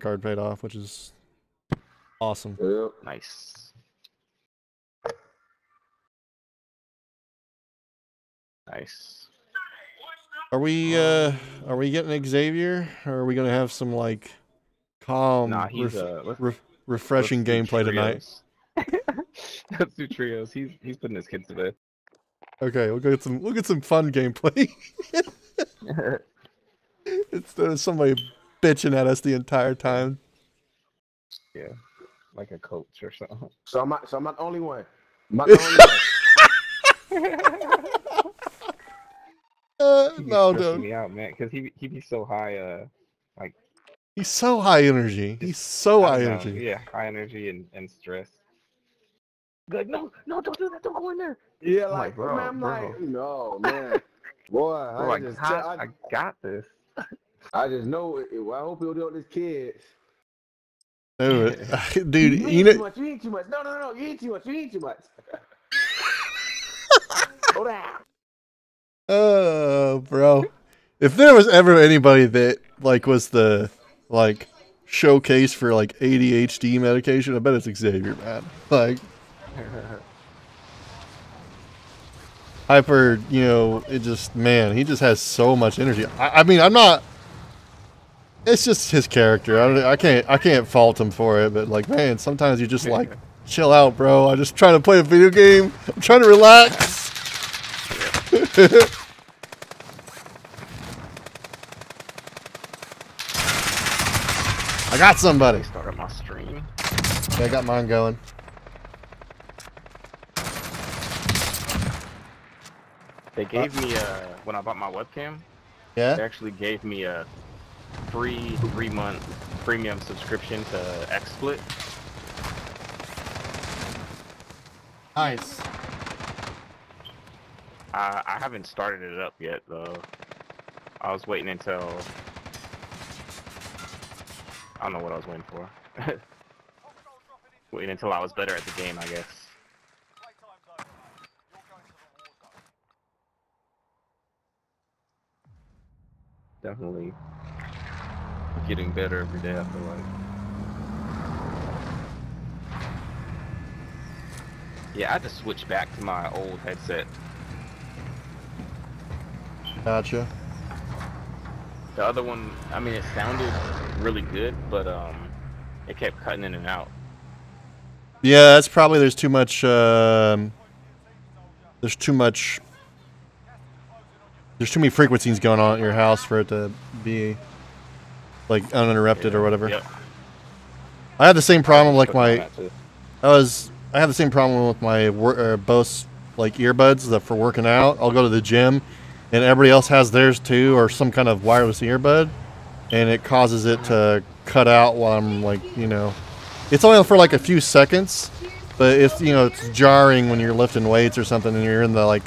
card paid off, which is awesome. Yep. Nice. Nice. Are we uh are we getting Xavier or are we gonna have some like calm nah, he's ref- uh. Let's, refreshing gameplay tonight? trios. let's do trios. He's he's putting his kids to bed. Okay, we'll get some we'll get some fun gameplay. Instead of somebody bitching at us the entire time. yeah, like a coach or something. So I'm not, so I'm not the only one. I'm not the only one. Uh, no, dude. me out, man, because he he be so high. Uh, like He's so high energy. He's so high know, energy. Yeah, high energy and, and stress. Like, no, no, don't do that. Don't go in there. Yeah, I'm like, like, bro, man, I'm bro. like, no, man. Boy, I Bro, I, just, got, I, I got this. I just know it. Well, I hope he'll do with his kids. Dude, dude, you you eat too know, much. You eat too much. No, no, no. You eat too much. You eat too much. Go down. oh, bro. If there was ever anybody that like was the like showcase for like ADHD medication, I bet it's Xavier, man. Like hyper, you know, it just man, he just has so much energy. I, I mean, I'm not. It's just his character. I, don't, I can't I can't fault him for it, but like man, sometimes you just like chill out, bro. I'm just trying to play a video game. I'm trying to relax. I got somebody. Started my stream. Yeah, I got mine going. They gave me a when I bought my webcam. Yeah. They actually gave me a free three month premium subscription to XSplit. Nice. I I haven't started it up yet though. I was waiting until I don't know what I was waiting for. waiting until I was better at the game, I guess. Definitely getting better every day. I feel like. Yeah, I had to switch back to my old headset. Gotcha. The other one, I mean, it sounded really good, but um, it kept cutting in and out. Yeah, that's probably there's too much. Um, there's too much. There's too many frequencies going on at your house for it to be like uninterrupted or whatever. Yep. I had the same problem like my. I was. I had the same problem with my wor- uh, Bose like earbuds that for working out. I'll go to the gym, and everybody else has theirs too, or some kind of wireless earbud, and it causes it to cut out while I'm like, you know, it's only for like a few seconds, but it's you know it's jarring when you're lifting weights or something, and you're in the like,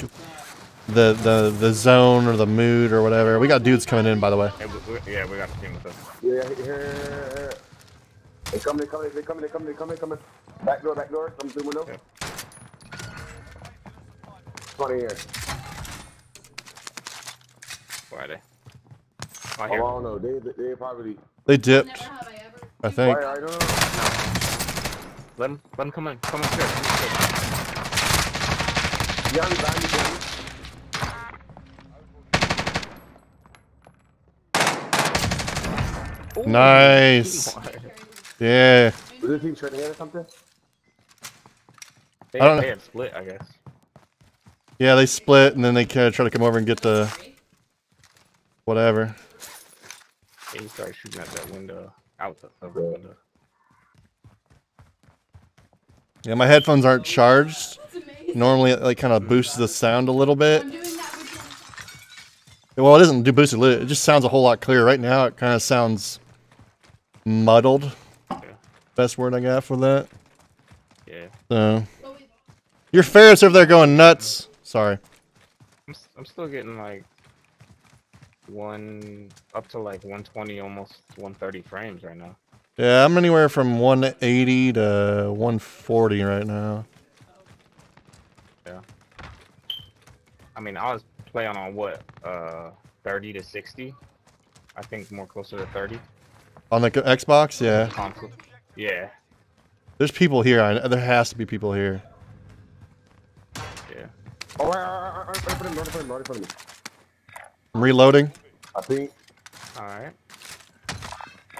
the the the zone or the mood or whatever. We got dudes coming in by the way. Hey, we- we- yeah, we got the team with us. Yeah, here, here, here, here. They coming, they coming, they coming, they coming, they coming, coming. Back door, back door. Come through the window. Okay. Come on here. Where are they? Oh, Oh, I here. don't know. They, they, they probably. They dipped, I think. Why, I don't know. Let them, let them come in. Come upstairs. Come upstairs. Behind me, behind me, behind me. Ooh, Nice. They, Yeah. Was this team trading in or something? I don't they know. had split, I guess. Yeah, they split and then they kind of try to come over and get the whatever. Yeah, he started shooting at that window, out the, of the window. Yeah, my headphones aren't charged. Normally, it like kind of boosts the sound a little bit. Well, it doesn't do boosted. li- It just sounds a whole lot clearer. Right now, it kind of sounds muddled. Yeah. Best word I got for that. Yeah. So, your ferrets over there going nuts. Sorry. I'm, I'm still getting like one up to like 120, almost 130 frames right now. Yeah, I'm anywhere from 180 to 140 right now. Yeah. I mean, I was playing on what, uh, 30 to 60. I think more closer to 30. On the Xbox, yeah. console. Yeah, There's people here. I, there has to be people here. yeah. Oh, right, right, right, right, right in front of me, right in front of me, right in front of me. I'm reloading. I think. All right.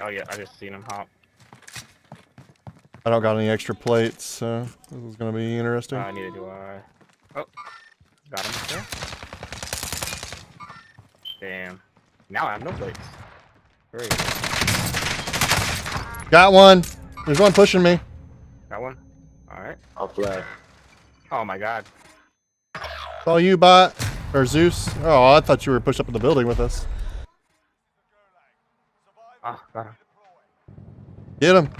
Oh yeah, I just seen him hop. I don't got any extra plates, so this is gonna be interesting. I uh, neither do I. Oh, got him there. Damn. Now I have no plates. Great. Got one. There's one pushing me. Got one. All right. I'll flash. Oh my God. It's all you, bot or Zeus. Oh, I thought you were pushed up in the building with us. Ah, got him. Get him.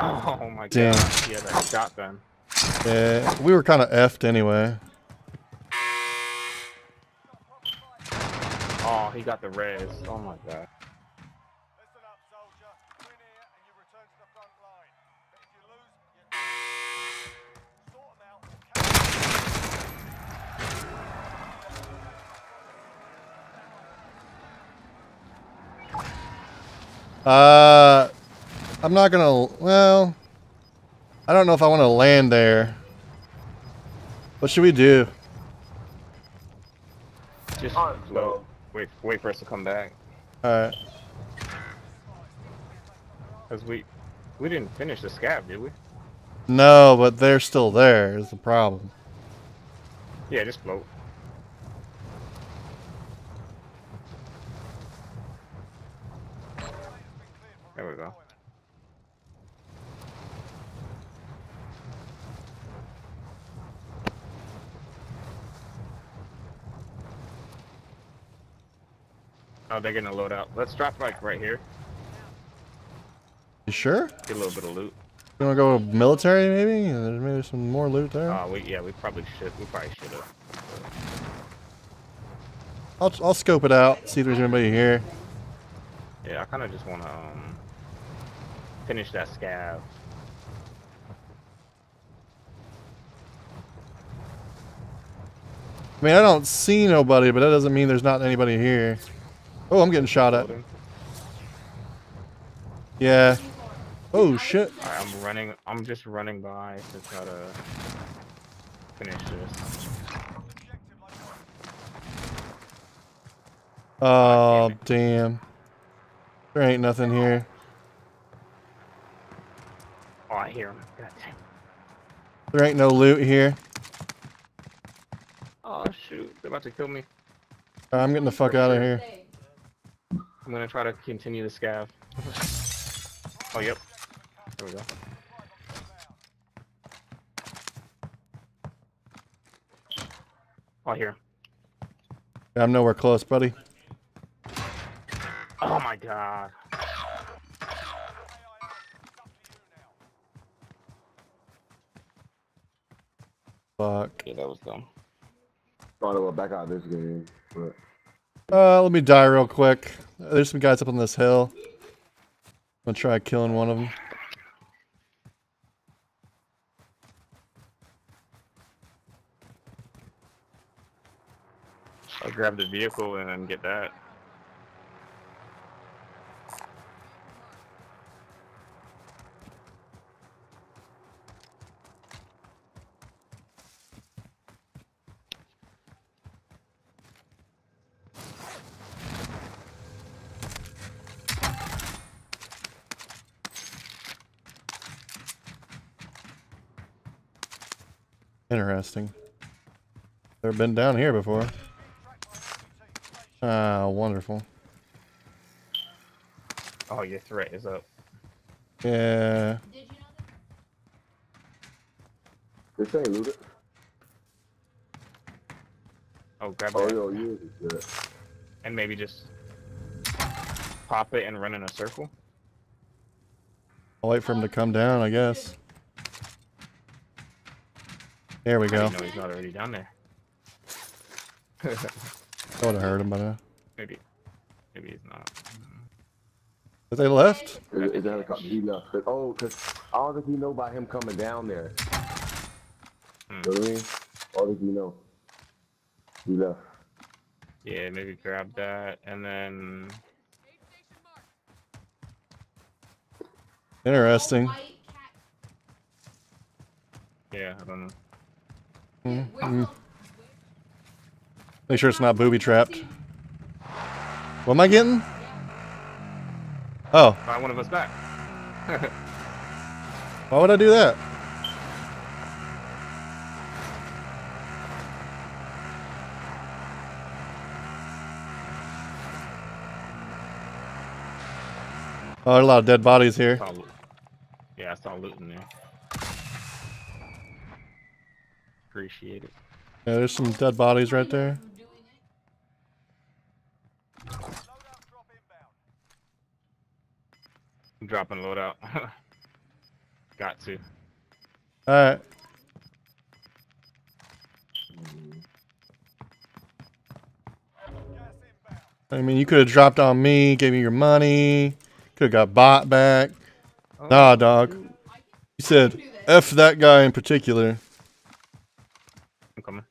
Oh my Damn. God. Yeah, that shotgun. Yeah, we were kind of effed anyway. Oh, he got the res. Oh my God. Listen up, soldier. Win here and you return to the front line. But if you lose, you sort them out Uh, I'm not gonna. Well, I don't know if I want to land there. What should we do? Just Alright, float. Wait, wait for us to come back. All right. Cause we, we didn't finish the scav, did we? No, but they're still there. Is the problem? Yeah, just float. There we go. Oh, they're gonna load out. Let's drop like right here. You sure? Get a little bit of loot. You want to go military maybe? There's maybe some more loot there. Uh, we yeah, we probably should. We probably should have. I'll I'll scope it out. See if there's anybody here. Yeah, I kind of just want to um finish that scav. I mean, I don't see nobody, but that doesn't mean there's not anybody here. Oh, I'm getting shot at. Yeah. Oh shit. Alright, I'm running. I'm just running by to try to finish this. Oh damn. There ain't nothing here. Oh, I hear him. God damn. There ain't no loot here. Oh shoot, they're about to kill me. I'm getting the fuck out of here. I'm gonna try to continue the scav. oh yep. There we go. Oh, here. I'm nowhere close, buddy. Oh my god. Fuck. Yeah, that was dumb. Thought I was back out of this game, but Uh, let me die real quick. There's some guys up on this hill. I'm gonna try killing one of them. I'll grab the vehicle and get that. Interesting. Never been down here before. Ah, wonderful. Oh, your threat is up. Yeah. this ain't looted. Oh, grab Oh, that yo, you is good. and maybe just pop it and run in a circle. I'll wait for him to come down, I guess. There we I go. didn't know he's not already down there. I would have heard him by now. maybe, maybe he's not. But they left? Is, is that a cop? He left. Cause, oh, cause I don't think he know about him coming down there. Hmm. You know what I mean? I don't think he know. He left. Yeah, maybe grab that and then Interesting. yeah, I don't know. Mm. Make sure it's not booby trapped. What am I getting? Oh, Find one of us back. why would I do that? Oh, there are a lot of dead bodies here. Yeah, I saw looting there. Appreciate it. Yeah, there's some dead bodies right there. Loadout drop inbound. I'm dropping loadout. Got to. Alright. I mean, you could have dropped on me, gave me your money, could have got bought back. Nah, dog. Oh. You said F that guy in particular. I'm coming.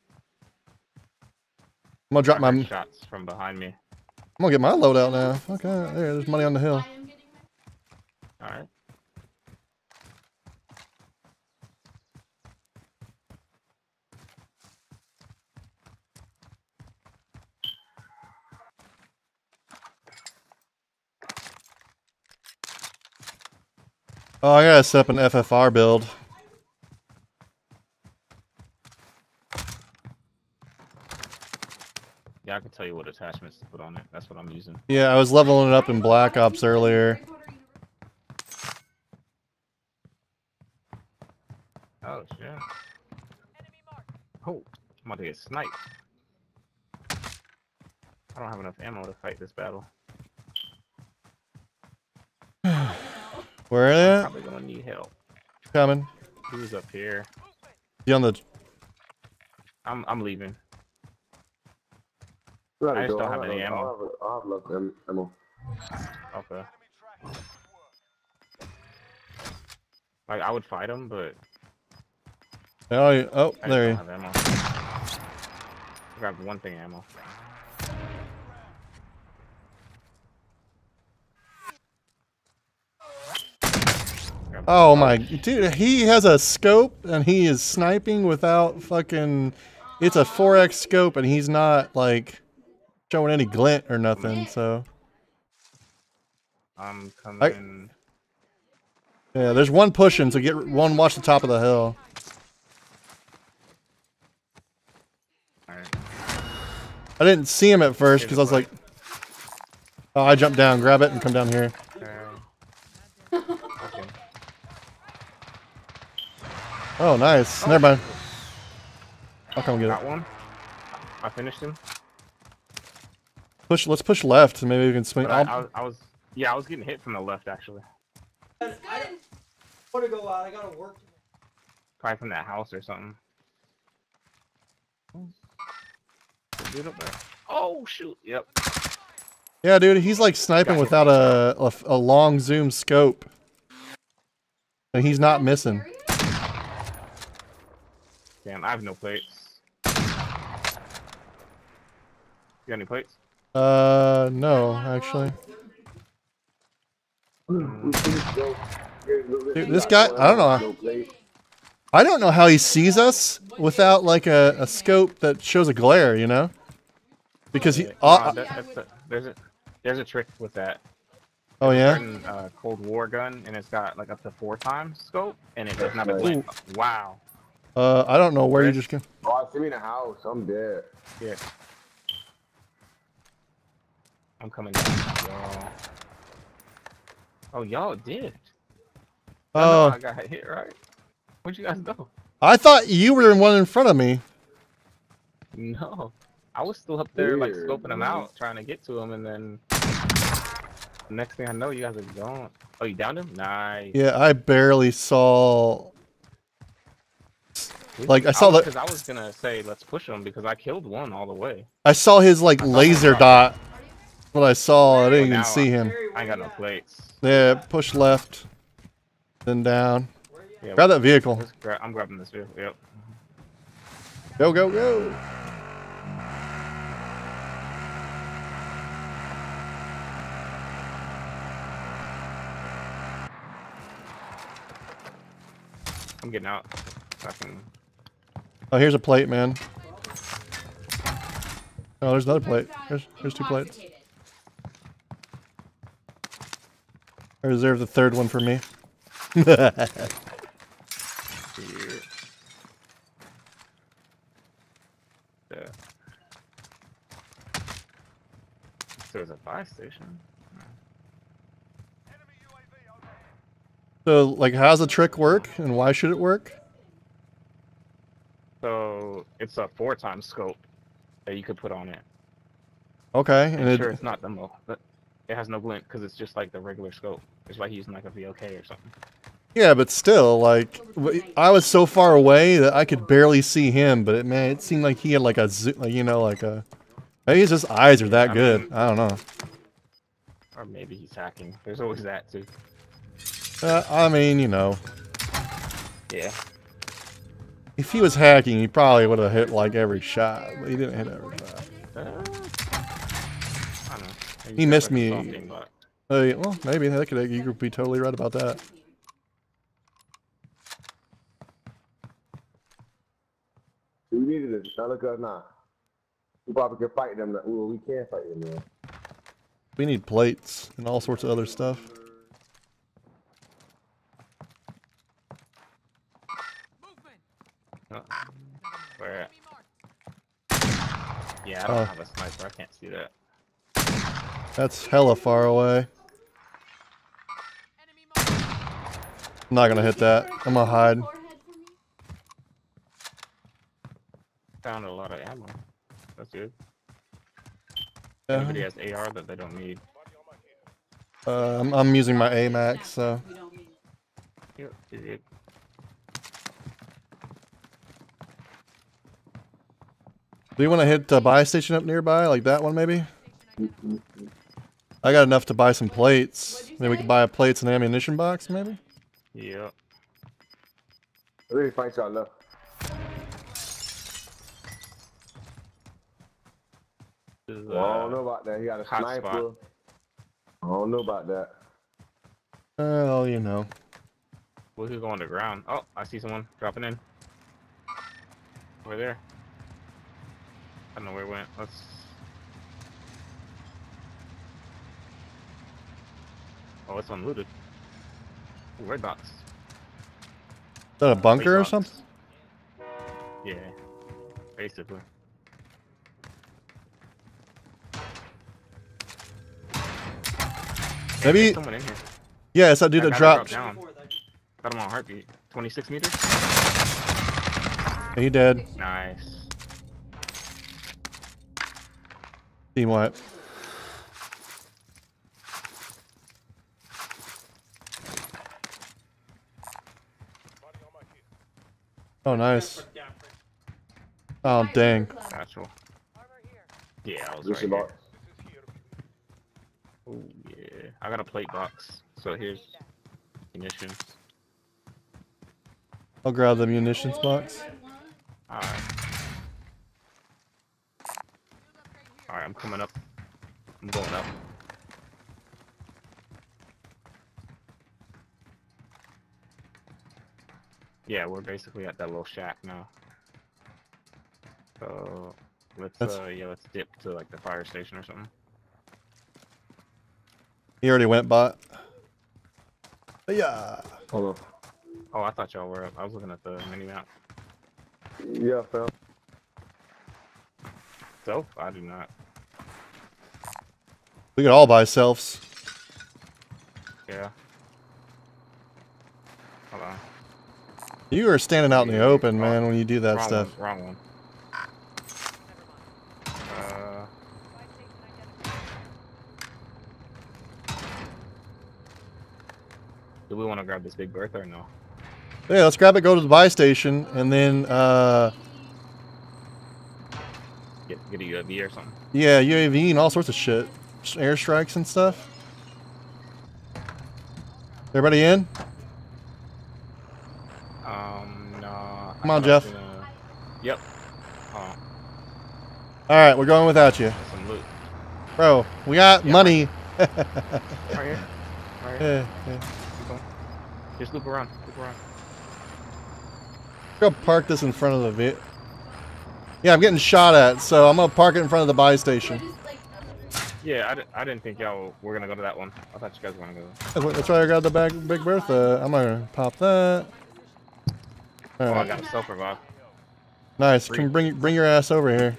I'm gonna drop my. shots from behind me. I'm gonna get my loadout now. Okay, there, there's money on the hill. All right. Oh, I gotta set up an FFR build. Yeah, I can tell you what attachments to put on it. That's what I'm using. Yeah, I was leveling it up in Black Ops earlier. Oh shit. Oh, I'm about to get sniped. I don't have enough ammo to fight this battle. Where are they at? Probably gonna need help. Coming. Who's up here? You on the? I'm I'm leaving. Ready, I just go. don't have I'll any I'll ammo. have, I'll have left am- ammo. Okay. Enemy tracker. Nice work. Like I would fight him, but Oh, you- oh, I just there. don't you- have ammo. I grabbed one thing ammo. Oh my, dude, he has a scope and he is sniping without fucking. It's a 4x scope and he's not like showing any glint or nothing. So I'm coming. yeah, there's one pushing. So get one. Watch the top of the hill. Alright. I didn't see him at first because I was like, oh, I jumped down, grab it, and come down here. Okay. Oh, nice. Never mind. I'll come get Got it. one. I finished him. Push. Let's push left. and Maybe we can swing. I, I, I'll, was, yeah, I was getting hit from the left actually. I want to go out. I gotta work. Probably from that house or something. Dude up there. Oh shoot! Yep. yeah, dude, he's like sniping Gotcha. without a, a a long zoom scope, and he's not missing. Damn, I have no plates. You got any plates? Uh, no, actually. Dude, this guy- I don't know. I don't know how he sees us without like a, a scope that shows a glare, you know? Because he. Nah, that's a- there's a there's a trick with that. oh yeah. Certain, uh, Cold War gun, and it's got like up to four times scope, and it does not have a blink. Wow. Uh, I don't know where you just came. Oh, I see me in the house. I'm dead. Yeah. I'm coming down, y'all. Oh, y'all did. I know Oh, I got hit right. Where'd you guys go? I thought you were the one in front of me. No, I was still up there like Weird, scoping them out, trying to get to them, and then next thing I know, you guys are gone. Oh, you downed him? Nice. Yeah, I barely saw. Like I saw the, because I was gonna say let's push him because I killed one all the way. I saw his like I laser I saw- dot what I saw. I didn't even see him. I got no plates. Yeah, push left, then down. Yeah, grab that vehicle. Gra I'm grabbing this vehicle. Yep. Go go go. I'm getting out. Oh, here's a plate, man. Oh, there's another plate. There's, there's two plates. I reserve the third one for me. Yeah. So there's a buy station. Enemy UAV overhead. so, like, how's the trick work, and why should it work? So it's a four times scope that you could put on it. Okay, And and it, sure, it's not the mo, but it has no glint because it's just like the regular scope. It's like he's using like a VOK or something. yeah, but still, like, I was so far away that I could barely see him. But it, man, it seemed like he had like a, like, you know, like a. Maybe his just eyes are that I good. mean- I don't know. Or maybe he's hacking. There's always that too. Uh, I mean, you know, Yeah. if he was hacking, he probably would have hit like every shot, but he didn't hit every shot. Uh, I don't know. Maybe He missed me. soft aim bot. Uh, yeah, well, maybe that could you could be totally right about that. We needed it. Now look at us now. We probably can fight them. Well, we can fight them, man. We need plates and all sorts of other stuff. Uh, Where? Yeah, I don't Oh. have a sniper. I can't see that. That's hella far away. I'm not gonna hit that. I'm gonna hide. Found a lot of ammo. That's good. Yeah. Everybody has AR that they don't need. Uh, I'm, I'm using my AMAX, so Yep, do you want to hit a buy station up nearby, like that one maybe? I got enough to buy some plates. Maybe we could buy a plates and ammunition box, maybe. Yeah. I really fight y'all left. This is, Well, I uh, don't know about that. He got a sniper. spot. I don't know about that. Well, you know. we could go on the ground. Oh, I see someone dropping in. Over there. I don't know where it went. Let's. Oh, it's unlooted. Ooh, red box. Is that a bunker or something? Yeah, basically. Maybe- there's someone in here. Yeah, it's that dude That that guy that dropped. dropped down. Got him on heartbeat. 26 meters. He dead. Nice. Team wipe. Oh, nice. Oh, dang. Natural. Yeah, I was Lucy right box. here. Oh yeah. I got a plate box. So here's munitions. I'll grab the munitions box. Alright. Alright, I'm coming up. I'm going up. Yeah, we're basically at that little shack now. So let's That's- uh yeah, let's dip to like the fire station or something. He already went bot. Yeah. Hold up. Oh, I thought y'all were up. I was looking at the mini map. on. Yeah, fam. So I do not. We could all buy selves. Yeah. Hold on. You are standing out in the open, man, when you do that wrong stuff. One, wrong one. Uh, do we want to grab this big Bertha or no? Yeah, let's grab it, go to the buy station, and then, uh, Get get a UAV or something. yeah, UAV and all sorts of shit. Airstrikes and stuff. Everybody in? Um, no. I Come on, I Jeff. gonna- Yep. Alright, we're going without you. some loot. Bro, we got Yeah, money. Right here. Right here. Yeah, yeah. Just loop around. Loop around. Go park this in front of the ve- Yeah, I'm getting shot at, so I'm gonna park it in front of the buy station. Yeah, I, didn't think y'all were gonna go to that one. I thought you guys were gonna go. That's why- That's why I got the bag, Big Bertha. I'm gonna pop that. Oh, I uh, got a self revive. nice. Can bring bring your ass over here.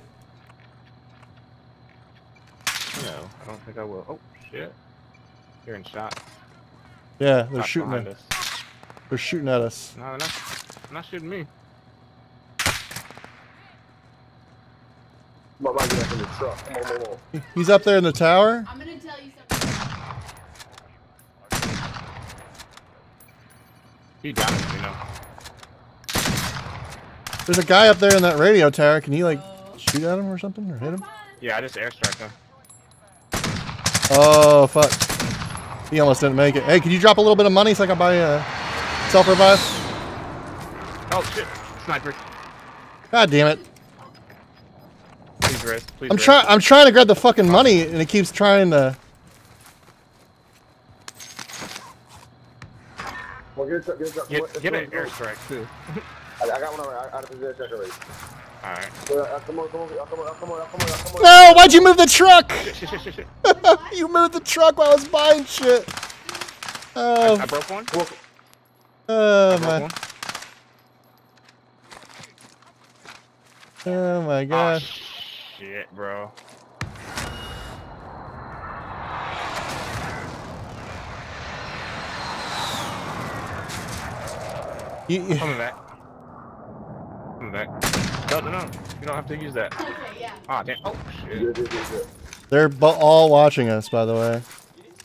No, I don't think I will. Oh shit! Hearing shots. Yeah, they're Shots shooting at us. they're shooting at us. No, they're not. They're not shooting me. Come on, get up in the truck. Come on, come on. He's up there in the tower. I'm gonna tell you something. He got it, you know. There's a guy up there in that radio tower. Can you like shoot at him or something or hit him? Yeah, I just airstrike him. Oh fuck! He almost didn't make it. Hey, can you drop a little bit of money so I can buy a self revive? Oh shit! Sniper. God damn it! Please rest. Please I'm trying. I'm trying to grab the fucking money, and it keeps trying to. Well, get a truck, get a truck. Come on, Get, get an airstrike too. I, I got one already. I, I got already. Alright. Uh, come on, come on, uh, come on, uh, come on, come on, come on. No! Why'd you move the truck? You moved the truck while I was buying shit. Oh, I broke one. oh I broke my, one. oh my Oh, shit, bro. You- you- Coming back. Coming back. No, no, no. You don't have to use that. Okay, yeah. Ah, damn. Oh, shit. Good, good, good, good. they're bu- all watching us, by the way.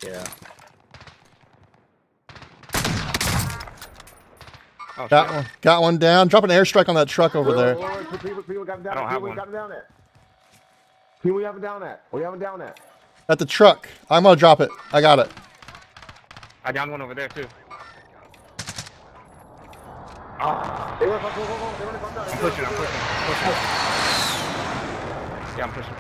Yeah. Oh, Got shit. one. Got one down. Drop an airstrike on that truck over there. People, people got him down. I don't have people one. got him down there. People, we have him down there. We have him down there. At the truck. I'm gonna drop it. I got it. I downed one over there, too. Ah, They run, go, go, go, go, go. I'm pushing, I'm pushing. pushing. Yeah, I'm pushing.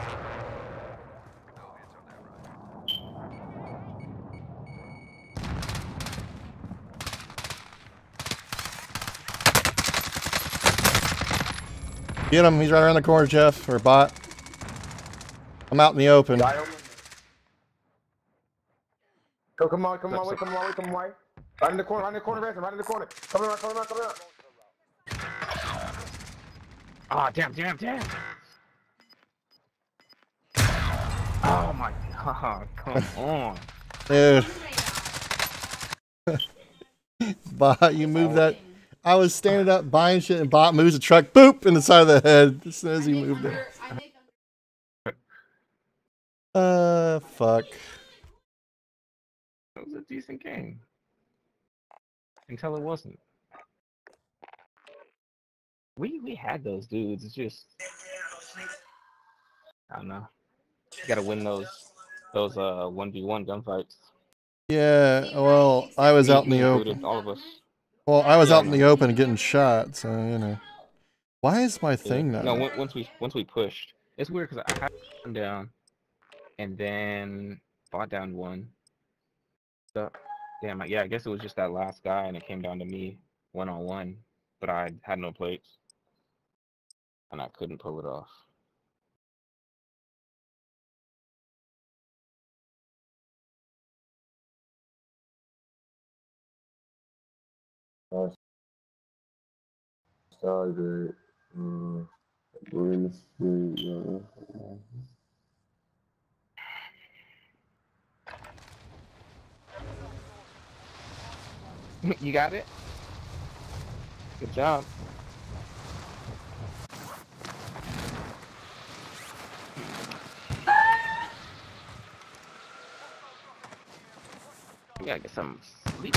Get him. He's right around the corner, Jeff. Or bot. I'm out in the open. Go, come on, come on, wait, come on, come on. Right in the corner, right in the corner, Ransom, right in the corner. Come around, come around, come around. Ah, damn, damn, damn. Oh my god, come on. Dude. Bot, you move that. I was standing up buying shit and bot moves the truck, boop, in the side of the head as soon as he moved it. under- Uh, fuck. It was a decent game. Until it wasn't. We we had those dudes. It's just I don't know. You gotta win those those uh one v one gunfights. Yeah, well, I was out in the open. All of us. Well, I was out in the open getting shot, so you know. Why is my Yeah. thing not? No, on- once we once we pushed, it's weird because I had one down, and then fought down one. So, damn, yeah, I guess it was just that last guy, and it came down to me one on one, but I had no plates, and I couldn't pull it off. Uh, the street. Uh, you got it. Good job. We gotta get some sleep.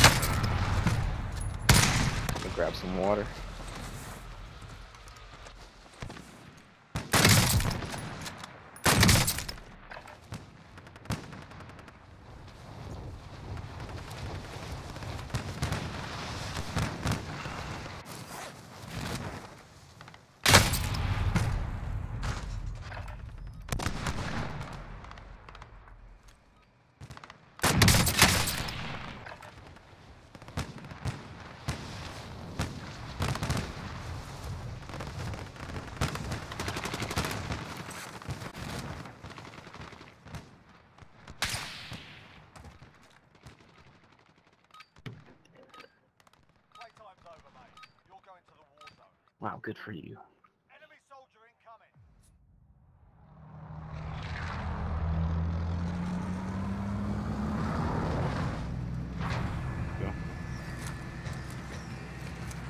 Let me grab some water. Good for you. Enemy soldier incoming.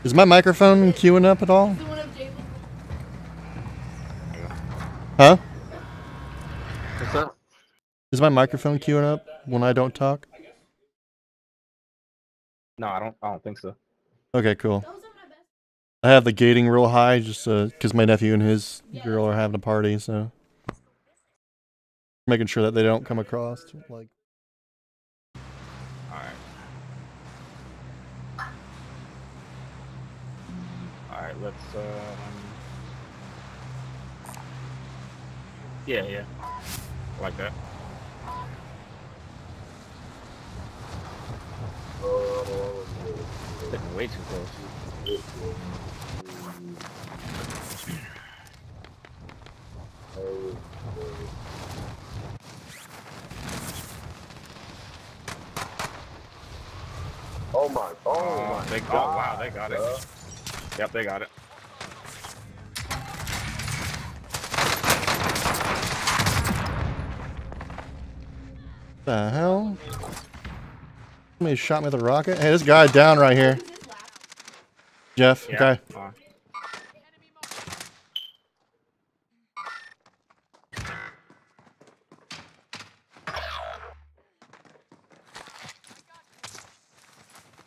Is my microphone queuing up at all? The one of Jalen. Huh? What's up? Is my microphone queuing up when I don't talk? No, I don't. I don't think so. Okay, cool. Those are my best. I have the gating real high just because my nephew and his girl are having a party, so making sure that they don't come across like. All right. All right. Let's. Um... Yeah, yeah. Like that. Sitting way too close. Oh my, oh Oh, my they got. god. Wow, they got it. bruh. Yep, they got it. The hell? Somebody shot me with a rocket. Hey, this guy down right here. Who's his lap? Jeff. Yeah. Okay.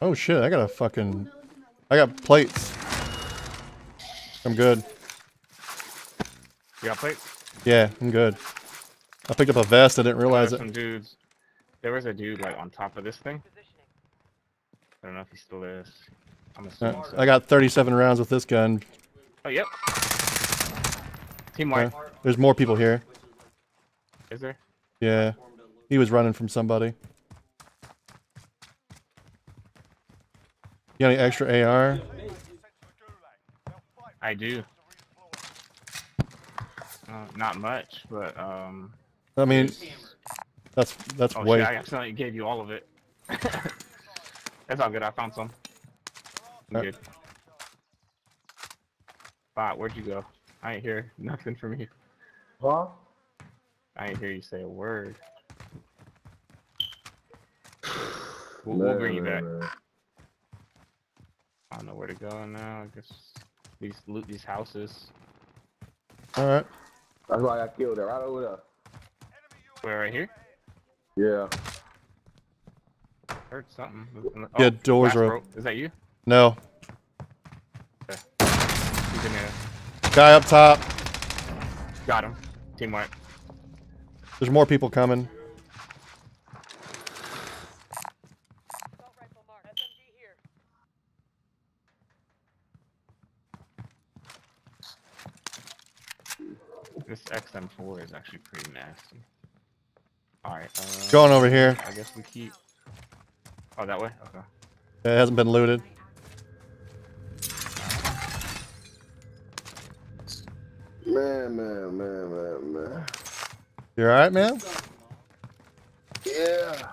Oh shit! I got a fucking. I got plates. I'm good. you got plate? Yeah, I'm good. I picked up a vest. I didn't realize it. Some dudes. There was a dude like on top of this thing. I don't know if he still is. I'm Uh, so. I got 37 rounds with this gun. Oh, yep. Team wipe. Okay. There's more people here. Is there? Yeah. He was running from somebody. You got any extra AR? Sent to the gulag. They'll fight I do. Uh, not much, but um. I mean, that's that's Oh way. shit! I accidentally gave you all of it. That's all good. I found some. I'm Uh, good. Bot, where'd you go? I ain't hear nothing from you. Huh? I ain't hear you say a word. We'll, we'll bring you back. Man, man. I don't know where to go now. I guess these loot these houses. All right. That's why I got killed there, right over there. Where right here? Yeah. Heard something. Yeah, oh, doors are broke. Is that you? No. He's in there. Guy up top. Got him. Team wipe. There's more people coming. M4 is actually pretty nasty. Alright, uh, Going over here. I guess we keep... Oh, that way? Okay. It hasn't been looted. Man, man, man, man, man. You alright, man? Yeah.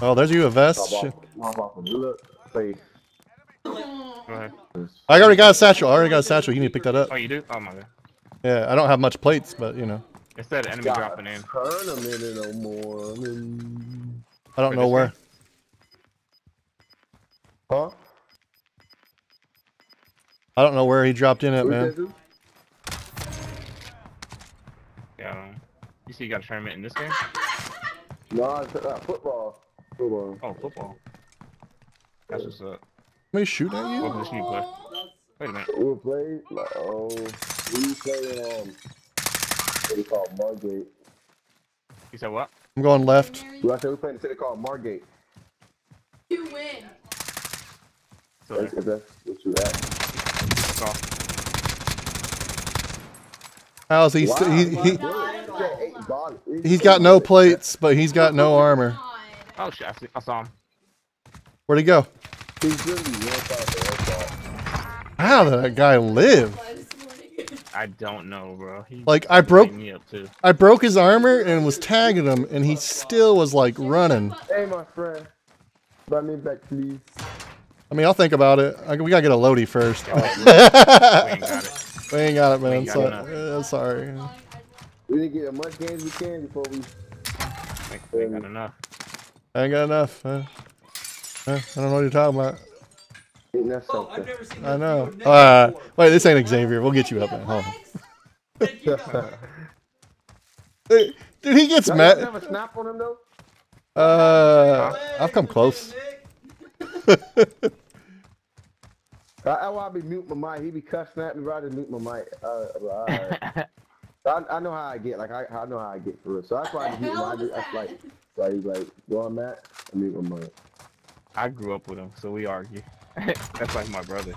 Oh, there's you a vest. Shit. Look, please. Go ahead. I already got a satchel. I already got a satchel. You need to pick that up. Oh, you do? Oh my god. Yeah, I don't have much plates, but you know, It said enemy Got dropping in. Turn a minute no more. I mean, I don't Wait, know where. way? huh? I don't know where he dropped in at, Who's man. Yeah. I don't know. You see, you got a tournament in this game? No, it's uh, football. Football. Oh, football. That's what's up. Somebody shooting at you? What position you play? Wait a minute. We played like oh, we played um, what they call Margate. You said what? I'm going left. Well, I said we played in a city called Margate. You win. So That's, that's what you at. that's all. How's he? st- he, he Yeah, eight bodies. he's got no plates, but he's got no armor. Oh shit! I, see, I saw him. Where'd he go? He's really one side of the ball. How did that guy live? I don't know, bro. He Like, I broke- me up too. I broke his armor and was tagging him, and he still was like running. Hey, my friend. Buy me back, please. I mean, I'll think about it. I, we gotta get a loadie first. We ain't got it. we ain't got it, man. ain't got So, uh, sorry. We need to get as much games we can before we. Think we ain't got enough. I ain't got enough. Huh? Huh? I don't know what you're talking about. Oh, I've never seen I know. Uh, wait, this ain't Xavier. We'll get you up, man. Hold on. Then you Dude, he gets Y'all mad. never snap on him though. Uh, I've come close. I, I why I be mute my mic. He be cussing at me, rather mute my mic. Uh, all right. I, I know how I get. Like I, I know how I get for it. So that's why I The mute hell my mic. That's like, like he's like, where I'm at, I mute my mic. I grew up with him, so we argue. That's like my brother.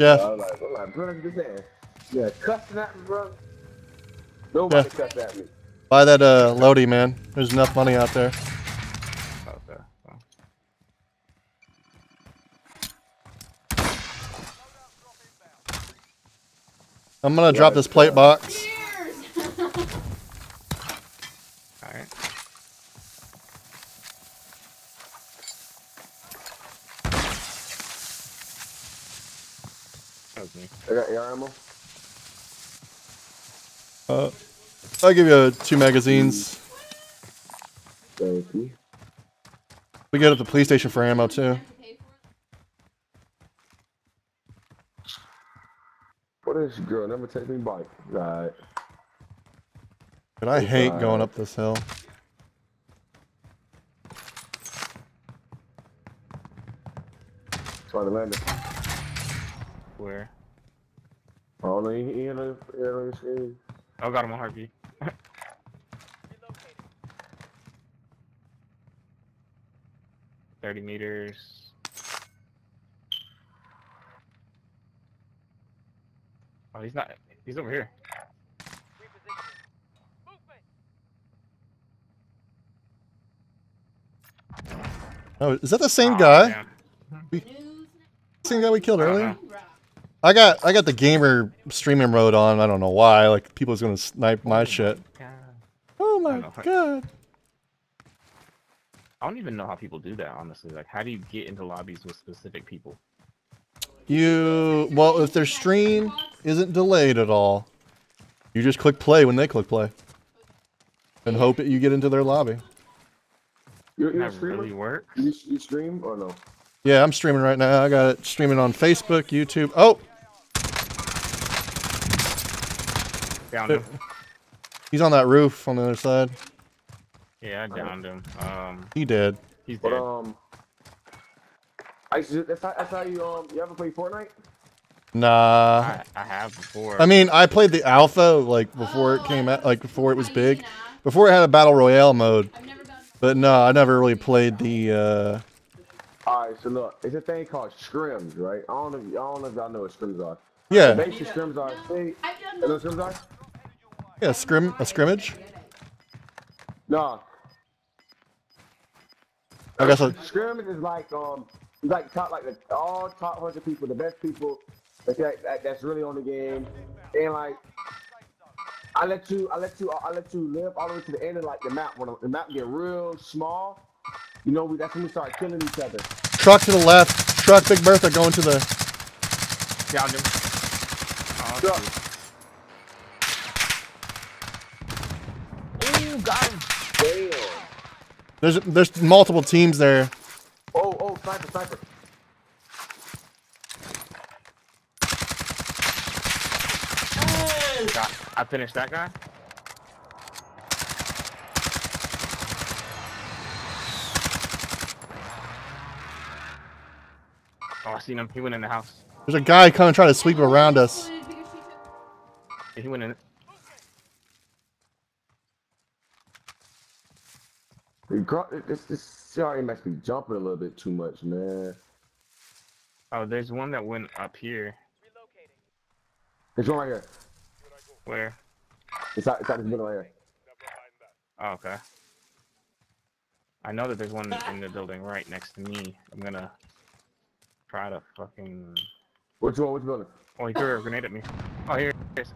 Yeah. I was like, I'm like, bro, this man, yeah, cussing at me, bro. Nobody cuss at me. Buy that uh, loadie, man. There's enough money out there. Okay. so. I'm gonna drop this plate box. Cheers! Alright. That was me. I got air ammo. Uh, I'll give you uh, two magazines. Thank you. We get at the police station for ammo too. What is this girl? Never take me bike. Right. But I hate going up this hill. Try to land it. Where? Oh no, he, he in the, he in the, Oh, got him on heartbeat. Thirty meters. Oh, he's not. He's over here. Oh, is that the same Aw, guy? damn. Same guy we killed I don't earlier? know. I got I got the gamer streaming mode on. I don't know why. Like people's gonna snipe my shit. Oh my know. god. I don't even know how people do that, honestly. Like, how do you get into lobbies with specific people? You well, if their stream isn't delayed at all, you just click play when they click play, and hope that you get into their lobby. You, you a That really works. You, you stream or no? Yeah, I'm streaming right now. I got it streaming on Facebook, YouTube. Oh, Downed him. he's on that roof on the other side. Yeah, I downed him. Um, He did. he's But dead. um, I used to, that's how, that's how you um you ever play Fortnite? Nah. I, I have before. I mean, I played the alpha like before it came out, like before it was big, before it had a battle royale mode. I've never done But no, I never really played the. uh All right, so look, it's a thing called scrims, right? I don't know, if, I don't know if y'all know what scrims are. Yeah, Basic scrims are. Hey, I've you done know what those. scrims are? Yeah, a scrim a scrimmage. No, I guess. a scrimmage is like um, it's like top like the all top hundred people, the best people that, that that's really on the game, and like. I let you, I let you, I let you live all the way to the end of like the map. When the map get real small, you know, we, that's when we start killing each other. truck to the left. Truck, Big Bertha going to the. downed him. Oh, Truck. shoot. Ooh, got him. Damn. There's there's multiple teams there. Oh, oh, sniper, sniper. I finished that guy. Oh, I seen him. He went in the house. There's a guy coming trying to sweep around us. Yeah, He went in. The gro- This, this CRA must be jumping a little bit too much, man. Oh, there's one that went up here. There's one right here. Where? It's out, it's out this building right here. Oh, okay. I know that there's one in the building right next to me. I'm gonna try to fucking. Which one? Which building? Oh, he threw a grenade at me. Oh, here it is.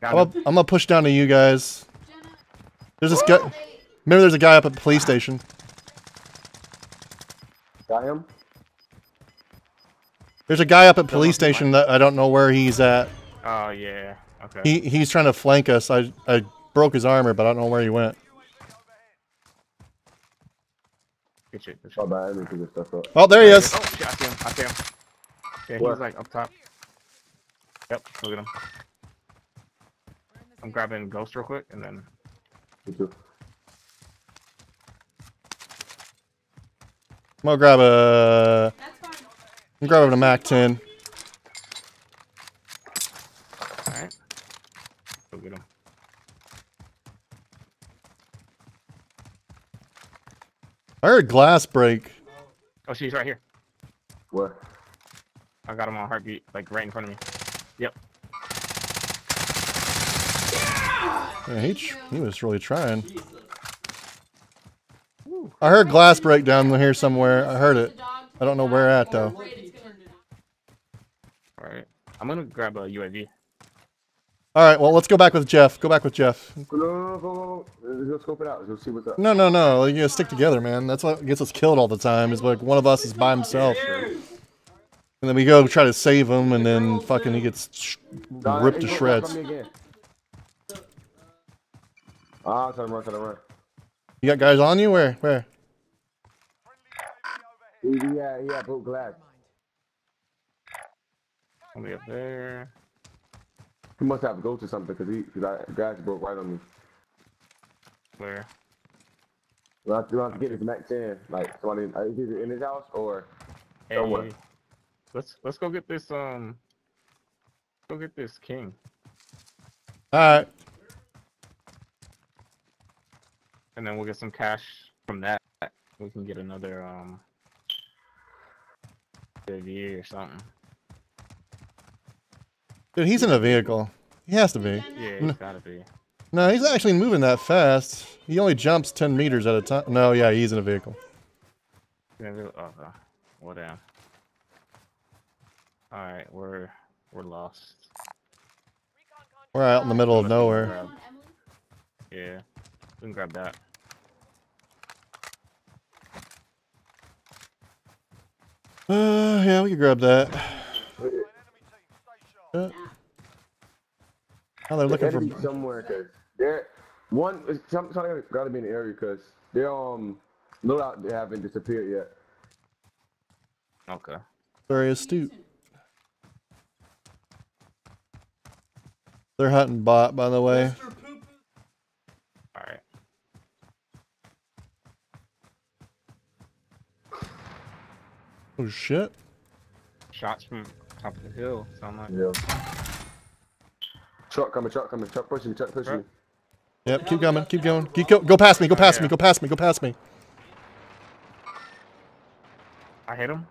Got I'm him. I'm gonna push down to you guys. There's this guy. Remember, there's a guy up at the police station. Got him. There's a guy up at police station that I don't know where he's at. Oh yeah. Okay. He he's trying to flank us. I I broke his armor, but I don't know where he went. Good shit. Good shit. Oh, bad. I didn't pick stuff up. Oh, there he is. Oh shit! I see him. I see him. Yeah, Where? he's like up top. Yep. Look at him. I'm grabbing Ghost real quick, and then Me too. I'm gonna grab a. That's fine. I'm grabbing a Mac 10. all right. Go get him. I heard glass break. Oh, she's right here. Where? I got him on heartbeat, like right in front of me. Yep. Yeah, he he was really trying. Jesus. I heard glass break down here somewhere. I heard it. I don't know where at though. Afraid it's gonna- All right. I'm gonna grab a UAV. All right, well let's go back with Jeff. Go back with Jeff. Let's scope it out. Let's see what's up. No, no, no. You gotta stick together, man. That's what gets us killed all the time. Is like one of us is by himself, and then we go try to save him, and then fucking he gets ripped to shreds. come me again. Ah, I'm to run, trying to run. You got guys on you? Where? Where? He, he had, he had broke glass. Somebody up there. He must have go to something because he, cause I, glass broke right on me. Where? We have to, we have to get this Mac 10. Like, somebody uh, is it in his house or Somewhere. Let's let's go get this um. Go get this king. All right. And then we'll get some cash from that. We can get another um UAV or something. Dude, he's in a vehicle. He has to be. Yeah, it's gotta be. No, he's actually moving that fast. He only jumps 10 meters at a time. No, yeah, he's in a vehicle. Yeah, Oh, uh, well. All right, we're we're lost. We're out in the middle of nowhere. grab- Come on, Emily. Yeah, we can grab that. Uh, yeah, we can grab that. Uh, oh, they're looking gotta be for. somewhere because they're one. it's Some, something got to be in the area because they're um no doubt they haven't disappeared yet. Okay. Very astute. They're hunting bot, by the way. Mr. Poo Poo. All right. Oh shit! Shots from top of the hill. Sound like. Yeah. Truck coming, truck coming, truck pushing me, truck pushing me. Yep, keep coming, keep going. Keep go, go past me, go past me, go past me, go past me. I hit him.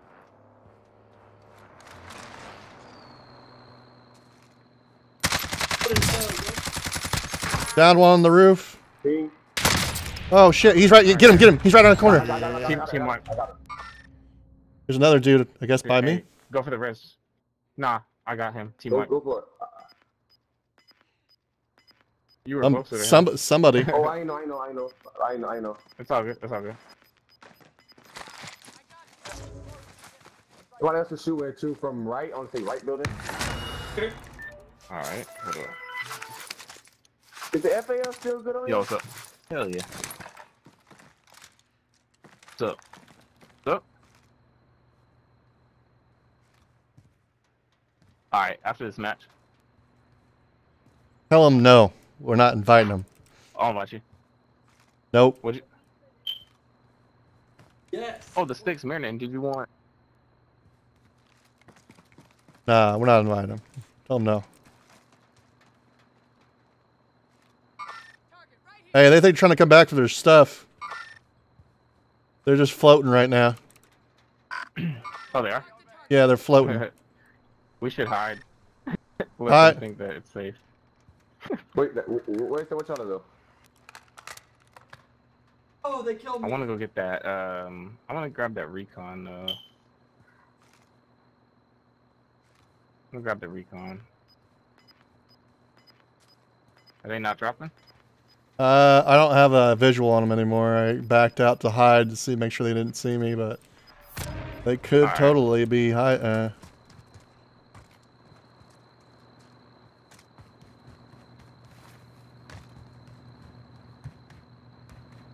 What is? Down one on the roof. Oh shit, he's right. Get him, get him. He's right on the corner. Team, team one. There's another dude, I guess, by me. Go for the res. Nah, I got him. Team Go, one. go for it. You were Um, closer to him. somebody. Oh, I know, I know, I know, I know, I know. It's all good. It's all good. Somebody else to shoot where too from right on the right building. All right. Hold on. Is the FAL still good on Yo, you? what's up? Hell yeah. What's up? What's up? Alright, after this match, Tell him no. We're not inviting him. I'll invite you. Nope. What'd you? Yes. Oh, the sticks marinating. Did you want? Nah, we're not inviting him. Tell him no. Hey, they think trying to come back for their stuff. They're just floating right now. Oh, they are. Yeah, they're floating. we should hide. Let Alright. them think that it's safe. Wait, that, wh- wh- where's the which other though? Oh, they killed me. I want to go get that. Um, I want to grab that recon. though. I'm gonna grab the recon. Are they not dropping? Uh, I don't have a visual on them anymore. I backed out to hide to see, make sure they didn't see me, but They could Alright. totally be high. Uh,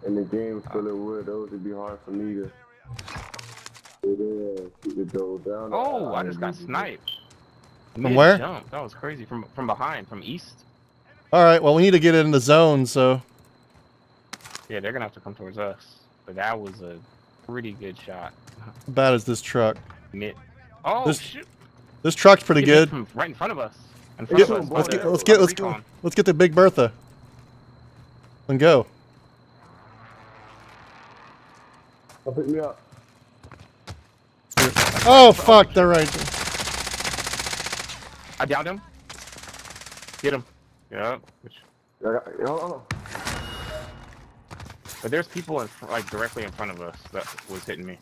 And the game's full of wood. Those would be hard for me to. Yeah, keep the door down. Oh, I just got sniped. From Mid where? Jump. That was crazy. From from behind, from east. all right. Well, we need to get it in the zone. So Yeah, they're gonna have to come towards us. But that was a pretty good shot. how bad is this truck? Mid. Oh This- shoot! This truck's pretty good. Right in front of us. In front Get- of us. let's over get let's get let's Recon. go, let's get the Big Bertha. And go. Come pick me up. Oh fuck! They're right. I downed him. Get him. Yeah. Which, hold on, but there's people in, fr- like directly in front of us that was hitting me.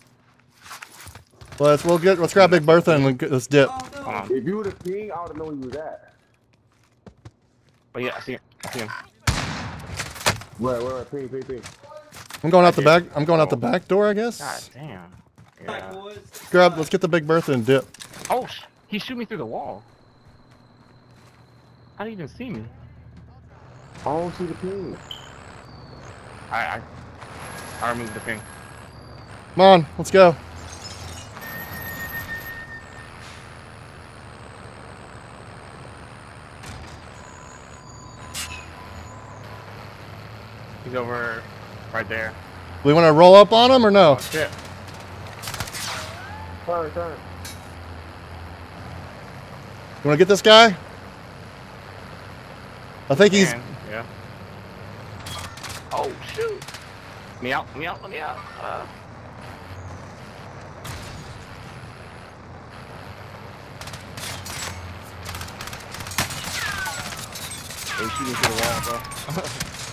Let's we'll get let's grab Big Bertha and let's- let's dip. Oh, no. If you would have pinged, I would have known you was at. But yeah, I see him. I see him. Where, where, where? Ping, ping, ping. I'm going out the did. back. I'm going out the Oh. back door, I guess. God damn. Yeah. Grab. Let's get the Big Bertha and dip. Oh, sh- he shoot me through the wall. How did he even see me? I don't see the ping. I I, I removed the ping. Come on, let's go. He's over right there. We want to roll up on him or no? Oh shit. Turn, turn. You want to get this guy? I think he's. Man, yeah. Oh shoot. Let me out. Let me out. Let me out. Uh, they shooting through the wall, bro.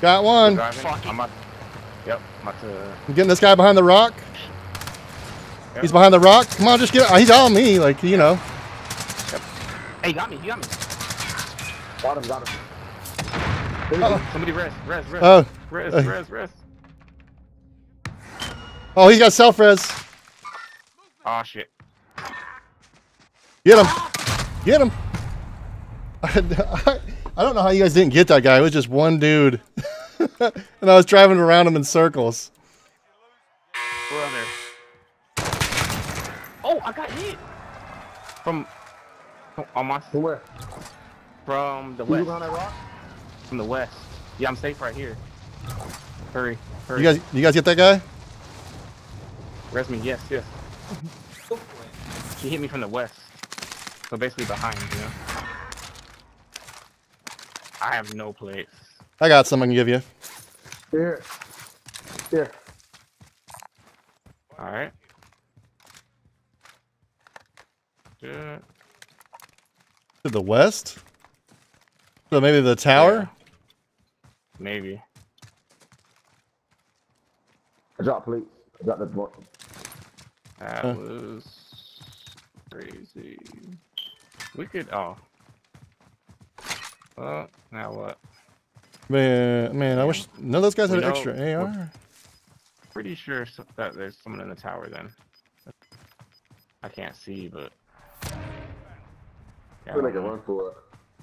Got one. I'm about. Yep. I'm about to. I'm getting this guy behind the rock. Yep. He's behind the rock. Come on, just get. He's on me, like you know. Hey, he got me. He got me. Got him, got him. Uh, Somebody rest. Rest. Rest. oh, Rest. uh, Rest. Rest. oh, he's got self res. Oh shit. Get him. Get him. I, I don't know how you guys didn't get that guy. It was just one dude, and I was driving around him in circles. Brother. Oh, I got hit. From. from- On my. From where? From the You west. behind that rock? From the west. Yeah, I'm safe right here. Hurry. Hurry. You guys, you guys get that guy? Res me. Yes. Yes. Go for it. He hit me from the west. So basically behind, you know. I have no plates. I got some I can give you. Here. Here. All right. Good. To the west. So maybe the tower. Maybe. I dropped plates. I dropped the board. That Huh. was crazy. We could. Oh. Well, now what? Man, man, I wish none of those guys We had an know- extra AR. Pretty sure that there's someone in the tower then. I can't see, but. Yeah, I I'm make a run for it.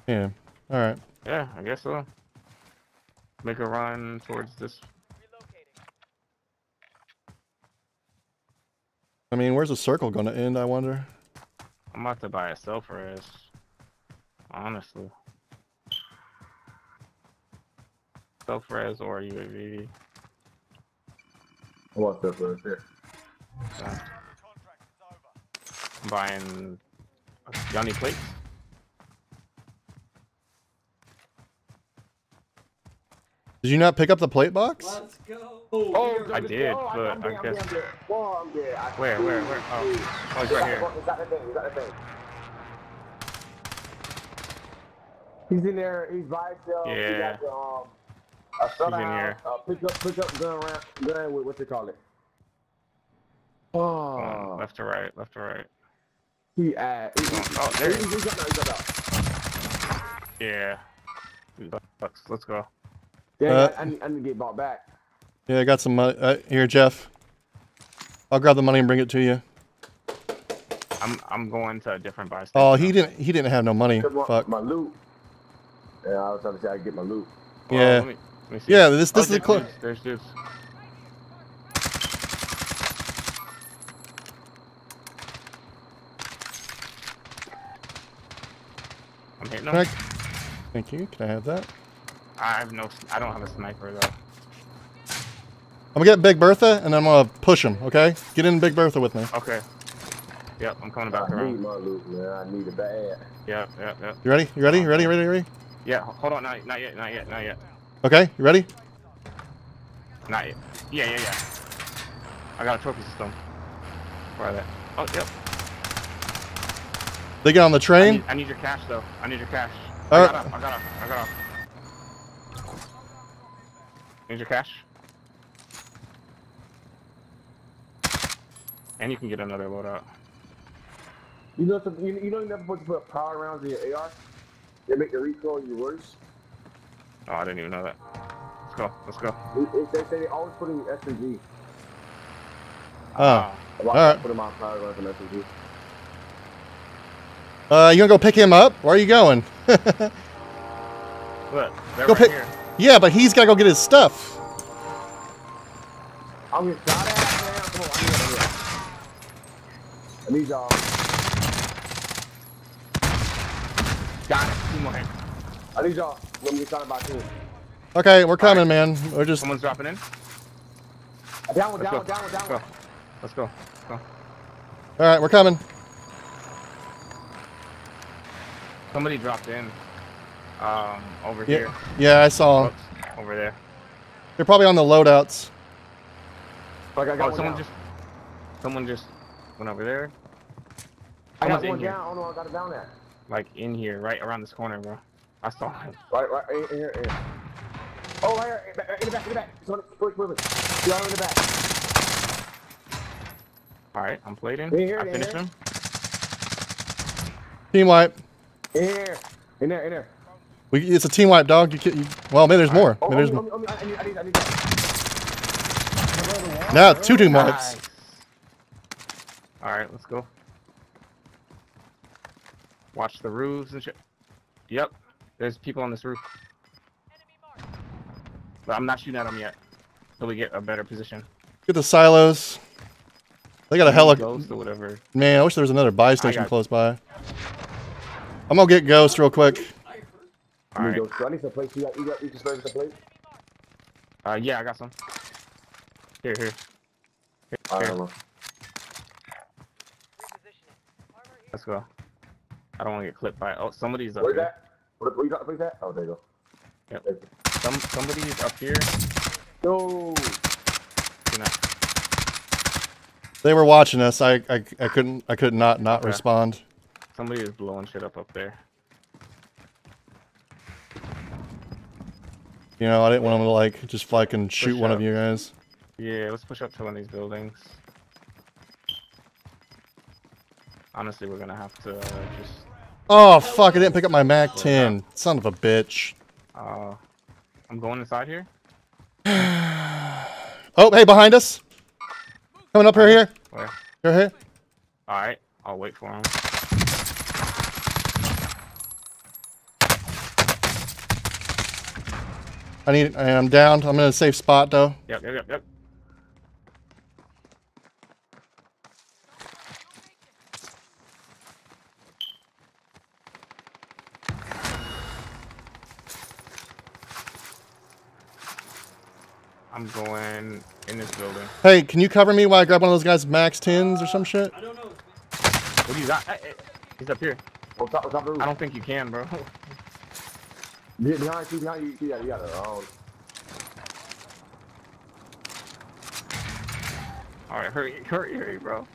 Yeah. All right. Yeah, I guess so. Make a run towards this. I mean, where's the circle going to end? I wonder. I'm about to buy a self res. Honestly. Self res or UAV. I want stuff right there. So, I'm buying. Y'all need plates? Did you not pick up the plate box? Let's go. Oh, I did, Oh, but I'm dead, I I'm guess. dead, I'm dead. Whoa, I'm dead. I- Where, where, where? Oh, oh he's right here. He's the thing. He's got the thing. He's in there. He's by himself. He Yeah. got the, um, a shut in here. Uh, pick up, pick up gun round, gun with what they call it. Um, Oh, left to right, left to right. he uh, he, he, Oh, there he, he he, he got out, he got out. Yeah. Two bucks. Let's go. Yeah, Uh, I, I, need, I need to get bought back. Yeah, I got some money. Uh, here, Jeff. I'll grab the money and bring it to you. I'm I'm going to a different buy station. Oh, he didn't. He didn't have no money. My, Fuck. my loot. Yeah, I was trying to say I could get my loot. Well, Yeah. let me- let me see. Yeah, this Oh, this is the there's cl- dudes, There's dudes. I'm hitting Can I- them. Thank you. Can I have that? I have no. s- I don't have a sniper though. I'm gonna get Big Bertha and then I'm gonna push him. Okay, get in Big Bertha with me. Okay. Yep, I'm coming back I need my loot, man. I need it bad. Yep, yep, yep. You ready? You ready? You ready? You ready? You ready? Yeah, hold on. Not, not yet. Not yet. Not yet. Okay, you ready? Not yet. Yeah, yeah, yeah. I got a trophy system. Where are they? Oh, yep. They get on the I train. need, I need your cash though. I need your cash. All I right. got up. I got up. I got up. Need your cash. And you can get another loadout. You know, some, you, you know, you're never supposed to put power rounds in your AR. They make the recoil you worse. Oh, I didn't even know that. Let's go. Let's go. They, they, they, they always put in SMG. Oh. Ah, Why All right. Put in my power rounds in SMG. Uh, you gonna go pick him up? Where are you going? look, Go right pick- here. yeah, but he's gotta go get his stuff. I'm getting shot at, man. Come on, I need y'all. I need y'all. Got it. Two more. I need y'all. Let me get shot at by two. Okay, we're coming, man. We're just. Someone's dropping in. Down one, Let's down go. one, down one, down Let's go. Let's go. Let's go. All right, we're coming. Somebody dropped in. Um, over Yeah, here. yeah, I saw. Oops, over there. They're probably on the loadouts. Like I got Oh, one someone down. just. Someone just went over there. I got one down. I don't know. I got it down there. Like in here, right around this corner, bro. I saw him. Right, right, in, in here, in here. Oh, right here, in the back, in the back, in the back. Someone, push, push, push. Y'all in the back. All right, I'm played in. In here, I in finished here. him. Team wipe. In here, in there, in there. We, it's a team wipe, dog. You, can, you well, maybe there's more. Oh, oh Maybe oh, there's oh, more. oh, oh, I need, I need, I need that. Now two team wipes. All right, let's go. Watch the roofs and shit. Yep, there's people on this roof. But I'm not shooting at them yet. Till we get a better position. Get the silos. They got a heli. Ghost or whatever. Man, I wish there was another buy station got- close by. I'm gonna get Ghost real quick. I All need right. those. I need some plates. You got, you got, you can spare me some plates? Uh, yeah, I got some. Here, here. Here, I here. don't know. Let's go. I don't want to get clipped by. Oh, somebody's up Where's here. that? Where, are you got the place at? Oh, there you go. Yep. Thank you. Some somebody's up here. No. You know, They were watching us. I I, I couldn't I could not not Okay. respond. somebody is blowing shit up up there. You know, I didn't want them to like just fucking shoot one of you guys. Yeah, let's push up to one of these buildings. Honestly, we're gonna have to uh, just. Oh fuck! I didn't pick up my Mac 10. Son of a bitch. Uh, I'm going inside here. Oh, hey, behind us. Coming up here, here, Where? here, here. All right, I'll wait for him. I need. I'm down. I'm in a safe spot though. Yep, yep, yep, yep. I'm going in this building. Hey, can you cover me while I grab one of those guys' Max 10s or some shit? I don't know. What do you got? Hey, hey, he's up here. On top, on top of the roof. I don't think you can, bro. Be- Behind you, behind you, you got, you got it. Oh, All right, hurry, hurry, hurry, bro.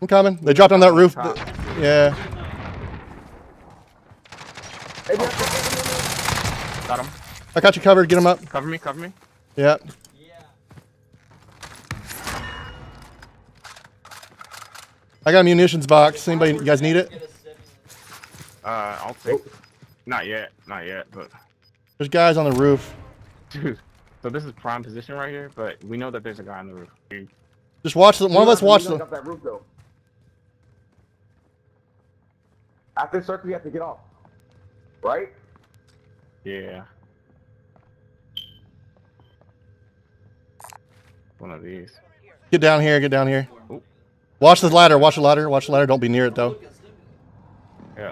I'm coming. They dropped on that roof. Top. Yeah. Hey, behind you, hey, behind you. Got him. I got you covered. Get him up. Cover me, cover me. Yeah. I got a munitions box. Anybody, you guys need it? Get a seven. Uh, I'll take. Not yet, not yet, but There's guys on the roof. dude. So this is prime position right here, but we know that there's a guy on the roof. Just watch the one of us watch gotta the. jump that roof though. After the circle, you have to get off. Right? Yeah. One of these. Get down here. Get down here. Oop. Watch the ladder. Watch the ladder. Watch the ladder. Don't be near it though. Yeah.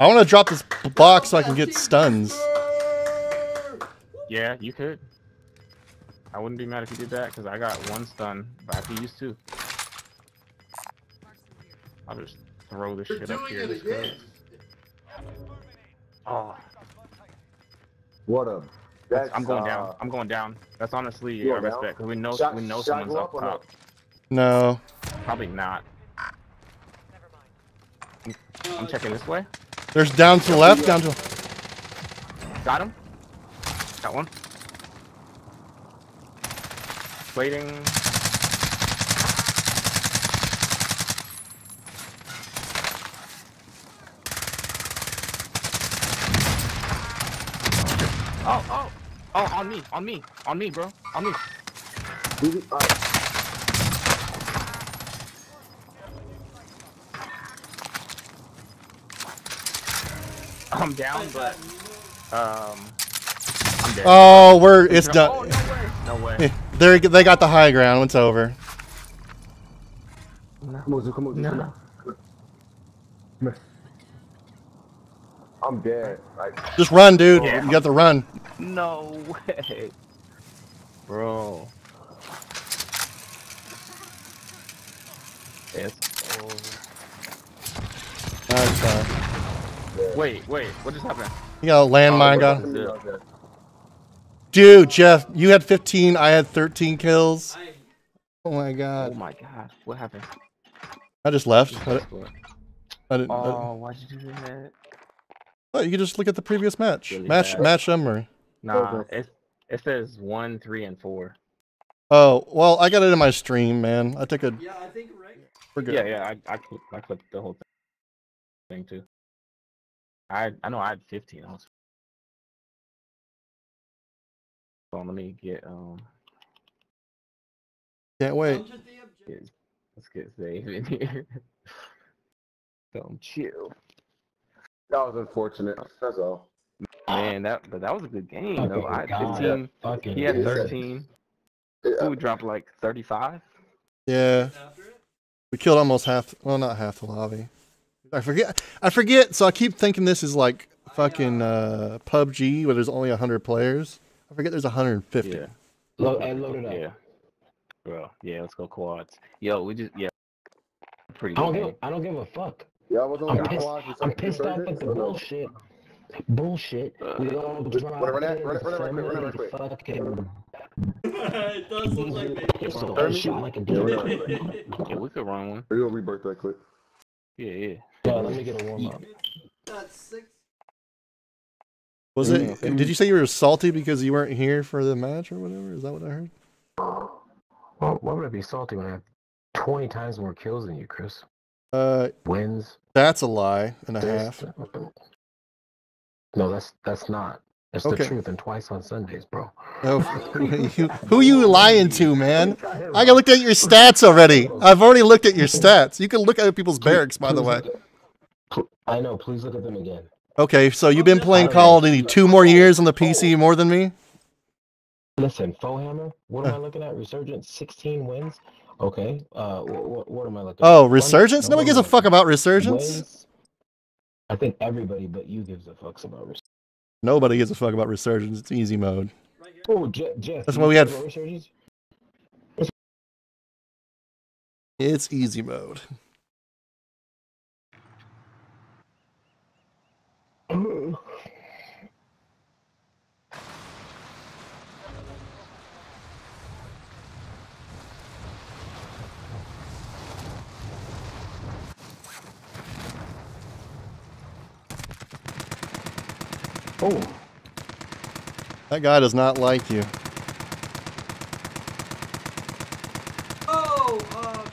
I want to drop this box so I can get stuns. Yeah, you could. I wouldn't be mad if you did that because I got one stun, but I could use two. I'll just throw this shit up here. Oh, What a. That's, I'm going uh, down. I'm going down. That's honestly You a going down? respect because we know Shot- we know someone's up up or no? top. No. Probably not. I'm checking this way. There's down to the left. Down to. Got him. Got one. Waiting. Oh, oh, oh, on me, on me, on me, bro, on me. we- uh, I'm down, but um, I'm dead. Oh, we're it's Oh, done. no way. No way. They they got the high ground. It's over. Come on, come on, Zoo, come on. Come here. I'm dead. Like, Just run, dude. Yeah. You got to run. No way, bro. It's over. Nice, uh, Wait, wait, what just happened? You got a landmine, Oh, got. Dude, Jeff, you had 15. I had 13 kills. Oh my god. Oh my god, what happened? I just left. I, I didn't. I- Oh, why'd you do that? oh, you can just look at the previous match. Really match bad. match summary. Nah, it, it says one, three, and four. Oh well, I got it in my stream, man. I took a. Yeah, I think right. We're good. Yeah, yeah, I I, cl- I clipped the whole thing thing too. I I know I had 15. I was. So let me get um. Can't wait. Come to the objective. Get, let's get Zave in here. Don't chill. that was unfortunate. That's all. Man, that but that was a good game though. I had 15. Fucking He had 13. Yeah. Who dropped like 35? Yeah, we killed almost half. Well, not half the lobby. I forget. I forget. So I keep thinking this is like fucking uh, PUBG, where there's only 100 players. I forget there's 150. Yeah. Load, hey, load it up. Yeah. Bro, yeah, let's go quads. Yo, we just yeah. Pretty I don't good give. I don't give a fuck. Y'all was on I'm pissed. I'm something, pissed off Resurgence, at the or no? Bullshit. Bullshit. We don't drop Wanna run that? in Run it- run it run it. Fucking. it does look like they pistol. Third Shot like a Yeah, run it dude. Yeah, we could run one. We're gonna rebirth that clip? Yeah, yeah. Yeah, let me get a warm up. That's six. Was it? Did you say you were salty because you weren't here for the match or whatever? Is that what I heard? Well, why would I be salty when I have 20 times more kills than you, Chris? Uh, Wins. that's a lie and a this- half. No, that's that's not. It's Okay. the truth, and twice on Sundays, bro. Oh, you, who you lying to, man? I got looked at your stats already. I've already looked at your stats. You can look at people's barracks, by the way. I know. Please look at them again. Okay, so you've been playing Call of Duty two more years on the PC more than me. Listen, Foehammer. What am I looking at? Resurgence, 16 wins. Okay. Uh, what, what am I looking? At? Oh, at? Resurgence? Nobody gives a fuck about Resurgence. Wins. I think everybody but you gives a fucks about Resurgence. Nobody gives a fuck about Resurgence. It's easy mode. Oh, Je- Jeff. That's why we had- Resurgence? It's easy mode. Oh, That guy does not like you. Oh, uh,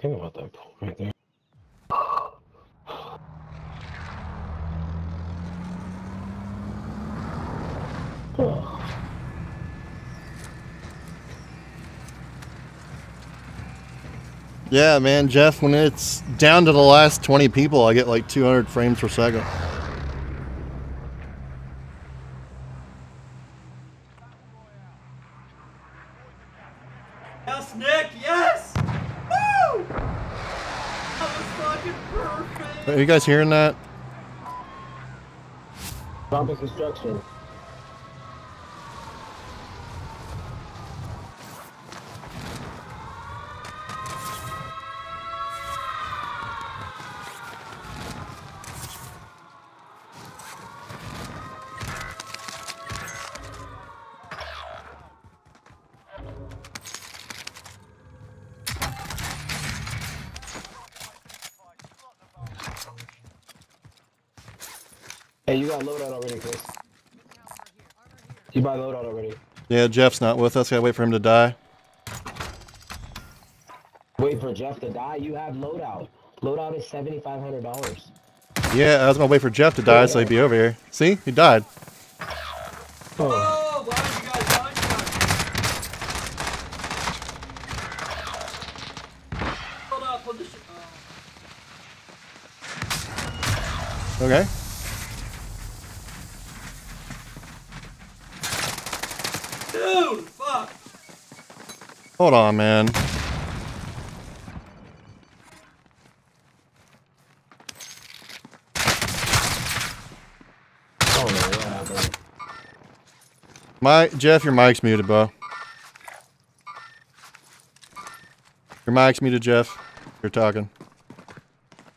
talking about that pool right there. Yeah, man, Jeff. When it's down to the last 20 people, I get like 200 frames per second. Yes, Nick. Yes. Woo! That was fucking perfect. Are you guys hearing that? Tropic construction. You got loadout already, Chris. You buy loadout already. Yeah, Jeff's not with us. Gotta wait for him to die. Wait for Jeff to die. You have loadout. Loadout is seventy five hundred dollars. Yeah, I was gonna wait for Jeff to die so he'd be over here. See, he died. Oh. Oh, why did you guys dodge that? Hold up, hold this shit. Oh. Okay. Dude, fuck. Hold on, man. Oh no, what happened? My Jeff, your mic's muted, bro. Your mic's muted, Jeff. You're talking.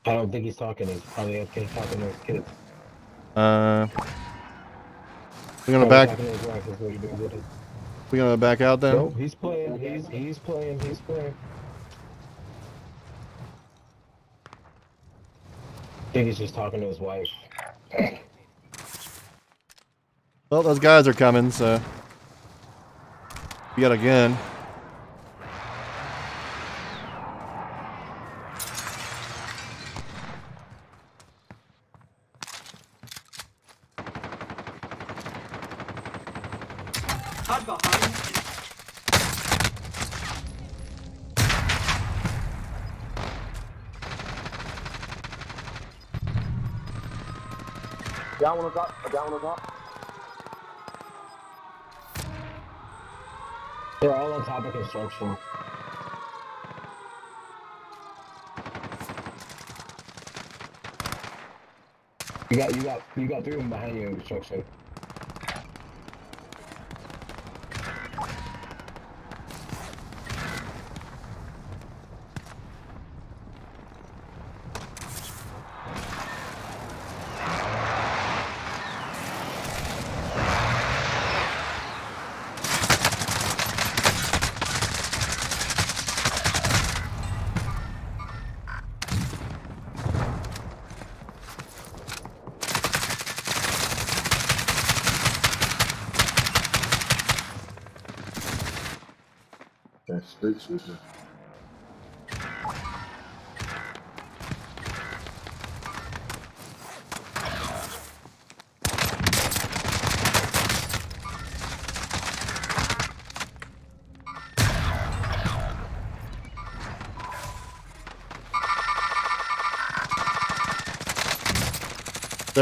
I don't think he's talking. He's probably okay talking to his kids. Uh, we're gonna back. talking to his wife is what he did with it. We're gonna back out then. Nope, he's playing. He's he's playing. He's playing. I think he's just talking to his wife. Well, those guys are coming, so we got a gun. Down on top. Down on on top of construction. You got you got you got three of them behind you in construction.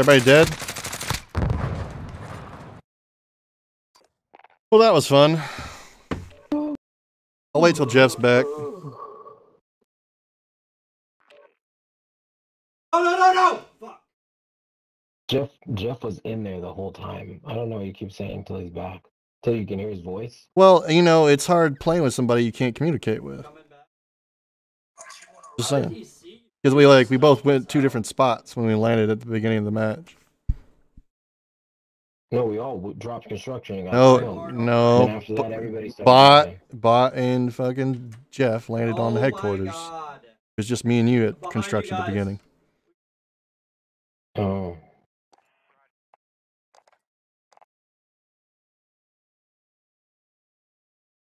Everybody dead? Well, that was fun. I'll wait till Jeff's back. Oh, no, no, no! Fuck. Jeff Jeff was in there the whole time. I don't know what you keep saying until he's back. Till you can hear his voice. Well, you know, it's hard playing with somebody you can't communicate with. Just How did saying. He see? Because we like we both went two different spots when we landed at the beginning of the match. No, we all dropped construction and got No, killed. And no. after that, everybody Bot. Eh? Bot, and fucking Jeff landed on the Oh my headquarters. It was just me and you at Behind you construction at the beginning. Oh.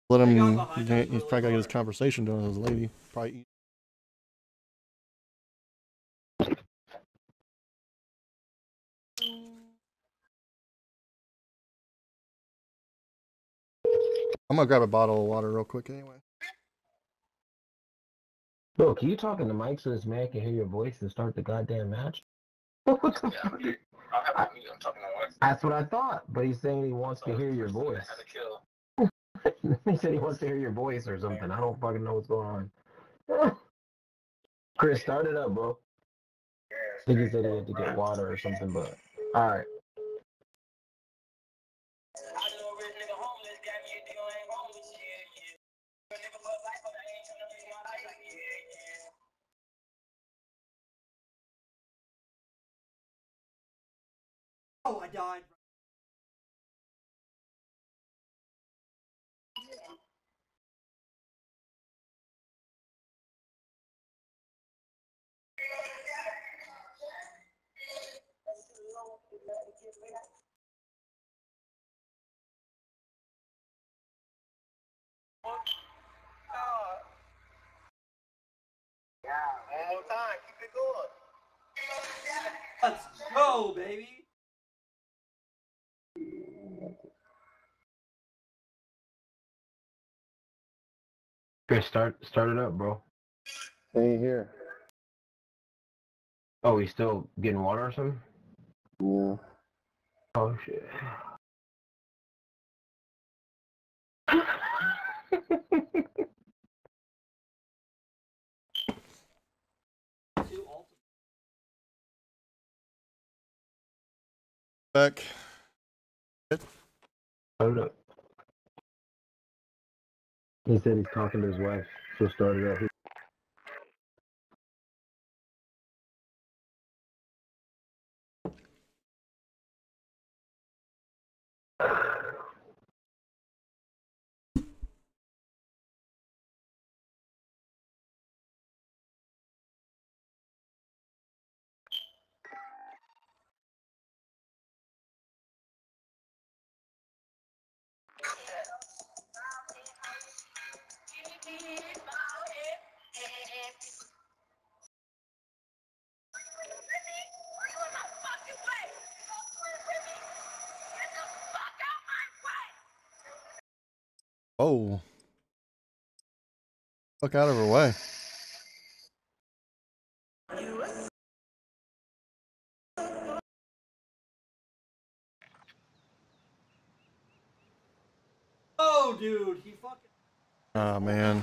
Let him. behind he- us He's probably got to get his conversation done with his lady. Probably I'm gonna grab a bottle of water real quick anyway. Bro, can you talk in the mic so this man can hear your voice and start the goddamn match? what the fuck? I'll I'm talking to my wife. That's what I thought, but he's saying he wants to hear your voice. he said he wants to hear your voice or something. I don't fucking know what's going on. Chris, start it up, bro. I think he said he had to get water or something, but all right. More time, keep it going. Let's go, baby. Chris, start start it up, bro. Ain't here. Oh, he's still getting water or something? Yeah. Oh shit. Two ultimate. Back. Hold up. He said he's talking to his wife. She'll start it up. Oh. Fuck out of her way. Oh, dude, he fucking. Oh man.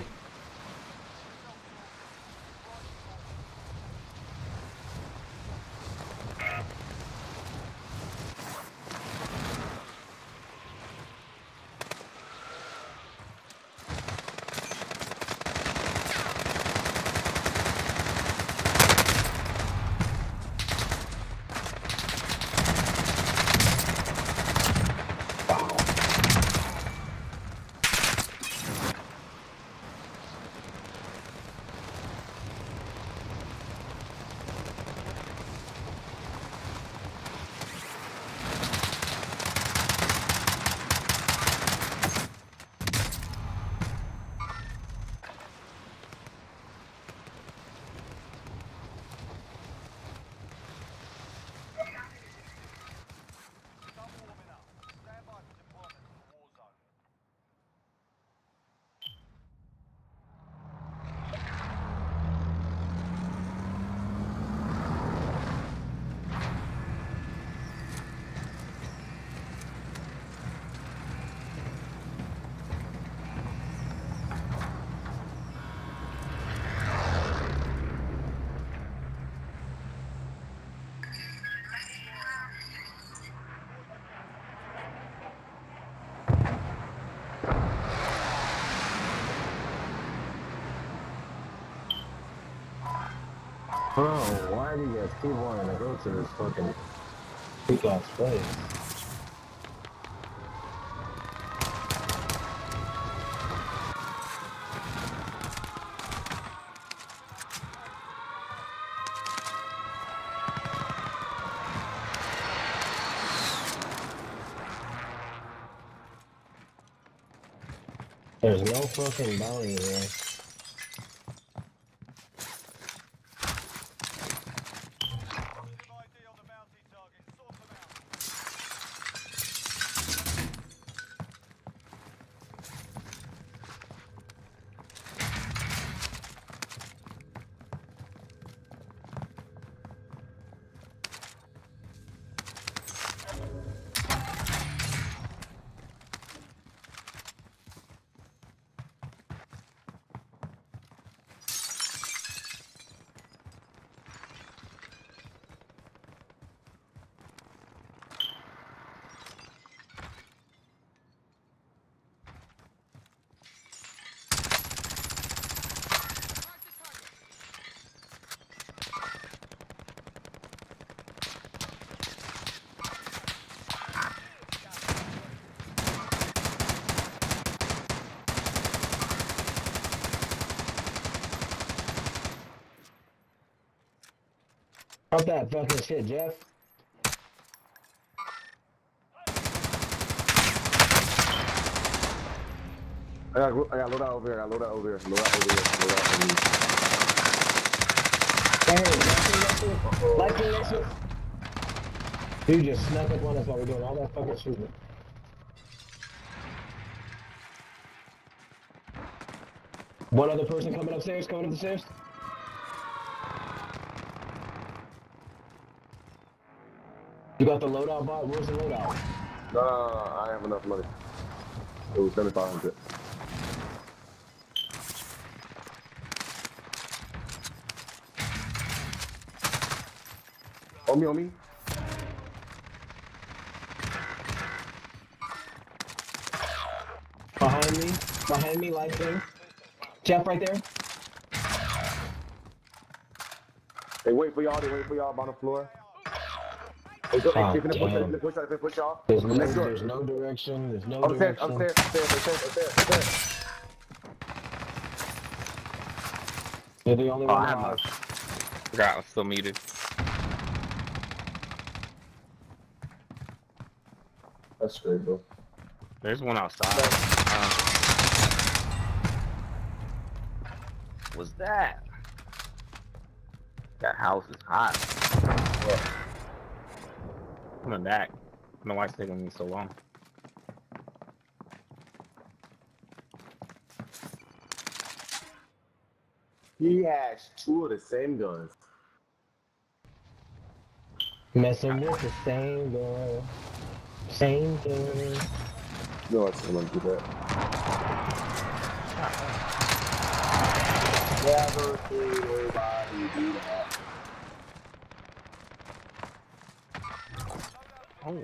Bro, why do you guys keep wanting to go to this fucking big ass place? There's no fucking bounty here. Drop that fucking shit, Jeff. I got, I got load out over here. I got load out over here. Load out over here. Load out over here. Hey, light thing next to it. Light thing next to it. Dude just snuck up on us while we're doing all that fucking shooting. One other person coming upstairs, coming up the stairs. You got the loadout bot? Where's the loadout? No, no, no, no, I have enough money. It was 7,500. On me, on me. Behind me. Behind me, light thing. Jeff right there. They wait for y'all. They wait for y'all on the floor. They go, Oh, they finna push, damn. they finna push y'all. They finna push y'all. There's no, Next door. there's no direction. There's no Upstairs, direction. upstairs, upstairs, upstairs, upstairs, upstairs. You're the only Oh, one I have alive. my. Forgot I was still muted. That's great, bro. There's one outside. Um, what's that? That house is hot. Coming back. I don't know why it's taking me so long. He has two of the same guns. Messing with the same girl. Same girl. No, I still gonna do that. Never seen nobody do that. Oh.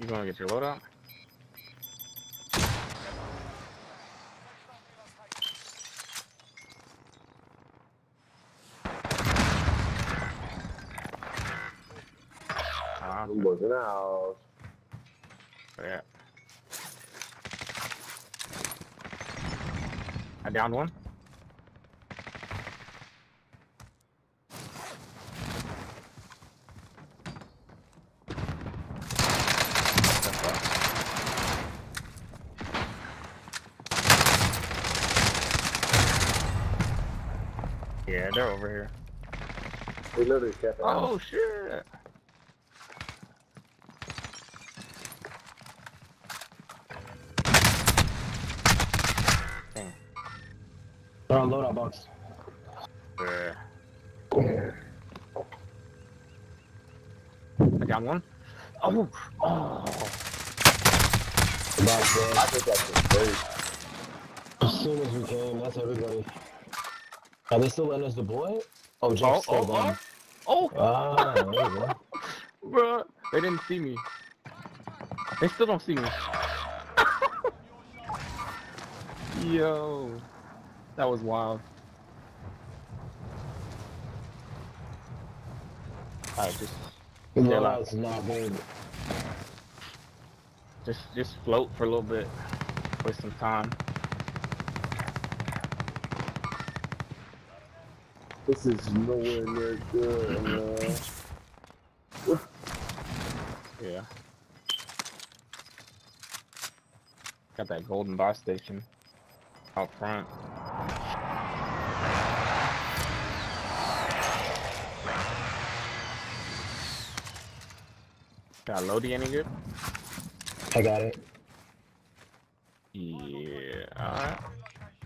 You gonna get your load out? Ah, Them boys in the house. yeah. I downed one. Yeah, they're over here. They literally kept. Oh shit! They're on loadout box. Yeah. I got one. Oh, oh. Box dead. I think that's just great. As soon as we can, that's everybody. Are they still letting us deploy? Oh, Oh, oh, still oh, gone. oh, Ah, there you go. bruh. They didn't see me. They still don't see me. Yo, that was wild. Alright, just, The Yeah, loadout's not good. just, just float for a little bit. Waste some time. This is nowhere near good, man. Yeah. Got that golden buy station out front. Got Lodi any good? I got it. Yeah. Alright.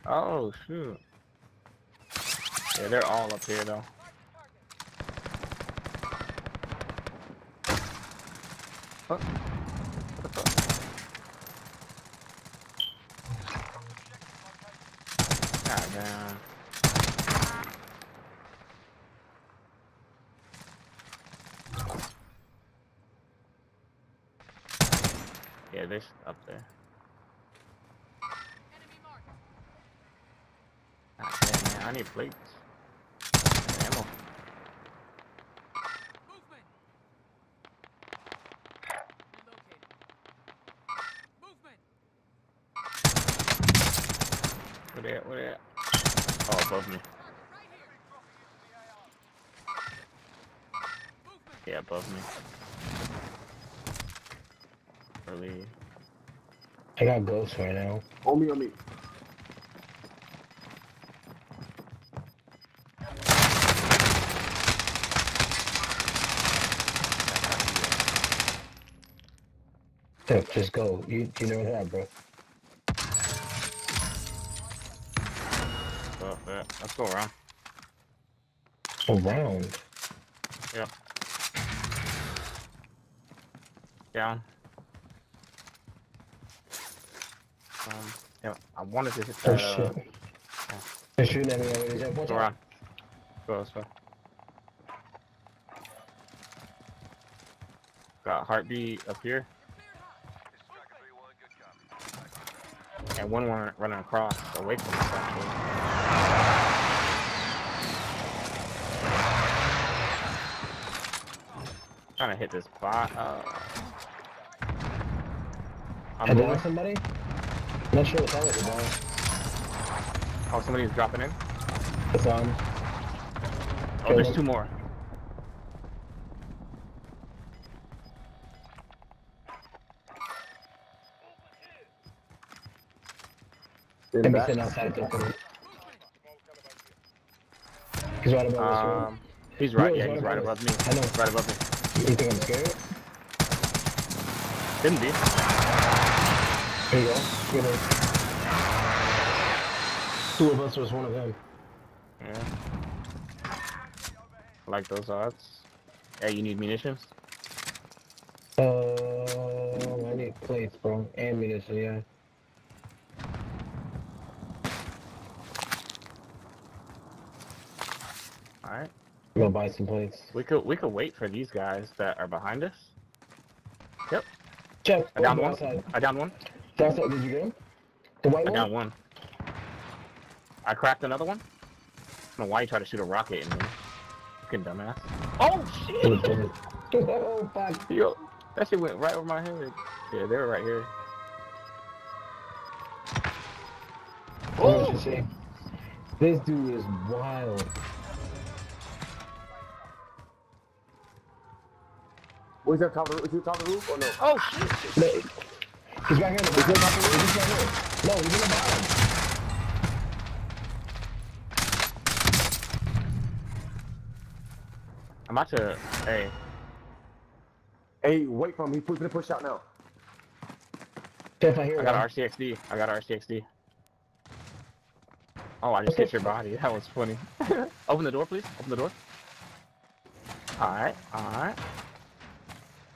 Oh shoot. Yeah, they're all up here though. What? What the fuck? God damn. They're up there. God damn, man, I need plates. Ammo. Where they at? Where they at? Oh, above me. Yeah, above me. Early. I got ghosts right now. On me, on me. Steph, just go. You you know that, bro. Oh, yeah. Let's go around. Around. Yep. Down. Um, yeah, I wanted to hit Oh that. uh, shit. They're shooting at me already. Jeff. Watch Go out. Go this way. Got heartbeat up here. And one run- running across away from us actually. Trying to hit this bot. Uh, I'm I moving. down somebody? Not sure what that was about. Oh, somebody's dropping in. It's um. Oh, there's two more. In Can be sitting outside thinking. He's right above us. Um, he's right. Yeah, Yeah, he's he's right right above above me. I know. Right above me. You think I'm scared? Couldn't be. You go. Get it. Two of us was one of them. Yeah. I like those odds. Yeah, you need munitions. Uh, I need plates, bro. And munition, yeah. All right. I'm gonna buy some plates. We could we could wait for these guys that are behind us. Yep. Check. I downed oh, one. outside. I downed one. Outside. Did you get him? The white I one? downed one. I cracked another one. I don't know why you try to shoot a rocket in me. Fucking dumbass. Oh was shit! oh, fuck. Yo, that shit went right over my head. Yeah, they were right here. Was oh! say? This dude is wild. Was that top of the, is he on top of the roof or no? Oh shit! No, He's right here in the bottom. He's right here. No, he's in the bottom. I'm about to. Hey, Hey, wait for him. He's pushing the push out now. Jeff, I hear I got him. an RCXD. I got an RCXD. Oh, I just hit your body. That was funny. Open the door, please. Open the door. Alright, alright.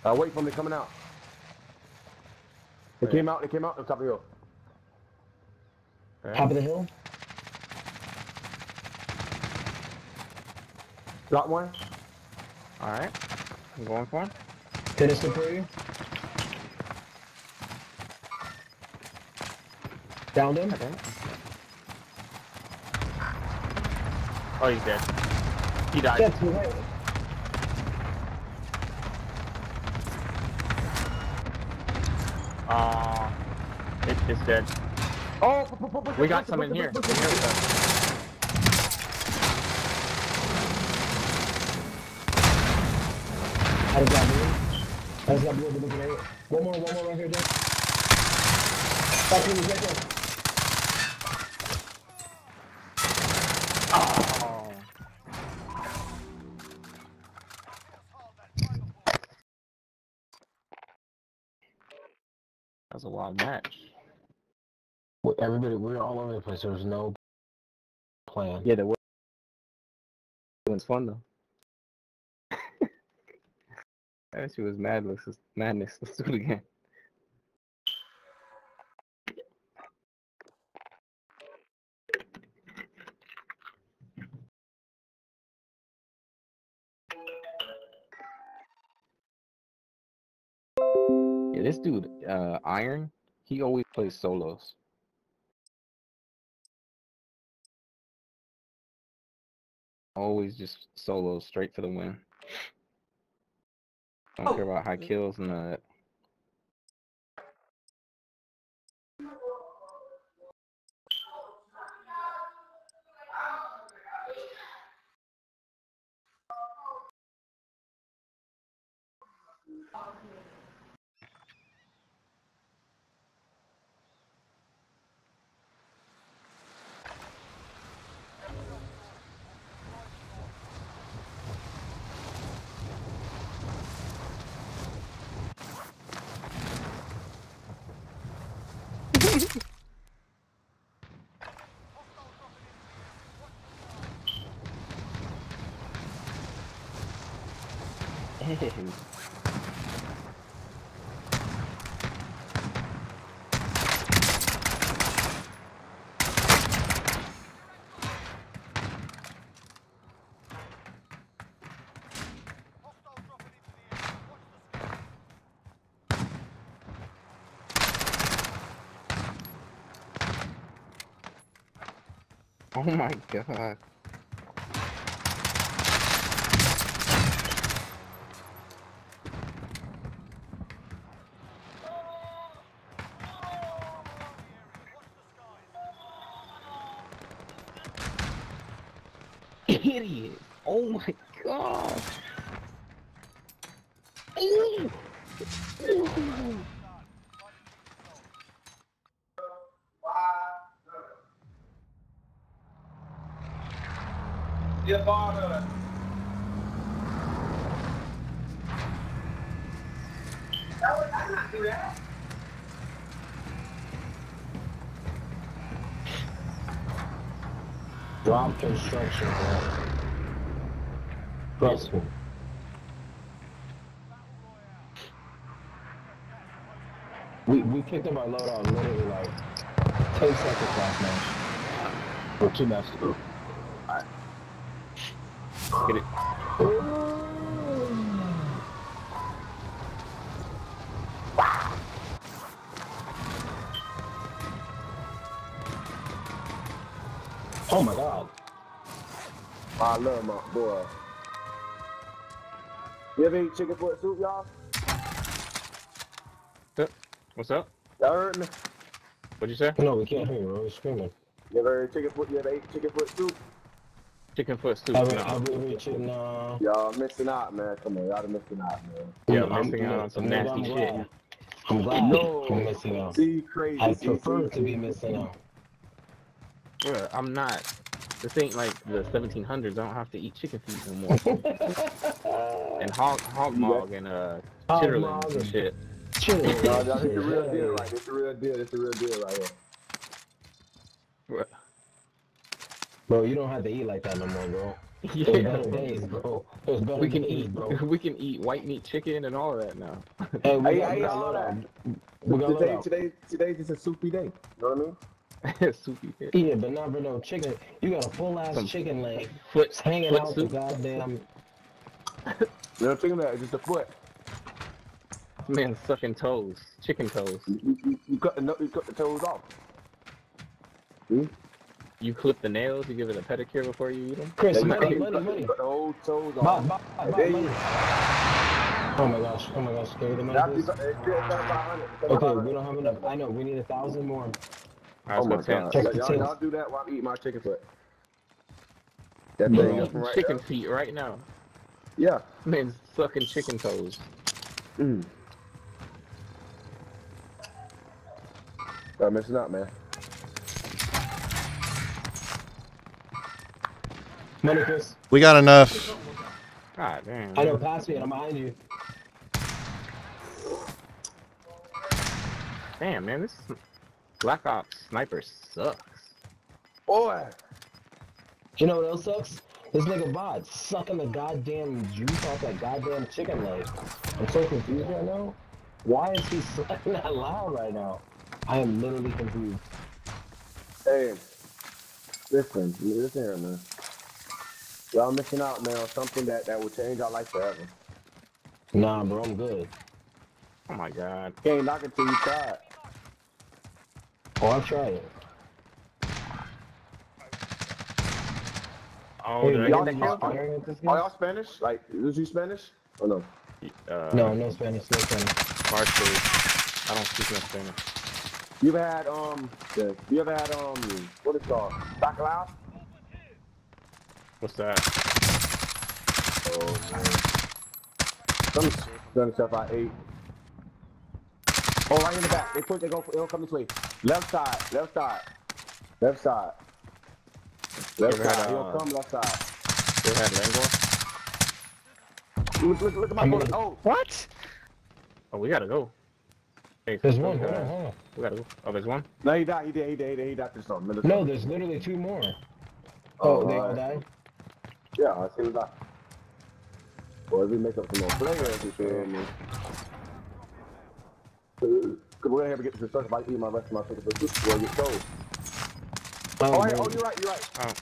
Uh, wait for me They're coming out. They Where? came out. They came out on top of the hill. Top of the hill. Got one. Alright. I'm going for him. Finish the for you. Downed him. Okay. Oh, he's dead. He died. Jeff, you right. Aw. it, it's dead. Oh, We got some in here. push In it, here push with it. us. I just got blue. I just got blue. Look at it. One more, one more right here, Jeff. Back here, he's right there. Was a wild match. Well, Everybody, we were all over the place. There was no plan. Yeah, the it was fun though. that shit was madness. Madness. Let's do it again. Uh, Iron, he always plays solos. Always just solos straight for the win. Don't care about high kills and Hey. Hostile dropping into the Oh my god. Idiot! Oh my god! Ooh. Ooh. Drop construction, bro. Trust me. We we picked up our loadout literally like ten seconds last match. Or two ago. Get it. Oh my god. I love my boy. You ever eat chicken foot soup, y'all? What's up? Y'all heard me? What'd you say? No, we can't hear you, bro. We're screaming. You ever heard chicken foot? You ever ate chicken foot soup? Chicken foot soup. I No. mean, I really chicken, uh, Y'all missing out, man. Come on, y'all are missing out, man. Yeah, I'm- missing out on some I'm- nasty shit. glad. I'm glad No. I'm missing out. See, crazy. I see, prefer see, to be missing out. Bruh, I'm not. This ain't like the 1700s. I don't have to eat chicken feet no more. and hog, hog mog and uh, Hog chitterlings mog and and- shit. Chill. No, no, this the real deal, right? This the real deal. This the real deal, right here. Bruh. Bro, you don't have to eat like that no more, bro. Yeah. days, bro. We can days, eat. bro. We can eat white meat chicken and all of that now. Hey, we Hey, got, hey, we got all loadout. We got Today, loadout. today, today's just a soupy day. You know what I mean? Soupy shit. Yeah, but not for no chicken. You got a full ass Some chicken leg Foot, hanging foot out the soup. goddamn. You know, chicken that, just a foot. Man, sucking toes. Chicken toes. You, you, you, you cut the no- you cut the toes off. Hmm? You clip the nails. You give it a pedicure before you eat them. Chris, Yeah, you money, cut- money, money. cut the whole toes off. buy, buy, There you- money. Oh my gosh, oh my gosh, can we the money, That's please? it's- it's still 7,500, Okay, we don't have enough. I know, we need a thousand more. I Oh my god. Y'all, y'all, do that while I'm eating my chicken foot. That Bro. thing up right chicken there. feet right now. Yeah. Man, sucking chicken toes. Mm. Y'all missing out, man. Money, Chris. We got enough. God damn. I know, pass me it. I'm behind you. Damn, man, this Black Ops sniper sucks. Boy. You know what else sucks? This nigga bot sucking the goddamn juice off that goddamn chicken leg. I'm so confused right now. Why is he sucking that loud right now? I am literally confused. Hey. Listen, listen here, man. Y'all missing out, man, on something that, that will change our life forever. Nah, bro, I'm good. Oh my god. Can't knock it till you try it. Oh, I've tried it. Oh, Hey, y'all y'all- kill? Staring at this Are y'all Spanish? Like, is you Spanish? Or no? Uh, No, no Spanish, no Spanish. Partially. I don't speak no Spanish. You ever had, um, the, you ever had, um, what is it called? Bacalao? What's that? Oh, man. Some some stuff I ate. Oh, right in the back. They put, they go, they'll come this way. Left side, left side. Left side. Left ever had, side. He'll uh, come left side. They had Lingua? Look, look, look at my I bullet. mean- Oh, What? Oh, we gotta go. Hey, There's one. Hold on, hold on. We gotta go. Oh, there's one. No, he died. He did. He did. He did. He died to something. No, there's literally two more. Oh, they all alright. died? Yeah, I see that. Well, we make up some more players, you feel me? Cause we're gonna have to get to the circle. I eat my rest of my chicken for soup before I get sold. Oh, Oh, hey, oh, you're right. You're right. Oh.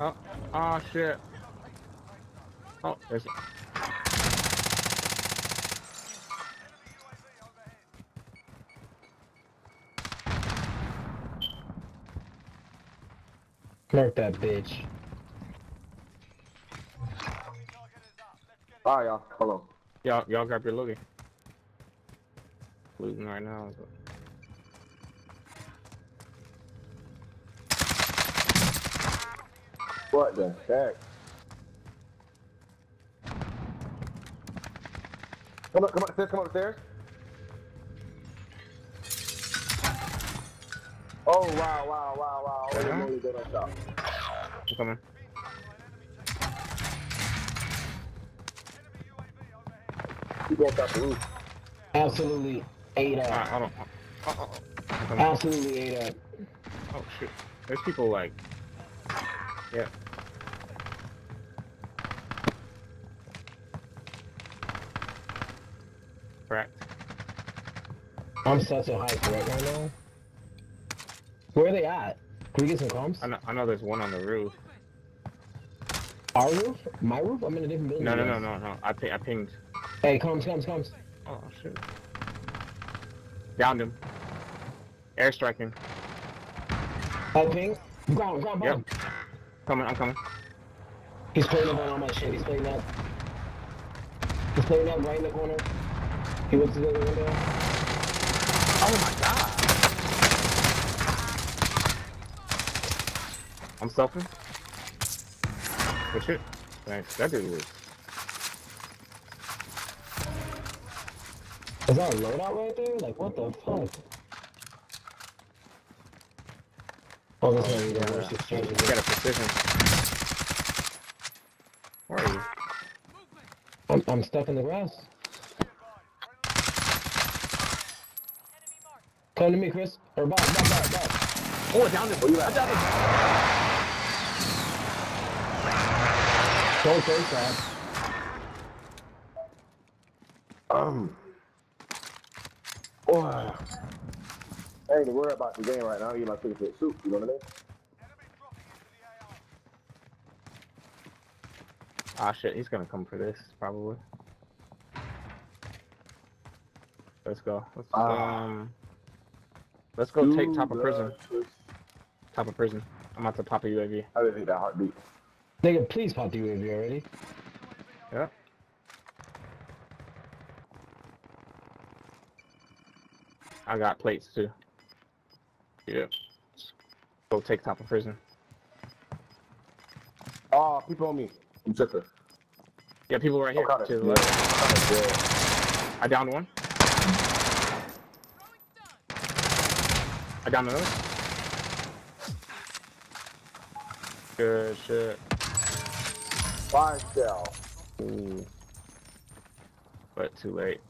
Oh, oh shit. Oh, there's. Mark that bitch. Right, y'all. Hold on. Y'all, y'all grab your loogie. Losing right now. But... What the heck? Come up, come upstairs, come upstairs. Oh, wow, wow, wow, wow. Oh. I'm coming. Broke out the roof. Absolutely ate Alright, up. hold on. Oh, oh, oh. Absolutely ate up. Oh shit. There's people like. Yeah. Correct. I'm such a high threat right now. Where are they at? Can we get some comms? I know, I know there's one on the roof. Our roof? My roof? I'm in a different building. No, no, no, no, no. I, ping, I pinged. Hey, comms, comms, comms. Oh shit. Downed him. Airstriking. Oh, ping. Ground, ground, bomb. Yep. Coming, I'm coming. He's playing up on all my shit. He's playing up. He's playing up right in the corner. He went to the other window. Oh my god. I'm selfing. Good shit. Thanks. That dude was. Is that a loadout right there? Like, what the fuck? Oh, that's not even the worst exchange. You got a precision. Where are you? I'm, I'm stuck in the grass. Come to me, Chris. Or Bob, Bob, Bob, Bob. Oh, down this. Where you at? Don't say crap. Um. Oh. I ain't even worried about the game right now. You my chicken foot soup. You know what I mean? Ah shit, he's gonna come for this probably. Let's go. Let's Ah. um. Let's go take top of prison. uh, Top of prison. I'm about to pop a UAV. I didn't hit that heartbeat. Nigga, please pop the UAV already. Yeah. I got plates too. Yeah. Go take top of prison. Oh, people on me. I'm tripping. Yeah, people right here. Oh, to the yeah. left. Yeah. I downed one. I downed another. Good shit. Fire shell. Ooh. But too late.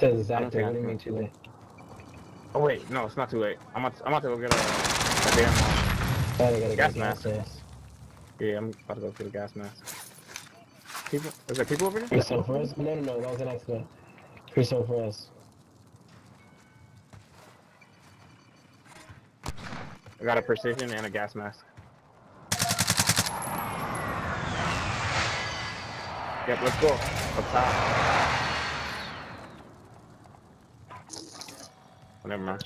Says I don't exactly. think I What do you can. mean too late? Oh wait, no, it's not too late. I'm about to, I'm about to go get a, a damn. uh, they gotta Gas go mask. downstairs. Yeah, I'm about to go get a gas mask. People? Is there people over there? Chris for us? No, no, no. That was an accident. Chris for us. I got a precision and a gas mask. Yep, let's go. Up top. Oh, never mind.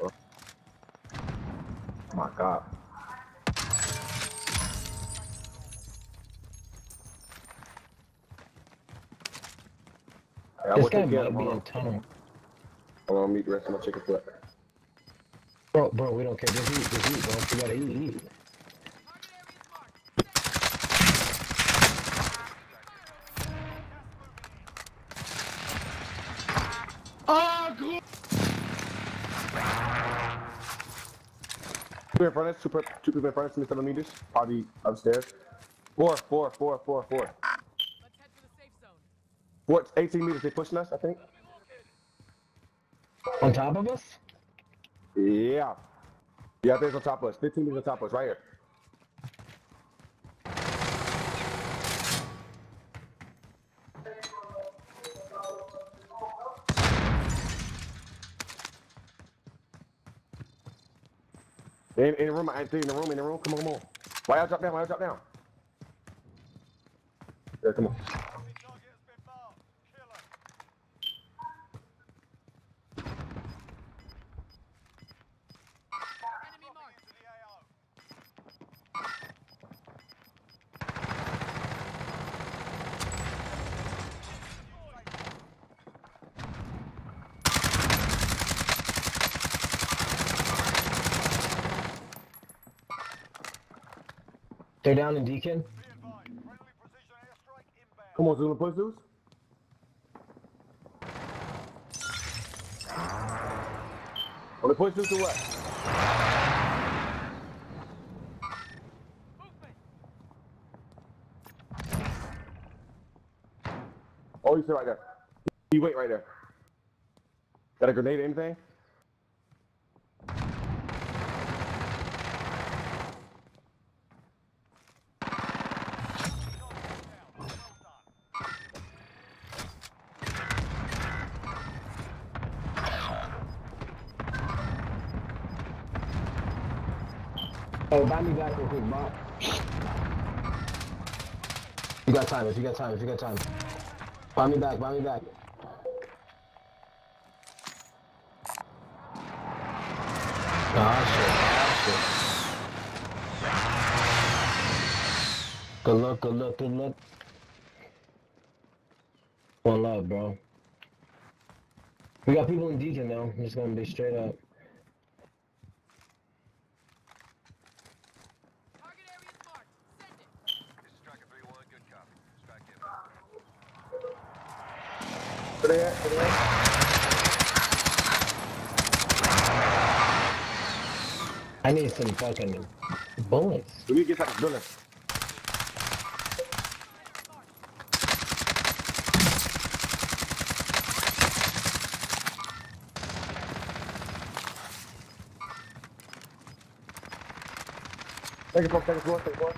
Oh my god. Hey, This guy I could. might be in uh, tunnel. I'm gonna meet the rest of my chicken foot. Bro, bro, we don't care. Just eat, just eat, bro. You gotta eat, eat. Front of us, two, per- two people in front of us, Mr. meters, probably upstairs. Four, four, four, four, four. Four, 18 meters. They pushing us, I think. On top of us? Yeah. Yeah, I think it's on top of us. 15 meters on top of us, right here. In, in the room, I see in the room, in the room. Come on, come on. Why y'all drop down? Why y'all drop down? Yeah, come on. Enemy target has been marked. Kill 'em. Dropping into the AO. They're down in Deacon. Come on, Zulu, push Zeus. On the push Zeus to what? Oh, you sit right there. You wait right there. Got a grenade or anything? Buy me back real quick. You got time, if you got time, if you got time. Buy me back, buy me back. Ah, shit, ah. Good luck, good luck, good luck. One love, bro. We got people in Deacon though. I'm just gonna be straight up. Target area is marked. Send it. This is Striker 3-1. Good copy. Strike inbound. Where they at? Where they at? I need some fucking bullets. We need to get back to. Take it, folks. Take it, folks. Take it, folks.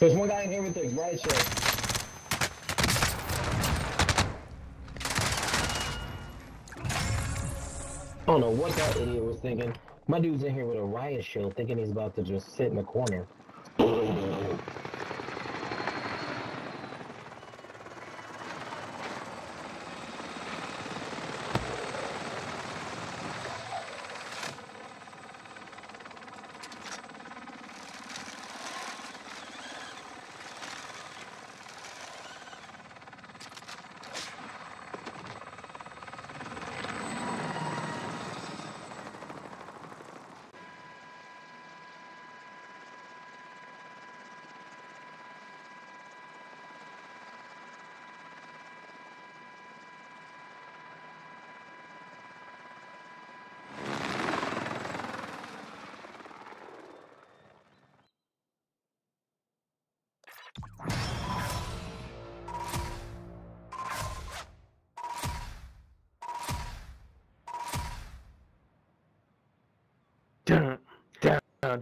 There's one guy in here with the riot shirt. I don't know what that idiot was thinking. My dude's in here with a riot shield thinking he's about to just sit in the corner.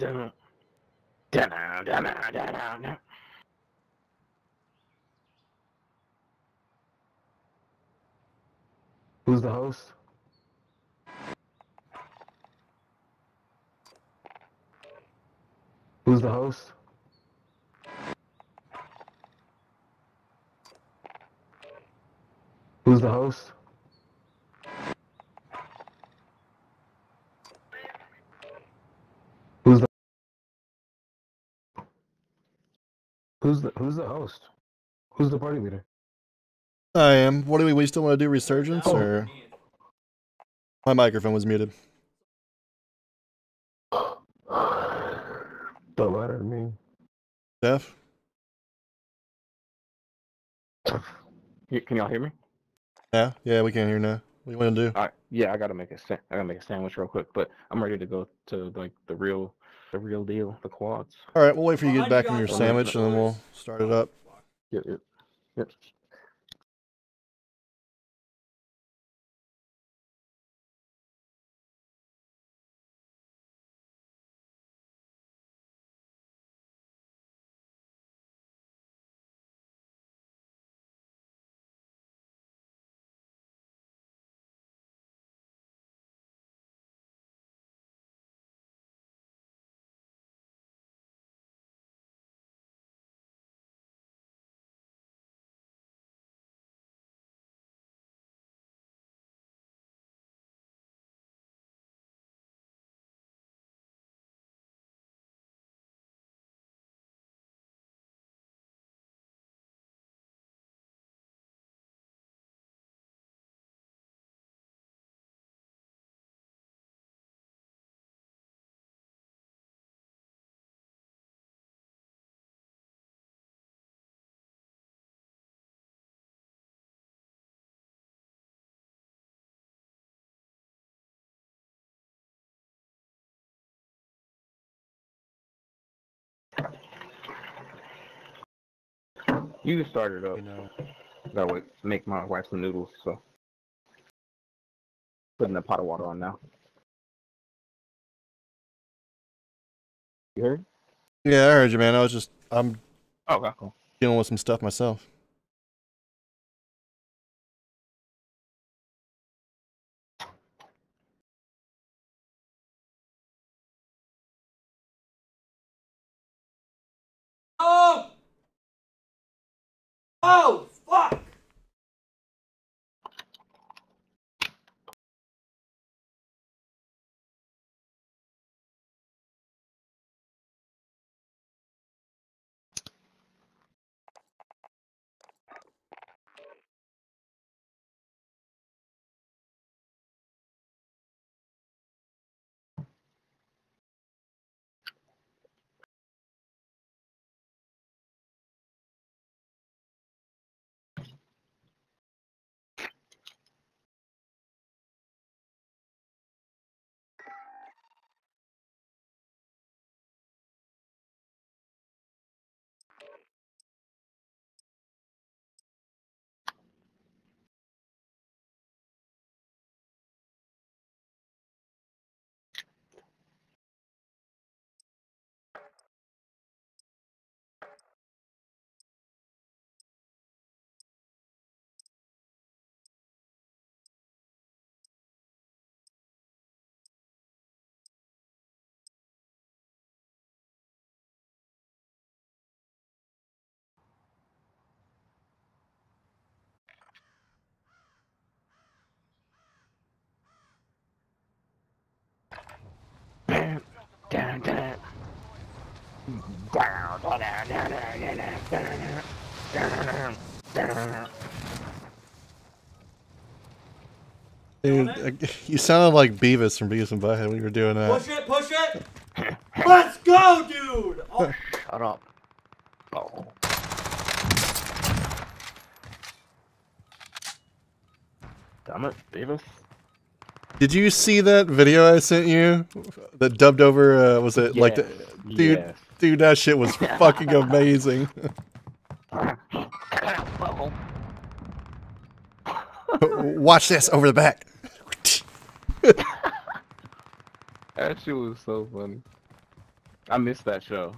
Dun, dun, dun, dun, dun. Who's the host? Who's the host? Who's the host? Who's the Who's the host? Who's the party leader? I am. What do we? We still want to do resurgence, or my microphone was muted. Don't matter to me. Def. You- Can y'all hear me? Yeah, yeah, we can hear now. What do you want to do? All right. Yeah, I gotta make a sa- I gotta make a sandwich real quick, but I'm ready to go to like the real, the real deal, the quads. All right, we'll wait for you to get back you from your sandwich and then we'll start it up. Yep, yep, yep. You can start it up. You know. That way, make my wife some noodles. So, putting a pot of water on now. You heard? Yeah, I heard you, man. I was just I'm Oh, okay, cool. dealing with some stuff myself. Oh, Down, down. Down, down, down, down, down, down, down, down, down. Dude, uh, you sounded like Beavis from Beavis and Butthead when you were doing that. Push it, push it! Let's go, dude! Oh, Shut up. Oh. Damn it, Davis. Did you see that video I sent you? That dubbed over uh, was it like the dude yes. dude that shit was fucking amazing. Watch this over the back. That shit was so funny. I missed that show.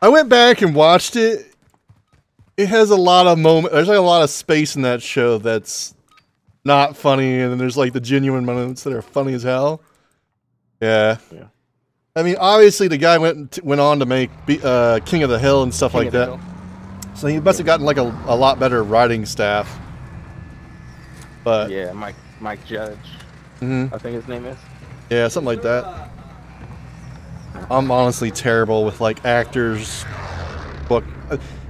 I went back and watched it. It has a lot of moment. There's like a lot of space in that show that's not funny, and then there's like the genuine moments that are funny as hell. Yeah. Yeah. I mean, obviously the guy went went on to make Be- uh, King of the Hill and stuff King like that. So he must have gotten like a, a lot better writing staff. But yeah, Yeah, Mike Mike Judge. Mhm. I think his name is. yeah, something like that. I'm honestly terrible with like actors. Book.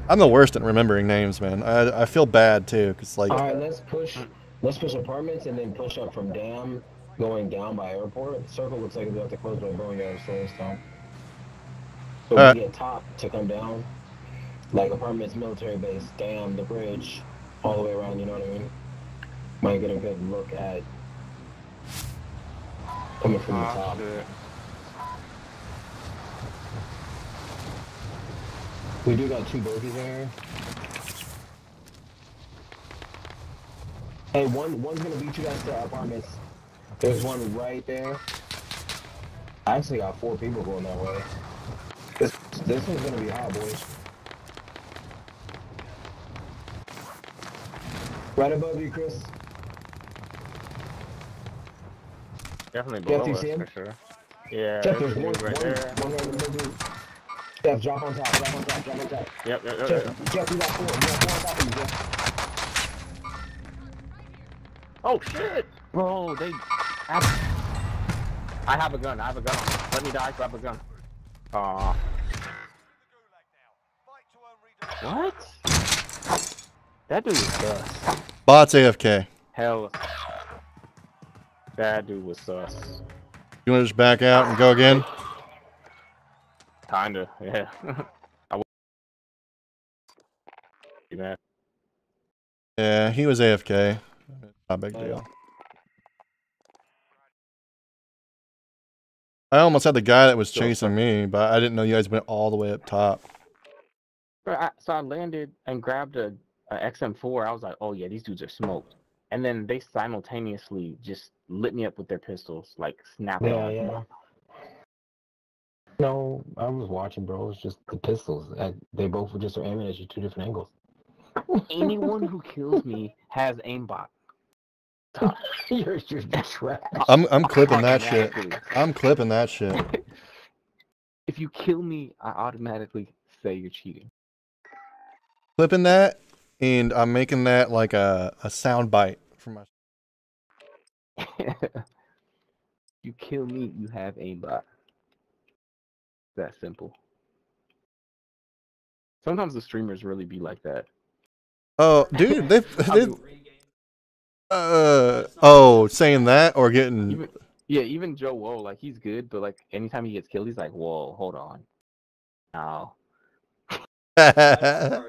I'm the worst at remembering names, man. I, I feel bad too, cause like All right, let's push. Let's push apartments and then push up from dam, going down by airport. Circle looks like it's about to close by Boneyard Slowstone. So Alright. we uh, get top to come down, like apartments, military base, dam, the bridge, all the way around. You know what I mean? Might get a good look at coming from the Oh, top. shit. We do got two bogeys in Hey, one one's gonna beat you guys to apartments. There's one right there. I actually got four people going that way. This this one's gonna be hot, boys. Right above you, Chris. Definitely Jeff, below you us for sure. Yeah, Jeff, there's there's one, right one, there. one right in the. Jeff, drop on top, drop on top, drop on top. Yep, yep, yep, Jeff, yep. Jeff, you got four, you got four on top of you, Jeff. Oh shit, bro! They. Have... I have a gun. I have a gun. Let me die. Grab a gun. Aw. What? That dude was sus. Bots AFK. Hell. That dude was sus. You want to just back out and go again? Kinda, yeah. I would. Yeah, he was AFK. Not a big oh, deal. I almost had the guy that was chasing me, but I didn't know you guys went all the way up top. I, so I landed and grabbed a, a XM4. I was like, oh yeah, these dudes are smoked. And then they simultaneously just lit me up with their pistols, like snap it Yeah, yeah. No, I was watching, bro. It was just the pistols. I, they both were just aiming at you two different angles. Anyone who kills me has aimbot. you're you're trash. I'm I'm clipping that shit. I'm clipping that shit. If you kill me, I automatically say you're cheating. Clipping that, and I'm making that like a, a sound bite for my. you kill me, you have aimbot. That simple. Sometimes the streamers really be like that. Oh, dude, they've, they mean, uh oh saying that or getting even, yeah, even JoeWo, like he's good, but like anytime he gets killed, he's like, "Whoa, hold on." Now, yeah,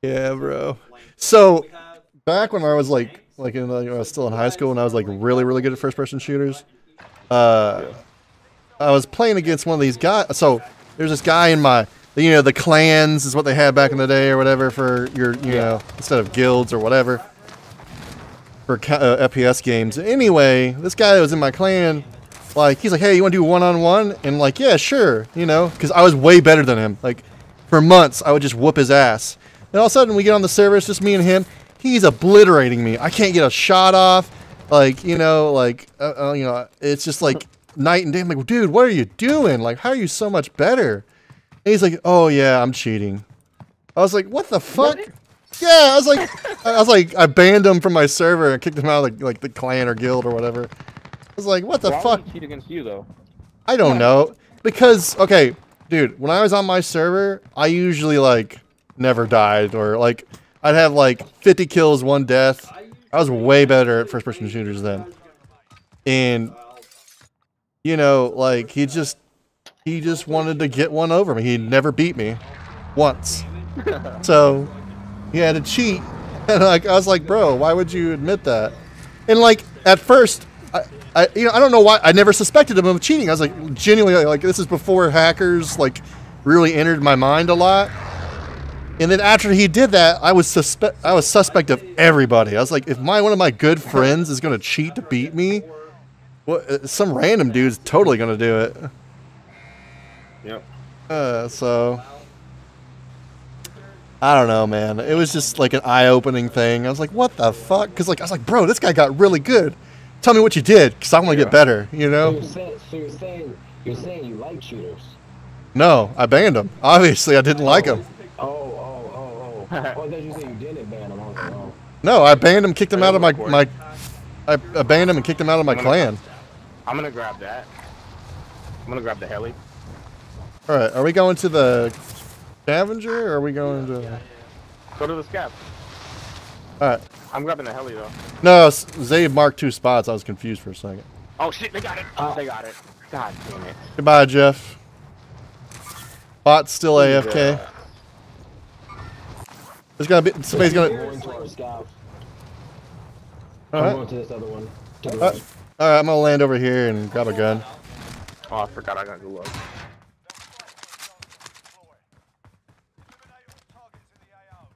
bro. So back when I was like like in like, I was still in high school and I was like really really good at first person shooters, uh, I was playing against one of these guys. So there's this guy in my you know the clans is what they had back in the day or whatever for your you know instead of guilds or whatever for uh, FPS games. Anyway, this guy that was in my clan. Like he's like, hey, you want to do one on one? And like, yeah, sure, you know, because I was way better than him. Like, for months, I would just whoop his ass. And all of a sudden, we get on the server, it's just me and him. He's obliterating me. I can't get a shot off. Like, you know, like, uh, uh, you know, it's just like night and day. I'm like, dude, what are you doing? Like, how are you so much better? And he's like, oh yeah, I'm cheating. I was like, what the fuck? Yeah, I was like, I was like, I banned him from my server and kicked him out of the, like the clan or guild or whatever. I was like, what the Why would fuck? he cheat against you though? I don't know because okay, dude, when I was on my server, I usually like never died or like I'd have like 50 kills, one death. I was way better at first person shooters then. And you know, like he just he just wanted to get one over me. He never beat me once. so he had to cheat. And like I was like, "Bro, why would you admit that?" And like at first I, I you know I don't know why I never suspected him of cheating. I was like genuinely like this is before hackers like really entered my mind a lot. And then after he did that, I was suspect I was suspect of everybody. I was like, if my one of my good friends is gonna cheat to beat me, what uh, some random dude's totally gonna do it. Yep. Uh, so I don't know, man. It was just like an eye-opening thing. I was like, what the fuck? Because like I was like, bro, this guy got really good. Tell me what you did, because I want to Yeah. get better. You So know? you're saying, so you're saying, you're saying you like shooters? No, I banned him. Obviously, I didn't like him. Oh, oh, oh, oh. oh, I thought you said you didn't ban them. I was like, oh. No, I banned him, kicked him out of my my. I, I banned him and kicked him out of my I'm gonna- clan. I'm gonna grab that. I'm gonna grab the heli. All right, are we going to the scavenger or are we going to? Go to the scav. All right. I'm grabbing the heli though. No, S- Zabe marked two spots. I was confused for a second. Oh shit, they got it. Oh, they got it. God damn it. Goodbye, Jeff. Bot's still AFK. Yeah. There's gonna be somebody's I'm gonna. going to our scout. All I'm right, going to this other one. To the Uh, right. all right. I'm gonna land over here and grab a gun. Oh, I forgot I got to look. Eliminate all targets in the AO.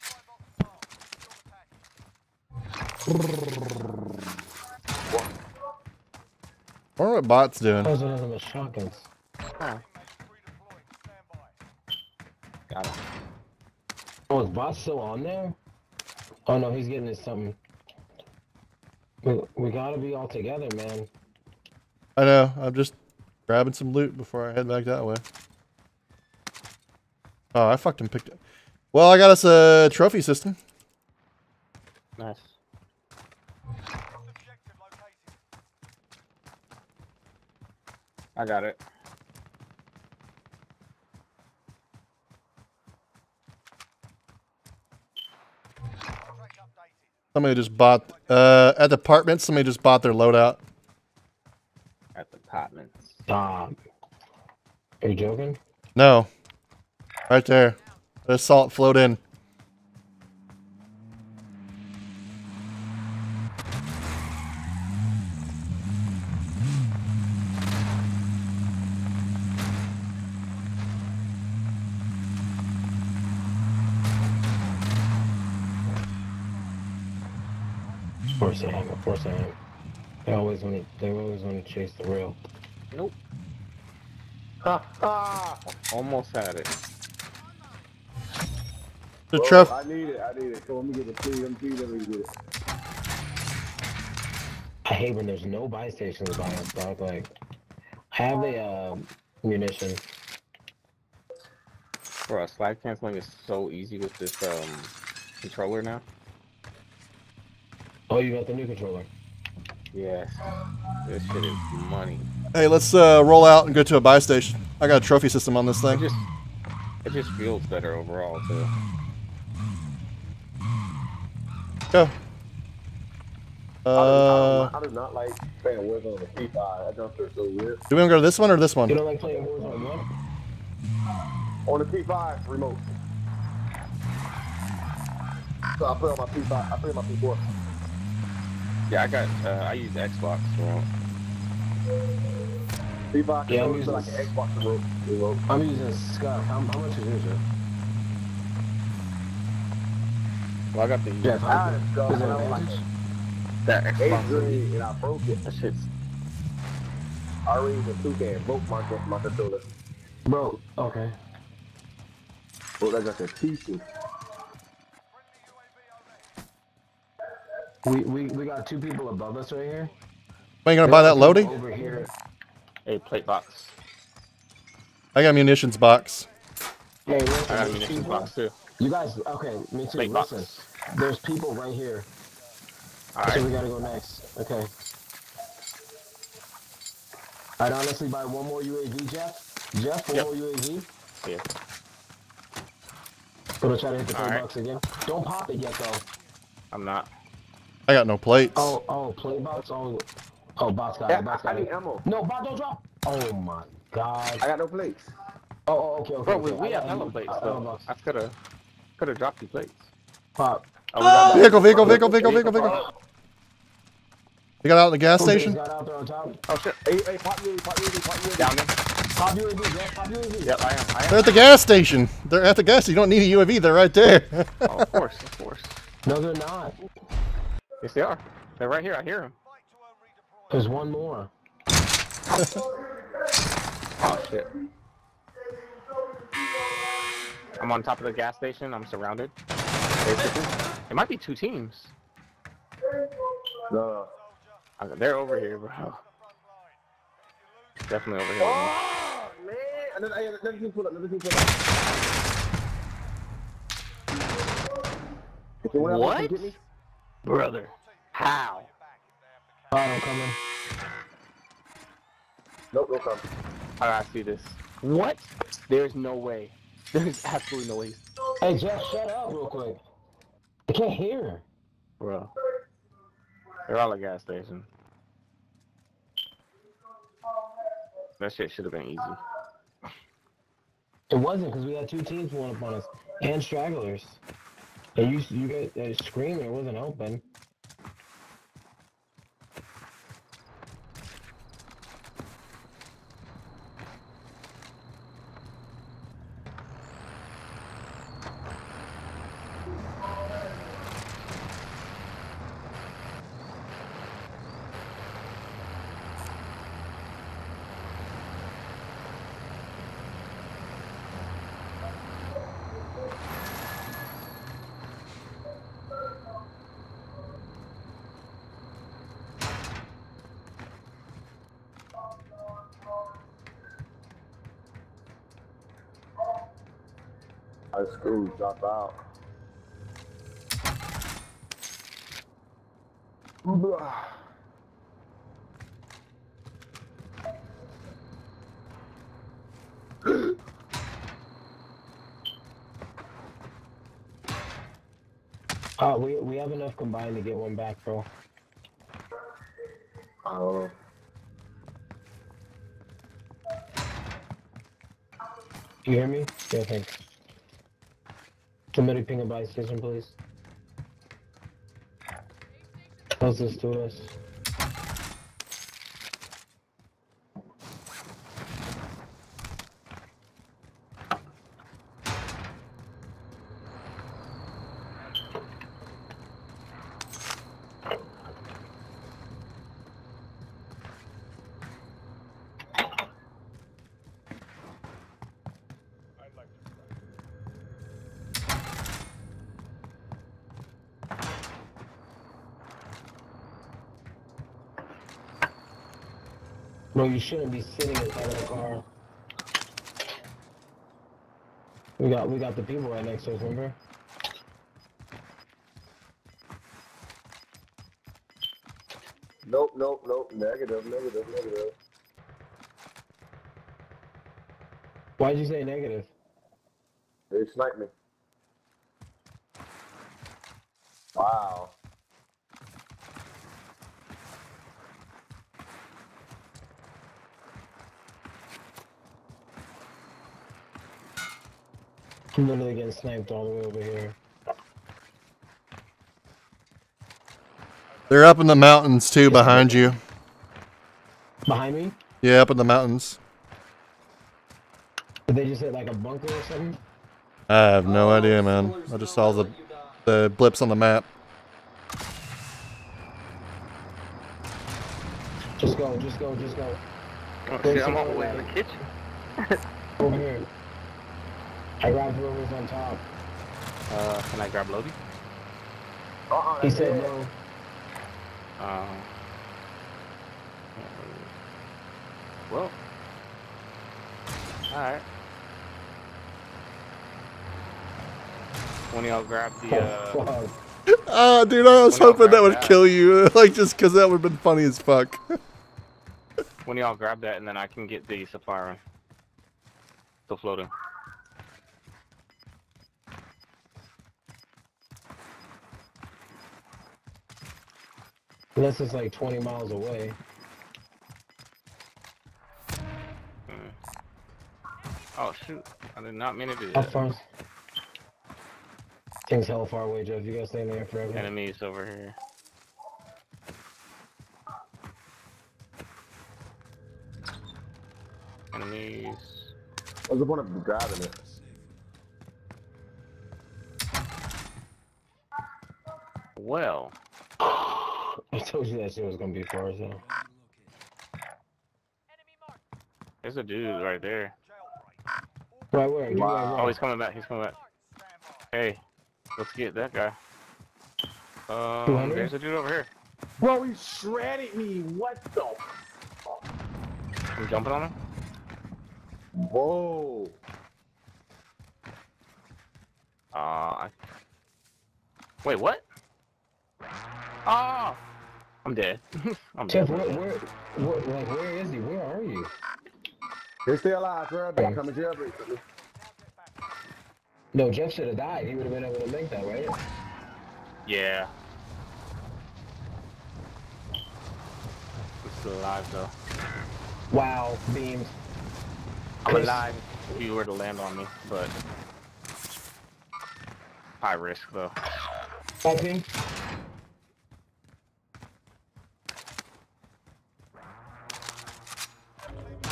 Five off the mark. Still attacking. I wonder what bot's doing. Those are nothing but shotguns. Oh, Teammates. Stand by. got it. Oh, is bot still on there? Oh no, he's getting his something. We, we gotta be all together, man. I know. I'm just grabbing some loot before I head back that way. Oh, I fucked him. Picked it. Well, I got us a trophy system. Nice. I got it. Somebody just bought uh at the apartment. Somebody just bought their loadout. At the apartments. Stop. Are you joking? No, right there. The salt flowed in. Course I am. Of course I am. They always want to. They always want to chase the rail. Nope. Ha ha! Almost had it. The Oh, trophy. I need it. I need it. So let me get the speed. Let me see. Let me get it. I hate when there's no buy stations by us, dog. Like, I have the uh, munition. Bro, slide canceling is so easy with this um controller now. Oh, you got the new controller. Yes. This shit is money. Hey, let's uh, roll out and go to a buy station. I got a trophy system on this It thing. just it just feels better overall too. Go. I, Uh, do, I, do, I do not like playing Warzone on the P5. I That jump is so weird. do we want to go to this one or this one? You don't like playing Warzone what? On the P5 remote. So I play on my P5. I play on my P4. Yeah, I got uh, I use Xbox remote. P5 Yeah, I'm using like an Xbox remote. remote. I'm using Scott. How, how much is yours, Jeff? Well, I got the Jeff, I how had it, so is it I was like advantage? that eighth Xbox. grade and I broke it. That shit's I read the 2K and broke my, my controller. Bro, okay. Broke that just in pieces. We, we we got two people above us right here. Are you gonna buy that People loading? Over here. a plate box. I got munitions box. Hey, listen, I got munitions people- box too. You guys, okay, me too. Plate Listen, box. there's people right here. So Alright. we gotta go next. Okay. I'd honestly buy one more UAV, Jeff. Jeff, one Yep. more UAV. Yeah. Gonna try to hit the plate Alright. bucks again. Don't pop it yet, though. I'm not. I got no plates. Oh, oh, play box. Oh, oh, bots got Yeah, it. Bots I, I got need it. ammo. No, bot, don't drop. Oh my god. I got no plates. Oh, oh okay, okay. Bro, okay. we, we I have got hella you. plates Uh, though. I could have could have dropped you plates. Pop. Oh, we got that. Vehicle, vehicle, vehicle, vehicle, vehicle, vehicle. You got out at the gas Okay, station? Got out there on top. Oh shit. Hey, hey, pop UAV, pop UAV, pop UAV. Down there. Pop UAV, Jeff. Pop UAV. Yep, I am. I am. They're at the gas station. They're at the gas station. You don't need a UAV. They're right there. Oh, of course, of course. No, they're not. Yes, they are. They're right here. I hear them. Fight to earn redeploy. There's one more. Oh shit. I'm on top of the gas station. I'm surrounded. Basically. It might be two teams. No. Uh, They're over here, bro. Definitely over here. Oh, man. Another, another team pull up, another team pull up. If you wanna What? Come get me, Brother. How? Oh, Bot, I'm coming. Nope, no come. I see this. What? There's no way. There's absolutely no way. Hey, Jeff, shut up real quick. I can't hear. Bro. They're all at gas station. That shit should have been easy. It wasn't because we had two teams pulling up on us and stragglers. You you guys uh, screaming, it wasn't helping. School drop out. Uh, we we have enough combined to get one back, bro. Know. You hear me? Yeah, thanks. Somebody ping a buy station, please. Closest to us. You shouldn't be sitting inside of the car. We got we got the people right next to us, remember? Nope, nope, nope. Negative, negative, negative. Why'd you say negative? They sniped me. I'm literally getting sniped all the way over here. They're up in the mountains too, behind you. Behind me? Yeah, up in the mountains. Did they just hit like a bunker or something? I have no Oh, idea, man. I just saw the let you die. the blips on the map. Just go, just go, just go. Oh, shit, I'm all the way in the kitchen. Over here. I grabbed whoever's on top. Uh, can I grab Lodi? Uh-uh, He that's said no. Um. Well. Alright. One of y'all grab the, uh, Oh, fuck. Ah, dude, I was Well, hoping that would that. kill you, like just because that would have been funny as fuck. one of y'all grab that and then I can get the supply run. Still floating. Unless it's like 20 miles away. Mm. Oh shoot, I did not mean to do that. How far? Thing's hell far away, Jeff. You gotta stay in there forever. Enemies over here. Enemies. What's the point of grabbing it? Well, I told you that shit was gonna be far as hell. There's a dude right there. Right where? Give me Wow. that Oh, he's coming back. He's coming back. Hey, let's get that guy. Um, 200? there's a dude over here. Bro, he shredded me. What the? I'm jumping on him. Whoa. Uh, I... wait, what? Oh, I'm dead. I'm Jeff, dead. where, where, where, like, where is he? Where are you? They're still alive. Jailbreak. Coming jailbreak. No, Jeff should have died. He would have been able to make that, right? Yeah. I'm still alive though. Wow, beams. I'm alive if you were to land on me, but high risk though. Helping.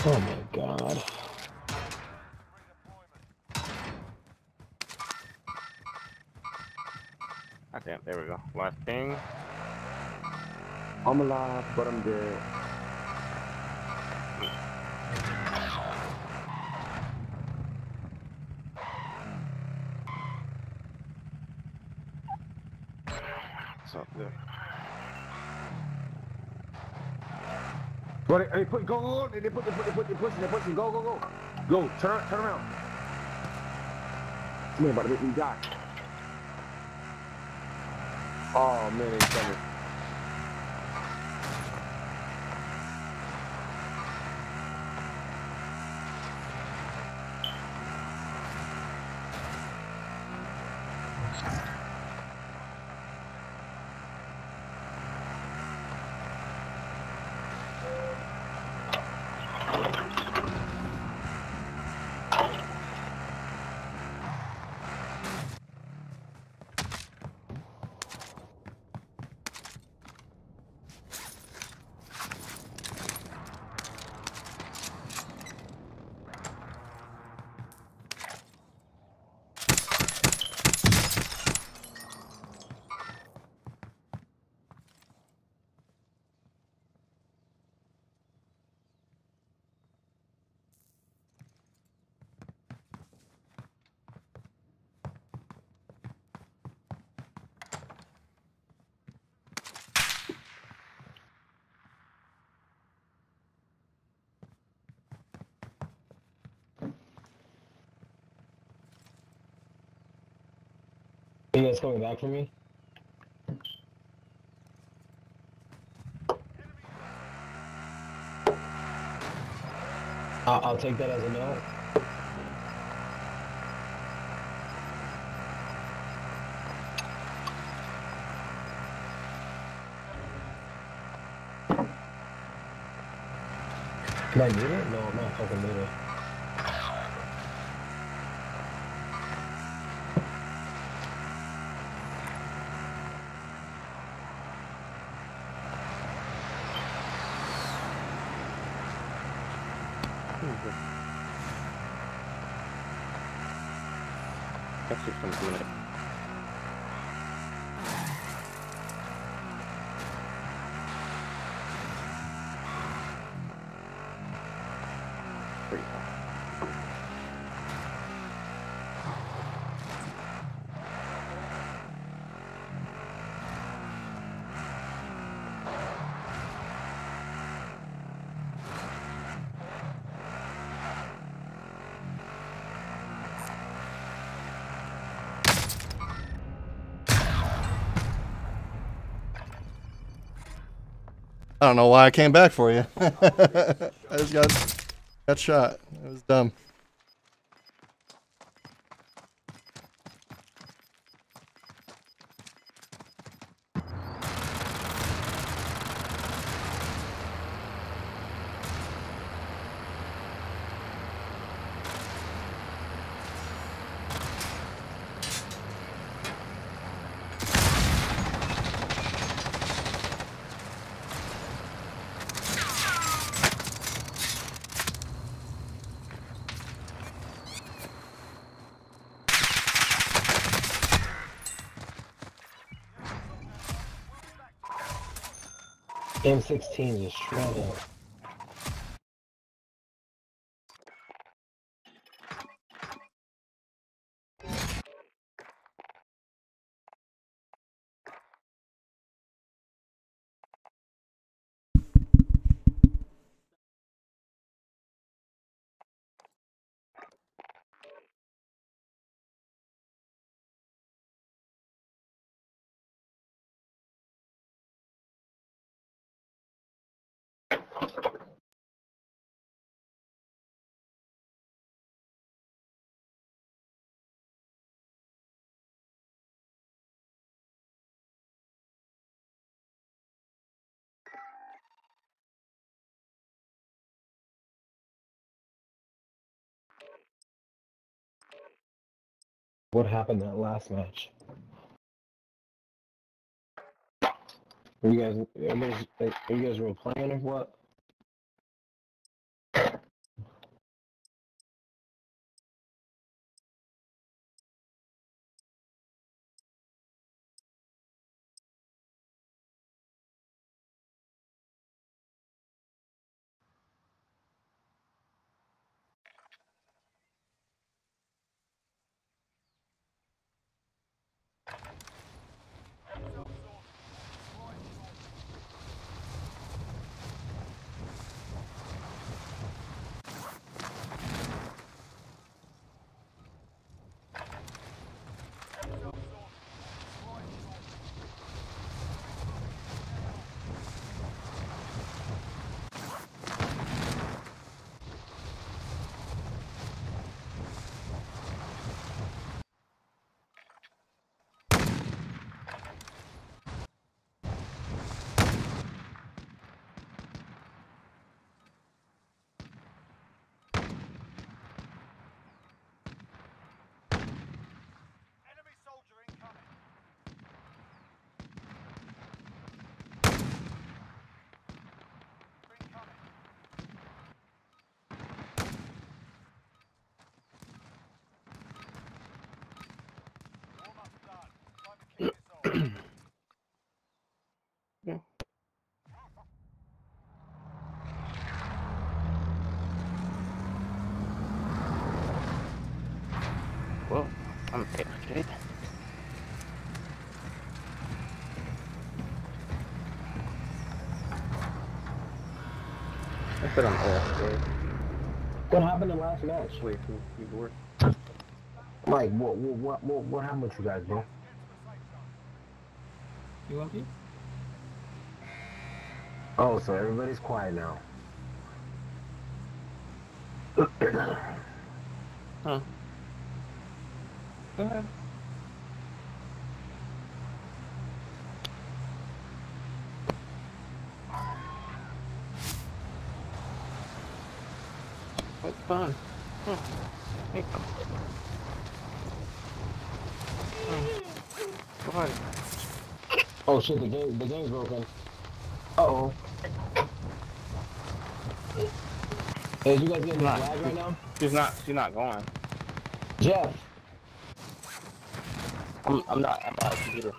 Oh my god. God damn, there we go. Last thing. I'm alive, but I'm dead. So good. But they, they put go go. They, they put they put they put they pushing they pushing. Go go go. Go turn turn around. Man, about to make me die. Oh man, they coming. You guys coming back for me? I'll, I'll take that as a no. Can I mute it? No, I'm not fucking mute it. I don't know why I came back for you. I just got got shot. It was dumb. M16 just shredded. What happened that last match? Are you guys, are you guys were playing or what? I said I'm AFK. What happened the last match? Wait, who you were? Mike, what, what, what, what, what happened with you guys, bro? You lucky? Oh, so everybody's quiet now. Huh. Go ahead. It's fun. Huh. Hey. Go ahead. Oh shit, the game, the game's broken. Uh oh. Hey, you guys getting Nah. lag right now? She's not. She's not going. Jeff, I'm. I'm not. I'm not a computer.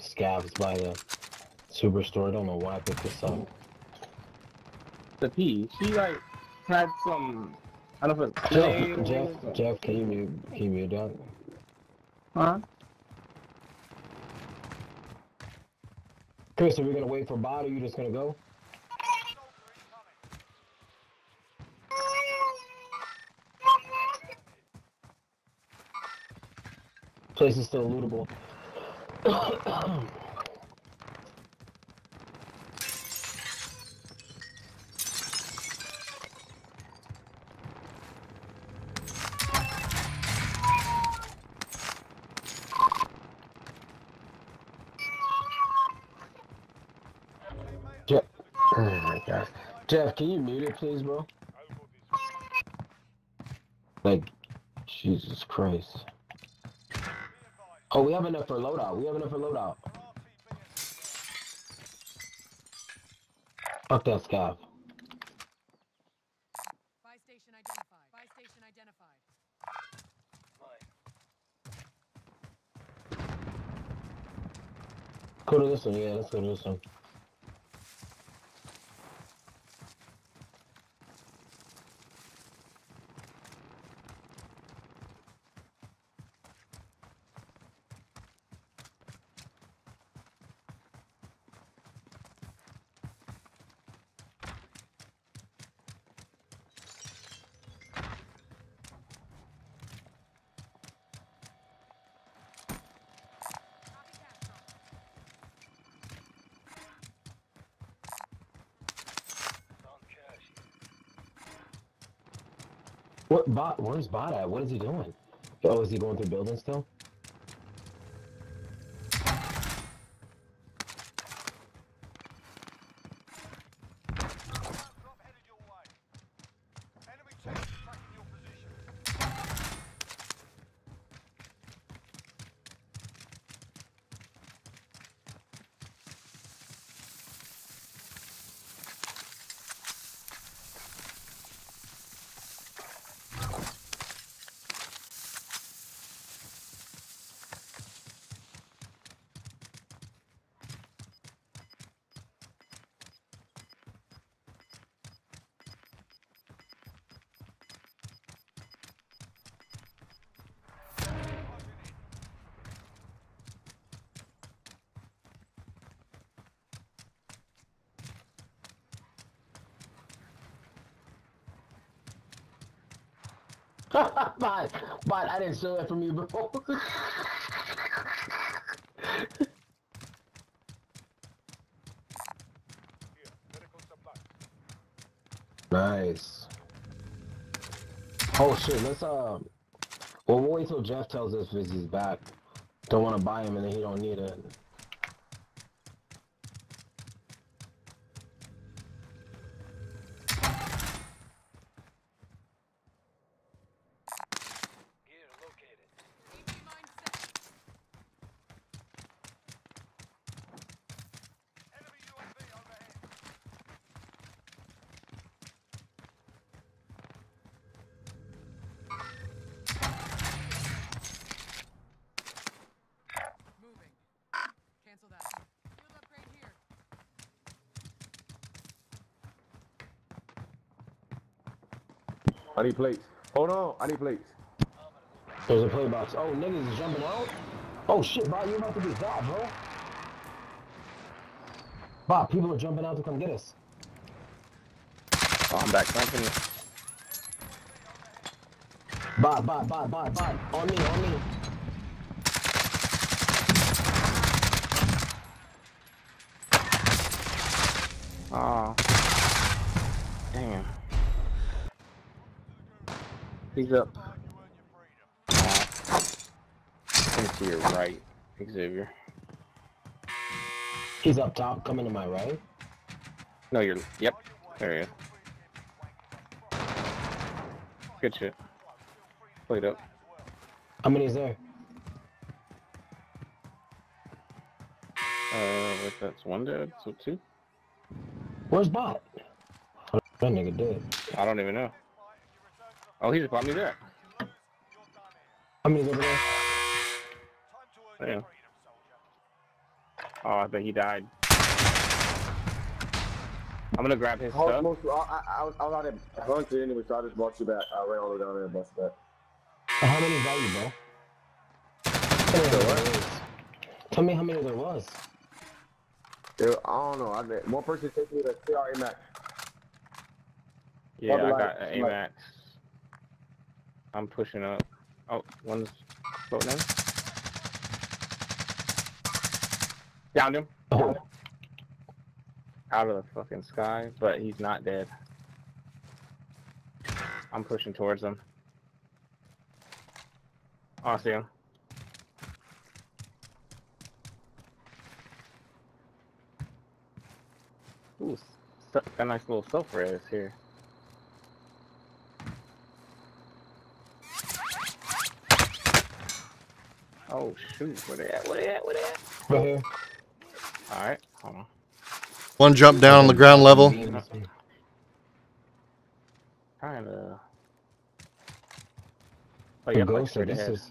Scavs by the superstore. I don't know why I picked this up. The P. She like had some. I don't know Jeff, Jeff, Jeff, can you mute, can you mute that? Huh? Chris, are we gonna wait for bot or you just gonna go? Place is still lootable. Jeff, oh my. Jeff, can you mute it, please, bro? Like, Jesus Christ. Oh, we have enough for loadout. We have enough for loadout. Fuck that scav. Buy station identified. Buy station identified. Go to this one, yeah, let's go to this one. Bot? Where's bot at? What is he doing? Oh, is he going through buildings still? But, but I didn't steal that from you, supply. nice. Oh shit, let's uh well we'll wait till Jeff tells us if he's back. Don't wanna buy him and then he don't need it. Gear located. EV mine set. Enemy UAV overhead. Moving. Cancel that. Field upgrade here. I need plates. Hold on, I need plates. There's a play box. Oh niggas is jumping out? Oh shit, Bob, you about to get got, bro. Bob, people are jumping out to come get us. Oh, I'm back company. Bob, Bob, Bob, Bob, Bob. On me, on me. He's up. You earn your freedom. Coming to your right, Xavier. He's up top, coming to my right. No, you're. Yep. There you go. Good shit. Played up. How many is there? Uh, if that's one dead, so two. Where's Bot? That nigga dead. I don't even know. Oh, he just bought me there. How many's over there? Time to earn Yeah. your. Oh, I bet he died. I'm gonna grab his I was, stuff. supposed to- I, I, I was, I was out there hunting anyway, so I just brought you back. I ran all the way uh, down there and brought you back. How many value, bro? Tell me, how many there is. Tell me how many there was. Yeah, I don't know. I, one person took me to CRA Max. Yeah, I Probably got like- an AMAX. I'm pushing up. Oh, one's floating in. Downed him. Oh, Out of the fucking sky, but he's not dead. I'm pushing towards him. Oh, I see him. Ooh, got a nice little self res here. Oh shoot, where they at? Where they at? Where they at? right here. Alright, hold on. One jump down on the ground level. Kinda. Oh, yeah, like Ghost, straight this is.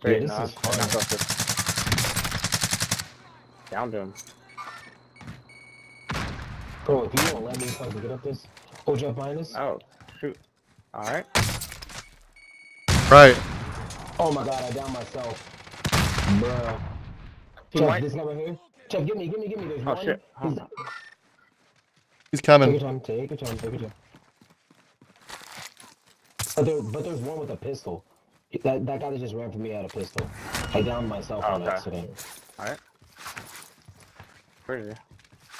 Straight, this nah, is knock fun. off. Downed him. Bro, if you won't let me fucking get up this. Oh, jump behind us? Oh, shoot. Alright. Right. Oh my god, I downed myself. Bro. He Jeff, this guy right here. Jeff, give me, give me, give me. There's Oh one. shit. He's, Hold on. He's take coming. your time, take your time, take your time. But, there, but there's one with a pistol. That, that guy that just ran for me had a pistol. I downed myself on Okay. accident. Alright. Where is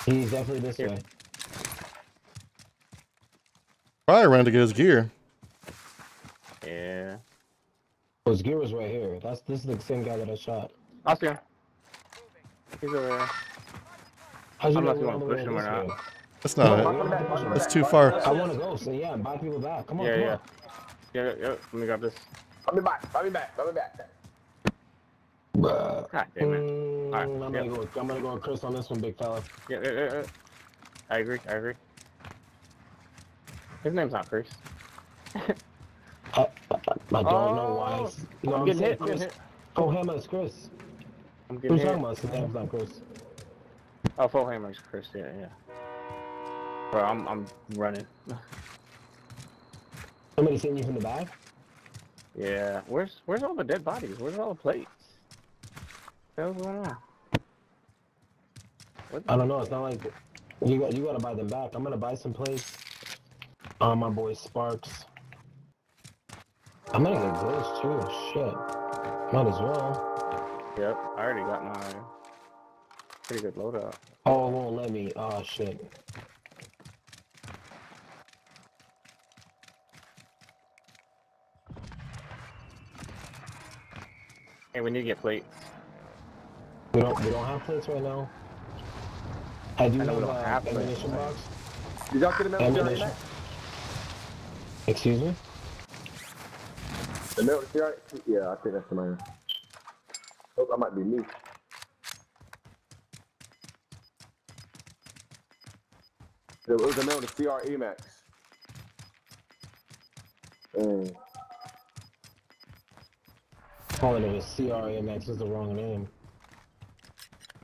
He's definitely this Here. way. Probably ran to get his gear. Yeah. His gear was right here. That's this is the same guy that I shot. I see him. He's over there. How'd I'm know not we're sure all the I'm way pushing him this or not. way? That's not No, it. we're back, That's back. too far. I want to go, so yeah, buy people back. Come on, Yeah, come yeah. on. Yeah, yeah, yeah. Let me grab this. I'll be back. I'll be back. I'll be back. Bruh. God damn it. Mm, Alright, I'm gonna go. I'm gonna go with Chris on this one, big fella. Yeah, yeah, yeah, yeah. I agree, I agree. His name's not Chris. I, I, I don't know why. Oh, it's- You know I'm I'm getting hit, Chris? hit. Oh, him is Chris. I'm getting you hit. talking about? His name's not Chris. Oh, full hammer's Chris, yeah, yeah. Bro, I'm, I'm running. Somebody seen you from the back? Yeah, where's where's all the dead bodies? Where's all the plates? What the hell's going on? What I don't know. It's not like you got. You got to buy them back. I'm gonna buy some plates. Uh, my boy Sparks. I'm gonna get glitched too. Shit. Might as well. Yep, I already got my pretty good loadout. Oh, it won't let me. Oh shit. Hey, we need to get plates. We don't. We don't have plates right now. I do I know have we don't a have plates, ammunition right? box. Did y'all get the Ammunition. Excuse me. The metal CRE? Yeah, I think that's the man. Oh, that might be me. It was a metal CRE Max. Mm. Calling it a CRAMX is the wrong name.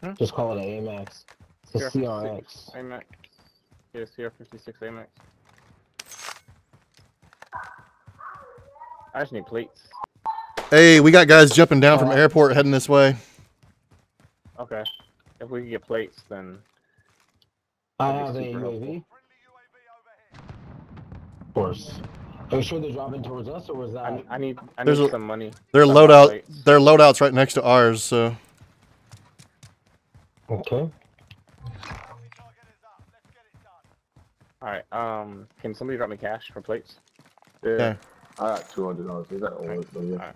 Hmm? Just call it an AMAX. It's a CRX. AMAX. Yeah, CR56 AMAX. I just need plates. Hey, we got guys jumping down from Uh, airport heading this way. Okay. If we can get plates, then I have a super. UAV. Of course. Are you sure they're dropping towards us, or was that? I, I need I There's need a- some money. Their Some loadout, plates. their loadout's right next to ours. So Okay. All right. Um, can somebody drop me cash for plates? Yeah. Okay. I got two hundred dollars. Is that all? Alright. So, yeah. Alright.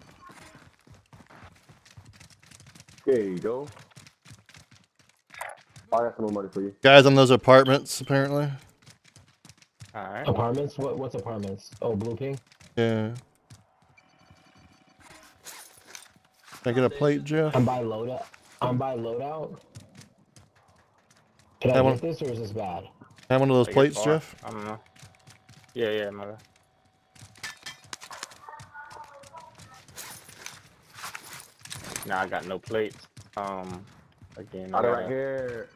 There you go. I got some more money for you. guys on those apartments apparently. All right. Apartments? What? What's apartments? Oh, Blue Ping. Yeah. Can I get a plate, Jeff? I'm by loadout. I'm by loadout. Can I That get one- this, or is this bad? Have one of those I plates. Jeff? I don't know. Yeah, yeah, my Nah, I got no plates. Um, again, I Got it got, right here.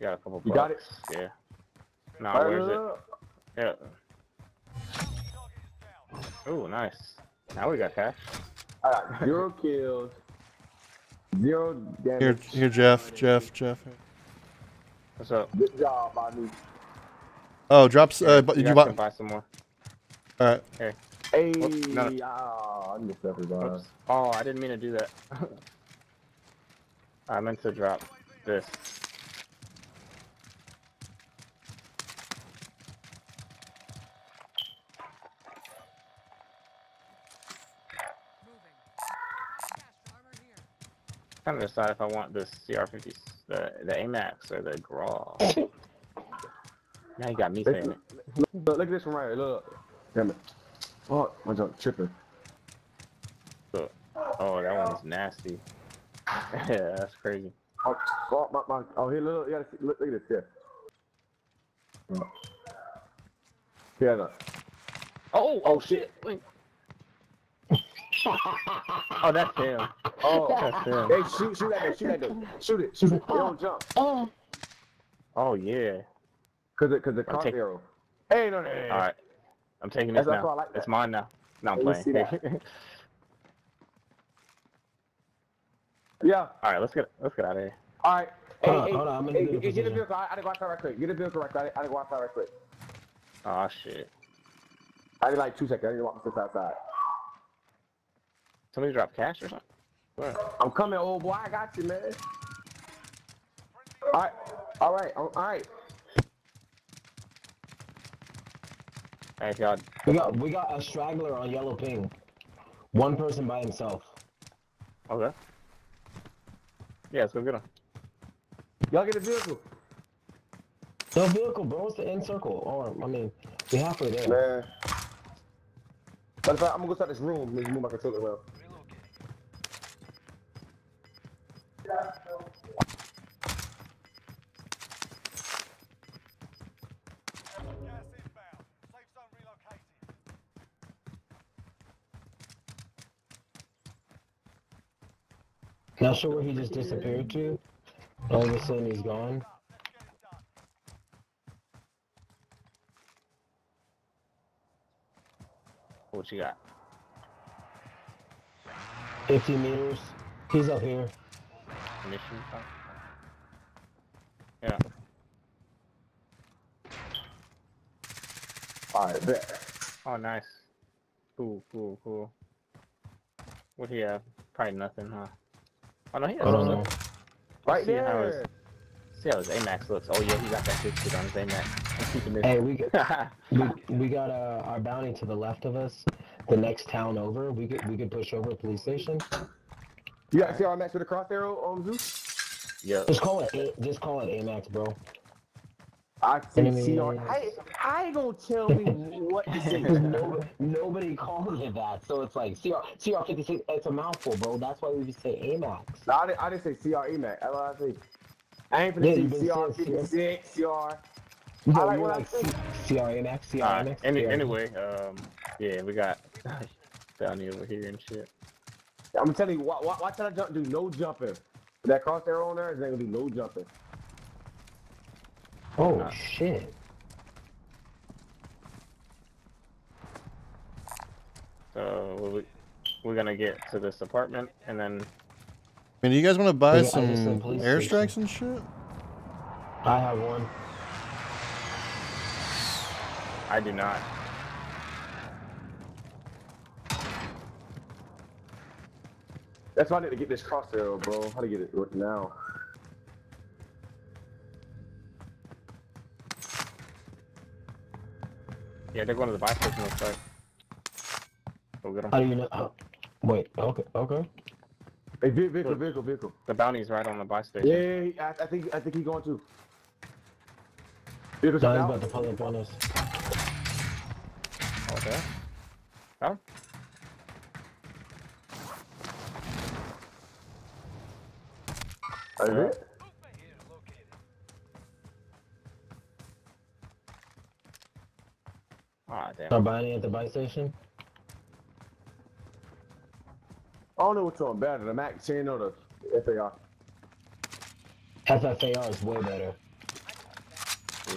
got a couple. You got it? bucks. Yeah. Nah, Right, where's look, it? Yeah. Ooh, nice. Now we got cash. I got zero kills. Zero Here, damage. here, here, Jeff, Jeff, Jeff. What's up? Good job, by me. Oh, drops. Uh, but did you guys buy? can buy some more? All right. Hey, Whoops, no. ah, I missed everybody. Oops. Oh, I didn't mean to do that. I meant to drop this. Moving. Cash, armor here. trying to decide if I want this CR50, the the AMAX or the Grau. now you got me saying it. Look, look at this one right here. Look. Damn it. Oh, my junk tripping. Oh, that one's nasty. yeah, that's crazy. Oh, oh, my, my, oh here, look, look, look, look at this here. Oh. Yeah, look. Oh, oh shit! Wait. oh, that's him. Oh, That's him. hey, shoot, shoot at that, shoot at that. Shoot it, shoot it. Don't jump. Oh. oh Oh, yeah. Cause it, cause the I'll arrow. Hey, no, no, no, no. All right, I'm taking this That's- that's now. like It's mine now. No, I'm Let playing. Yeah. All right, let's get let's get out of here. All right. Hey, Hold on, hey, hold on, I'm in a hey, good get, get the position. vehicle. I, I gotta go outside right quick. Get the vehicle right quick. I gotta go outside right quick. Oh shit! I did like two seconds. I need to walk this outside. Somebody drop cash or something? Where? I'm coming, old boy. I got you, man. All right. All right. All right. Hey, if y'all. We got we got a straggler on yellow ping. One person by himself. Okay. Yeah, let's go get him. Y'all get the vehicle. No vehicle, bro. It's the end circle. Or I mean, we halfway there. Man. Matter of fact, I'm gonna go start this room. Let's move my controller around. Gas Not sure where he just disappeared to. All of a sudden he's gone. Up. Let's get it done. 'What you got? 50 meters. He's up here. Mission? huh? Yeah. All right, bet. Oh, nice. Cool, cool, cool. What do you have? Probably nothing, huh? Oh no, he has I don't know. Right see how his there. see how his AMAX looks. Oh yeah, he got that good shit on his AMAX. I'm keeping. Hey, we got we, we got uh, our bounty to the left of us. The next town over, we could we could push over a police station. You got our Max with a cross arrow, um, Zeus? yeah. Just call it A- just call it Amax, bro. I see Enemy- CR. I, I ain't gonna tell me what to say. nobody, nobody calls it that, so it's like CR CR fifty six. It's a mouthful, bro. That's why we just say Amax. No, I, didn't, I didn't say CR Max. That's what I say. I ain't Yeah, finna you say been CR saying 56, CR. Yo, I like what I like think. C- CR Amax, CR Uh, Amax. any, anyway, um, yeah, we got bounty over here and shit. I'm telling you, why, why, why tell I jump, do no jumping? That cross arrow on there, is gonna do no jumping. Oh Nah. shit. So we we're gonna get to this apartment and then I mean, do you guys want to buy Yeah, some just said airstrikes and shit? I have one. I do not. That's why I need to get this cross arrow, bro. How to get it now? Yeah, they're going to the buy station looks like. Go get 'em. How do you know? Oh, wait. Okay. Okay. Hey, ve- vehicle, vehicle, vehicle. The bounty's right on the buy station. Yeah, yeah, yeah, I, I think I think he's going to. Vehicle's Now about to pull up on us. Okay. Oh, That's Yeah. it. Damn. Our bounty at the buy station. I don't know which one better, the Mac 10 or the FAR. FFAR is way better.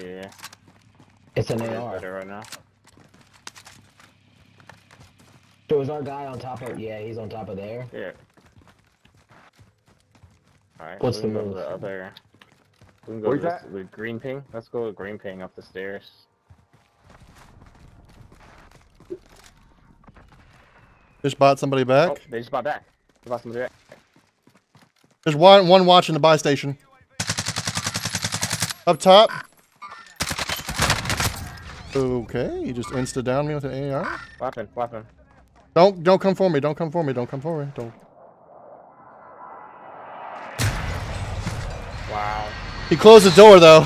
Yeah. It's an It is AR. better right now. So is our guy on top of? Yeah, he's on top of there. Yeah. Alright, What's the move? the other. We can go Where's to that? the green ping. Let's go with green ping up the stairs. Just bought somebody back. Oh, they just bought back. They bought somebody back. There's one one watching the buy station. Up top. Okay, you just insta down me with an AR. Weapon, weapon. Don't don't come for me. Don't come for me. Don't come for me. Don't. Wow. He closed the door though.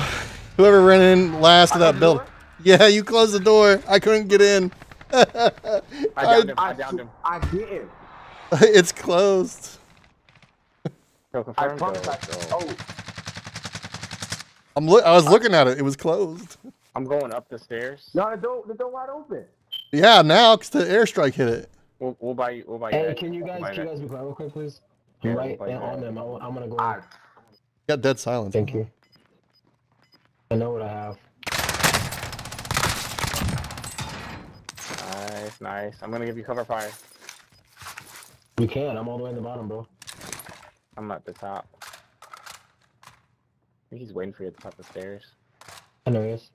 Whoever ran in last to that building. Yeah, you closed the door. I couldn't get in. I downed him. I I, downed him. I didn't. it's closed. Go I promise Go, I, go. oh, I'm look. I was looking at it. It was closed. I'm going up the stairs. no, the door, the door wide open. Yeah, now because the airstrike hit it. We'll, we'll buy you. We'll buy you. Hey, can you guys, can you guys be quiet real quick, please? Yeah, right we'll and on them. I, am gonna go. I, Got dead silence. Thank you. I know what I have. Nice, nice. I'm gonna give you cover fire. You can. I'm all the way in the bottom, bro. I'm at the top. I think he's waiting for you at the top of the stairs. I know he is.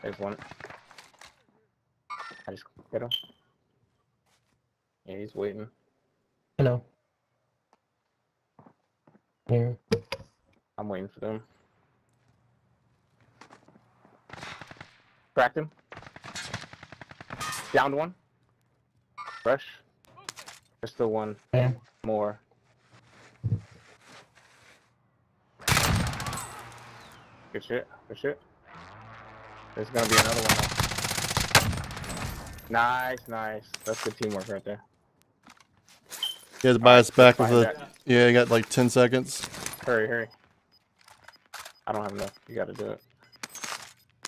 There's one. I just hit him. Yeah, he's waiting. Know. Here. I'm waiting for them. Cracked him. Downed one. Rush. There's still one Yeah. more. Good shit. Good shit. There's gonna be another one. Nice, nice. That's good teamwork right there. You guys buy us back with Buy a. Yeah, you got like 10 seconds. Hurry, hurry. I don't have enough. You gotta do it.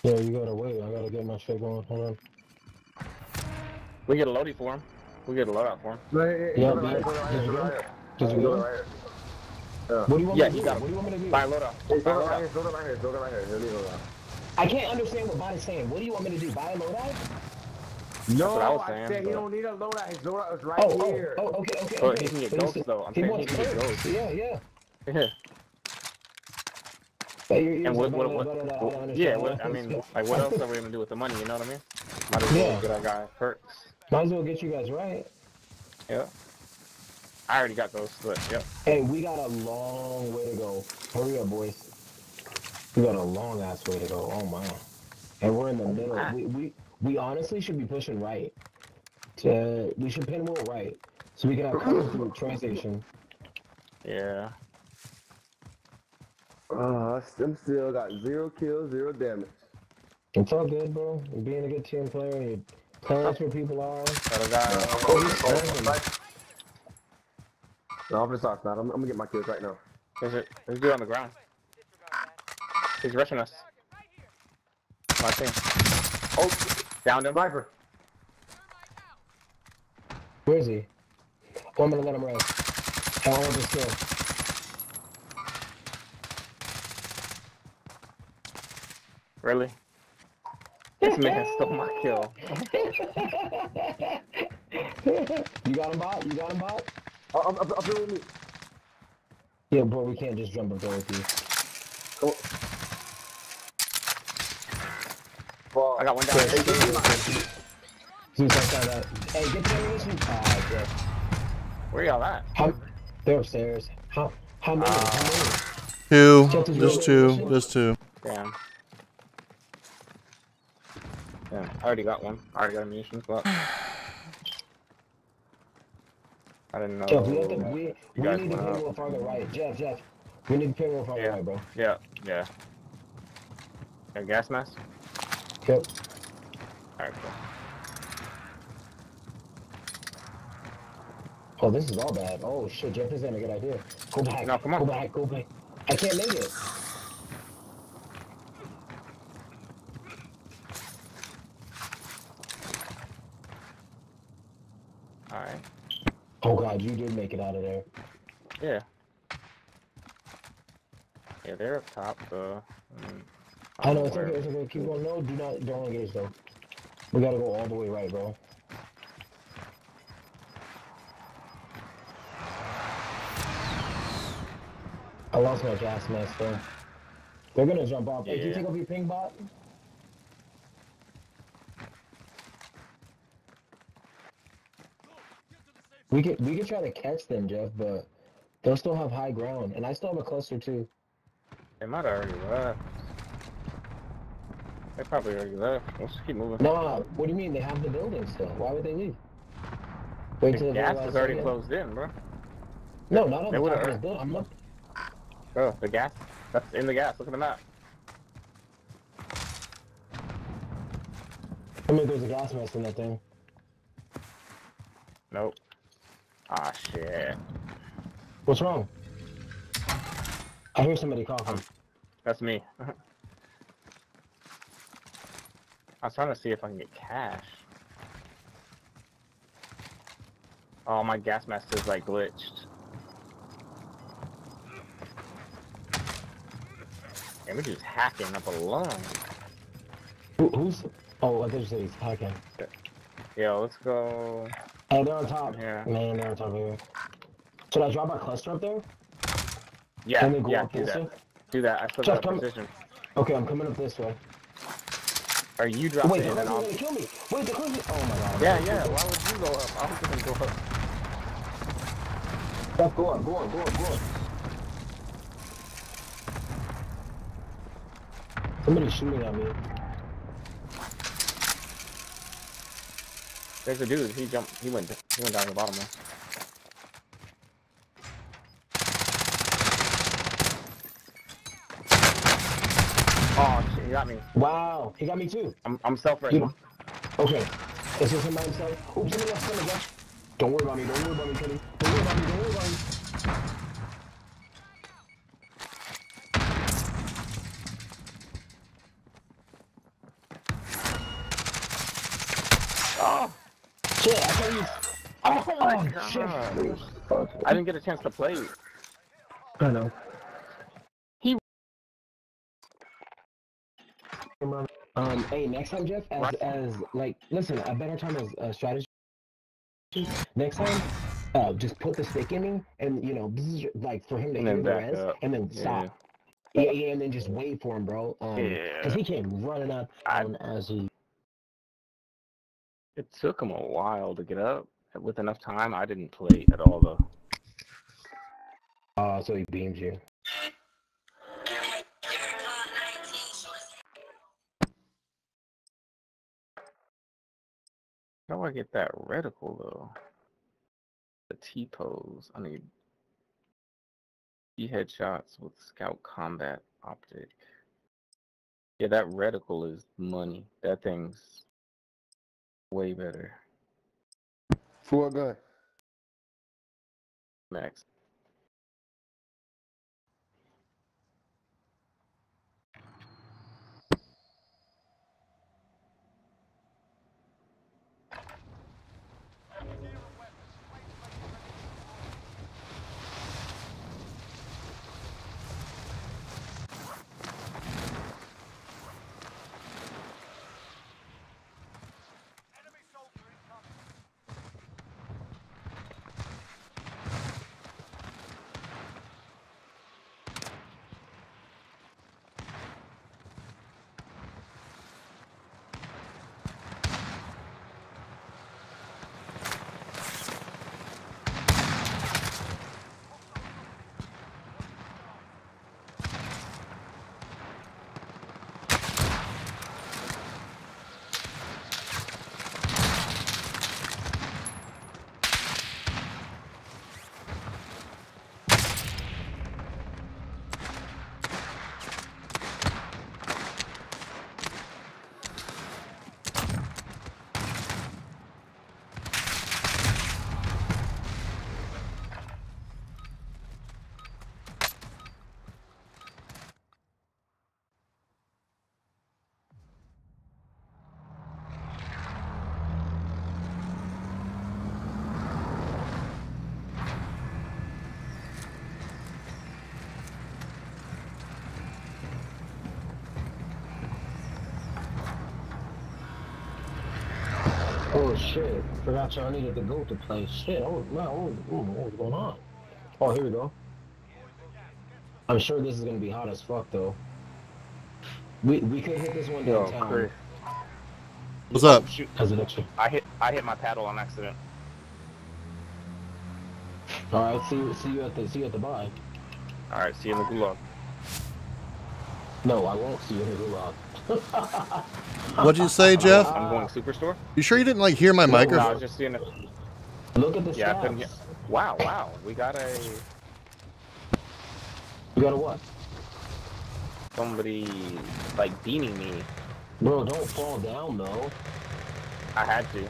Yeah, you gotta wait. I gotta get my shit going. Hold on. We get a loadie for him. We get a loadout for him. no, yeah, yeah, Yeah, go man. right here, go right here, go right here. Did you Go go? right here. What do you want Yeah, me to you do? got What do you want me to do? Buy a loadout. Hey, Buy a go right loadout. here, go right here, go right here. Here, leave it around. I can't understand what Bot is saying. What do you want me to do? Buy a loadout? No, what I was I saying, said he but- don't need a loadout. His loadout is right Oh, oh here. oh, oh, okay, okay, Oh, okay. he can get But ghosts, still- though. I'm he saying he can get ghosts. Yeah, yeah. Yeah. But you're, you're And what, what, what, better than I what- yeah, what, I mean, like, what else are we gonna do with the money? You know what I mean? Might as well Yeah. get our guy perks. Might as well get you guys right. Yeah. I already got those, but yeah. Hey, we got a long way to go. Hurry up, boys. We got a long ass way to go. Oh my. And we're in the middle. Ah. We we, we honestly should be pushing right. To we should pinwheel right. So we can have through train station. Yeah. Uh, I'm still got zero kills, zero damage. It's all good, bro. You're being a good team player. You're playing where people are. Got a guy. No, I'm just off now. I'm, I'm gonna get my kills right now. There's a there's a dude on the ground. He's rushing us. My thing. Oh, downed him. Sniper. Where is he? Oh, I'm gonna let him rest. I want this kill. Really? This man stole my kill. you got him, bot? You got him, bot? Oh, up, up, up here with me. Yeah, bro, we can't just jump up there with you. Fuck. I got one down. Hey, give me my- Zeus outside that. Hey, get the ammunition. Ah, yeah. Where y'all at? How? They're upstairs. How? How many? How many? Two. Jeff, Just two. ammunition? Just two. Damn. Damn, I already got one. I already got ammunition, but I didn't know. Jeff, we have to. We, we guys need to went pay up. more farther right. Jeff, Jeff, we need to pay more farther Yeah. right, bro. Yeah, yeah. A gas mask? Yep. Alright, cool. Oh, this is all bad. Oh shit, Jeff, this ain't a good idea. Go back. No, come on. Go back. Go back. I can't make it. Alright. Oh god, you did make it out of there. Yeah. Yeah, they're up top, so. mm, I know don't it's okay. It's okay. Keep going. No, do not. Don't engage though. We gotta go all the way right, bro. I lost my gas mask though. They're gonna jump off. Hey, can you Yeah. take off your ping bot? We could we could try to catch them, Jeff, but they'll still have high ground, and I still have a cluster too. They might have already left. They probably already left. Let's keep moving. No, what do you mean? They have the building still. Why would they leave? Wait till the gas is already second. closed in, bro. No, not on They the top of building. I'm not. Bro, the gas. That's in the gas. Look at the map. I mean, there's a gas mask in that thing. Nope. Ah, shit. What's wrong? I hear somebody coughing. That's me. I was trying to see if I can get cash. Oh, my gas mask is like glitched. Damn, we're just hacking up alone. Who, who's? Oh, I thought you said he's hacking. Yo, let's go. Oh, they're on top. Yeah. Man, they're on top of here. Should I drop my cluster up there? Yeah, and then go yeah, up do this that. way? Do that. I still Jeff, got position. Okay, I'm coming up this way. Are you drop Wait, it they're gonna I'll. kill me. Wait, they're gonna. Oh my god. Yeah, yeah. Why would you go up? I was gonna go up. Steph, go on, go on, go on, go on. Somebody's shooting at me. There's a dude. He jumped. He went. He went down the bottom. One. Oh shit! He got me. Wow, he got me too. I'm. I'm self-ready. You- Okay. Is this him by himself? Oops, somebody else coming, Jeff. Don't worry about me, don't worry about me, Kenny. Don't worry about me, don't worry about me. Oh, Shit, I thought you. oh my shit. god! I didn't get a chance to play. I know. He- Um, hey, next time, Jeff, as, What? as like, listen, a better time as a strategy. Next time, uh, just put the stick in me, and you know, this is like for him to And hear the back res, up. and then Yeah. stop. Yeah, yeah, and then just wait for him, bro. Um, Yeah. Cause he came running up I- on as he. It took him a while to get up. With enough time, I didn't play at all though. Uh, so he beams you. How do I get that reticle though? The T pose. I need T headshots with scout combat optic. Yeah, that reticle is money. That thing's way better. For what gun? Max. Oh shit! Forgot y'all needed to go to play. Shit! Oh man, what was, what was going on? Oh, here we go. I'm sure this is gonna be hot as fuck though. We we could hit this one Yo, downtown. Chris. What's up? Shoot. As an. I hit I hit my paddle on accident. All right, see you see you at the see you at the buy. Alright, see you in the gulag. No, I won't see you in the gulag. What'd you say, Jeff? I'm going superstore. You sure you didn't like hear my No, I microphone? was just seeing it. Look at the Yeah, I couldn't. Wow, wow. We got a You got a what? somebody like beating me. Bro, don't fall down though. I had to.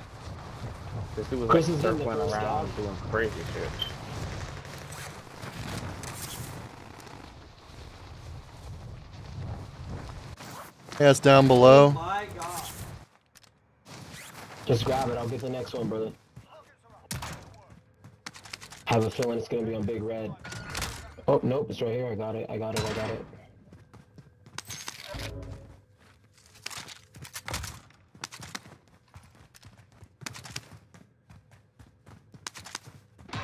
This dude was Chris like is in the circling first around down. doing crazy shit. Yeah, it's down Oh below. Just grab it. I'll get the next one, brother. Have a feeling it's gonna be on Big Red. Oh nope, it's right here. I got it. I got it. I got it.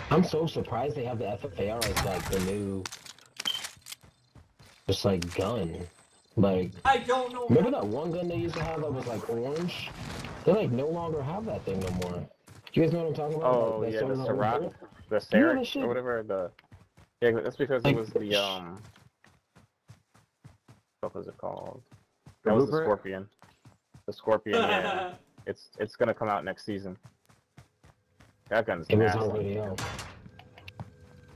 I'm so surprised they have the FFAR as like the new, just like gun. Like, I don't know. remember that one gun they used to have that was like orange? They like no longer have that thing no more. Do You guys know what I'm talking about? Oh Like, that yeah, the sort of like- Ciroc, the Yeah, Ceric, that or whatever. The yeah, that's because it was the um. What was it called? The That was the Scorpion. The Scorpion. Yeah, it's it's gonna come out next season. That gun's It was nasty. already out.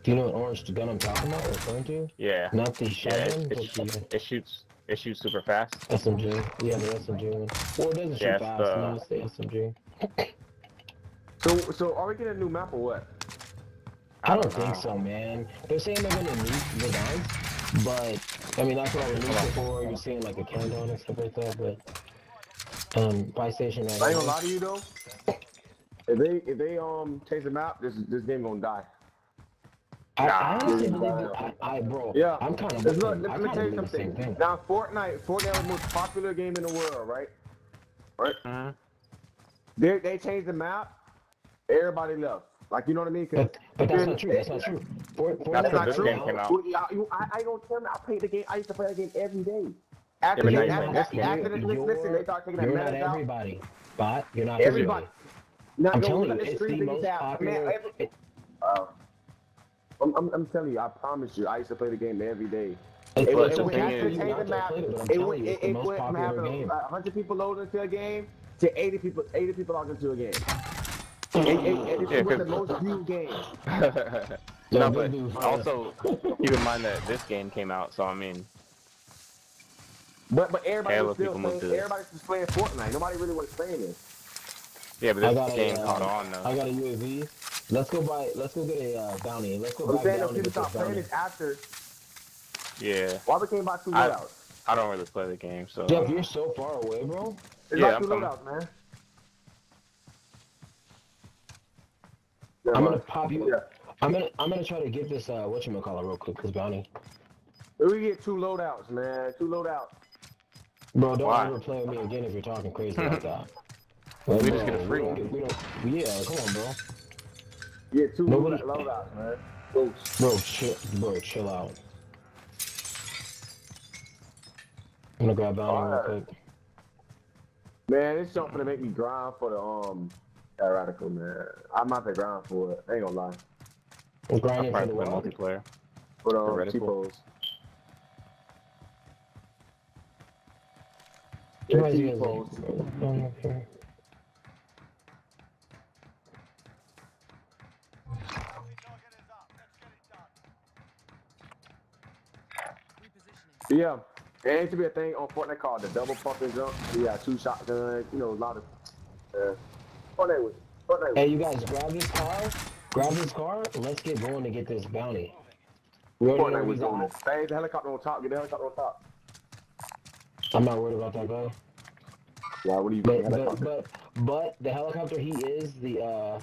Do you know what orange gun I'm talking about, referring to? Yeah. Not the Yeah, shotgun, it, but it, the it shoots it shoots super fast. SMG. Yeah, the SMG one. Well, it doesn't shoot Yeah, fast, the- no, it's the SMG. So, so are we getting a new map or what? I don't don't think know. so, man. They're saying they're gonna nuke the guns, but I mean that's what I was looking for. You're seeing like a countdown and stuff like that, but um, buy station right I ain't gonna lie to you though. If they if they um change the map, this this game gonna die. I, I honestly believe that. I, I bro, Yeah. I'm kind of. Look, I let, let kind me tell you believe the same something. thing. Now Fortnite, Fortnite was the most popular game in the world, right? Mhm. They they changed the map. Everybody left. Like you know what I mean? But but that's not true. That's not true. For, for That's That's not true. game came out. Well, yeah, you- I, I don't tell me. I played the game. I used to play that game every day. After, but now they, after, playing after, game. after this, listen, listen, they start taking that You're not madness everybody. Bot, you're not Everybody. everybody. Now, I'm telling you, the it's stream the most out. popular. Man, every, uh, I'm, I'm, I'm telling you, I promise you, I used to play the game every day. It, It, But it, the it went thing after is- the you not change to map. play it, but I'm It telling went, you, it, it's the it most went from popular having game. a hundred people loaded into a game to 80 people, 80 people logged into a game. And, and, and Yeah, it's one of the 'cause- most viewed games. Yeah, no, big but dude. also keep in mind that this game came out, so I mean, But but everybody Halo was still people moved playing. to this. Everybody was playing Fortnite. Nobody really was playing it. yeah, but I this got a, game uh, caught on though. I got a UAV. Let's go buy. Let's go get a uh, bounty. Let's go I'm buy saying that bounty people with this stopped playing this after. Yeah, Why we came by two I- loadouts? I don't really play the game, so Jeff, you're so far away, bro. It's Yeah, like I'm two coming. loadouts, man. I'm gonna pop you. Yeah. I'm gonna I'm gonna try to get this uh what you call it real quick, this bounty. We get two loadouts, man. Two loadouts. Bro, don't Why? ever play with me again if you're talking crazy like that. We Like, just bro, get a free we one. don't- We don't, yeah, come on, bro. Yeah, two Nobody- loadouts, man. Oops. Bro, chill, bro, chill out. I'm gonna grab bounty real quick. Man, this jump gonna make me grind for the um that reticle, man. I'm not the grind for it. I ain't gonna lie. I'm I grinding for the multiplayer. For the um, reticle? T-pose. You Yeah, guys- Repositioning. Yeah. It ain't to be a thing on Fortnite called the double pumping jump. You got two shotguns, you know, a lot of uh Fortnite was Fortnite Hey, you guys, grab this car. Grab this car. Let's get going to get this bounty. We already Fortnite where was he's doing at. Hey, the helicopter on top, get the helicopter on top. I'm not worried about that guy. Why what are you But but but but the helicopter he is the uh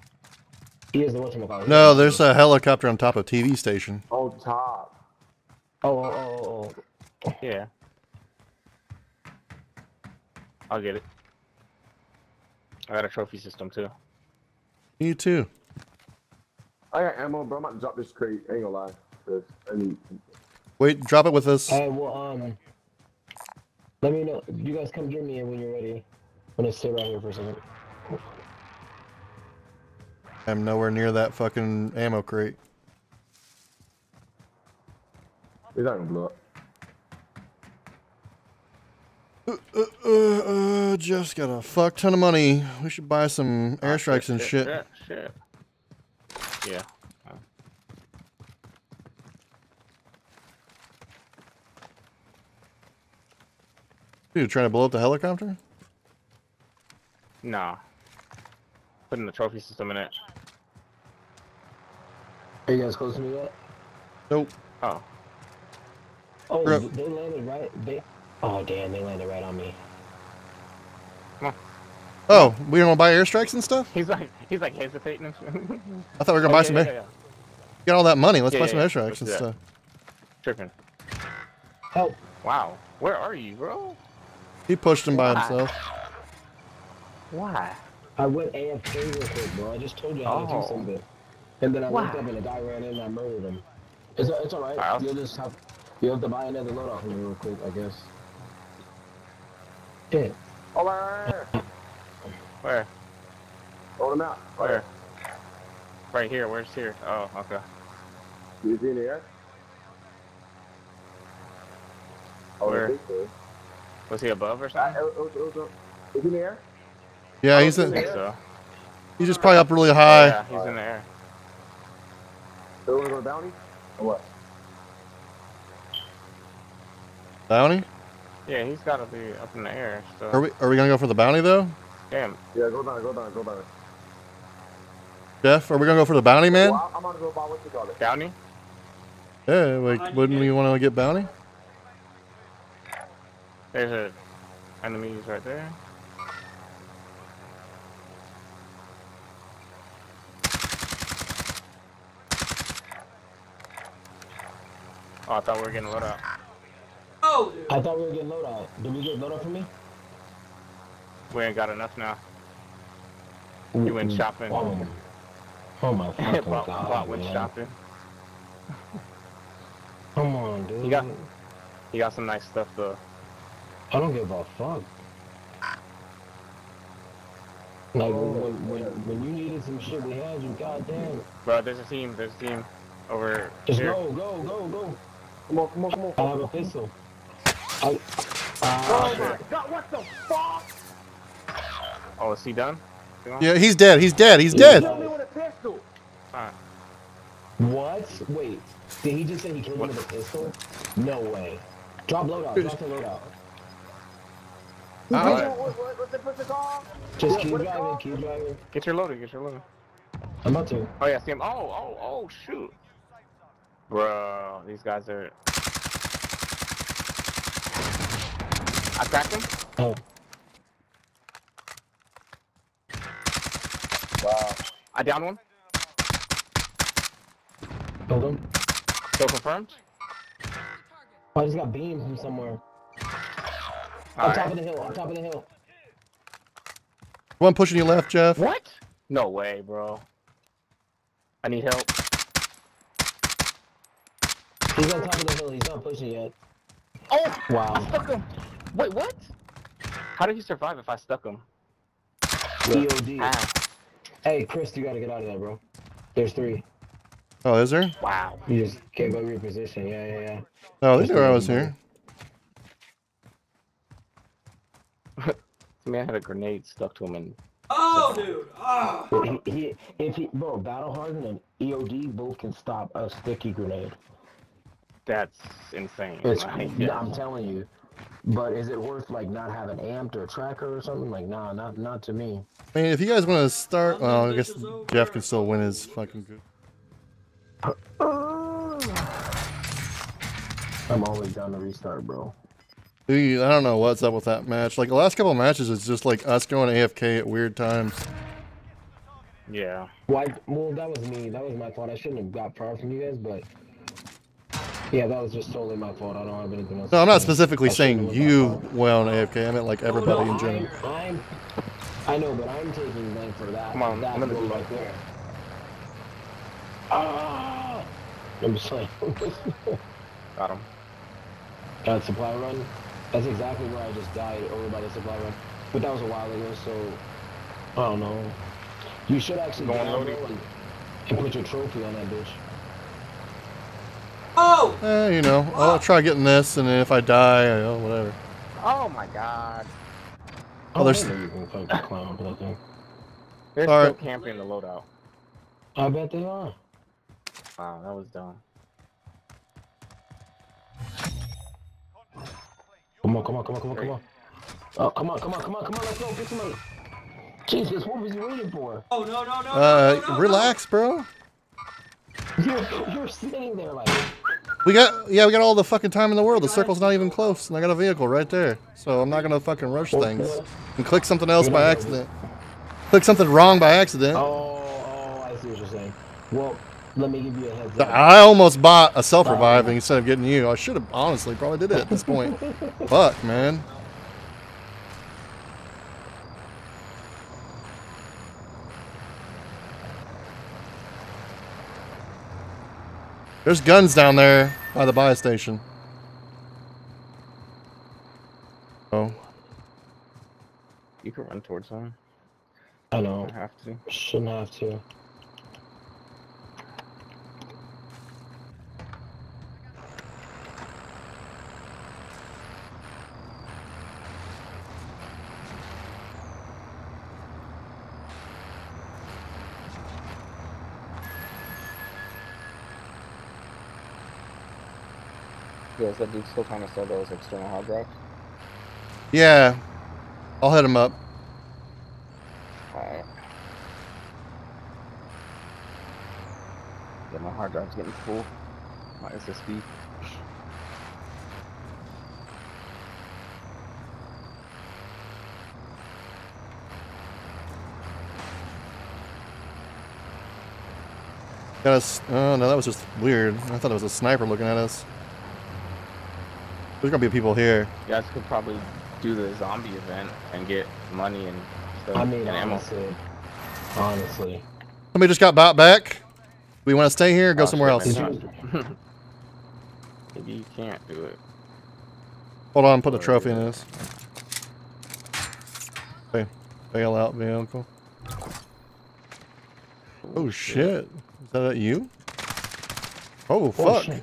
he is the whatchamacallit. No, there's a helicopter on top of TV station. on top. Oh oh oh oh. Yeah, I'll get it. I got a trophy system too. You too. I got ammo, bro. I'm about to drop this crate. I ain't gonna lie. 'Cause I need Wait, drop it with us. Hey, well um let me know. You guys come get me when you're ready. I'm gonna sit right here for a second. I'm nowhere near that fucking ammo crate. it's not gonna blow up. Uh, uh, uh, Jeff's got a fuck ton of money. We should buy some airstrikes and shit. Shit, shit. Yeah. Dude, trying to blow up the helicopter? Nah. Putting the trophy system in it. Are you guys close to me yet? Nope. Oh, Oh, they landed right. They. Oh damn, they landed right on me. Oh, we don't want to buy airstrikes and stuff? he's like he's like hesitating. I thought we were gonna buy Oh, some. yeah, air- yeah, yeah. Get all that money. Let's Yeah, buy yeah, some yeah. airstrikes and that. stuff. Tripping. Help! Wow. Where are you, bro? He pushed him by himself. Why? I went AFK real quick, bro. I just told you how to Oh. do something. And then I Why? looked up and the guy ran in and I murdered him. It's, it's alright. Wow. You'll just have you have to buy another loadout from me real quick, I guess. Shit. Oh, right, right, right. Where? Hold him out. Where? Right here. Where's here? Oh, okay. Is he in the air? Oh, Where? So. Was he above or Uh, something? it- it- it- it- Is he in the air? Yeah, he's I in, think so. he's just probably up really Oh, high. yeah, he's in the air. So we wanna go bounty? Or what? Bounty? Yeah, he's got to be up in the air. So. Are we are we gonna go for the bounty though? Damn. Yeah, go down, go down, go down. Jeff, are we gonna go for the bounty, man? Well, I'm gonna go by what you call it. Downey? Yeah, like, wouldn't we want to get bounty? There's a enemies right there. Oh, I thought we were getting load out. Oh, dude. I thought we were getting loadout. Did we get loadout from me? We ain't got enough now. You went shopping. Um, Oh my fucking Bot, god. bot went man. shopping. Come on, dude. You got- you got some nice stuff though. I don't give a fuck. Like when, when when you needed some shit, we had you. Goddamn. Bro, there's a team. There's a team over Just here. go, go, go, go. Come on, come on, come on. I have a pistol. I, Oh ah, my god, what the fuck? Oh, is he done? Yeah, he's dead. He's dead. He's He's dead. Kill me with a pistol. Fine. what? Wait. Did he just say he killed me with a pistol? No way. Drop loadout. Drop the loadout. Uh, What, what, what, what's the pistol called? Just What- keep what it driving. Keep driving. Get your loader. Get your loader. I'm about to. Oh yeah, see him. Oh, oh, oh, shoot. Bro, these guys are. I cracked him. Oh. Wow. I down one. Killed him. Still confirmed. Oh, I just got beamed from somewhere. On All top of the hill. On top of the hill. One pushing you left, Jeff. What? No way, bro. I need help. He's on top of the hill. He's not pushing yet. Oh, Wow. I Wow. stuck him. Wait, what? How did he survive if I stuck him? EOD. Ah, Hey, Chris, you gotta get out of there, bro. There's three. Oh, is there? wow. You just can't go position. Yeah, yeah, yeah. Oh, they where I was here. This man had a grenade stuck to him and Oh, dude. Oh. He, he, if he, bro, Battle Hardened and EOD both can stop a sticky grenade. that's insane. It's, Like, yeah, I'm telling you. But is it worth like not having amped or tracker or something? Like, nah, not not to me. I mean, if you guys want to start, well, I guess Jeff can still win his fucking good. I'm always down to restart, bro. Dude, I don't know what's up with that match. Like the last couple of matches, it's just like us going AFK at weird times. Yeah. Why? Well, that was me. That was my fault. I shouldn't have got far from you guys, but yeah, that was just totally my fault. I don't have anything else. No, I'm not specifically saying you got went on AFK. I meant like everybody No, in general. I'm, I'm, I know, but I'm taking blame for that. Come on, that I'm gonna do right there. Ah! I'm just like, Got him. that supply run. That's exactly where I just died over by the supply run. But that was a while ago, so I don't know. You should actually Going grab loading. and, and put your trophy on that bitch. Oh. Eh, you know, I'll try getting this, and then if I die, I, oh, whatever. Oh my god. Oh, there's- I know you clown, but I think. They're All still right. camping the loadout. I bet they are. Wow, that was dumb. Come on, come on, come on, come on, come on. Oh, come on, come on, come on, come on, let's go, get some money. Jesus, what was you waiting for? Oh no no no. Uh, no, no, no. relax, bro. You're, you're sitting there like, We got, yeah, we got all the fucking time in the world. The circle's not even close, and I got a vehicle right there. So I'm not gonna fucking rush things and click something else by accident. Click something wrong by accident. oh, oh, I see what you're saying. Well, let me give you a heads up. I almost bought a self-reviving instead of getting you. I should have honestly probably did it at this point. Fuck, man. There's guns down there by the buy station. Oh, You can run towards them. I know. I have to. Shouldn't have to. Yeah, is that dude still trying to sell those external hard drives? yeah. I'll hit him up. Alright. Yeah, my hard drive's getting full. My SSD. Got us. Oh no, that was just weird. I thought it was a sniper looking at us. There's gonna be people here. You guys could probably do the zombie event and get money and stuff I mean, and ammo. honestly, honestly. Somebody just got bought back. We want to stay here or go Oh, somewhere else? maybe you can't do it. Hold on, put the trophy in this. Okay, bail out vehicle. Oh, oh shit! Is that you? Oh Oh, fuck! shit.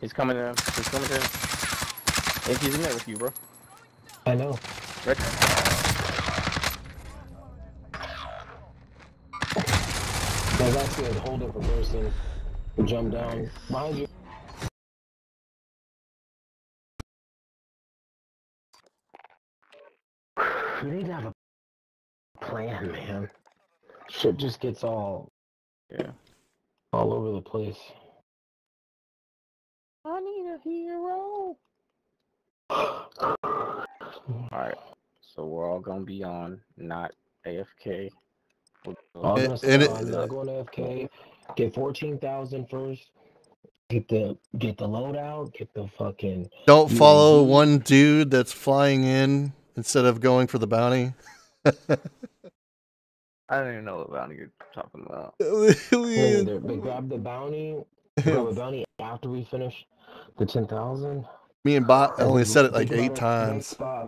He's coming in. He's coming in. I think he's in there with you, bro. I know. Right. There's actually a different person jumped down behind you. You need to have a plan, man. Shit just gets all Yeah. all over the place. I need a hero. Alright. So we're all gonna be on, not AFK. We'll go- And- gonna and start it- on, not going AFK. Get fourteen thousand first. Get the get the loadout. Get the fucking. Don't follow indeed. one dude that's flying in instead of going for the bounty. I don't even know what bounty you're talking about. Yeah, they- they grab the bounty. Grab bounty after we finish the ten thousand. Me and Bot only said it like eight times. Uh,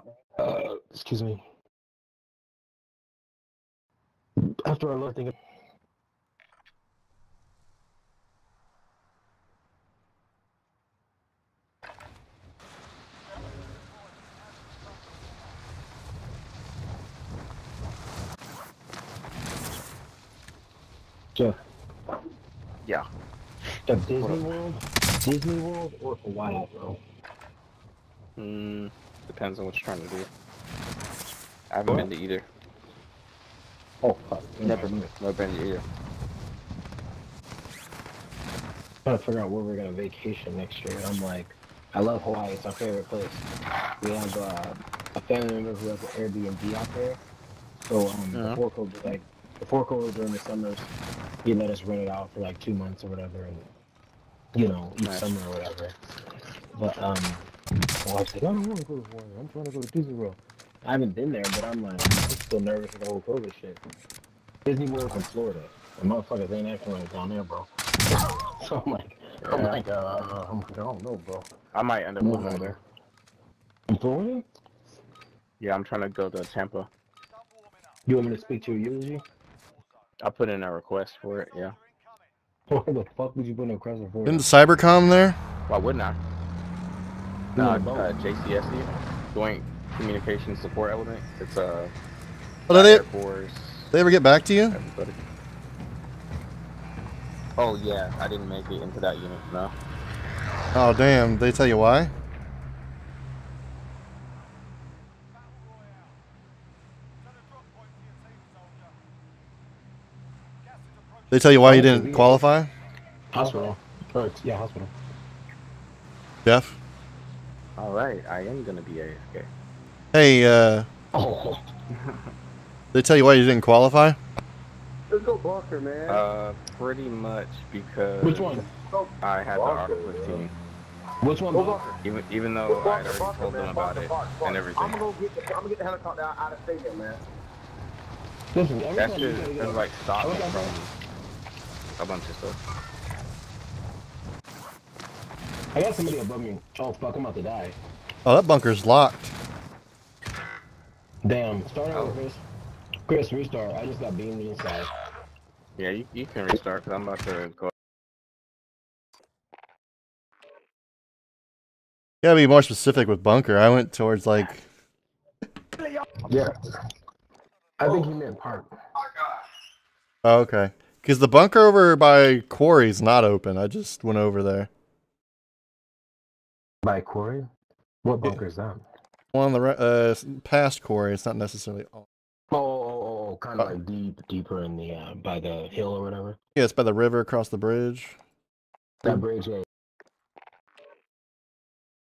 excuse me. After I left, thinking, Jeff, Yeah. Jeff, Disney World, Disney World, or Hawaii, bro? Mm, depends on what you're trying to do. I haven't been to either. Oh, fuck. Never, never been to either. I'm trying to figure out where we're gonna vacation next year. I'm like, I love Hawaii. It's my favorite place. We have uh, a family member who has an Airbnb out there. So um, Yeah. before COVID, like before COVID during the summers, he let us rent it out for like two months or whatever, and you know each Nice. summer or whatever. But um, well, I was like, I don't want to go to Hawaii. I'm trying to go to Disney World. I haven't been there, but I'm like, I'm still nervous with the whole COVID shit. Disney World's in Florida. The motherfuckers ain't acting right down there, bro. so I'm like, I'm Yeah. like, uh, I'm like, I don't know, bro. I might end up moving there. In Florida? Yeah, I'm trying to go to Tampa. You want me to speak to your eulogy? I put in a request for it. Yeah. Why the fuck would you put in a request for? Isn't Cybercom there? Why wouldn't I? You Uh, uh, JCSE, Joint Communication Support Element. It's uh, Oh, did they, Air Force, they ever get back to you? everybody. Oh yeah, I didn't make it into that unit. No. Oh damn! They tell you why? They tell you why you didn't qualify, Hospital. Or, yeah, hospital. Jeff? All right, I am gonna be AFK. Hey, uh, Oh, they tell you why you didn't qualify? Let's go bunker, man. Uh, pretty much because which one? I had the Bunker, Article 15, Which one? Go Bob? even even Go though I had already bunker, told them about Bunker, it bunker, bunker. and everything. I'm gonna get the, I'm gonna get the helicopter out, out of stadium, man. Listen, every That time shit is get like stopping Okay. from a bunch of stuff. I got somebody above me. Oh fuck, I'm about to die. Oh, that bunker's locked. Damn. Start over, Oh. Chris. Chris, restart. I just got beamed inside. Yeah, you, you can restart because I'm about to go. You gotta be more specific with bunker. I went towards like, Yeah. I think he meant park. oh, okay, because the bunker over by Quarry's not open. I just went over there. By Corey? What bunker is that? One on the right, uh, past Quarry. It's not necessarily. Oh, oh, oh, oh kind of like deep, deeper in the, uh, by the hill or whatever. Yeah, it's by the river across the bridge. That bridge, yeah.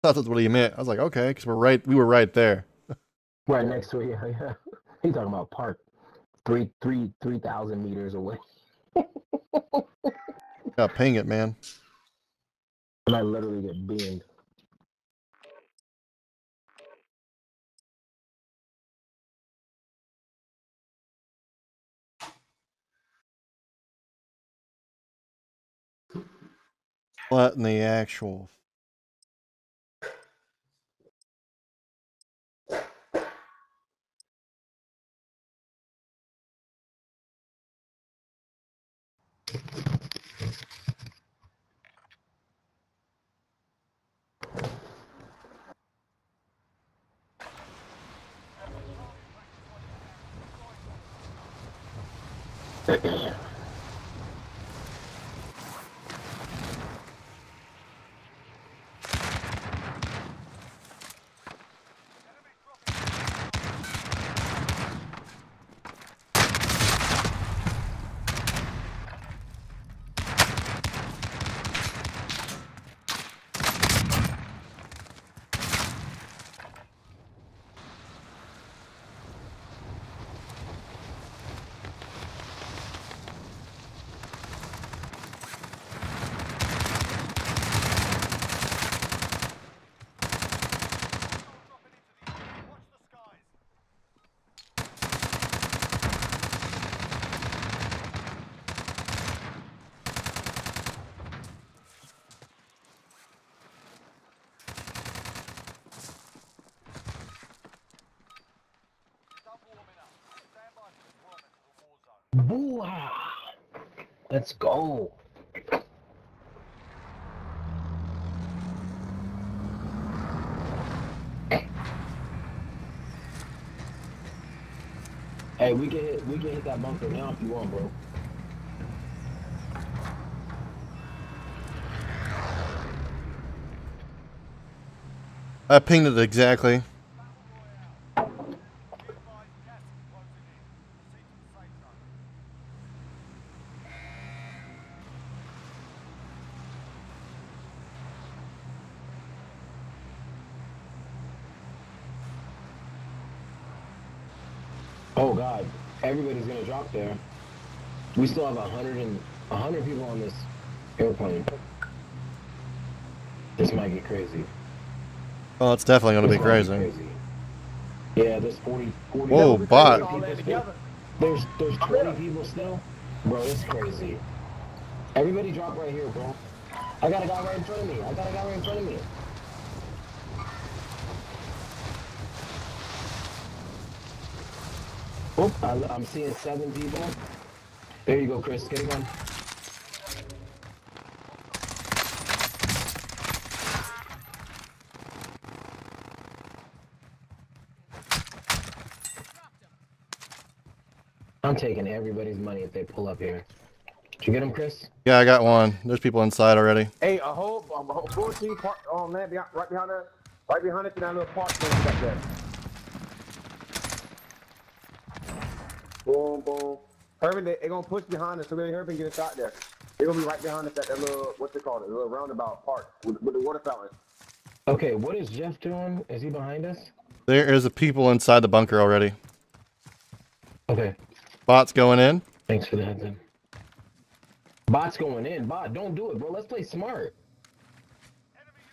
I thought that's what he meant. I was like, okay, because we're right. We were right there. Right next to it, yeah, yeah. He's talking about park. Three, three, three thousand meters away. yeah, ping it, man. And I literally get binged. What in the actual Dropping Let's go. Hey, we can hit we can hit that bunker now if you want, bro. I pinged it exactly. Be advised, gas is closing in. Proceed to the safe zone. Oh God, everybody's gonna drop there. We still have a hundred and a hundred people on this airplane. This might get crazy. Well, it's definitely gonna be This might crazy. Yeah, there's 40, 40 Whoa, bot. 40 All that people still. together. There's there's 20 people still. Bro, it's crazy. Everybody drop right here, bro. I got a guy right in front of me. I got a guy right in front of me. Oop, I, I'm seeing seven people. There you go, Chris. Get a gun. I'm taking everybody's money if they pull up here. Did you get him, Chris? Yeah, I got one. There's people inside already. Hey, a whole, um, a whole full team park on land behind, right behind us, right behind us in that little park thing back there. Boom, boom. Herman, they, they gonna push behind us, so we Herman get a shot there. They're gonna be right behind us at that little, what's it called, a little roundabout park with, with the water fountain. Okay, what is Jeff doing? Is he behind us? There is a people inside the bunker already. Okay, Bots going in. thanks for the heads up. Bot's going in. Bot, don't do it, bro. Let's play smart.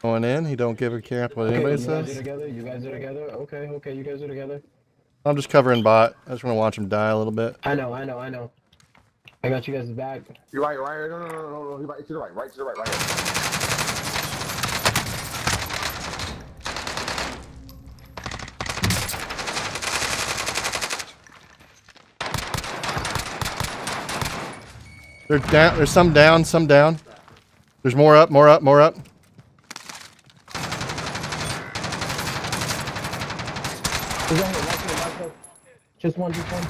Going in. He don't give a crap what Okay, anybody you guys are says. together. You guys are together. Okay, okay, you guys are together. I'm just covering bot. I just want to watch him die a little bit. I know, I know, I know. I got you guys back. You're right, right here. No, no, no, no, no. He's right to the right, right to the right, right here. There's down. There's some down. Some down. There's more up. More up. More up. He's right here, right here, right here. Just one, just one.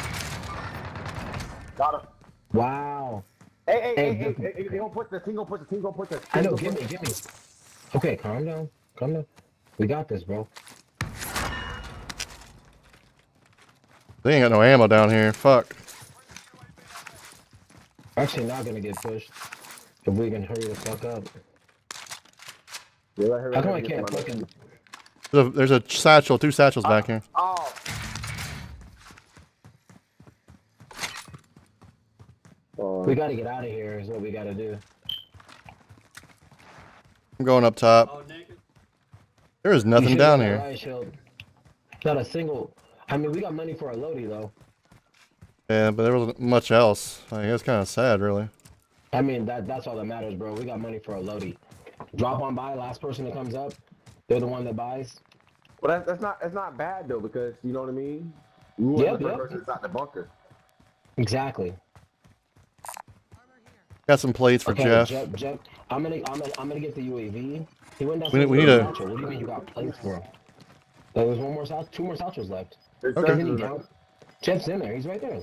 Got him. Wow. Hey, hey, hey, Hey, hey, good. hey, hey, they gonna push the team, gonna push the team, gonna push the I know, team give gonna me, give me. Okay, calm down. Calm down. We got this, bro. They ain't got no ammo down here. Fuck. Actually, not gonna get pushed. If we can hurry the fuck up. Yeah, right here, How right come I here, can't my fucking... man. There's a, there's a satchel. Two satchels back uh, here. Oh. We gotta get out of here is what we gotta do. I'm going up top. Oh. There is nothing down here. riot. Not a single... I mean, we got money for a loadie, though. Yeah, but there wasn't much else. I Like, it's kind of sad, really. I mean, that that's all that matters, bro. We got money for a loadie. Drop on by. Last person that comes up, they're the one that buys. Well, that's, that's not that's not bad though because you know what I mean. We Yep, the first yep. person inside the bunker. Exactly. Got some plates for okay, Jeff. Jeff, Jeff, I'm gonna, I'm gonna, I'm gonna get the UAV. He went down. We need- we need a- What do you mean you got plates for him? There was one more south, two more Satchels left. There's Okay. Isn't he Satchels down? Jeff's in there. He's right there.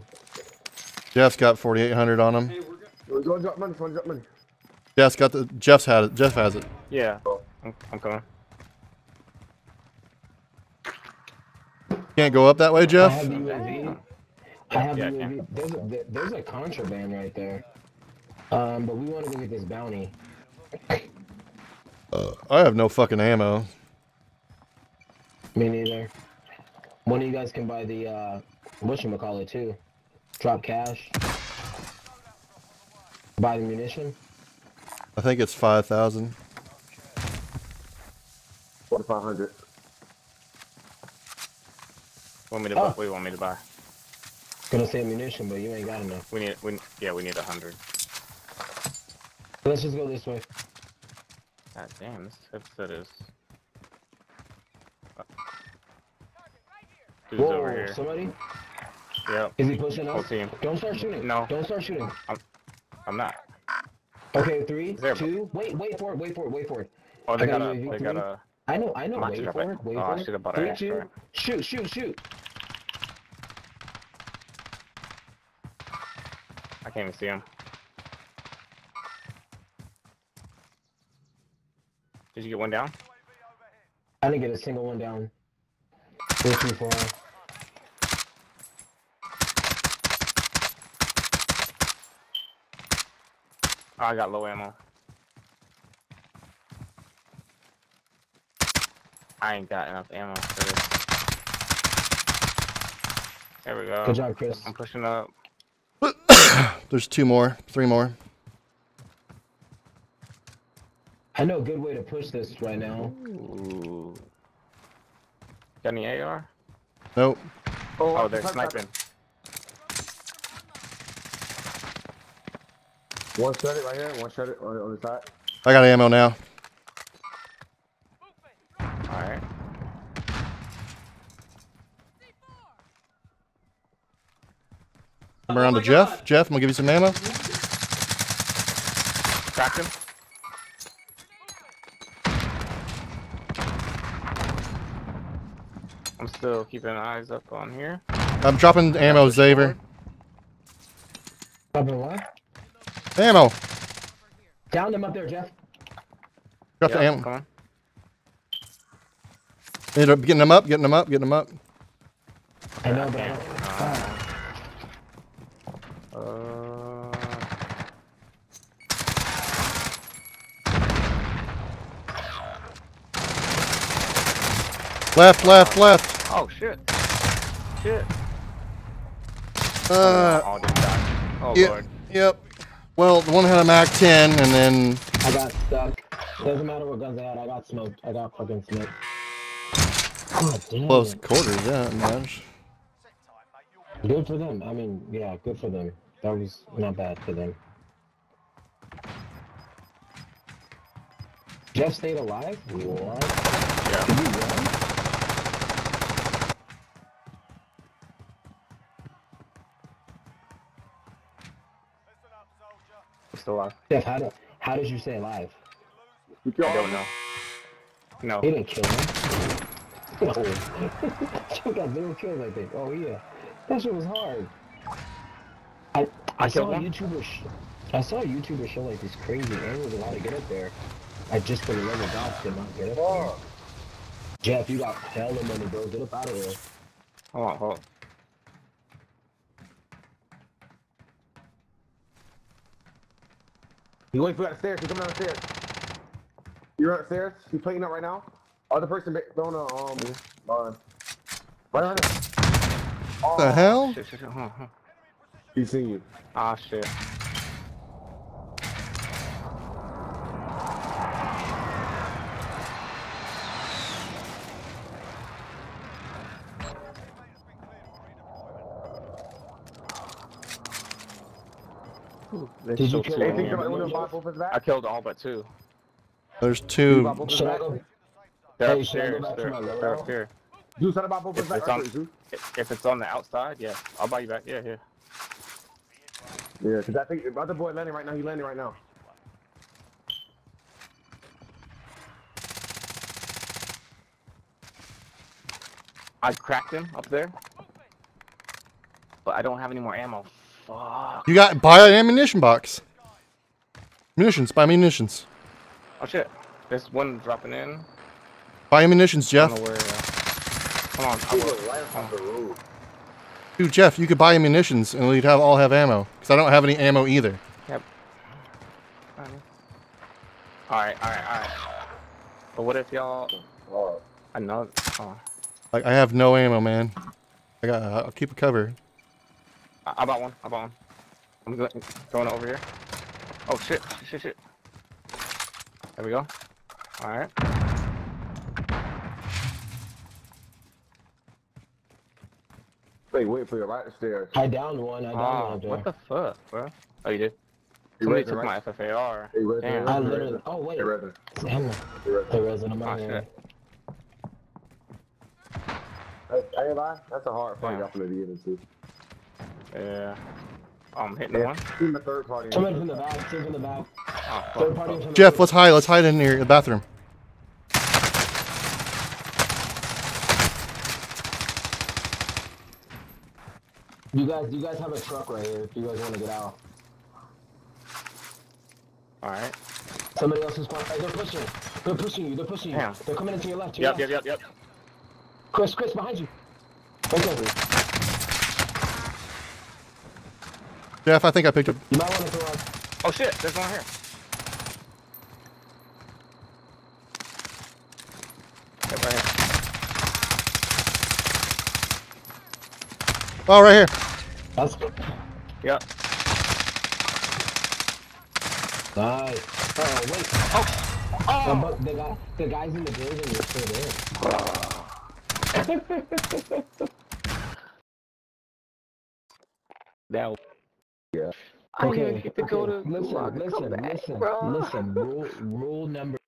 Jeff's got 4,800 on him. Hey, we're going to drop money. We're going drop money. Jeff's got the. Jeff's had it. Jeff has it. Yeah, I'm, I'm coming. Can't go up that way, Jeff. I Jeff. have the UAV. I have Yeah, the. UAV. There's a, there's a contraband right there. Um, but we want to go get this bounty. I have no fucking ammo. Me neither. One of you guys can buy the uh, whatchamacallit too. Drop cash. Buy the munition. I think it's 5,000. Forty five hundred. Want me to Oh. buy? What do you want me to buy? Gonna say ammunition, but you ain't got enough. We need. We yeah. We need a hundred. Let's just go this way. God damn, this headset is. Dude's Whoa, over here. somebody? Yep. Is he pushing us? team. Don't start shooting. No. Don't start shooting. I'm not. Okay, three, two. Wait, wait for it. Wait for it. Wait for it. Oh, they I got got a. They got a. I know. I know. Wait for it. Wait oh, for it. should have bought Three, two. Shoot! Shoot! Shoot! I can't even see him. Did you get one down? I didn't get a single one down. Way too far. Oh, I got low ammo. I ain't got enough ammo for this. There we go. Good job, Chris. I'm pushing up. There's two more, three more. I know a good way to push this right now. Ooh. Got any AR? Nope. Oh, oh they're sniping. One shot it right here. One shot it on, on the side. I got ammo now. Alright. I'm around Oh to Jeff. God. Jeff, I'm gonna give you some ammo. Cracked him. Still keeping eyes up on here. I'm dropping ammo, Xavier. Up and what? Ammo. Down them up there, Jeff. Drop the ammo. come on. Ended up getting them up, getting them up, getting them up. I know, but I don't. Uh, Left, left, left. Oh shit. Shit. Uh, oh. Oh yeah, lord. yep. Well, the one had a Mac 10, and then I got stuck. Doesn't matter what guns I had. I got smoked. I got fucking smoked. God damn. close quarters. Yeah, much. Good for them. I mean, yeah, good for them. That was not bad for them. Jeff stayed alive? What? Yeah. Still alive. Jeff, how did, how did you stay alive? I don't know. No. He didn't kill him. No. Got zero kills, I think. Oh, yeah. That shit was hard. I, I, I saw a. YouTuber sh- I saw a YouTuber show like these crazy angles of how to get up there. I just for the level dots did not get up there. Oh. Jeff, you got hell hella money, bro. Get up out of there. Hold on, hold on. You wait for that stairs. He's coming down the stairs. You're on the stairs. He's plating up right now. Other person ba- throwing a um. Uh, right on there. What the hell? Shit, shit, shit. Hold on, hold on. He's seen you. Ah, shit. There's Did you still kill two in all Anything here. come out of with the box I killed all but two. There's two. got both Should I back? go? They're Hey, should I upstairs. They're, my they're loadout? upstairs. Zeus, what about both If back? it's on- If if it's on the outside, yeah, I'll buy you back. Yeah, yeah. Yeah, because I think the other boy landing right now. He landing right now. I cracked him up there, but I don't have any more ammo. Fuck. You got buy an ammunition box. Munitions. Buy munitions. Oh shit. There's one dropping in. Buy munitions, I Jeff. don't know where. Uh... Come on, I will. right off the road. Dude, Jeff, you could buy munitions and we'd have all have ammo. Because I don't have any ammo either. Yep. Alright, alright, alright. But what if y'all? Oh, I know. Oh, Like I have no ammo, man. I got. I'll keep it covered. I, I bought one. I bought one. I'm going, throwing it over here. Oh shit! Shit! Shit! There we go. All right. Wait, wait for your right stairs. I downed one. I downed one Oh, up there. what the fuck, bro? Oh, you did. You Somebody resin, took right? my FFAR. Hey, resin, Damn. I literally. Oh wait. Hey, resin. Damn. Hey, resin. The resin on Oh my shit. hand. I I ain't lie. That's a hard fight Yeah. y'all finna be in into. Uh, um, yeah. Oh, I'm hitting Yeah, one. team the third party. Somebody from the back. Two from the back. Oh, Third party. from Jeff, let's hide. Let's hide in here, the bathroom. You guys, you guys have a truck right here. If you guys want to get out. All right. Somebody else is spawn. Hey, they're pushing. They're pushing you. They're pushing you. Damn. They're coming into your left. your Yep, left. yep, yep, yep. Chris, Chris, behind you. Right there. Jeff, I think I picked up. You might want to throw out. Oh shit! There's one here. Yep, right here. Oh, right here. That's good. Yep. Nice. Oh wait. Oh. Uh, Oh. but the guy, the guys in the building are still there. That. Yeah. I didn't Okay, even get to go to listen, Gulag listen, back, listen, bro. listen. Rule, rule number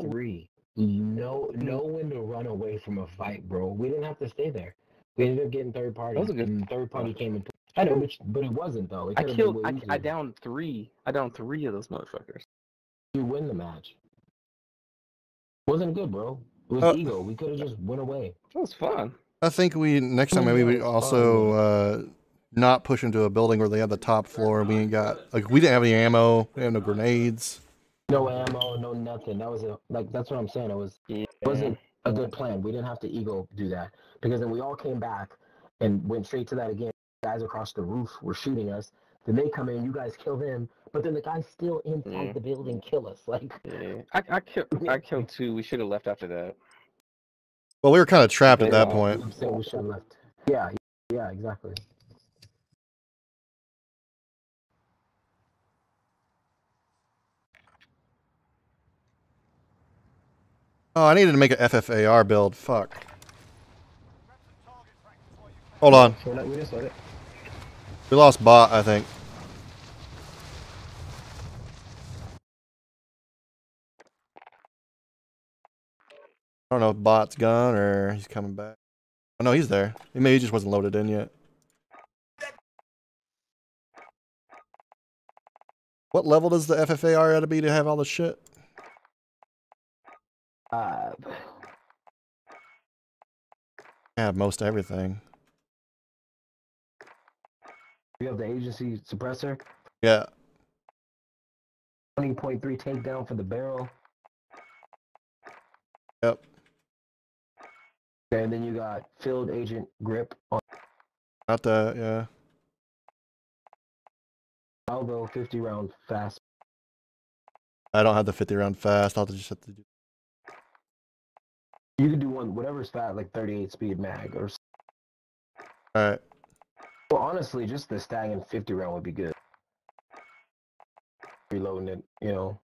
three: know know when to run away from a fight, bro. We didn't have to stay there. We ended up getting third party. That was a good- and third party came and. I know, but, but it wasn't though. It I killed. I, I downed three. I downed three of those motherfuckers. You win the match. Wasn't good, bro. It was Uh, ego. We could have just went away. That was fun. I think we next time maybe we it's also uh, not push into a building where they have the top floor. We ain't got like we didn't have any ammo. We have no grenades. No ammo, no nothing. That was a like. That's what I'm saying. It was Yeah. wasn't a good plan. We didn't have to ego do that because then we all came back and went straight to that again. Guys across the roof were shooting us. Then they come in, you guys kill them, but then the guys still inside Yeah. the building kill us. Like Yeah. I, I killed. I killed two. We should have left after that. Well, we were kind of trapped at that point. I'm saying we should have left. Yeah, yeah, exactly. Oh, I needed to make a FFAR build. Fuck. Hold on. We just let it. We lost bot, I think. I don't know if bot's gone or he's coming back. Oh no, he's there. Maybe he just wasn't loaded in yet. What level does the FFAR gotta be to have all this shit? Uh, I have most everything. we have the agency suppressor. Yeah. 20.3 takedown for the barrel. Yep. Okay, And then you got field agent grip on Not that, yeah. Alvo 50 round fast. I don't have the 50 round fast. I'll just have to do. You can do one, whatever's fast, like 38 speed mag or. Alright. Well, honestly, just the stag and 50 round would be good. Reloading it, you know.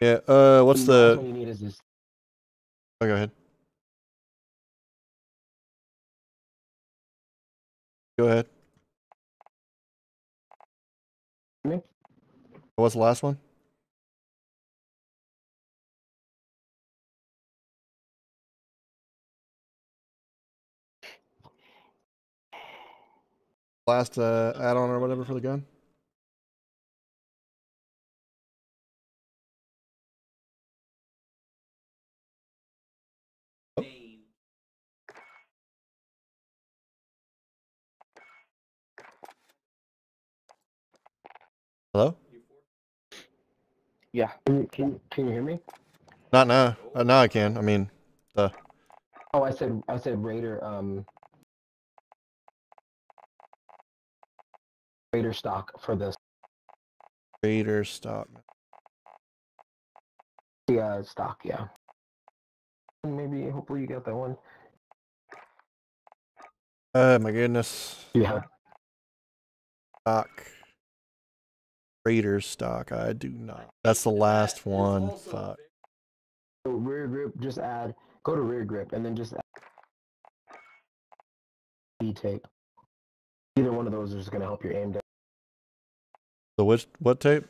Yeah, uh, what's The the. you need is this. Oh, go ahead. Go ahead. Me? What's the last one? Last uh, add-on or whatever for the gun. Hello? Yeah. Can you, can, you- can you hear me? Not now. Uh, now I can. I mean, the. Oh, I said I said Raider um Raider stock for this Raider stock. yeah stock yeah. Maybe hopefully you got that one. Oh my goodness. Yeah. Stock. Raiders stock. I do not. That's the last one. Fuck. So rear grip, just add go to rear grip and then just add tape. Either one of those is gonna help your aim down. The which what tape?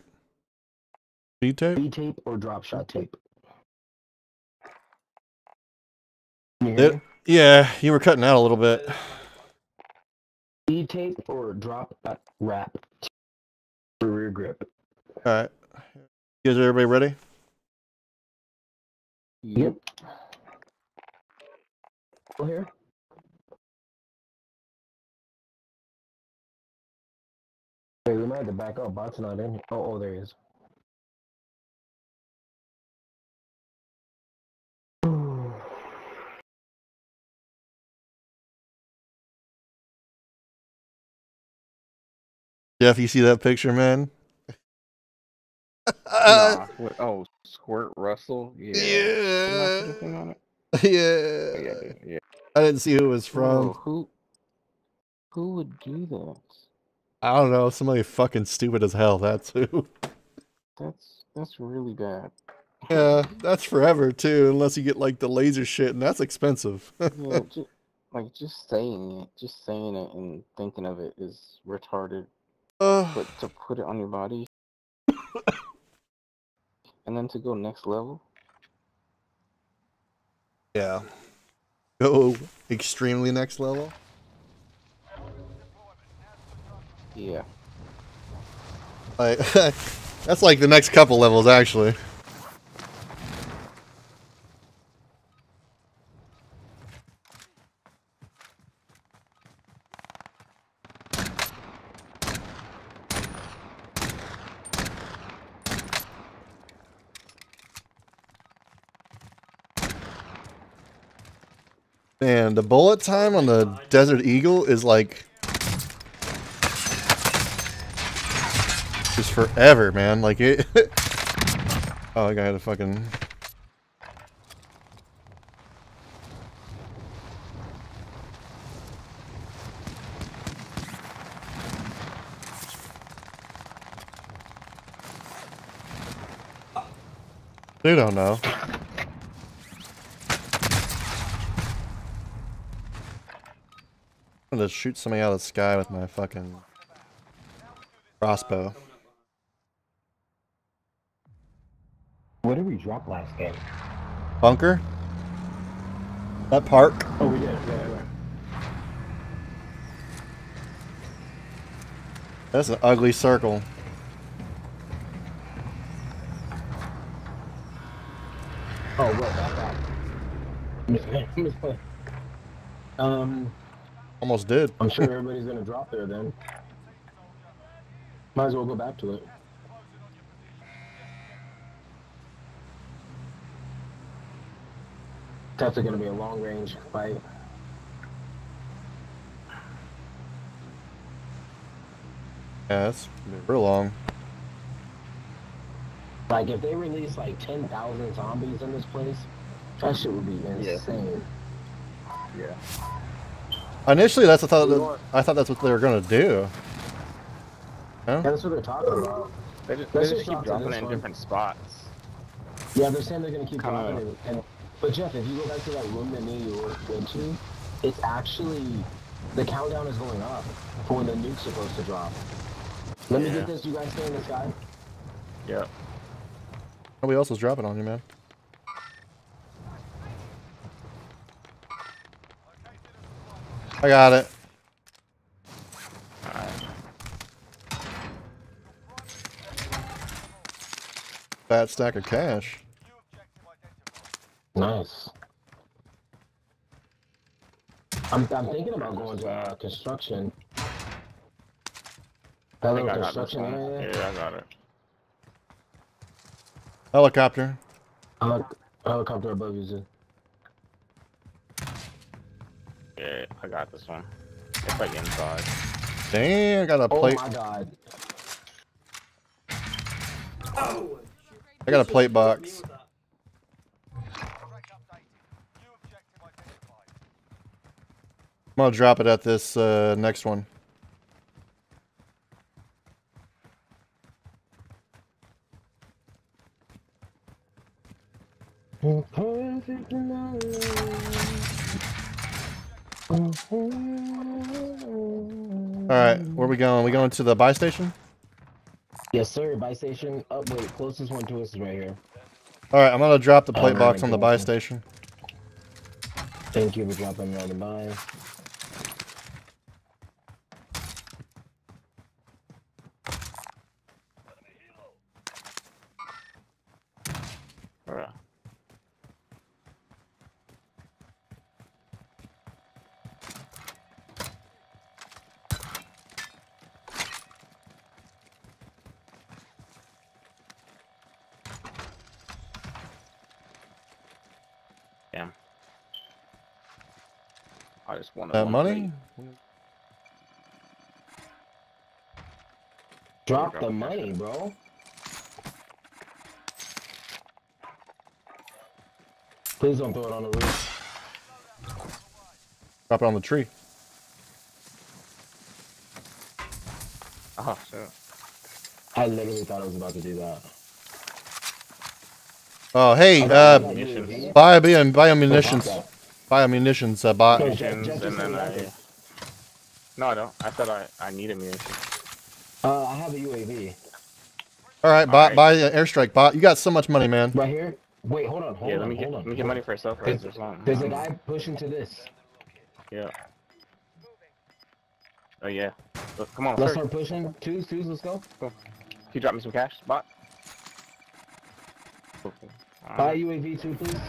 B tape? B tape or drop shot tape. You It- Yeah, you were cutting out a little bit. B tape or drop shot wrap for rear grip. All right. You guys, everybody ready? Yep. Still here? Hey, we might have to back up. Bot's not in here. Oh, oh, there he is. Jeff, you see that picture, man? Nah, what- oh, Squirt Russell. Yeah. Didn't I yeah. put on it? Yeah. Oh, yeah, yeah. I didn't see who it was from. Whoa, who? Who would do that? I don't know. Somebody fucking stupid as hell. That's who. That's that's really bad. Yeah, that's forever too, unless you get like the laser shit, and that's expensive. Yeah, ju- like just saying it, just saying it and thinking of it is retarded. Ugh. But to put it on your body, and then to go next level, yeah. Go extremely next level. Yeah. Like that's like the next couple levels actually. Man, the bullet time on the Desert Eagle is like just forever, man. Like it. oh, I got a fucking. They don't know. I'm gonna shoot somebody out of the sky with my fucking crossbow. We drop last game? Bunker? That park? Oh, we did. Yeah, yeah. That's an ugly circle. Oh, well, up. um, Almost did. I'm sure everybody's gonna drop there then. Might as well go back to it. That's gonna be a long range fight. Yeah, that's gonna real long. Like if they release like ten thousand zombies in this place, that shit would be insane. Yeah. Initially, that's what I thought that, I thought that's what they were gonna do. Yeah, that's what they're talking about. They just, they just just keep dropping it in one. different spots. Yeah, they're saying they're gonna keep Kinda- dropping it. And, but Jeff, if you go back to that room that me and you went to, it's actually the countdown is going up for when the nuke's supposed to drop. Let yeah. me get this. You guys stay in the sky. Yeah. Oh, Nobody else was dropping on you, man. I got it. Bad stack of cash. New objective identified. Nice. I'm, I'm thinking about going to uh, construction. That I little think I got this construction area. Yeah, I got it. Helicopter. Helic- helicopter above you, Zoo. Yeah, I got this one. It's like inside. Dang, I got a plate. Oh my god. Oh! I got a plate box. Me with that. Track updated. New objective identified. I'm gonna drop it at this uh, next one. All right, where are we going? We going to the buy station? Yes, sir. Buy station. Up, wait. Closest one to us is right here. All right, I'm gonna drop the plate Alright, box on the buy station. Thank you for dropping me on the buy. Bruh. Damn. I just wanted That one money? Drop Drop the the money, bro. Please don't throw it on the roof. Drop it on the tree. Oh shit. I literally thought I was about to do that. Oh, hey, I got- uh, got munitions. Buy a buy, buy a Don't munitions. pop that. Buy a munitions uh, bot. Munitions, Jeff- Jeff and then I. No, I don't. I said I I need a munition. Uh, I have a UAV All right, bot, Alright. buy an airstrike bot. You got so much money, man. right here. Wait, hold on, hold yeah, on, let me get on. let me get money for a self res or something. There's a guy pushing to this. Yeah. Oh yeah. Look, come on, Let's sir. start pushing. Twos, twos. Let's go. Can you drop me some cash, bot? Cool, cool. Buy UAV two, please.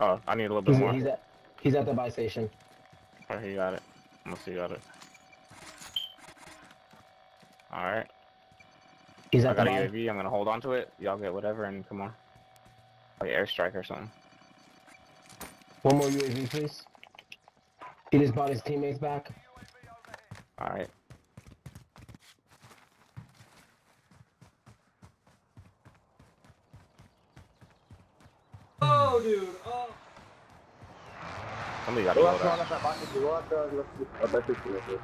Oh, I need a little bit He's, more. he's at he's at the buy station. Alright, he got it. Almost you got it. Alright. He's I at the got a. UAV. I'm gonna hold on to it. Y'all get whatever and come on. Like airstrike or something. One more UAV, please. He just brought his teammates back. Alright. Oh, dude. Oh. Somebody got to Go load after all up. that back into go after uh, let's I bet this is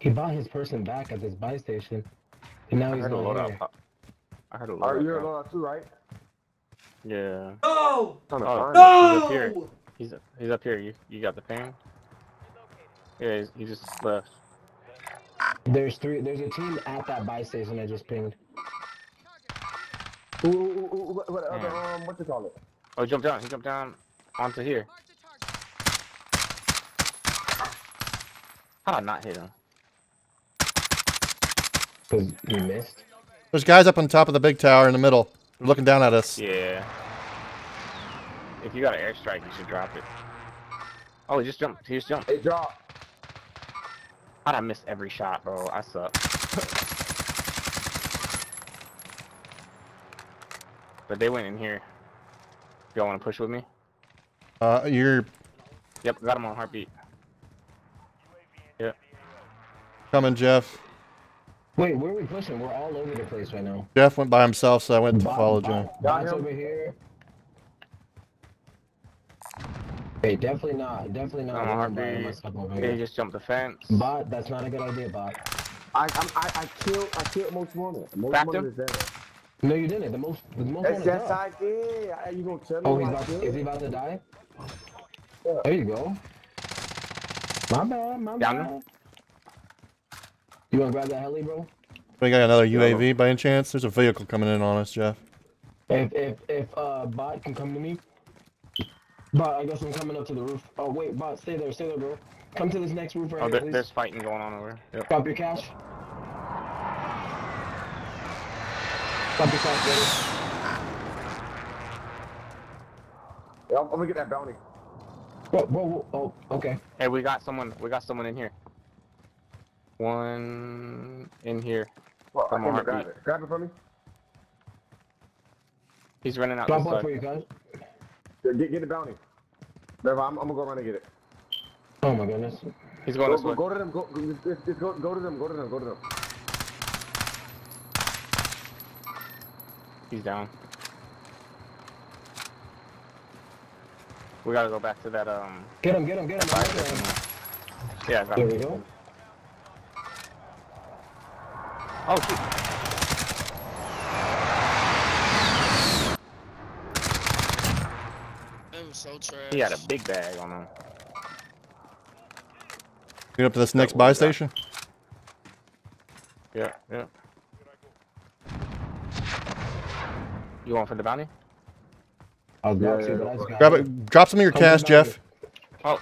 He bought his person back at this buy station, and now I he's heard a not load here. up. I heard a load Alright, up. you're bro. alone too, right? Yeah. No! Oh, find he's up here. No! He's he's up here. You you got the ping? Yeah, he's, he just left. There's three. There's a team at that buy station I just pinged. Ooh, ooh, ooh, ooh, what, what other Yeah. um what you call it? Oh, he jumped down. He jumped down onto here. Mark. How'd I not hit him? Cause you missed. There's guys up on top of the big tower in the middle. They're looking down at us. Yeah. If you got an airstrike, you should drop it. Oh, he just jumped. He just jumped. It dropped. How'd I miss every shot, bro? I suck. But they went in here. Y'all want to push with me? Uh, you're Yep, got him on heartbeat. Yep. Coming, Jeff. Wait, where are we pushing? We're all over the place right now. Jeff went by himself, so I went to Bot- follow bot- Jeff. Bot's Got him. over here. Hey, definitely not. Definitely not. I'm on running by heartbeat. myself he just jumped the fence. Bot, that's not a good idea, bot. I I'm, I I killed I killed most wanted. Most Backed wanted him? is there. No, you didn't. The most, the most That's yes. I did. I, you gonna tell me Oh, he's about. killed? Is he about to die? Yeah. There you go. My bad. My Down bad. You wanna grab that heli, bro? We got another UAV by any chance? There's a vehicle coming in on us, Jeff. If if if uh bot can come to me. Bot, I guess I'm coming up to the roof. Oh wait, bot, stay there, stay there, bro. Come to this next roof right Oh, here, there, please. there's fighting going on over. Yep. Drop your cash. Stop your side, brother. Yeah, I'm, I'm gonna get that bounty. Whoa, whoa, whoa. Oh, okay. Hey, we got someone. We got someone in here. One in here. Well, I Come can't on, grab Pete. it. Grab it for me. He's running out Drop this side. for you guys. Yeah, Get, get the bounty. Never, I'm, I'm gonna go around and get it. Oh my goodness. He's going Go, this go, way. go to them. Go, go, just, just go, go to them. Go to them. Go to them. He's down. We gotta go back to that um. Get him, get him, get him. fire I'm him. station. Yeah, I got There him. we go. Oh shoot. So trash. He had a big bag on him. Get up to this next buy station. Yeah, yeah. You want for the bounty? I was about Yeah, to, yeah, but I yeah. just got Grab it. it. Drop some of your Come cash, back. Jeff. Oh,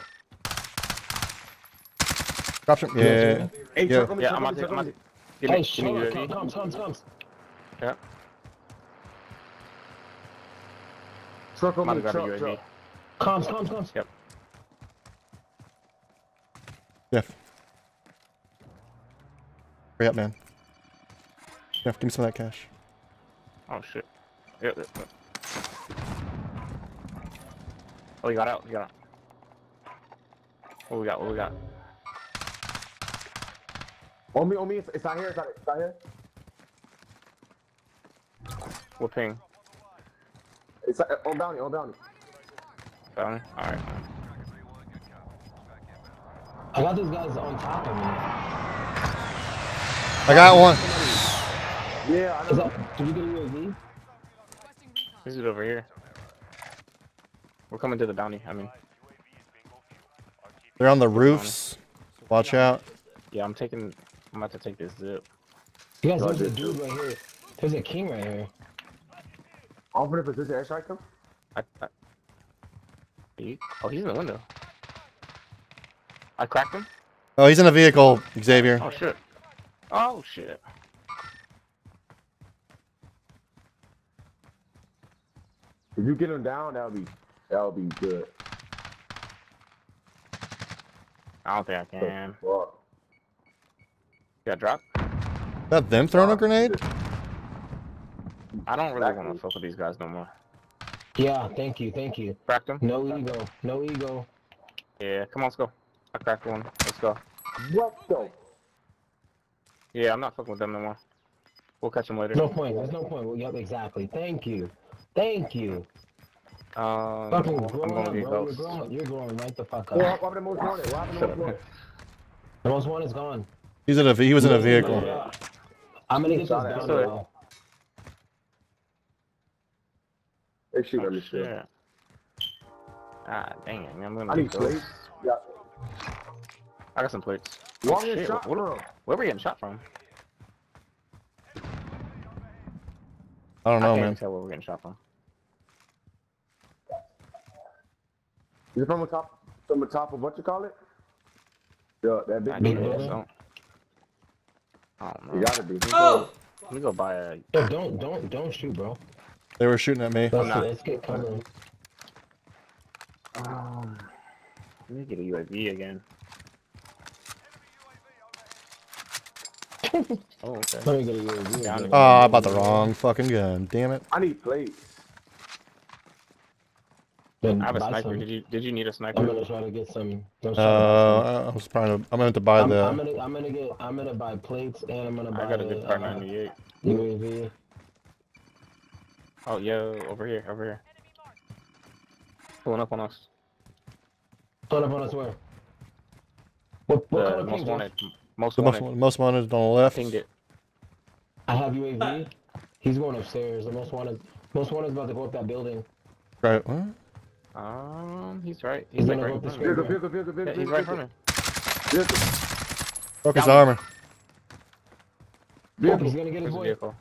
Drop some. Yeah. Yeah. Hey, Yeah. circle me, yeah. circle I'm me, about to. I'm circle about me. to. Give me, Hey, give me sure, your come. Yeah. Circle I'm about me, to grab a truck, UAV. truck. Comes, comes, comes. Jeff. Hurry up, man. Jeff, give me some of that cash. Oh shit. Oh, you got out. You got out. What we got? What we got? On me, on me. It's, it's out here. It's out, it's out here. What ping? It's out, on oh, bounty. On bounty. Bounty? All right. I got these guys on top of me. I got one. Yeah, I Is know. that, did you get a UAV? Requesting recon. This is over here. We're coming to the bounty. I mean, They're on the roofs. Watch out. yeah, I'm taking. I'm about to take this zip. You guys, No, I there's a dude right here. There's a king right here. I'm for the position. Airstrike him. I, I, he, oh, he's in the window. I cracked him. Oh, he's in a vehicle, Xavier. Oh shit. Oh shit. If you get him down, that'll be that'll be good. I don't think I can. Fuck. Got drop. Is that them throwing a grenade? I don't really want to fuck with these guys no more. Yeah, thank you, thank you. Cracked him. No ego, no ego. Yeah, come on, let's go. I cracked one. Let's go. What though? Yeah, I'm not fucking with them no more. We'll catch them later. No point. There's no point. Well, yep, exactly. Thank you. Thank you. Um, Fucking I'm grown going up, to bro. You're ghosts. growing. You're growing right the fuck What up. happened to most wanted? What happened to most wanted? The most one is gone. He's in a. He was in a vehicle. I'm gonna get this Shot down now. They shoot Oh, on this shit. shit. Ah, dang it. I'm gonna I get need plates. Yeah. I got some plates. Long shit, shot what- from. Where we getting shot from? I don't know, I can't man. tell where we're getting shot from. Is it from the top? From the top of what you call it? Yeah, that big I Big just building? don't. I don't know. You gotta be. Oh! Let me go buy a. Yo, don't, don't, don't shoot, bro. They were shooting at me. Let's, not. let's get cover. Um, let me get a UAV again. oh, okay. Let me get a UAV. Down Oh, I bought the wrong fucking gun. Damn it. I need plates. Then I have a sniper. some. Did you did you need a I'm gonna try to get some. I'm trying to. Uh, I was trying to. I meant to buy I'm, I'm gonna, I'm gonna get, I'm gonna buy plates and I'm gonna buy I got a good uh, Kar98. UAV. Oh, yo, over here, over here. Pulling up on us. Hold up on us where? What, what The color most wanted. Most The most, wanted. most wanted on the left. Pinged it. I have UAV. He's going upstairs. The most wanted, most wanted is about to go up that building. Right. What? Um, he's right. He's He's like right go in up front the of me. Vehicle, vehicle, vehicle, Yeah, vehicle. he's right in front of me. Vehicle. Broke his Down. armor. Oh, Vehicle. he's gonna get his There's a boy. vehicle.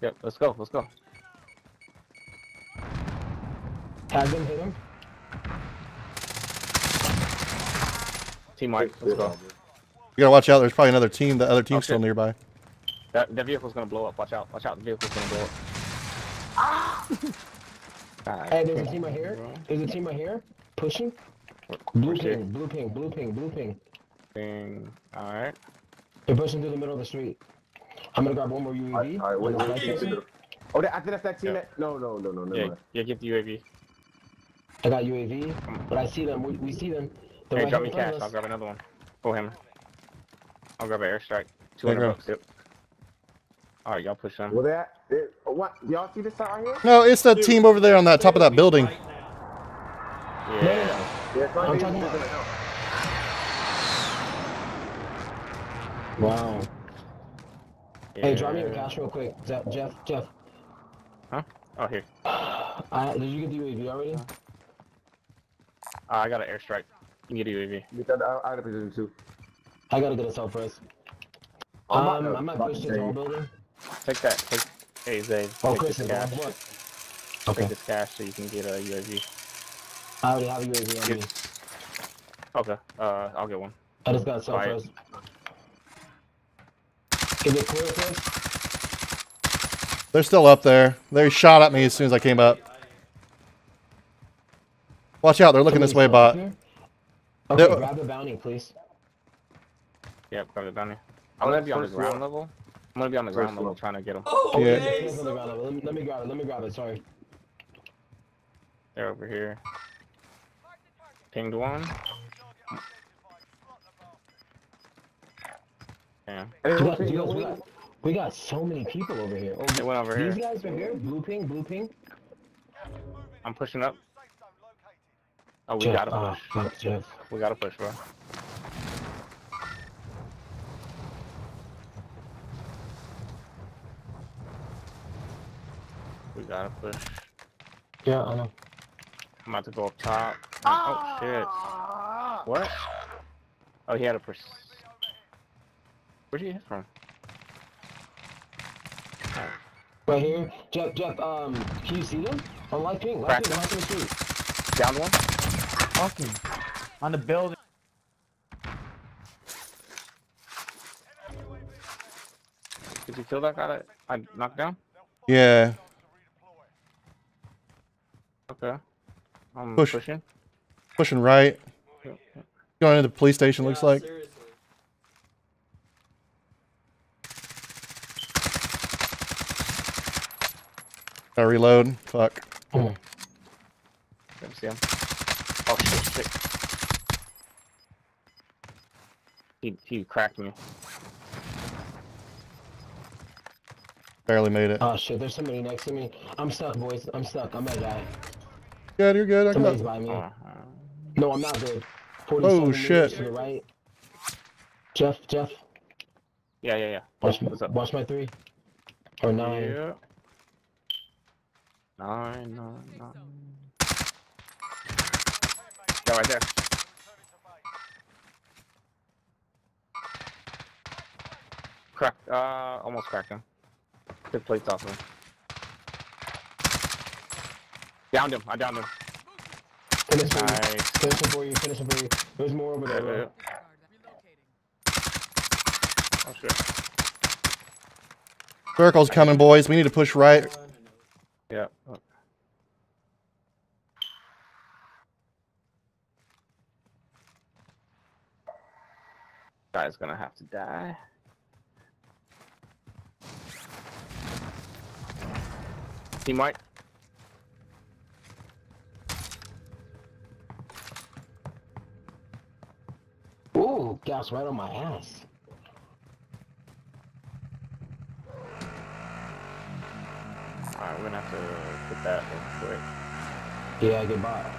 Yep, let's go, let's go. Tag him, hit him. Team Mike, let's go. You gotta watch out. There's probably another team. The other team's Okay. still nearby. That that vehicle's gonna blow up. Watch out! Watch out! The vehicle's gonna blow up. Ah! God, Hey, there's a team right here. bro. There's a team right here. Pushing. Blue Where's ping, it? blue ping, blue ping, blue ping. Thing. All right. They're pushing through the middle of the street. I'm gonna grab one more UAV. right, all right, wait, on the wait, wait, wait. Oh, that, I think that's that team Yeah. that. No, no, no, no, no. Yeah, no. yeah. Get the UAV. I got UAV, but I see them. We, we see them. They're Hey, right drop me cash. of I'll grab another one. Pull him. I'll grab an airstrike. Two Yeah, bucks. Yep. All right, y'all push them. Well, that. It, what? Y'all see this side right here? No, it's the team over there on that top of that building. Right now. Yeah. No, no, no. Yeah, I I'm talking about- gonna. Wow. Hey, drop me your cash real quick. Jeff, Jeff, Jeff. Oh, here. I, did you get the UAV already? Uh, I got an airstrike. You can get a UAV. Because I, I had a position too. I gotta get a cell first. Um, I might about push to this say- whole building. Take that. Take. Hey, Zay. Oh, take Chris this cash. what? Take Okay. this cash so you can get a UAV. I already have a UAV on me. Okay. Uh, I'll get one. I just got a cell Alright. first. Is it clear first? They're still up there. They shot at me as soon as I came up. Watch out, they're looking this way, Somebody's bot. here? Okay, They're- grab the bounty, please. Yep, grab the bounty. I'm gonna be on the ground level. I'm gonna be on the ground First level trying to get them. Oh, Yeah. yeah. It's on the ground level. Let me, let me grab it. Let me grab it. Sorry. They're over here. Pinged one. Damn. Hey, You who got- picked you your guys- we, got, we got so many people over here. Oh, They went over here. these guys right here. Blue ping, blue ping. I'm pushing up. Oh, we Jeff, gotta oh, push. fuck, Jeff. We gotta push, bro. We gotta push. Yeah, I know. I'm about to go up top. Oh shit. What? Oh, he had a pers- Where'd you hit from? Right here. Jeff, Jeff, um, can you see them? On light ping, light Crack ping, them. light ping street. Down one? Fucking on the building. Did you kill that guy that I knocked down? Yeah. Okay. I'm Push. pushing. Pushing right. Yeah, yeah. Going into the police station, looks like. seriously. Gotta reload. Fuck. Oh. Let me see him. Oh shit, shit. He he cracked me. Barely made it. Oh shit, there's somebody next to me. I'm stuck, boys. I'm stuck. I'm gonna die. Good, you're good. I Somebody's got by me. Oh, uh, No, I'm not good. 47 meters shit. To the right. Jeff, Jeff, yeah, yeah, yeah. watch, What's up? watch my three. Or nine. Yeah. Nine, nine, nine. Yeah, right there. Cracked. Uh, almost cracked him. Took plates off him. Downed him. I downed him. Finish for you. Nice. Finish him for you. Finish him for you. There's more over there. yeah, yeah. Oh shit. Circle's coming, boys. We need to push right. Yeah. Oh. Guy's gonna have to die. He might. Ooh, gas right on my ass. Alright, we're gonna have to put that real quick. Yeah, goodbye.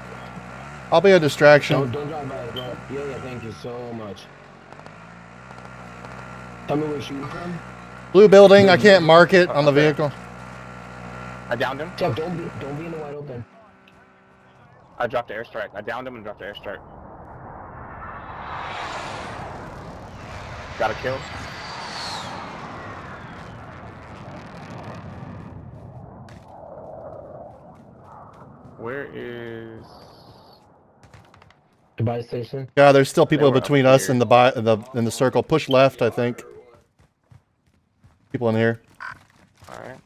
I'll be a Don't, distraction. don't drive by, bro. Yeah, yeah, thank you so much. Tell me where you're shooting from. Blue building. I can't mm-hmm. mark it on the vehicle. I downed him. Jeff, don't be, don't be in the wide open. I dropped the airstrike. I downed him and dropped the airstrike. Got a kill. Where is? Goodbye station. Yeah, there's still people They were up between us here. and the bi- the in the circle. Push left, I think. People in here. All right.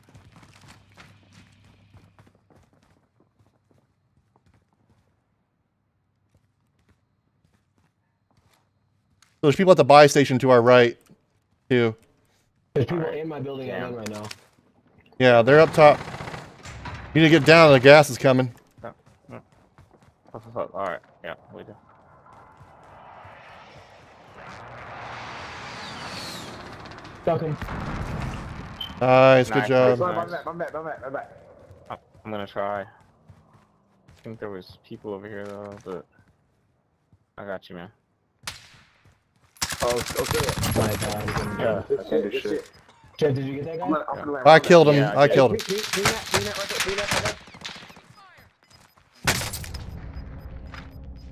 There's people at the buy station to our right, too. There's people Alright. in my building I'm in right now. Yeah, they're up top. You need to get down. The gas is coming. Fuck, fuck, fuck. All right. Yeah, we do. Stuck him. Nice, good job. Sorry, my nice. bad, my bad, my bad, my bad. I'm- I'm gonna try. I think there was people over here though, but I got you, man. Oh, okay. My God. Yeah. Good shit, good shit. Jeff, did you get that guy? I'm gonna, I'm gonna land I right killed him. Yeah, I yeah. killed him. Clean, clean, clean that, clean that right there, clean that right there.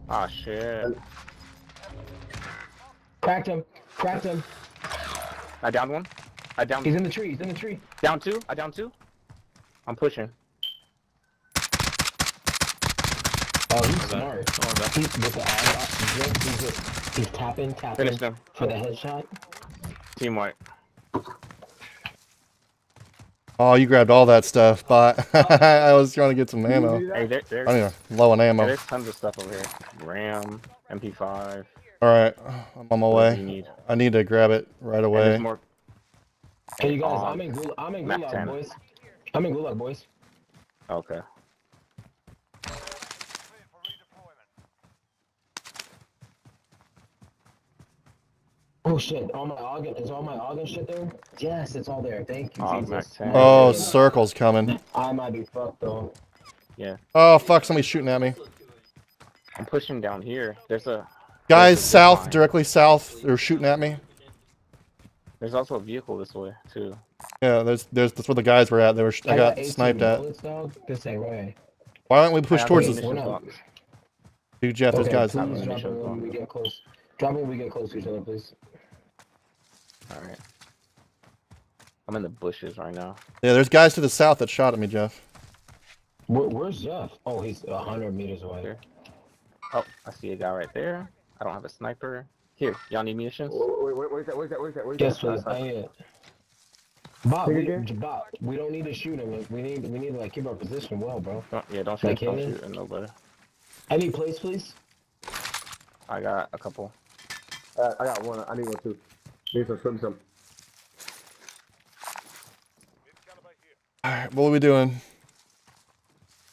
Ah shit. Cracked him. Cracked him. I downed one. I downed He's in the tree. He's in the tree. down two. I downed two. I'm pushing. Oh, he's smart. Come. He's with the eye. He's, he's, just- he's tapping, tapping Finish them. for the headshot. Team wipe. Oh, you grabbed all that stuff, but I was trying to get some ammo. You do Hey, there, there, I need a low on yeah, ammo. there's tons of stuff over here. Ram, MP5. All right, I'm on my way. need. I need to grab it right away. more. Hey, you guys, Um, I'm in Gulag, I'm in Gulag, boys. I'm in Gulag, boys. Okay. Clear for redeployment. Oh shit, all my Ogden, is all my Ogden shit there? Yes, it's all there. Thank you, Oh, Jesus. Mac 10. Oh, circle's coming. I might be fucked though. Yeah. Oh fuck, somebody's shooting at me. I'm pushing down here. There's a Guys, There's a south, line. directly south, they're shooting at me. there's also a vehicle this way too. Yeah, there's, there's that's where the guys were at. They were, I got 18 sniped at. Dog. This ain't right. Why don't we push towards this? We're munitions not- box. Dude, Jeff, those okay, guys. please have a drop munitions it when box. we get close. Drop it when we get close to each other, please. All right. I'm in the bushes right now. Yeah, there's guys to the south that shot at me, Jeff. Where, where's Jeff? Oh, he's a hundred meters away. Here. Oh, I see a guy right there. I don't have a sniper. Here, y'all need munitions? Wait, wait, wait, where's that? Where's that? Where's that? Where's Yes, that? please. I it. Bob, Say we, again? Bob, we don't need to shoot him. like, We need, we need to like keep our position well, bro. Don't, yeah, don't shoot, Like don't him? shoot at nobody. Any place, please. I got a couple. Uh, I got one. I need one too. Need some swim some. All right, what are we doing?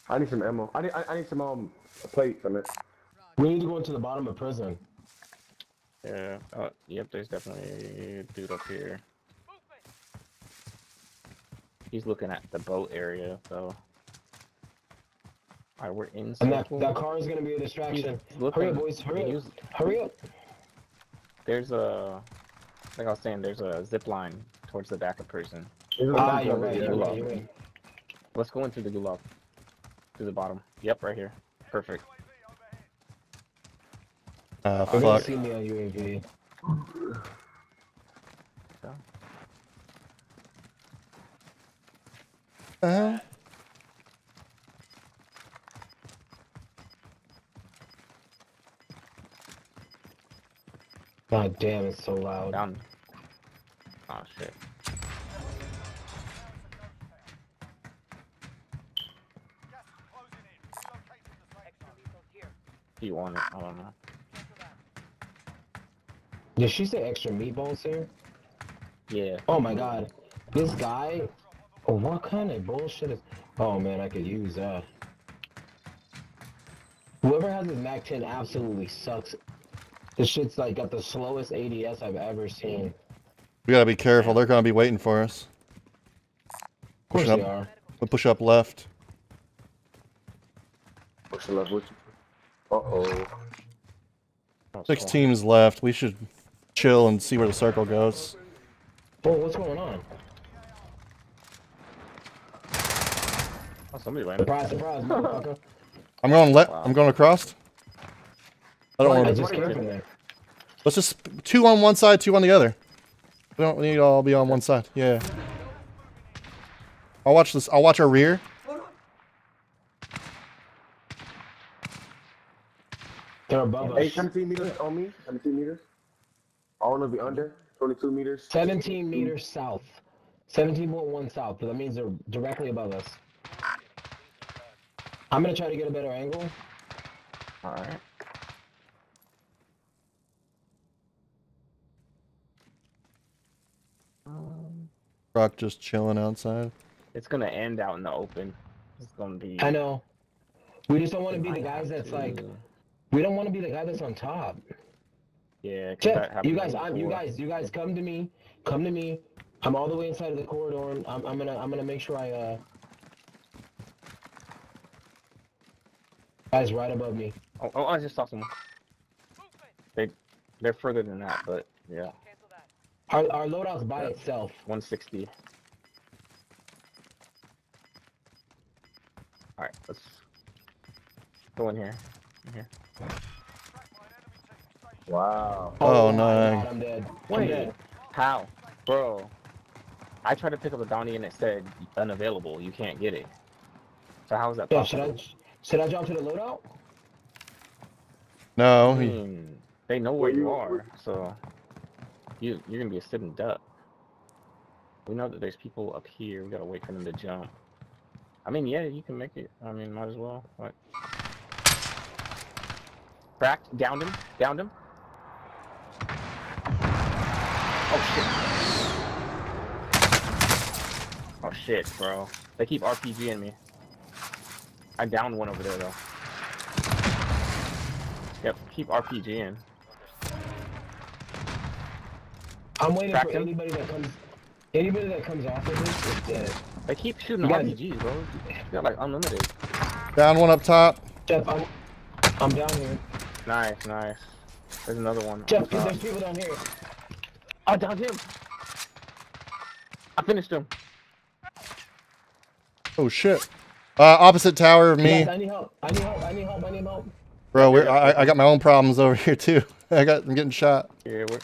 I need some ammo. I need I, I need some um plates on it. We need to go into the bottom of prison. Yeah. Oh, yep, there's definitely a dude up here. He's looking at the boat area, so. Alright, we're in And that, that car is gonna be a He's distraction. looking- Hurry up, boys, hurry up. Hurry up. There's a, like I was saying, there's a zip line towards the back of prison. Ah, you're right. You're right. You're right. Let's go into the gulag. To the bottom. Yep, right here. Perfect. They're fuck. see me on UAV. The hell? God damn, it's so loud. Down. Oh shit. Gas is closing in. Relocating the safe zone. He won it. I don't know. Did she say extra meatballs here? Yeah. Oh my god. This guy. Oh, what kind of bullshit is. Oh man, I could use that. Whoever has this Mac 10 absolutely sucks. This shit's like got the slowest ADS I've ever seen. We gotta be careful. They're gonna be waiting for us. Of course Pushing they up. are. We'll push up left. What's the left? Uh oh. Oh, Six spawn. teams left. We should chill and see where the circle goes. Oh, what's going on? Oh, somebody landed. Surprise, surprise, motherfucker. I'm going let. Wow. I'm going across. I don't want to. just came from there. Let's just two on one side, two on the other. We don't need to all be on one side. Yeah. I'll watch this. I'll watch our rear. They're above us. 17 meters on me. 17 meters. I want to be under 22 meters. 17 meters south. 17.1 south, so that means they're directly above us. I'm gonna try to get a better angle. Alright. Rock just chilling outside. it's gonna end out in the open. It's gonna be. I know. We just don't want to be the guys have that's like. We don't want to be the guy that's on top. Yeah. Jeff, you guys, I'm, you guys, you guys, come to me. Come to me. I'm all the way inside of the corridor, and I'm, I'm gonna, I'm gonna make sure I, uh. Guys, right above me. Oh, oh, I just saw someone. They, they're further than that, but yeah, Our, our loadout's by itself. 160. All right, let's go in here. In here. Wow. Oh, oh, my no. God, I'm dead. I'm Wait, dead. how, bro? I tried to pick up a bounty and it said unavailable. You can't get it. So how is that Yeah, should? I, should I jump to the loadout? No, I mean, they know where you are, so you you're gonna be a sitting duck. We know that there's people up here. We gotta wait for them to jump. I mean, yeah, you can make it. I mean, might as well. What? Cracked. Downed him. Downed him. Oh shit. Oh shit, bro. They keep RPGing me. I downed one over there though. Yep, keep RPGing. I'm waiting Cracked for him. anybody that comes. Anybody that comes off of this is dead. They keep shooting You guys- RPGs, bro. They're like unlimited. down one up top. Jeff, I'm, I'm down here. Nice, nice. There's another one. Jeff, on there's people down here. I downed him. I finished him. Oh shit. Uh, opposite tower of me, Guys, I need help. I need help. I need help. I need help. bro. We're, I, I got my own problems over here too. I got I'm getting shot Yeah, we're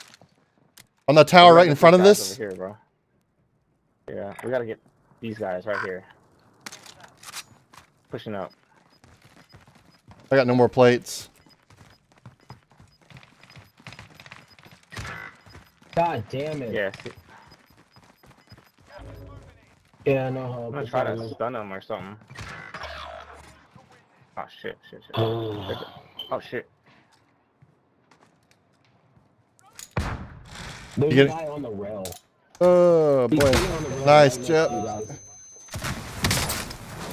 on the tower right in front of this. Over here, bro. Yeah, we gotta get these guys right here. Pushing up. I got no more plates. God damn it. Yeah, see, Yeah, no I'm help. gonna try to me. stun them or something. Oh shit, shit, shit. Oh, Oh shit. There's You a guy on the rail. Oh He's boy. sitting on the rail Nice, right next Jeff. to you guys.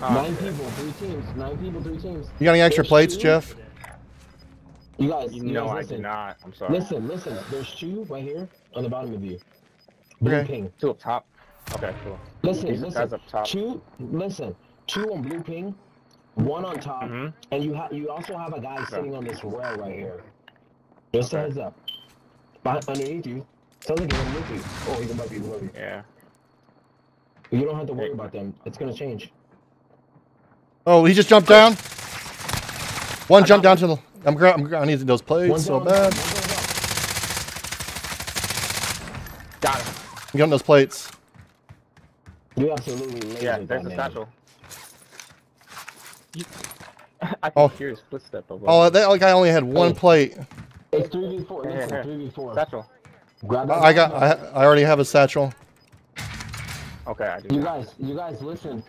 Oh, Nine people, three teams. Nine people, three teams. You got any extra There's plates, two. Jeff? You guys, You you know guys I listen. do not. I'm sorry. Listen, listen. There's two right here on the bottom of you. Blue Okay. ping. Two up top. Okay, cool. Listen, These listen. guys up top. Two. Listen. Two on blue ping. One on top. Mm-hmm. And you have you also have a guy sitting on this rail right here. Just a heads up. Behind, underneath you. Sounds like he's underneath you. Oh, he's above you, above you. Yeah. You don't have to worry about them. It's gonna change. Oh, he just jumped down. One I jumped down to the. I'm, gra- I'm gra- I need those plates One's so on bad. top, one's. Got him. I'm getting those plates. You absolutely lasered Yeah, that there's the man. satchel. You, I can Oh. hear his footstep over Oh, that guy only had one plate. It's 3v4. Here, Listen, here. 3v4. Satchel. Grab that I got. I, I already have a satchel. Okay, I do. You guys, you guys, listen.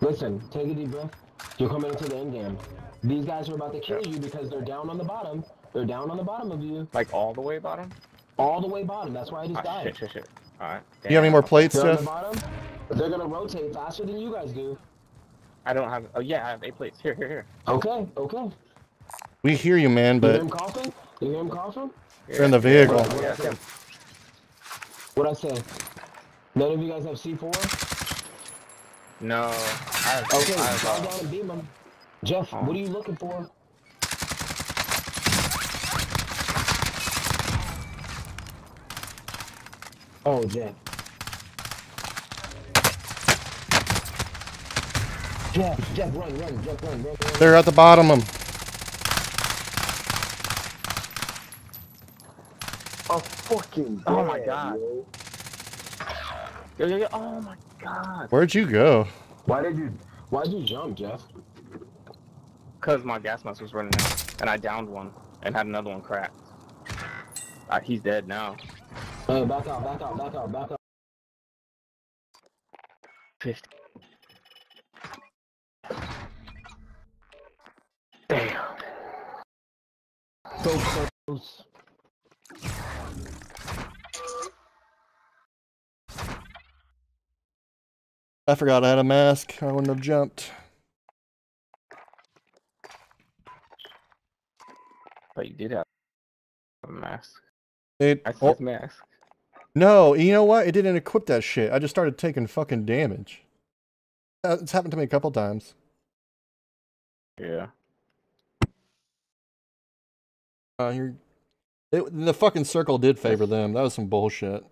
Listen, take a deep breath. You're coming into the end game. These guys are about to kill you because they're down on the bottom. They're down on the bottom of you. Like all the way bottom? All the way bottom. That's why I just Ah, died. shit, shit, shit. Alright. Do you have any more plates, They're the Jeff? bottom. They're gonna rotate faster than you guys do. I don't have. Oh, yeah, I have eight plates. Here, here, here. Okay, okay. We hear you, man, but. You hear him coughing? You hear him coughing? they're in the vehicle. Yeah, yeah. What I say? None of you guys have C4? No. I have, Okay, I have, uh, down and beam them. Jeff, Oh. what are you looking for? Oh, Jeff. Jeff, Jeff, run, run, Jeff, run, run, run. run. They're at the bottom of 'em. I'm fucking Oh my God. yo. yo, yo, yo. Oh my god. Where'd you go? Why did you, why'd you jump, Jeff? Because my gas mask was running out. And I downed one. And had another one cracked. Uh, he's dead now. Hey, back out, back out, back out, back out. 50. Damn. So close. I forgot I had a mask. I wouldn't have jumped. But you did have a mask. It, I oh, mask. no, you know what? It didn't equip that shit. I just started taking fucking damage. It's happened to me a couple times. Yeah. Uh, you're, it, the fucking circle did favor them. That was some bullshit.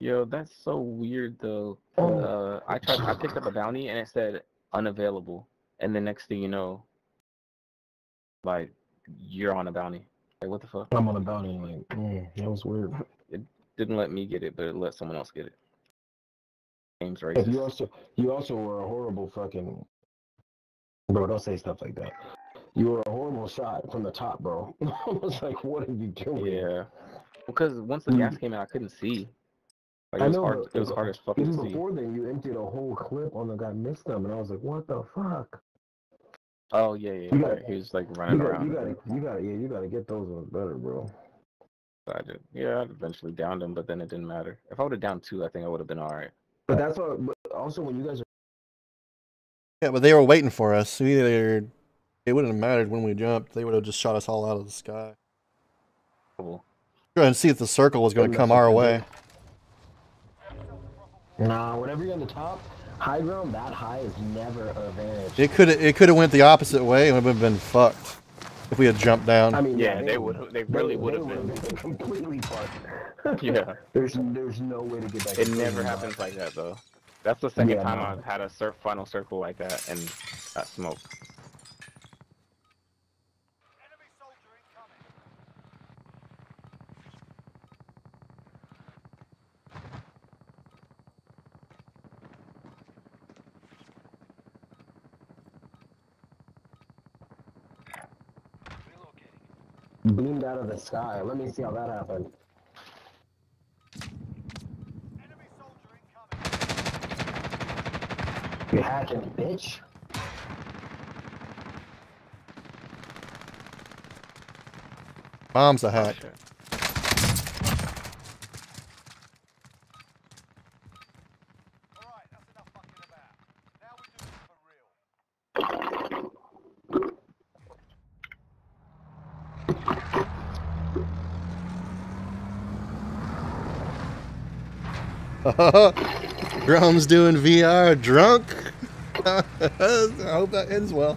Yo, that's so weird though. Oh. Uh, I tried. I picked up a bounty and it said unavailable, and the next thing you know, like you're on a bounty. Like what the fuck? I'm on a bounty. Like, mm, that was weird. It didn't let me get it, but it let someone else get it. Game's If you also, you also were a horrible fucking. Bro, don't say stuff like that. You were a horrible shot from the top, bro. I was like, what are you doing? Yeah. Because once the Mm. gas came out, I couldn't see. Like I it was know, hard. It was hard as fucking Even to see. before then, you emptied a whole clip on the guy missed them, and I was like, what the fuck? Oh yeah, yeah. You yeah. got- he was like You running got, around. you gotta, you gotta, yeah, you gotta get those ones better, bro. I did. Yeah, I eventually downed him, but then it didn't matter. If I would have downed two, I think I would have been all right. But that's what. But also, when you guys are Yeah, but they were waiting for us. So either it wouldn't have mattered when we jumped. They would have just shot us all out of the sky. Cool. Go ahead and see if the circle was going to come our what they way. Nah, whenever you're on the top, high ground that high is never an advantage. It could it could have went the opposite way and would have been fucked if we had jumped down. I mean, Yeah, they would. They really would have would've been. completely fucked. Yeah. There's there's no way to get back. It never happens bro. like that though. That's the second Yeah, time no. I've had a cir- final circle like that and got smoked. Beamed out of the sky. Let me see how that happened. Enemy soldier incoming. You hacking, bitch. Bomb's a Oh, hack. shit. Alright, that's enough fucking about. Now we do this for real. Drums doing VR drunk. I hope that ends well.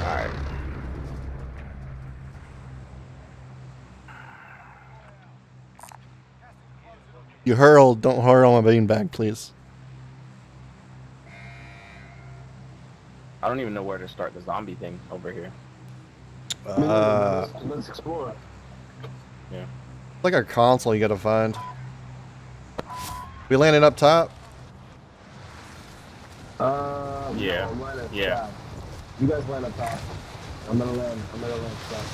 Alright. You hurl, don't hurl on my beanbag, please. I don't even know where to start the zombie thing over here. Uh, let's, let's like a console, you gotta find. We landed up top. Um, Yeah, I'm landing up yeah. top. You guys land up top. I'm gonna land. I'm gonna land top.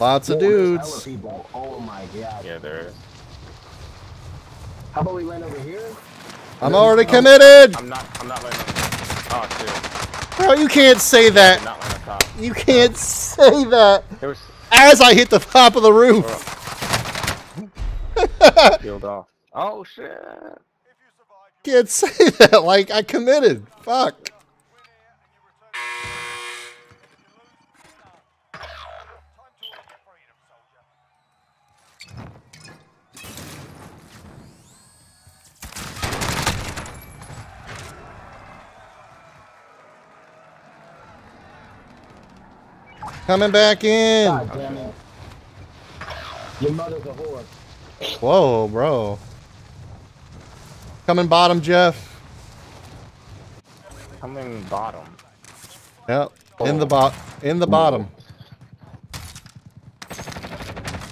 Lots of Oh, dudes. people. Oh my god. Yeah, there is. How about we land over here? I'm already committed. I'm not. I'm not letting them. Oh shit! Bro, you can't say Did that. not land top. You can't say that. There was As I hit the top of the roof. peeled off. Oh shit! If you survive, you can't say that. Like I committed. Fuck. Coming back in. God damn it. Your mother's a whore. Whoa, bro. Coming bottom, Jeff. Coming bottom. Yep. In the bot. In the bottom.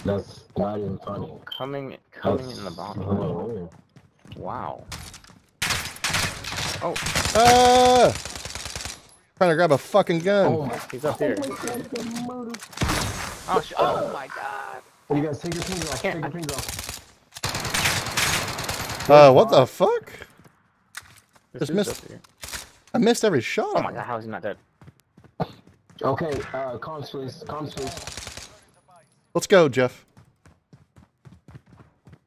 That's not even funny. Coming. Coming in the bottom. Oh. Wow. Oh, Ah! Trying to grab a fucking gun. Oh my he's up here. god. Oh! Oh my god! You guys take your pings off. Take can't- your pings off. Uh, what the fuck? There's Just missed- I missed every shot. Oh my god, how is he not dead? Okay, uh, comms please. Comms please. Let's go, Jeff.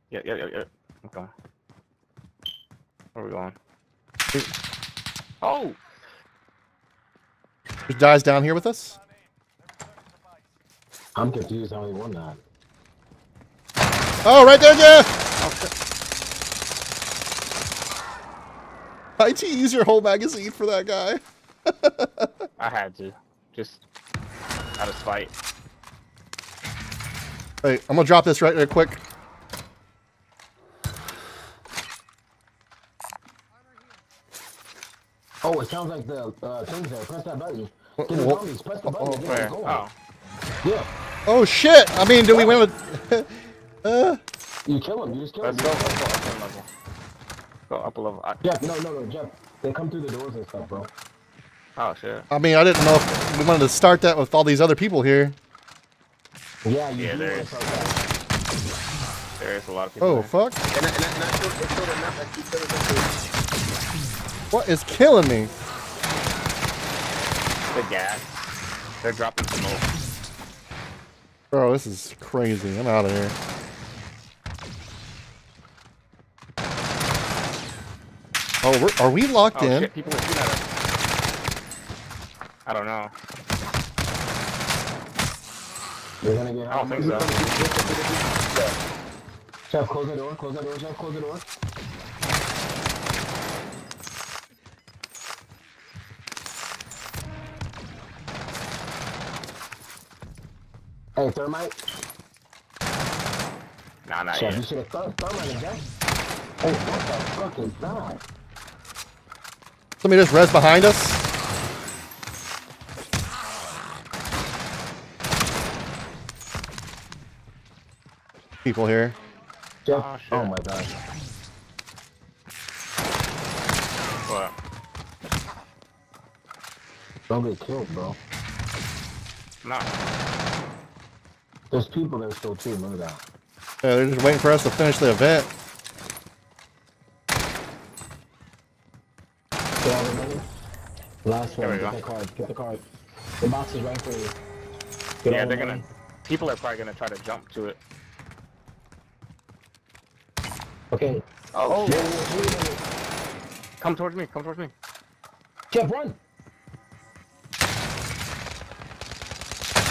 Yeah, yeah, yeah, yeah. Okay. Where are we going? Oh! There's guys down here with us. I'm confused how he won that. Oh, right there, Jeff. IT, use your whole magazine for that guy. I had to. Just out of spite. Hey, I'm gonna drop this right there quick. Oh, it sounds like the uh, things there. Press that button. Get the zombies. Press the button. oh, to get Where? them going. Oh. Yeah. Oh shit! I mean, do we win with? uh, You kill them. You just kill them. Let's go, let's go up a level. Go up a level. I, Jeff, no, no, no, Jeff. They come through the doors and stuff, bro. oh shit. I mean, I didn't know if we wanted to start that with all these other people here. Yeah, you Yeah, do there wanna is. start that. There is a lot of people. Oh there. fuck! And I, and I, and What is killing me? The gas. They're dropping smoke. Bro, this is crazy. I'm out of here. Oh, we're, are we locked Oh in? shit, people are shooting at us. I don't know. You're gonna get. I don't think so. Jeff, close the door. Close the door. Jeff, close the door. Hey, thermite. Nah, not Jeff, you should have th- thermite, Jeff. Hey, what the fuck is that? Somebody just res behind us. People here. Jeff. Oh, shit. Oh my god. What? Don't get killed, bro. No. There's people there still too. Remember that. Yeah, they're just waiting for us to finish the event. Get the money. Last one. Get go. the card. Get the card. The box is right for you. Get Yeah, they're the gonna. People are probably gonna try to jump to it. Okay. Oh, Wait, shit. wait. Come towards me. Come towards me. Jeff, run!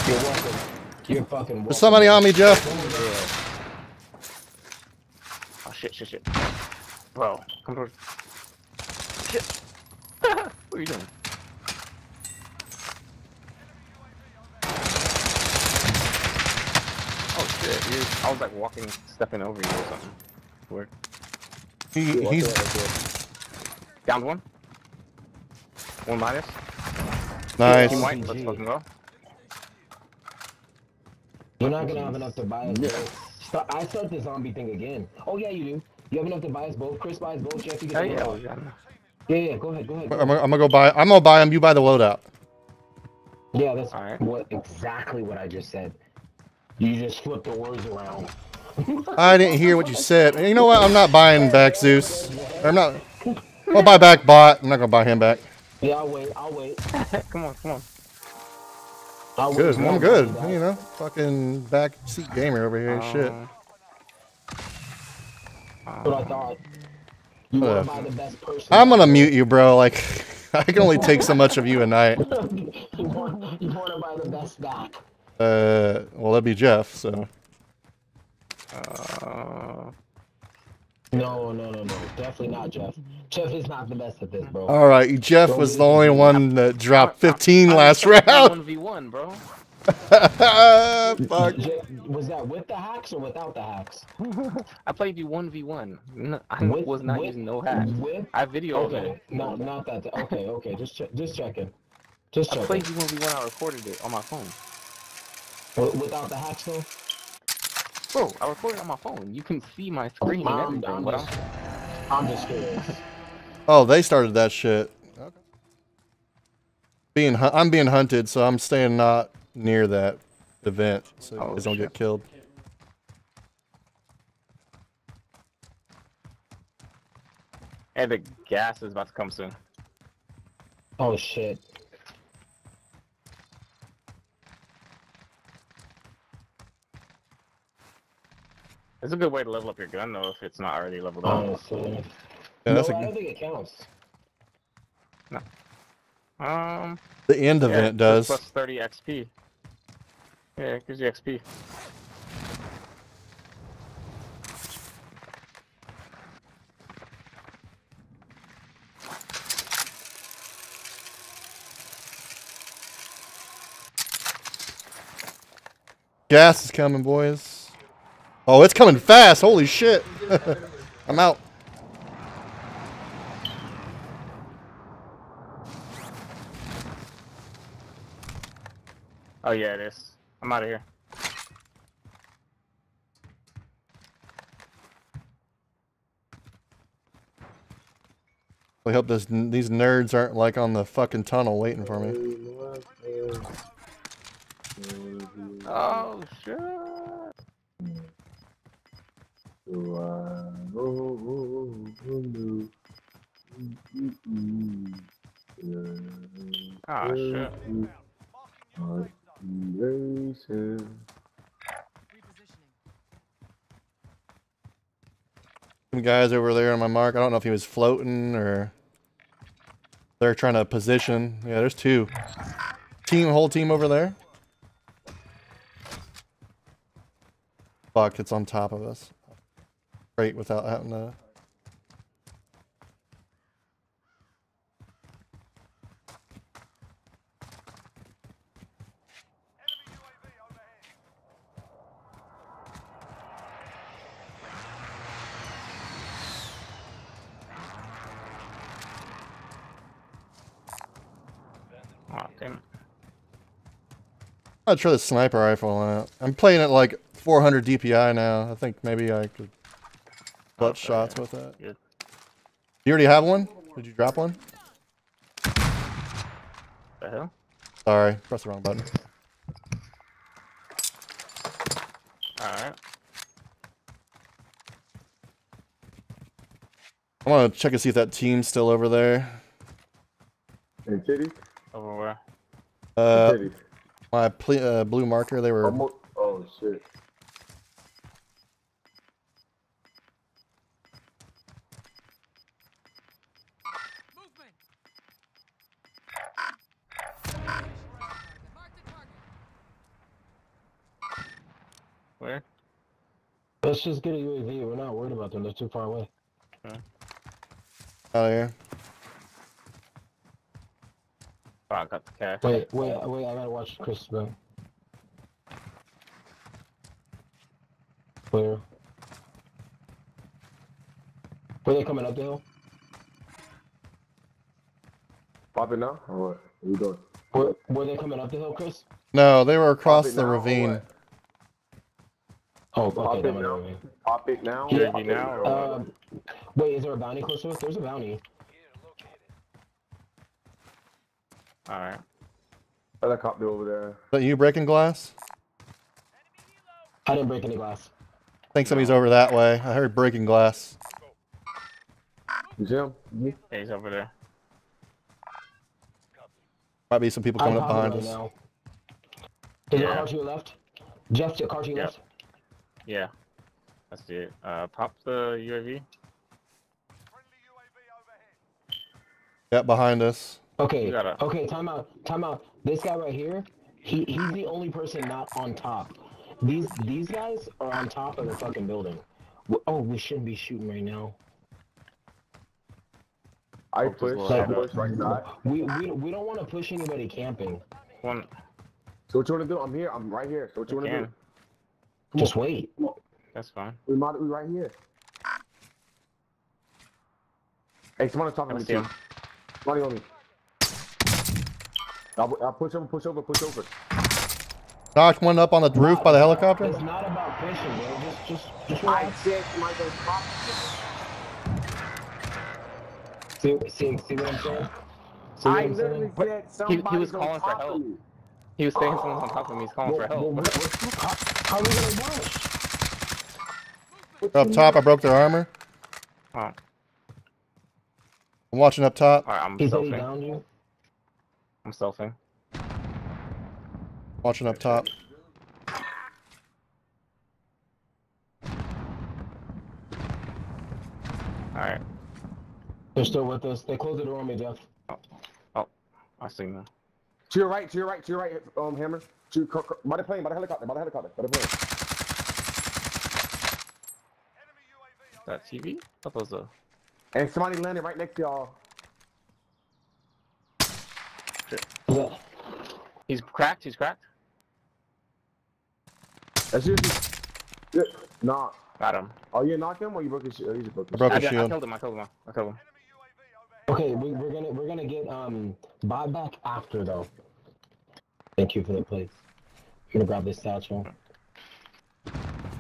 You're welcome. You're fucking welcome. There's somebody on me, Jeff. Oh shit, shit, shit. Bro, come towards. Shit. what are you doing? Oh shit, you I was like walking, stepping over you or something. Weird. He, he's Down one. One minus. nice. Team wipe, let's fucking go. You're not gonna have enough to buy us both. Start, I start the zombie thing again. Oh yeah, you do. You have enough to buy us both. Chris buys both. Jeff, you get the yeah, loadout. yeah. yeah, yeah. Go ahead, go ahead. I'm, gonna- I'm gonna go buy. I'm gonna buy them. You buy the loadout. Yeah, that's Alright. what exactly what I just said. You just flip the words around. I didn't hear what you said. You know what? I'm not buying back Zeus. I'm not. I'll buy back Bot. I'm not gonna buy him back. Yeah, I'll wait. I'll wait. come on, come on. I'll wait. Good. till I'm good. You know, fucking backseat gamer over here. Shit. Um, what I thought. You the best I'm gonna mute you, bro. Like, I can only take so much of you a night. you want, you want to buy the best back. Uh, well, that'd be Jeff. So Uh, No, no, no, no. Definitely not Jeff. Jeff is not the best at this, bro. all right, Jeff was the only one that dropped 15 last round. One v one, bro. Fuck. Je- was that with the hacks or without the hacks? I played you one v one. I With- was not with- using no hacks. With? I videoed Okay, it. no, not that. Okay, okay. Just check. Just checking. Just checking. I checking. played you one v one. I recorded it on my phone. Wi- Without the hacks, though. Bro, I recorded on my phone. You can see my screen oh, and everything. I'm, I'm, just, I'm just curious. Oh, they started that shit. Being I'm being hunted, so I'm staying not near that event, so oh, guys don't get killed. And the gas is about to come soon. Oh shit. It's a good way to level up your gun though if it's not already leveled up. Honestly. Yeah, no, that's a I good- don't think it counts. No. Um, The end yeah, event does. plus 30 XP. Yeah, it gives you XP. Gas is coming, boys. Oh, it's coming fast. Holy shit. I'm out. Oh yeah, it is. I'm out of here. We hope this, these nerds aren't like on the fucking tunnel waiting for me. Oh shit. Ah shit. Guys over there on my mark. I don't know if he was floating or they're trying to position. Yeah, there's two. Team, whole team over there. Fuck, it's on top of us. Great without having to. I'll try the sniper rifle out. I'm playing at like 400 DPI now. I think maybe I could butt Okay, shots with that. Good. You already have one? Did you drop one? The hell? Sorry, press the wrong button. Alright. I want to check and see if that team's still over there. And titties? Over where? Uh, titties. my ple- uh, blue marker, they were. Almost, oh shit. Where? Let's just get a UAV. We're not worried about them. They're too far away. Out of here. Oh, I got the cash. Wait, wait, wait. I gotta watch Chris, bro. Clear. Were they coming up the hill? Pop it now? Or what? Where you doing? Were, were they coming up the hill, Chris? No, they were across Pop the now or ravine. What? Oh, Pop okay. it that might now. be- Pop it now? Yeah. Pop it now or what? Um, wait, is there a bounty close to us? There's a bounty. Alright. Helicopter over there. Is that you breaking glass? I didn't break any glass. I think somebody's over that way. I heard breaking glass. You see him? Yeah, he's over there. Might be some people I'm coming up behind right us. now. Is there a Yeah. car to your left? Jeff, a car to your Yep. left? Yeah. Let's do it. Uh, pop the UAV. Yep, behind us. Okay, gotta- okay, time out, time out. This guy right here, he, he's the only person not on top. These these guys are on top of the fucking building. W- Oh, we shouldn't be shooting right now. I push. will I push right side. We we, we don't want to push anybody camping. One. So what you wanna do? I'm here. I'm right here. So what you wanna do? Just wait. That's fine. We might we right here. Hey, someone's talking to me me. see too. him. Somebody on me. I'll, I'll push over, push over, push over. Knocked one up on the roof by the helicopter. It's not about pushing, bro. Just just just I relax. said somebody goes pop. See see see what I'm saying? See what I I'm literally saying? said he somebody was calling for help. He was saying someone's on top of me. He's calling for help. well, what- what- how, how are we gonna rush? Up top, I broke their armor. Oh. I'm watching up top. Alright, I'm He said he selfing. downed you. I'm selfing. Watching up top. Alright. They're still with us. They closed the door on me, Jeff. Oh, I see them. To your right, to your right, to your right, um, Hammer. To, co- co- by the plane, by the helicopter, by the helicopter, by the plane. Is that TV? I thought that was a. And somebody landed right next to y'all. Yeah. He's cracked. He's cracked. That's you. Yeah. Nah. Got him. Oh, you knocked him or you broke his shit? Oh, you just broke I his broke I, his did- I shield. killed him. I killed him. I killed him. Okay, we, we're gonna we're gonna get um buyback after though. Thank you for the place. I'm gonna grab this satchel.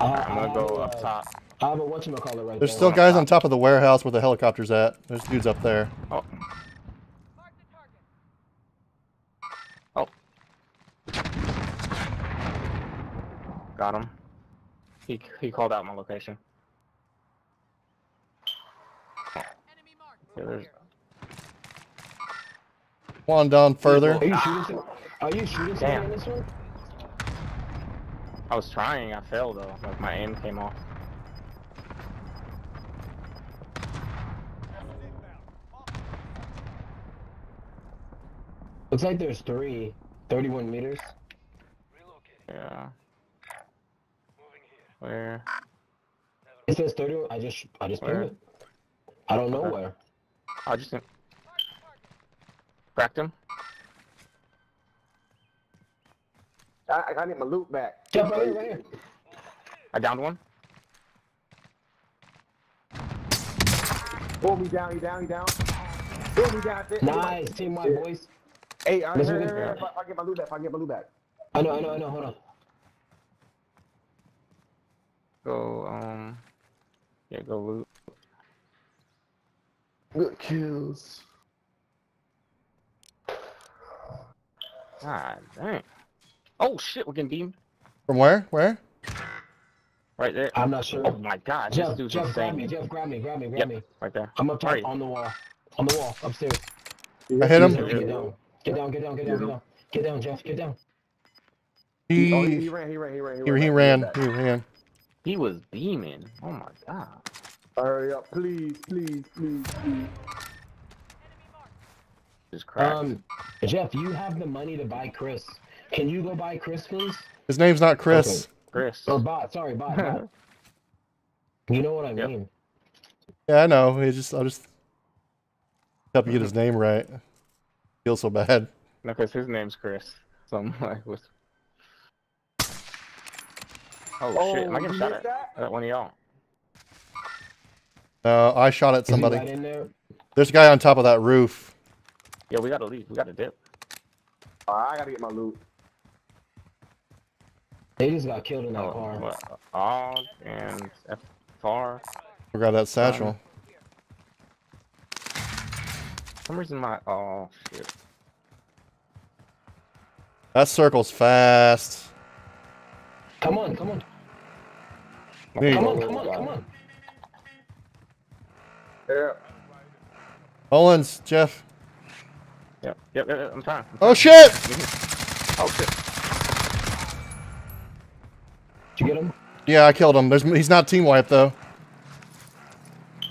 I, I'm gonna go up uh, top. I have a whatchamacallit right There's there. still guys on top of the warehouse where the helicopter's at. There's dudes up there. Oh, Mark the target. got him. He he called out my location. Enemy marked. Yeah, there's. One down further. Are you shooting? some- Are you shooting somebody Damn. in this one? I was trying. I failed though. Like my aim came off. Looks like there's three. 31 meters. Yeah. Where? It says 30. I just I just Where? it. I don't know Okay. where. I just cracked him. I, I need my loot back. Jeff, right here, right here. I downed one. Pull me down, he down, he down. Pull me down. That's it. Nice, team wipe boys. Hey, I, Listen, hey, hey, listen. hey, if I, if I get my loot back, if I get my loot back. I know, I know, I know. Hold on. Go um. Yeah, go loot. Good kills. God dang. Oh shit, we're getting beamed. From where? Where? Right there. I'm not sure. Oh my god, Jeff, this dude's Jeff, grab me. insane. Jeff, grab me, grab me, grab Yep. me. Right there. I'm up top Alright. on the wall. On the wall, upstairs. I hit him. Get down. Get down, get down, get down, get down. Get down, Jeff, get down. He Oh, he, he he, ran, he ran, he ran, he he, ran. he ran. He ran. He was beaming. Oh my god. Hurry up, please, please, please, please. Just cracked. Um, Jeff, you have the money to buy Chris. Can you go buy Chris, please? His name's not Chris. Chris. Or bot, sorry, bot, bot. You know what I Yep. mean. Yeah, I know. He just I'll just help you get his name right. Feel so bad. No, because his name's Chris. So I'm like, what's. Oh, shit, am I you getting shot missed at? that? At one of y'all. Uh, I shot at Is he somebody. right in there? There's a guy on top of that roof. Yeah, we gotta leave. We gotta dip. Alright, I gotta get my loot. They just got killed in that Oh, car. what? Og and F far. We got that satchel. Um, for some reason my oh shit. That circle's fast. Come on, come on, Me. come on, come on, come on. Yeah. Owens, Jeff. Yep, yep, yep, yep, I'm trying. I'm Oh trying. shit! Mm-hmm. Oh shit. Did you get him? Yeah, I killed him. There's he's not team wipe though.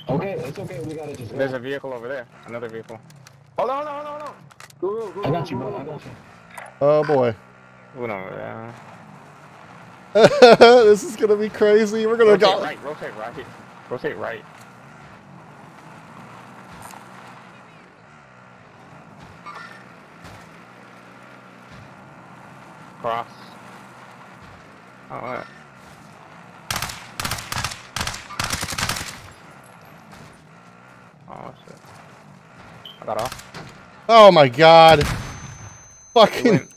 Okay, it's okay. We gotta just. There's a vehicle over there. Another vehicle. Hold on, hold on, hold on, hold on. Go, go, go, I got you, bro. I got you. Oh boy. Went over there. this is gonna be crazy. We're gonna Rotate go. right, rotate right. Rotate right. Cross. Oh. Oh shit. I got off. Oh my god. Fucking.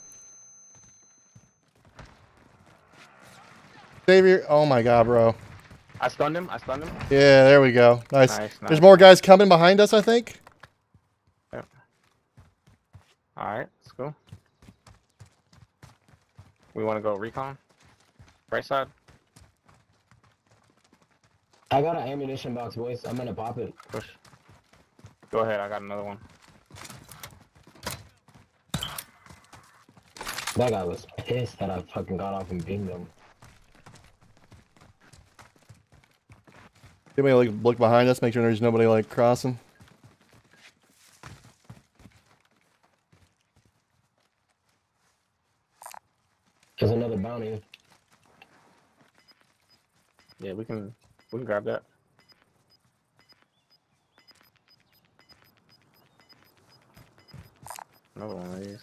Xavier. Oh my god, bro. I stunned him. I stunned him. Yeah, there we go. Nice. Nice, There's more guys coming behind us, I think. Alright, let's go. We want to go recon? Right side? I got an ammunition box, boys. I'm gonna pop it. Push. Go ahead, I got another one. That guy was pissed that I fucking got off and beamed him. Anybody like look behind us, make sure there's nobody like crossing. There's another bounty. Yeah, we can we can grab that. Another one of these.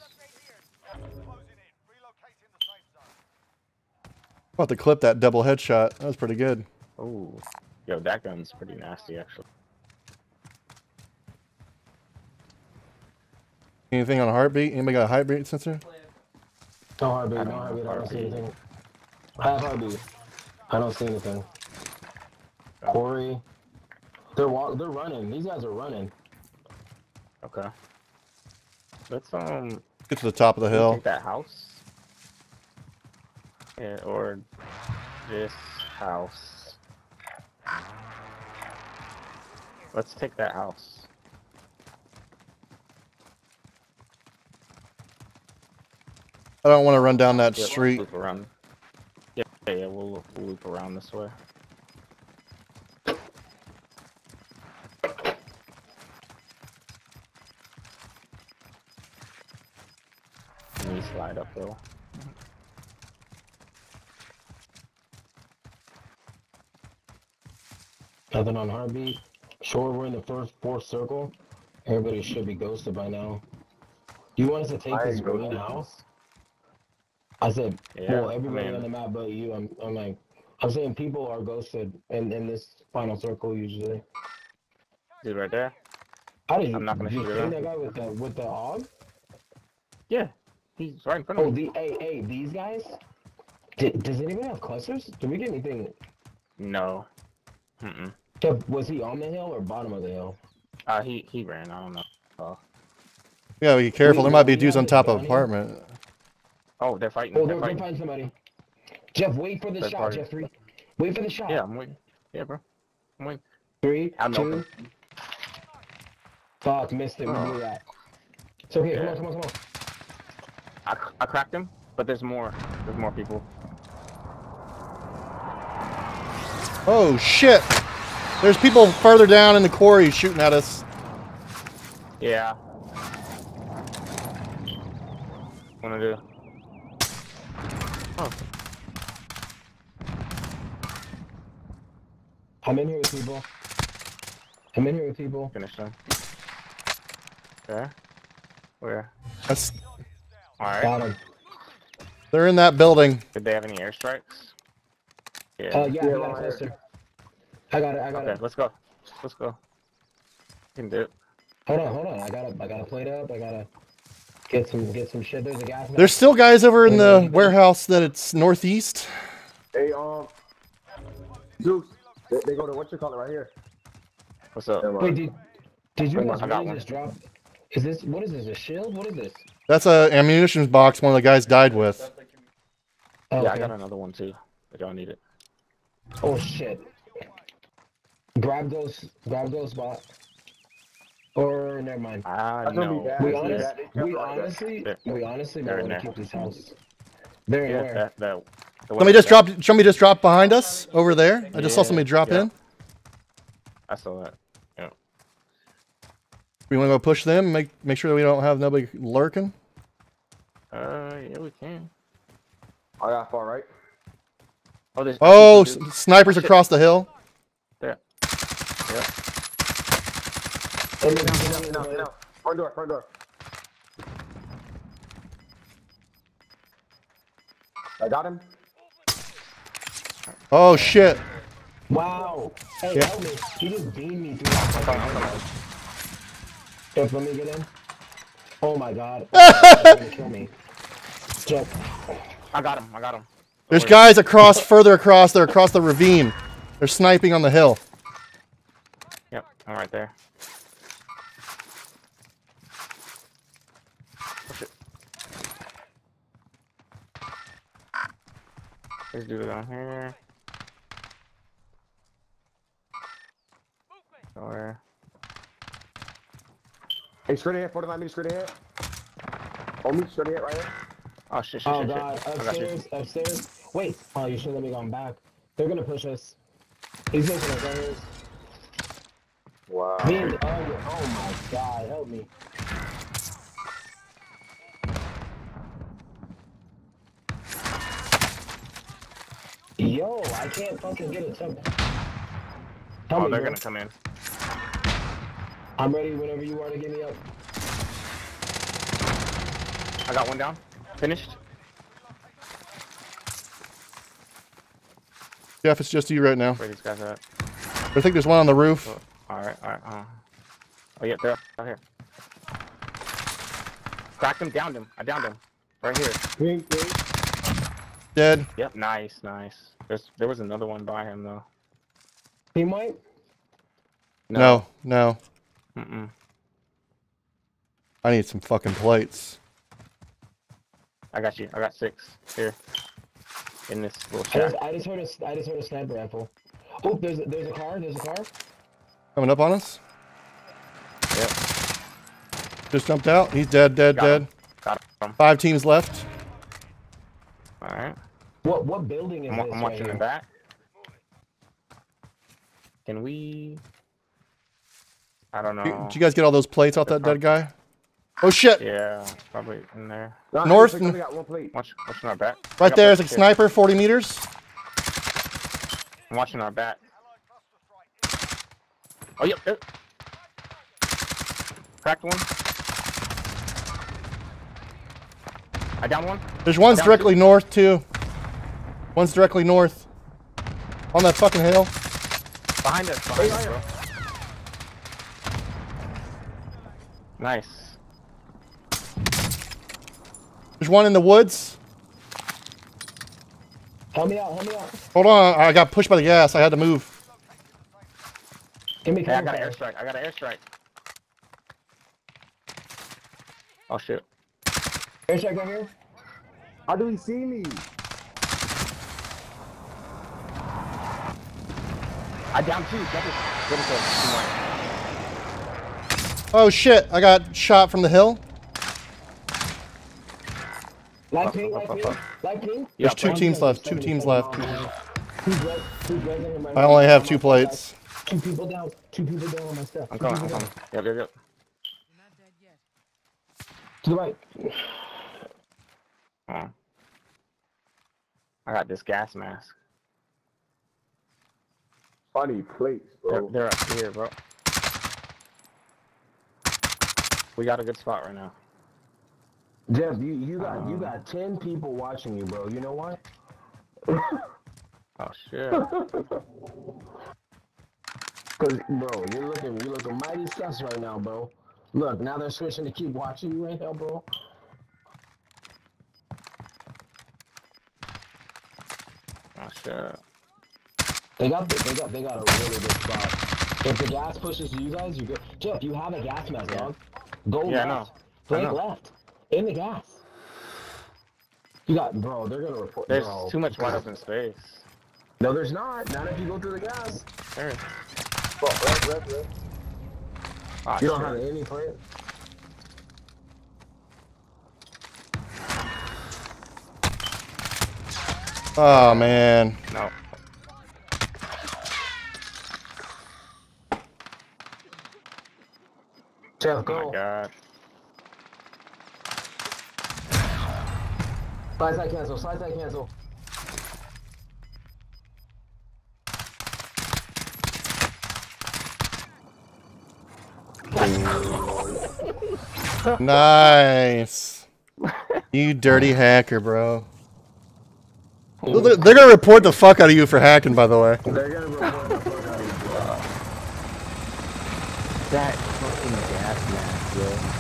Closing in. Relocating the safe zone. About to clip that double headshot. That was pretty good. Oh, yo, that gun's pretty nasty actually. Anything on a heartbeat? Anybody got a heartbeat sensor? No heartbeat, I no don't heartbeat, I don't see anything. I have heartbeat. I don't see anything. Corey. They're walk they're running. These guys are running. Okay. Let's um Get to the top of the hill. take that house. Yeah, or this house. Let's take that house. I don't want to run down that Yeah, we'll street. Loop around. Yeah, yeah, yeah, we'll, loop- around this way. Let me slide uphill. Nothing on heartbeat. Sure, we're in the first fourth circle. Everybody should be ghosted by now. Do You want us to take I this ain't ghosted. green house? I said, Yeah, well, I everybody mean- on the map but you. I'm, I'm like, I'm saying people are ghosted in, in this final circle usually. Dude, right there. How did you? I'm not gonna you shoot it that guy with the with the hog? Yeah, he's right in front of Oh, me. the hey hey these guys. Did, does anybody have clusters? Did we get anything? No. Mm-mm. Kev, Was he on the hill or bottom of the hill? Uh, he he ran. I don't know. Oh, You gotta be careful. There might be dudes on top of down here? apartment. Oh, they're fighting. Oh, they're they're, they're fighting. fighting somebody. Jeff, wait for the Third shot, party. Jeff. Wait for the shot. Yeah, I'm waiting. Yeah, bro. I'm waiting. Three, I'm two. open. Fuck, missed it. We Oh. that. It's okay. Come on, come on, come on. I, I cracked him, but there's more. There's more people. Oh shit! There's people further down in the quarry shooting at us. Yeah. Wanna do? Oh, I'm in here with people. I'm in here with people. finish them. Okay. Where? That's, All right. Got him. they're in that building. Did they have any airstrikes? Yeah. Uh, yeah, Yeah, I got a right here. cluster. I got it. I got okay, it. let's go. Let's go. You can do it. Hold on, hold on. I got to I got to plate up. I gotta get some get some shit. There's a gas. mask. There's still guys over in the warehouse that it's northeast. Hey, um, Zeus, they, they go to what you call it right here. What's up? Wait, did did you guys one. I got really just drop? Is this what is this? A shield? What is this? That's a ammunition box one of the guys died with. Oh, Yeah, I got another one too. If y'all need it. Oh shit. Grab those. Grab those bot. Or never mind. I That's gonna be know. bad. We Yeah, honest, they we honestly, Yeah. we honestly They're might want to keep this house. They're in Yeah, where? that, that, the one Somebody just that- dropped. Somebody just dropped behind us over there. I just saw somebody drop yeah. in. I saw that. Yeah. We want to go push them. Make make sure that we don't have nobody lurking. Uh, yeah, we can. I got far right. Oh. Oh, I s- see some dudes. snipers Shit. across the hill. There. Yeah. Hey, get down, get down, get down. Front door, front door. I got him. Oh shit! Wow. Hey, Yeah. help me. He just beamed me through that fucking window. Jeff, let me get in. Oh my god. He's gonna kill me. Jeff. I got him. I got him. There's guys across, further across. They're across the ravine. They're sniping on the hill. Yep, I'm right there. Let's do it on here. Or Hey, straight ahead, 49 meters straight ahead. On me, straight ahead right here. Oh shit, shit, Oh shit, god, shit. I got upstairs, upstairs. Wait, oh you should let me go back. They're gonna push us. He's making us right here. Wow. Me and oh, oh my god, help me. Yo, I can't fucking get it. Tell Tell Oh, me, they're bro. gonna come in. I'm ready whenever you are to get me up. I got one down. Finished. Jeff, it's just you right now. Where these guys are at? I think there's one on the roof. All right, all right. Uh. Oh yeah, they're out here. Cracked him, downed him. I downed him. Right here. Green, green. Dead. Yep, nice, nice. There's there was another one by him though. He might. No, no. Mm-mm. I need some fucking plates. I got you. I got six here. In this little I shack. just, I just heard a, I just heard a sniper rifle. Oh, there's a, there's a car. There's a car. Coming up on us. Yep. Just jumped out. He's dead, dead, Got him. dead. Got him. Five teams left. All right. What what building is I'm, this? I'm watching here? the back. Can we? I don't You- know. Did you guys get all those plates off that dead guy? Oh shit! Yeah, probably in there. Nah, North I got one plate. Watch, watching our back. Right there is a plates here. sniper, 40 meters. I'm watching our back. Oh, yep. There. Cracked one. I down one. There's one's Down directly north too. One's directly north. On that fucking hill. Behind us. Behind us, bro. Nice. There's one in the woods. Help me out. Help me out. Hold on, I got pushed by the gas. I had to move. Give me Hey, I got an airstrike. I got an airstrike. Oh shit. Airstrike right here. How do he see me? I down two. Get it. Get it. Oh shit! I got shot from the hill. Light Up, Light up, Light pink. There's two teams left. Two teams left. Who's res- who's resing him right I only have two plates. stuff. Two people down. Two people down on my stuff. I'm coming. I'm coming. down. Yep, yep, yep. Not dead yet. To the right. Oh. I got this gas mask. Funny plates, They're, bro. they're up here, bro. We got a good spot right now. Jeff, you, you got Um, you got ten people watching you, bro. You know what? Oh shit. Cause bro, you're looking you're looking mighty sus right now, bro. Look, now they're switching to keep watching you right now, bro. Oh shit. They got the, they got they got a really good spot. If the gas pushes you guys, you go. Jeff, you have a gas mask, dog. Go Yeah, I left. know. I Flank know. left. In the gas. You got, bro. They're gonna report. There's bro. too much wide open space. No, there's not. Not if you go through the gas. There. Fuck, left, left, left. Oh, You don't shit. have any plan. Oh man. No. Jeff, Oh go. my god. Slide side cancel. Slide side cancel. Nice. You dirty hacker, bro. They're, they're gonna report the fuck out of you for hacking, by the way. They're gonna report the fuck out of you, bro. That fucking gas mask, yo.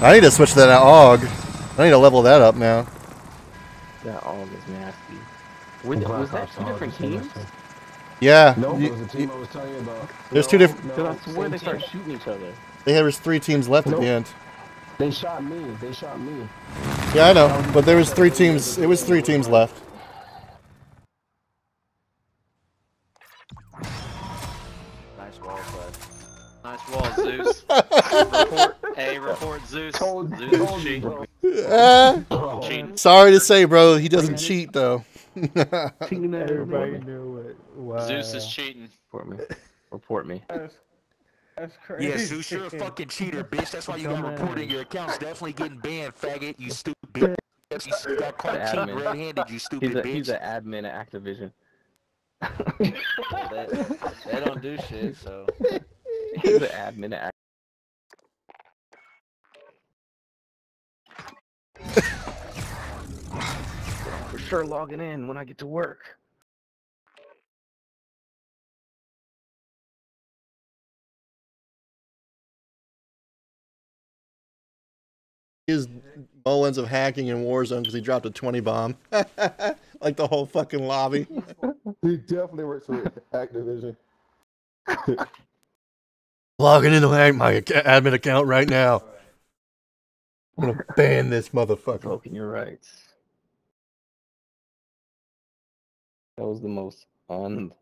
I need to switch that AUG. I need to level that up now. That AUG is nasty. Was, was that two different teams? Yeah. No, you- it was the team I was telling you about. There's No, two different- no, Because I swear they team. started shooting each other. There was three teams left at the end. They shot me. They shot me. Yeah, I know, but there was three teams. It was three teams left. Nice wall, bud. Nice wall, Zeus. report, hey, report Zeus. Told, Zeus is told you, cheating. bro. Ah, Oh, sorry to say, bro, he doesn't cheat though. Everybody knew it. Wow. Zeus is cheating. Report me. Report me. That's, that's crazy. Yeah, Zeus, you're a fucking cheater, bitch. That's why you got Dumbass. reported. Your account's definitely getting banned, faggot. You stupid bitch. You got caught The cheating admin. red-handed, you stupid He's a bitch. he's an admin at Activision. They, they don't do shit, so. He's an admin at. For sure, logging in when I get to work. His Mullins of hacking in Warzone because he dropped a 20 bomb. like the whole fucking lobby. He definitely works for Activision. Logging into my my admin account right now. I'm gonna ban this motherfucker. Broken your rights. That was the most unlikely.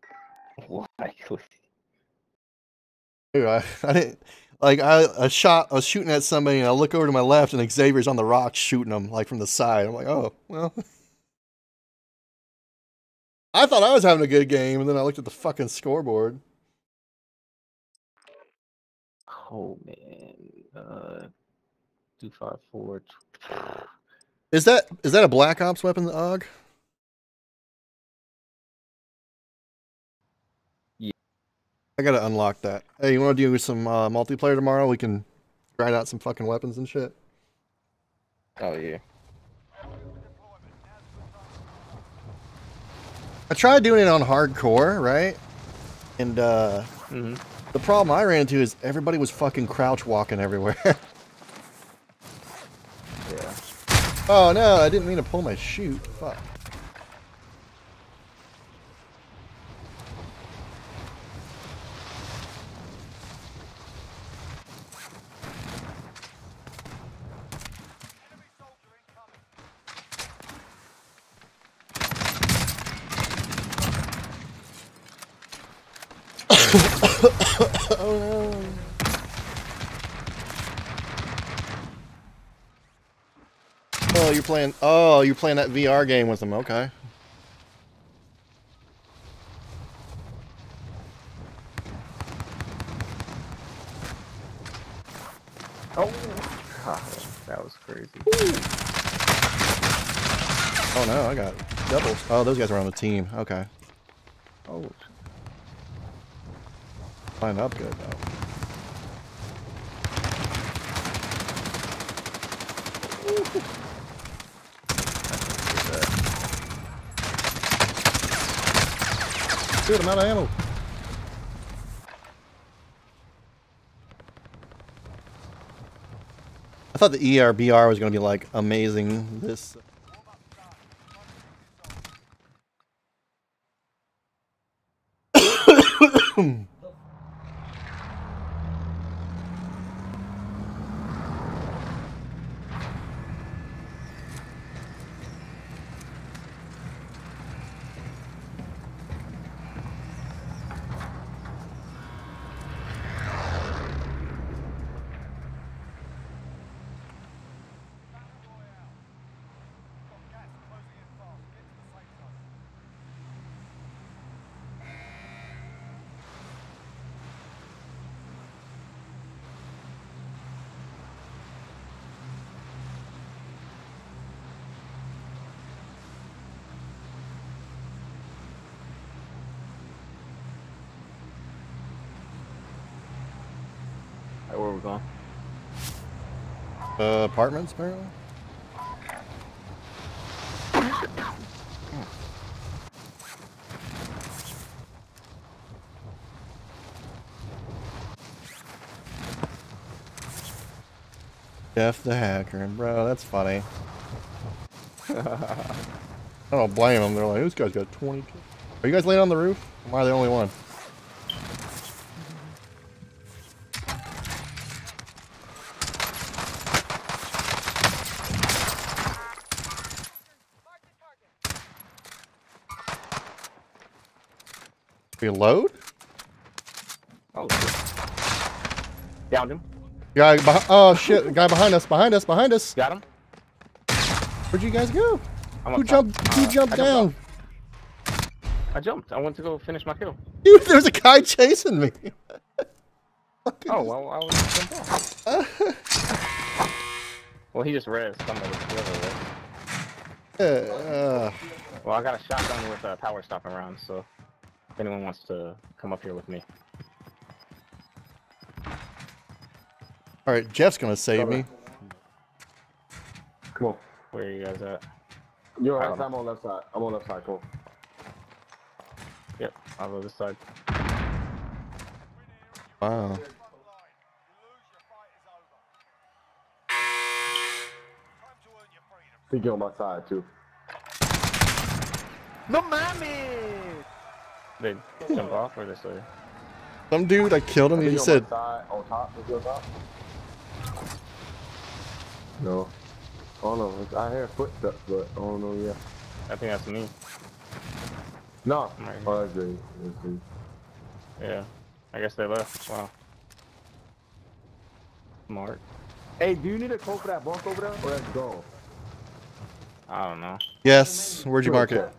Dude, I, I didn't like I, I shot I was shooting at somebody and I look over to my left and Xavier's on the rocks shooting him like from the side. I'm like, oh well. I thought I was having a good game, and then I looked at the fucking scoreboard. Oh man. Uh, two five four. Is that is that a Black Ops weapon, the AUG? Yeah. I gotta unlock that. Hey, you want to do some uh, multiplayer tomorrow? We can grind out some fucking weapons and shit. Oh yeah. I tried doing it on hardcore, right? And uh, hmm the problem I ran into is everybody was fucking crouch walking everywhere. Yeah. Oh no, I didn't mean to pull my chute. Fuck. Playing. Oh, you're playing that VR game with them. Okay. Oh. God, that was crazy. Oh no, I got doubles. Oh, those guys are on the team. Okay. Oh. Line up good though. Dude, I'm out of ammo. I thought the E ERBR was going to be like amazing. This Alright, where we going? Uh, apartments apparently. Jeff the hacker, bro, that's funny. I don't blame them. They're like, this guy's got 20. Are you guys laying on the roof? Am I the only one? Reload? Oh, shit. Downed him. Guy behind. Oh shit! Guy behind us! Behind us! Behind us! Got him. Where'd you guys go? I'm Who jumped? Who Uh, jumped I down? I jumped. I went to go finish my kill. Dude, there's a guy chasing me. Oh, well, I was off. well, he just res somebody. Res. Uh, Well, I got a shotgun with a power stopping round, so if anyone wants to come up here with me. all right, Jeff's gonna save me. Come on. Where are you guys at? You're right don't I'm on left side. I'm on left side. Cool. Yep, I'll go this side. Wow. I think you're on my side too. No mami! They jump off or this way? Some dude, I killed him. I He just you're said, on my side, on top. On top? No. Oh no, it's- I hear footsteps, but I don't know yet. I think that's me. No. I'm right. Oh, that's great. That's great. Yeah. I guess they left. Wow. Smart. Hey, do you need a code for that bunk over there, or that's gone? I don't know. "Yes." Where'd you mark it?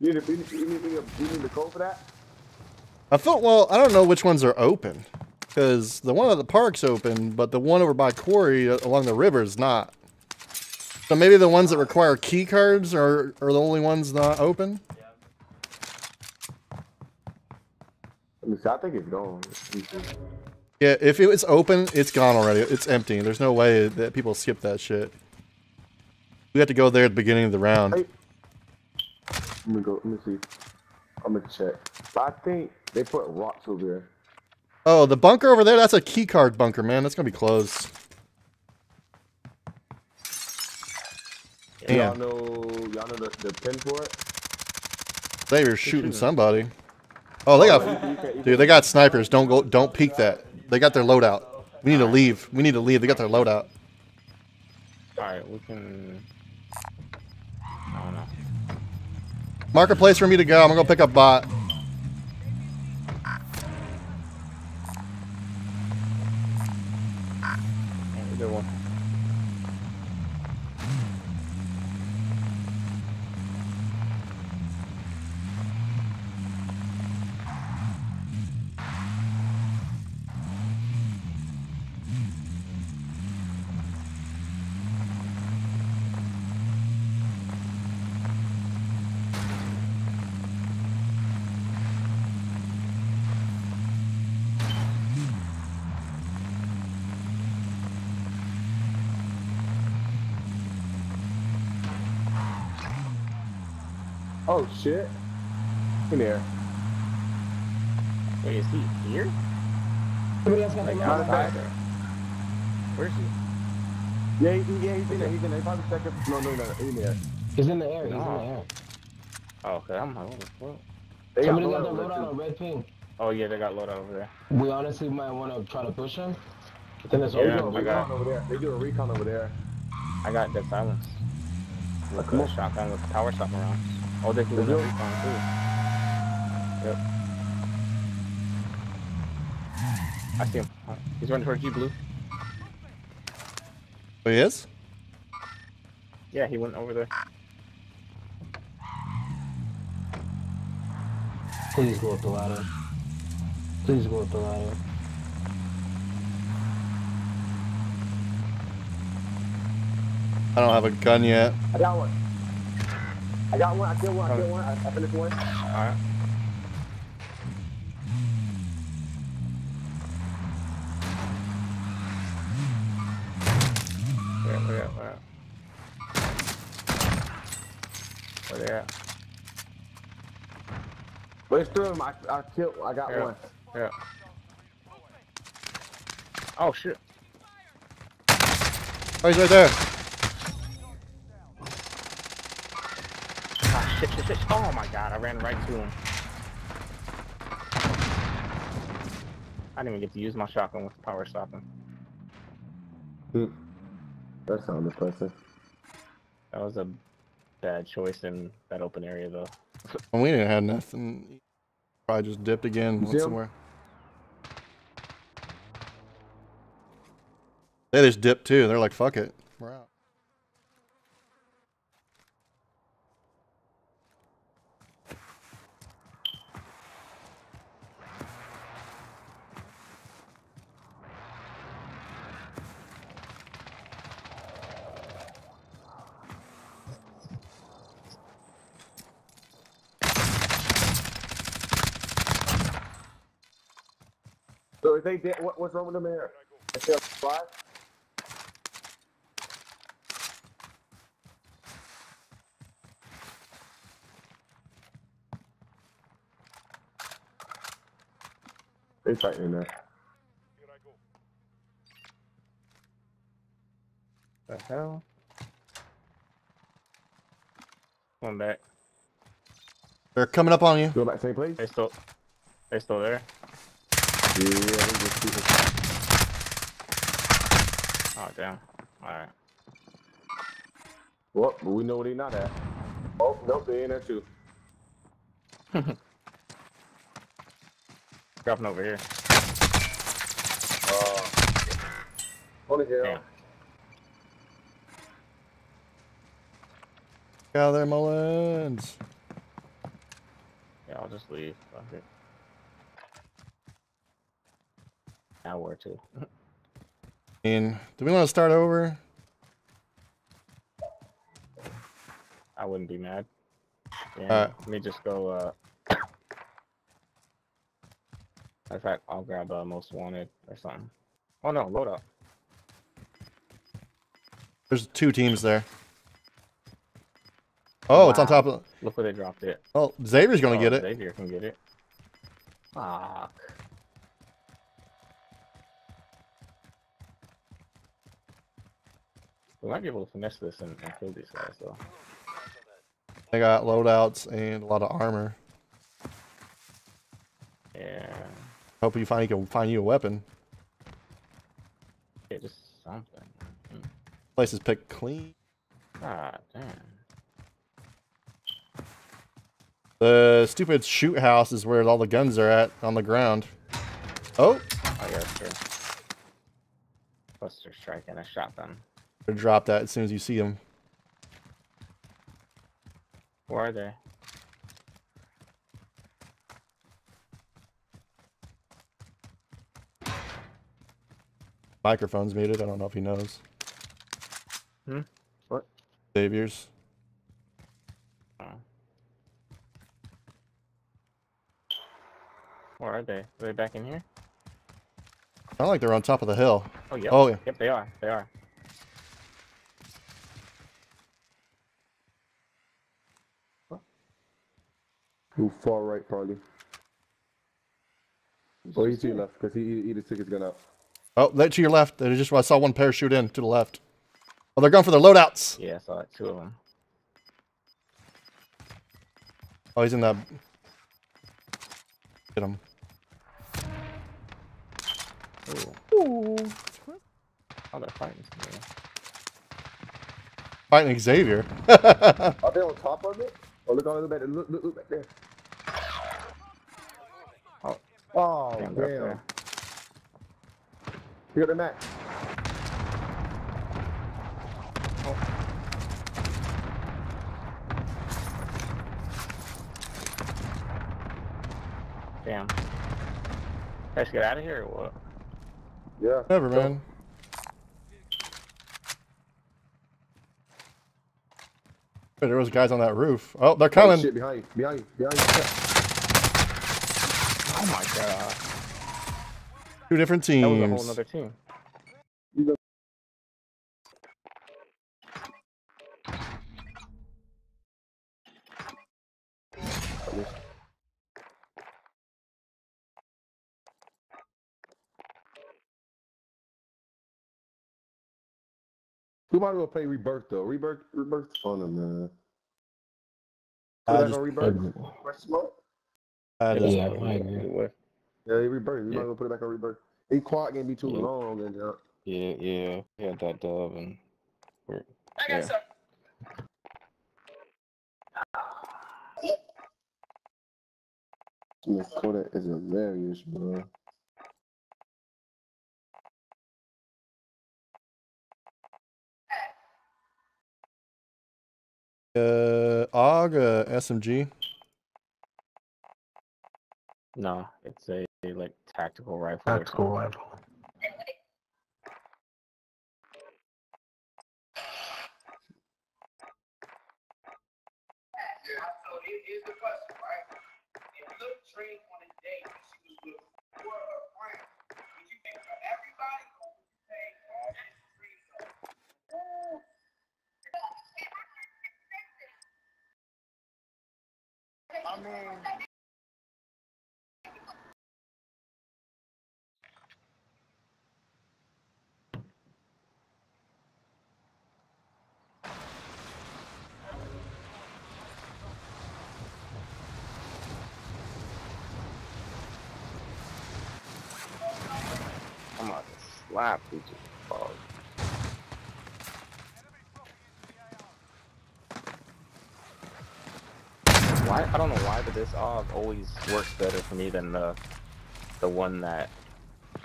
You need, you need, you need, need, you need the code for that? I thought. Well, I don't know which ones are open, because the one at the park's open, but the one over by Quarry uh, along the river is not. So maybe the ones that require key cards are are the only ones not open. See. I think it's gone. Let me see. Yeah, if it was open, it's gone already. It's empty. There's no way that people skip that shit. We have to go there at the beginning of the round. Hey. Let me go. Let me see. I'm gonna check. But I think they put rocks over there. Oh, the bunker over there, that's a key card bunker, man. That's gonna be closed. Y'all Damn. know, y'all know the, the pin for it. They were shooting somebody. Oh, they got can- you can- dude. They got snipers. Don't go. Don't peek that. They got their loadout. We need to leave. We need to leave. They got their loadout. Alright, we can. Mark a place for me to go. I'm gonna go pick up bot. Shit. In there. Wait, is he here? Somebody else got the Matter of fact, Where's he? Yeah, he, he- yeah, he's in there. He's in there. He probably second. No, no, no. He's in there. He's in the air. He's in the ah. air. Oh, okay, I'm like, what the fuck? They Somebody got blood the loadout on red pink. Oh, yeah, they got loadout over there. We honestly might want to try to push him. But then it's They Yeah, do a I got- recon over there. They do a recon over there. I got dead silence. Look, Come a on. shotgun with power stop around. Oh, they're doing They a do? recon too. Yep. I see him. He's running towards you, Blue. Oh, he is? Yeah, he went over there. Please go up the ladder. Please go up the ladder. I don't have a gun yet. I got one. I got one. I killed one. I killed one. I, I finished one. Alright. Where, where, at, where? at? Where they at? But three of them. I, I killed. I got Yeah. one. Yeah. Oh shit. Oh, he's right there. Oh my god, I ran right to him. I didn't even get to use my shotgun with the power stopping. Hmm. That sounds depressing. That was a bad choice in that open area though. And we didn't have nothing. Probably just dipped again. You Went see 'em? somewhere. They just dipped too. They're like, fuck it. We're out. So they did, what, what's wrong with them here? If they're alive? They fighting in there. The hell? Come back. They're coming up on you. Go back to the same place? They still, they still there. Oh damn. All right. Well, but we know where they not at. Oh, nope, they ain't there too. Dropping over here. Uh, on the hill. Damn. Get out of there, Mullins. Yeah, I'll just leave. Fuck it. Now where to? And do we want to start over? I wouldn't be mad. Yeah. Alright. Let me just go. Uh... In fact, I'll grab uh, most wanted or something. Oh no, load up. There's two teams there. Oh, it's on top of. Look where they dropped it. Oh, Xavier's gonna Oh, get it. Xavier can get it. Fuck. We might be able to finesse this and, and kill these guys though. They got loadouts and a lot of armor. Yeah. Hope you find you can find you a weapon. Yeah, just something. Mm. Place is picked clean. Ah, damn. The stupid shoot house is where all the guns are at on the ground. Oh, Oh yeah, sure. Cluster strike and a shotgun. Drop that as soon as you see them. Where are they? Microphone's muted. I don't know if he knows. Hmm? What? Xavier's. Oh. Where are they? Are they back in here? Sound like they're on top of the hill. Oh yep. Oh, yeah. Yep, they are. They are. Move far right, probably. Oh, he's to your left, because he, he just took his gun out. Oh, that to your left. They just I saw one parachute in to the left. Oh, they're going for their loadouts. Yeah, I saw it. Two of them. Oh, he's in that. Get him. Ooh. Oh, they're fighting. somebody. Fighting Xavier. Are they on top of it? Oh, look, oh, look back there. Look, look, look back there. Oh. Oh, Damn, damn. they're up there. Here, the match. Damn. Guys, get out of here or what? Yeah. Never, man. Hey, There was guys on that roof. Oh, they're Oh, coming. shit, behind you. Behind you. Behind you. Oh my god. Two different That was a whole teams. team. We might as well play Rebirth, though. Rebirth, Rebirth's fun, man. I just- on Rebirth? Fresh smoke? I just- Yeah, I agree. Yeah, Rebirth. We Yeah. might as well put it back on Rebirth. It quad can't be too Yeah. long. And, uh, Yeah, yeah. We had that dub and we're, I got Yeah. some. Smith Kodak is hilarious, bro. Uh, AUG, uh, SMG. No, it's a like tactical rifle. Tactical rifle. I mean, I'm balls. Why? I don't know why, but this AUG always works better for me than the the one that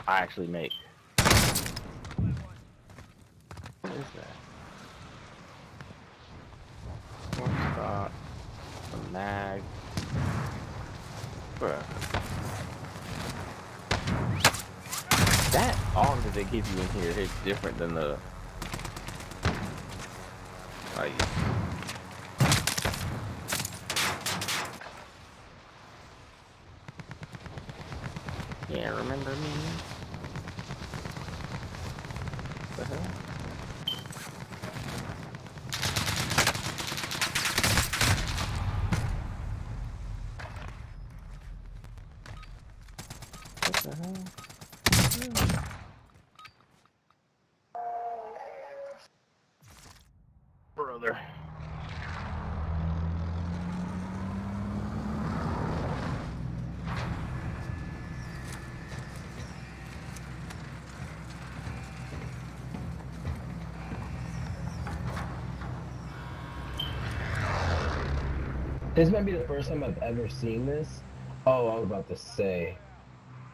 I actually make. What is that? One shot, a mag. Bruh. That AUG that they give you in here is different than the like Yeah, remember me? The hell? What the hell? Brother. This might be the first time I've ever seen this. Oh, I was about to say.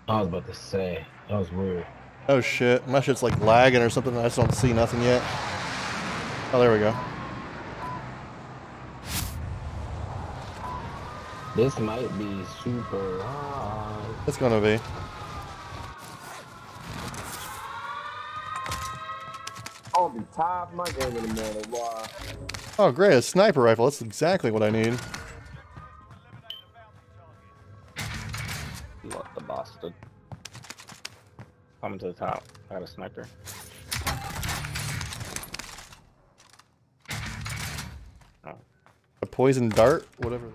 I was about to say. That was weird. Oh shit, my shit's like lagging or something. I just don't see nothing yet. Oh, there we go. This might be super hard. It's gonna be. I'll be of my game in the morning. Oh, great, a sniper rifle. That's exactly what I need. Top. I got a sniper. A poison dart, whatever.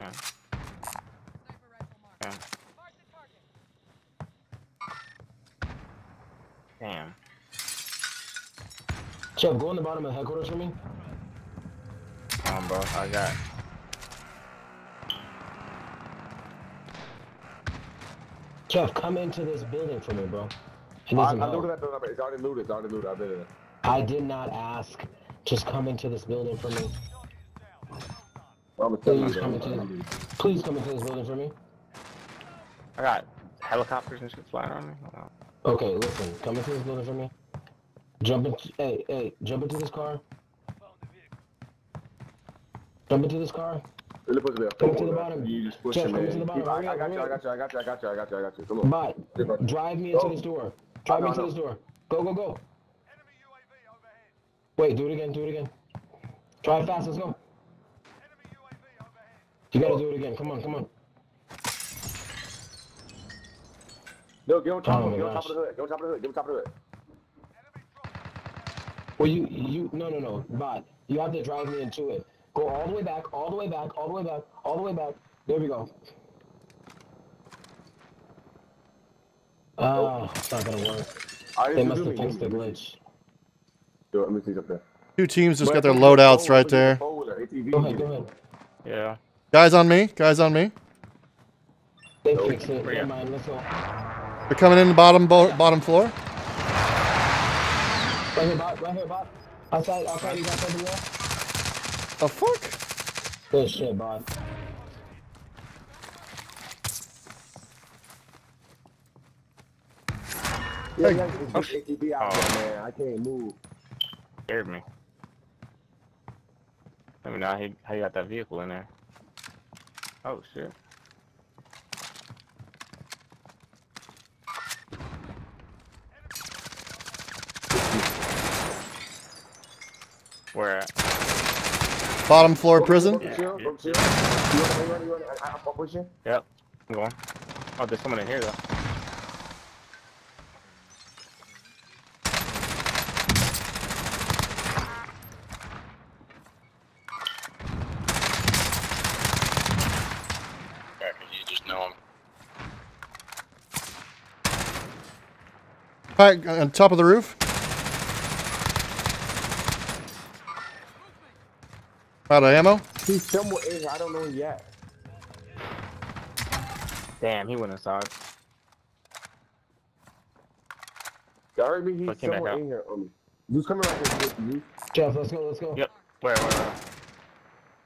Yeah. Yeah. Damn. Chef, go on the bottom of headquarters for me. Come on, bro. I got. Chef, come into this building for me, bro. I need I, some I looted that building. It's already looted. It's already looted. I did it. I did not ask. Just come into this building for me. I'm gonna tell you. Please come into this. Please come into this building for me. I got helicopters and shit flying on me. Okay, listen. Come into this building for me. Jump into. Hey, hey, jump into this car. Jump into this car. Really supposed to be a Come to the bottom. You just push Jeff, him come to the bottom. Keep- I, I got you. I got you. I got you. I got you. I got you. I got you. Come on. Bot, drive me into Go. this door. Drive me into this door. Go, go, go. Wait, do it again, do it again. Drive fast, let's go. You gotta do it again. Come on, come on. No, get on top Oh of my it. Get on top of the hood. Get on top of the hood. Get on top of the hood. Well, you, you, no, no, no, bot. You have to drive me into it. Go all the way back, all the way back, all the way back, all the way back. There we go. Oh, it's not gonna work. I They must do have me. fixed the glitch. Yo, let me see something. Two teams just But got their it's a loadouts right there. four-wheeler, Go ahead, go ahead. Yeah. Guys on me. Guys on me. They fixed it. Never mind, let's go. They're coming in the bottom bo- bottom floor. Right here, bot. Right here, bot. Outside, outside, he's outside the wall. The fuck? Good shit, bud. Yeah, yeah, it's big ATV out Oh. man. I can't move. Scared me. Let me know how you, how you got that vehicle in there. Oh shit. Where at? Bottom floor prison. From chill, from chill. You want to run? You want to? I'm pushing. Yep. I'm going. Oh, there's someone in here though. You just know him. Right on top of the roof. Out of ammo. He's somewhere in here. I don't know yet. Damn, he went inside. You me? He's But somewhere in here. Um, Who's coming right here? with you? Jeff, let's go, let's go. Yep. Where, where, where?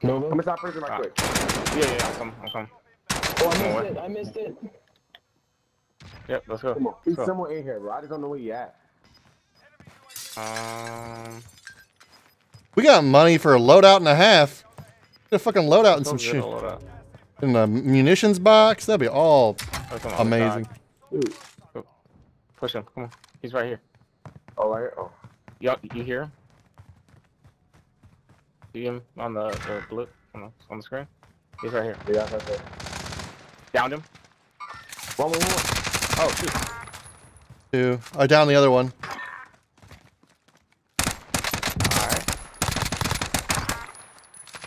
Nova? I'm inside prison right Ah. quick. Yeah, yeah, I'll come, I'll come. Oh, I More. missed it. I missed it. Yep, let's go. Come on. Let's He's go. somewhere in here, bro. I just don't know where he at. Um, We got money for a loadout and a half. Get a fucking loadout and some shit. hold up. In the munitions box. That'd be all Oh, on, amazing. Dude. Push him, come on. He's right here. Oh, right here. Oh. Yup, you hear him? See him on the, the blip on the, on the screen? He's right here. Yeah, right there. Downed him. One more, one. Oh, shoot. Two. I down the other one.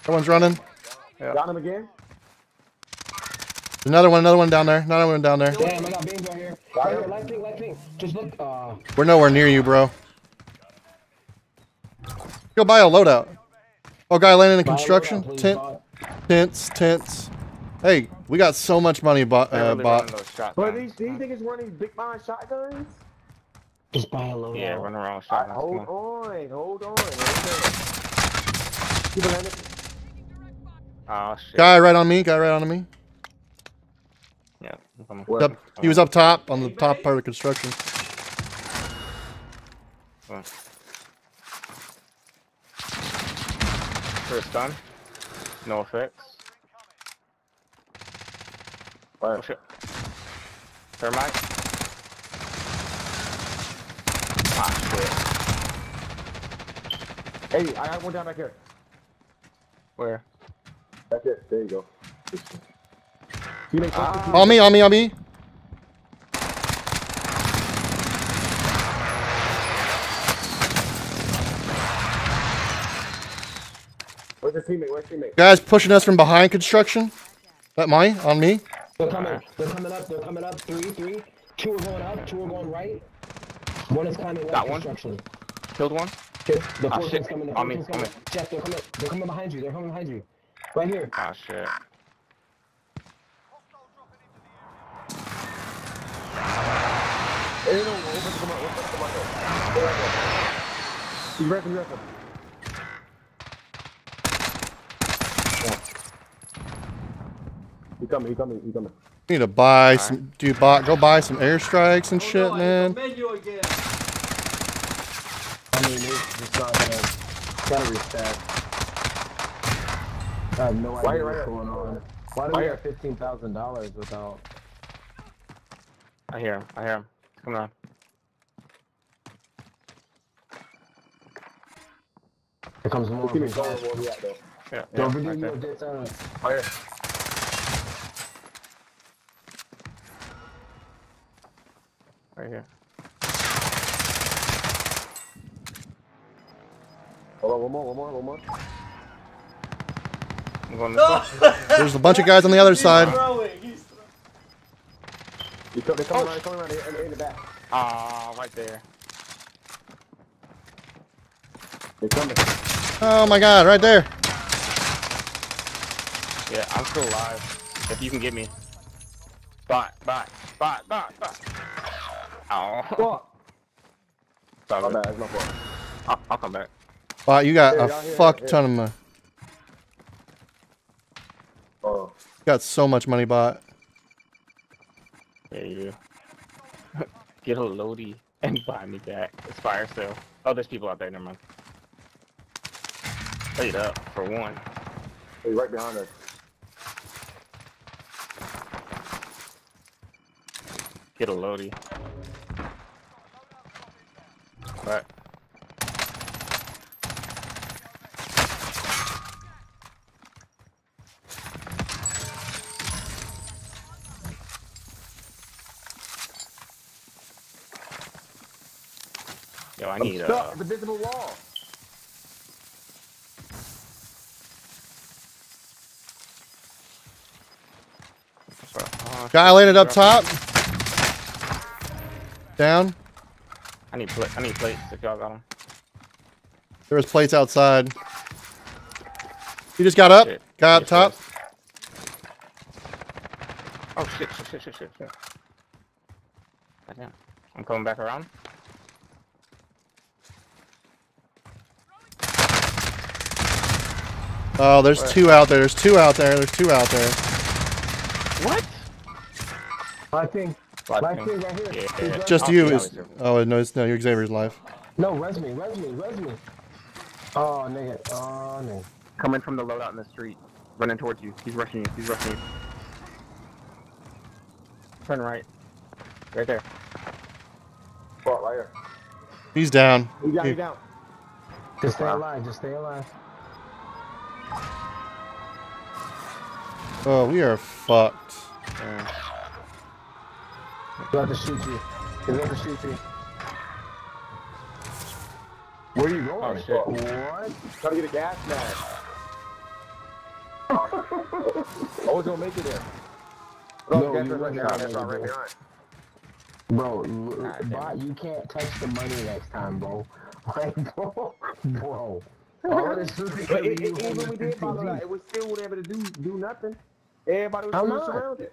That one's running. Yeah. Got him again? Another one. Another one down there. Another one down there. Damn, I got beams right here. Right here, light thing, light thing. Just look, uh, We're nowhere near you, bro. Go buy a loadout. Oh, guy landing in a construction. loadout, Tent, tents, tents. Hey, we got so much money, bot. They're Uh, really running bot. those shotguns. Bro, these, these niggas running big mine shotguns? Just buy a loadout. Yeah, running around with shotguns. hold on. on, hold on. Hold on. Keep landing. Oh, shit. Guy right on me. Guy right on me. Yeah, I'm coming. What? Up, he was up top on the top part of the construction. Come. First done. No effects. Oh shit. Thermite. Ah shit. Hey, I got one down back here. Where? That's it. There you go. Ah. On me, on me, on me. Where's the teammate? Where's the teammate? Guys pushing us from behind construction. That mine on me. They're coming. They're coming up. They're coming up. Three, three. Two are going up. Two are going right. One is climbing left one. construction. Killed one? Okay, The Ah, fourth shit. one's coming. The On me, one's on me. Jeff, they're coming. They're coming behind you. They're coming behind you. Right here. Ah shit. Hey, no, no, open come on, open come on. Stay right there. He's ready, he's ready. He coming, he coming, he coming. We need to buy some. Dude, bot. Go buy some airstrikes and shit, Oh, no, man. the menu again. I mean, it's just not gonna. Gotta reset. I have no Why idea what's right going on. Why do Why we you- have fifteen thousand dollars without? I hear him. I hear him. Come on. Here comes more. Teammate from going where we at though. Yeah, yeah, Don't right forget there. your dead silence. Oh. Right here. Hold on, one more, one more, one more. I'm going this. There's a bunch of guys on the other side. Throwing. He's He's They're coming around, they're coming around in, in, in the back. Ah, right there. They're coming. Oh my god, right there. Yeah, I'm still alive. If you can get me. Bot, bot, bot, bot, bot. Oh. Fuck. It's all My good. bad, it's my fault. I'll, I'll come back. Bot, you got Here, a y'all here, fuck here. ton of money. Got so much money bought. There you go. Get a loadie and buy me back. It's fire sale. Oh, there's people out there. Never mind. Wait up for one. Hey, right behind us. Get a loadie. Right. I I'm need stuck. uh, It's a visible wall. Guy landed up top. Down. I need pla- I need plates if y'all got them. There was plates outside. He just got up. Shit. Got up Yes, top. Oh shit! Shit! Shit! Shit! Shit! shit. I'm coming back around. Oh, there's Where? two out there. There's two out there. There's two out there. What? My thing. Black My thing. thing right here. Yeah. Just Oh, you is. Oh no, it's no. You're Xavier's life. No, res me, res me, res me. Oh, nigga. Oh, nigga. Coming from the loadout in the street, running towards you. He's rushing you. He's rushing you. Turn right. Right there. Spot right here. He's down. He down, He- he down. Just stay Wow. alive. Just stay alive. Oh, we are fucked. Yeah. He's about to shoot you. He's about to shoot you. Where are you going? Oh, shit. What? Trying to get a gas mask. I was gonna make it there. Oh, No, gas you right wasn't behind. gonna That's make right it there. behind. Bro, God damn bot, it. you can't touch the money next time, bro. Like, bro, bro. All this is But because it, you it, even we did follow that, it was still wouldn't able to do do nothing. Everybody was I'm still surrounded.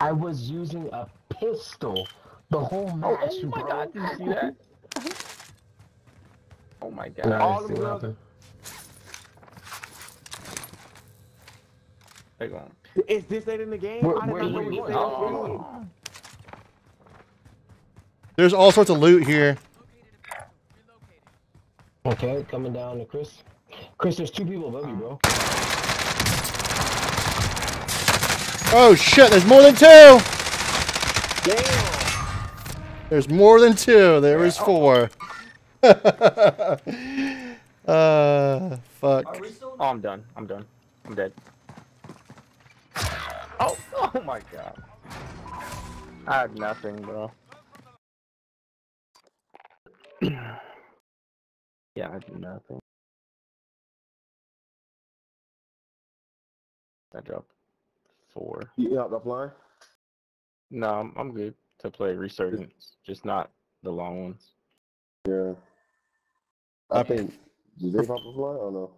I was using a pistol the whole oh, match, oh my bro. god, did you see that? Oh my god. Nah, All didn't them see girls- nothing. They going. Is this late in the game? Where- I did where- not where you it going? this late in the game. Oh. There's all sorts of loot here. Okay, coming down to Chris. Chris, there's two people above you, bro. Oh shit! There's more than two. Damn. There's more than two. There was four. uh, fuck. Are we still? Oh, I'm done. I'm done. I'm dead. Oh, oh my god. I had nothing, bro. yeah, I had nothing. I dropped four. You out offline? No, I'm, I'm good to play Resurgence, just not the long ones. Yeah. I think. Did they pop offline or no?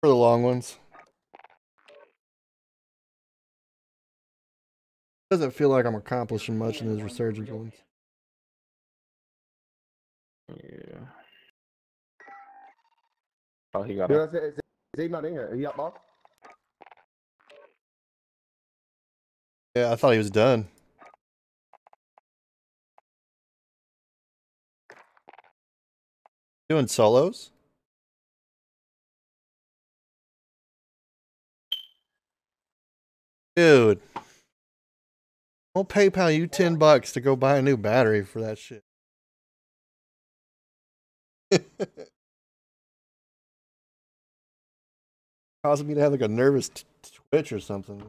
For the long ones. Doesn't feel like I'm accomplishing much in those resurgence ones. Yeah. Oh, he got Yeah, a I said, is, is he not in here? He up off? Yeah, I thought he was done. Doing solos? Dude. I'll PayPal you 10 bucks to go buy a new battery for that shit. Causing me to have like a nervous twitch or something.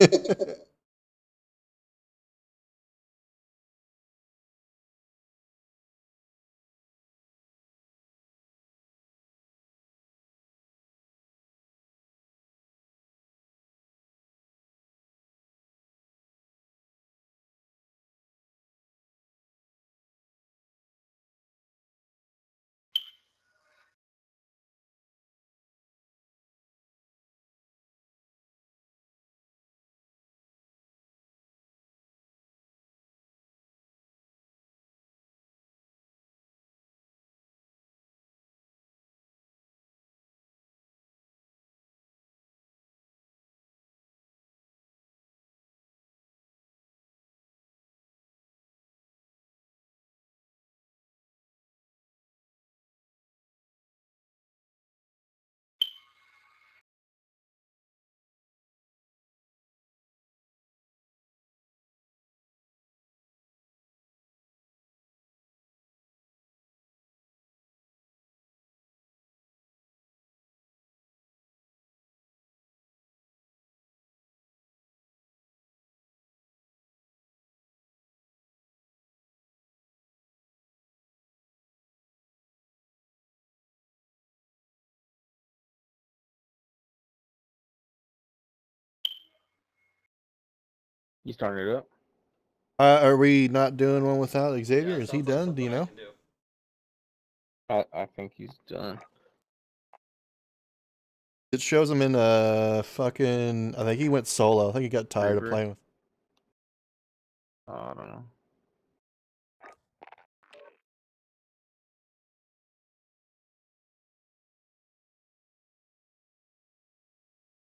Ha, ha, ha. You started it up? Uh, are we not doing one without Xavier? Is he done? Do you know? I, I think he's done. It shows him in a fucking. I think he went solo. I think he got tired of playing with. Oh, I don't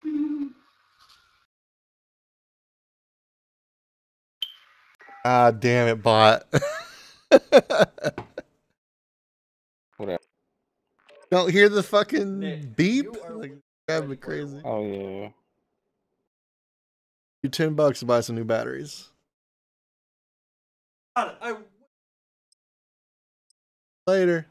know. Ah, damn it, bot. Whatever. Don't hear the fucking beep? Like, that'd be crazy. Oh yeah. You ten bucks to buy some new batteries. I, Later.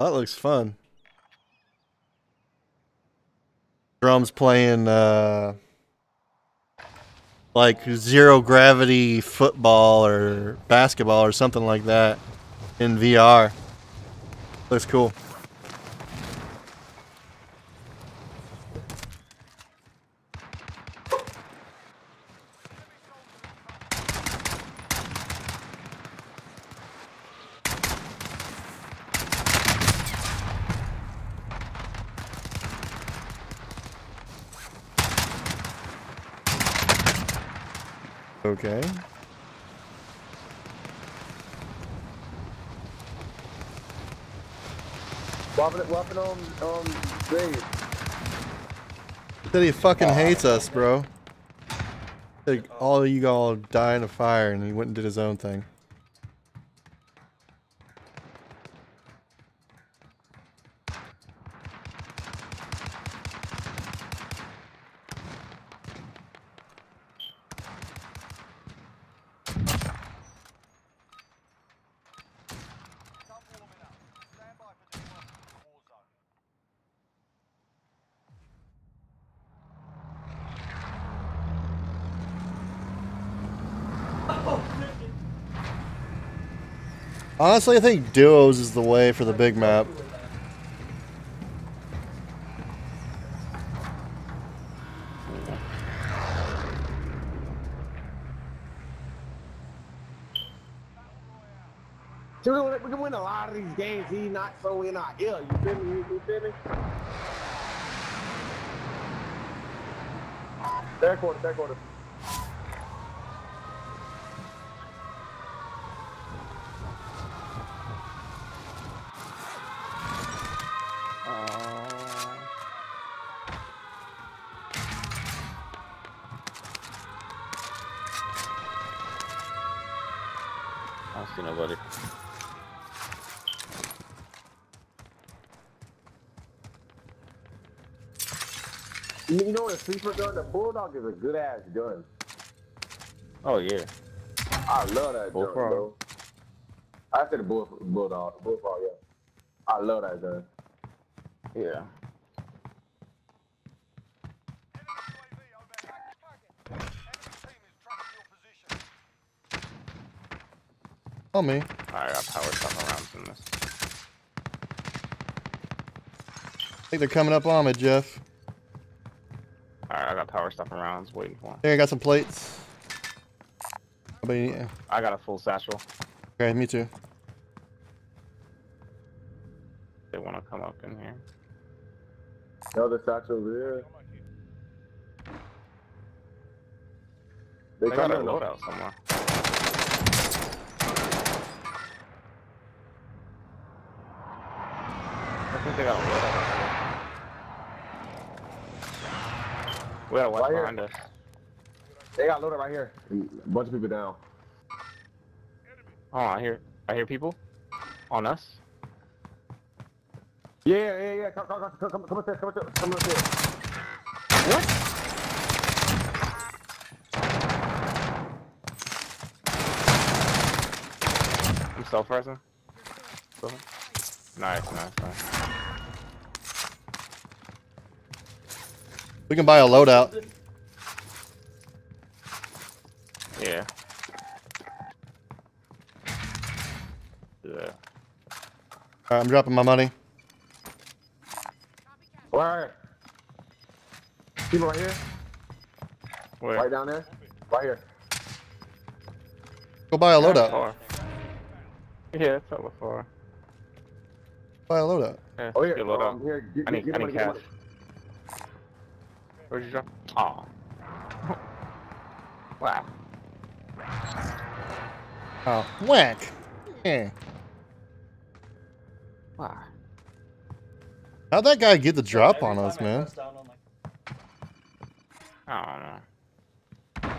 That looks fun. Drums playing uh like zero gravity football or basketball or something like that in VR. Looks cool. Okay. Whopping, whopping on, um, Dave. Said he fucking hates us, bro. Like all you all die in a fire, and he went and did his own thing. Honestly, I think duos is the way for the big map. So we, can- win a lot of these games. He not so we're not ill. You feel me? You feel me? Third quarter, third quarter. Sleeper gun? The bulldog is a good ass gun. Oh yeah. I love that gun, bro. I said the bull, bulldog, bullfrog. Yeah, I love that gun. Yeah. Oh me. Alright, I got power stuff around in this. I think they're coming up on me, Jeff. Alright, I got power stuff around waiting for 'em. There, I got some plates. Nobody- I got a full satchel. Okay, me too. They want to come up in here. Another satchel there. They, They got a coming. loadout somewhere. I think they got a loadout. out here. We got a west Right here. us. They got loaded right here. A bunch of people down. Oh, I hear, I hear people on us. Yeah, yeah, yeah. Come, come, come, come, come upstairs, come upstairs, come upstairs. I'm self-rising. Nice, nice, nice. We can buy a loadout. Yeah. Yeah. Alright, I'm dropping my money. Where? People right here. Where? Right down there. Right here. Go buy a loadout. far. Yeah, it's hella far. Buy a loadout. Yeah, Oh here. get load Um, up. here. Get, I need, get I money, need get cash. money. Where'd you drop? Aw. wow. Oh, whack. Yeah. Wow. How'd that guy get the drop on us, man? I don't know.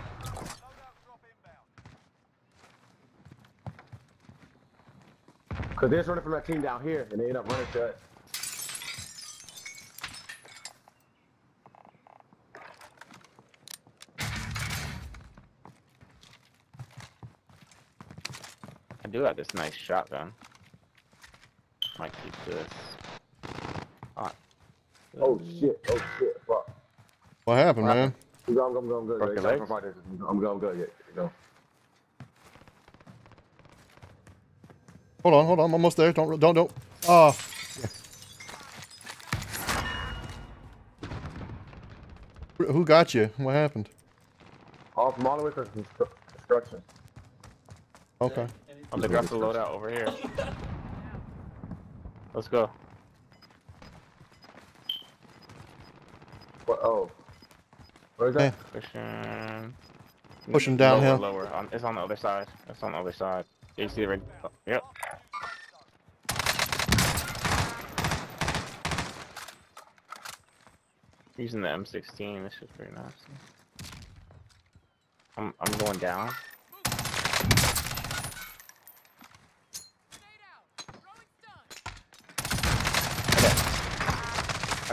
Cause they're running from that team down here, and they end up running to us. Do have this nice shotgun. Might keep this. Ah. Oh shit! Oh shit! Fuck. What happened, man? I'm good. I'm good. I'm good. I'm your good. I'm good. I'm good. Yeah. You know. Hold on, hold on. I'm almost there. Don't, don't, don't. Oh. Who who got you? What happened? All from all the way to constru- construction. Okay. They dropped the loadout over here. Let's go. What? Oh. Where's that? Pushing. Pushing downhill. Lower. On, it's on the other side. It's on the other side. Yeah, you see it right? oh, Yep. Using the M16. This is pretty nasty. I'm I'm going down.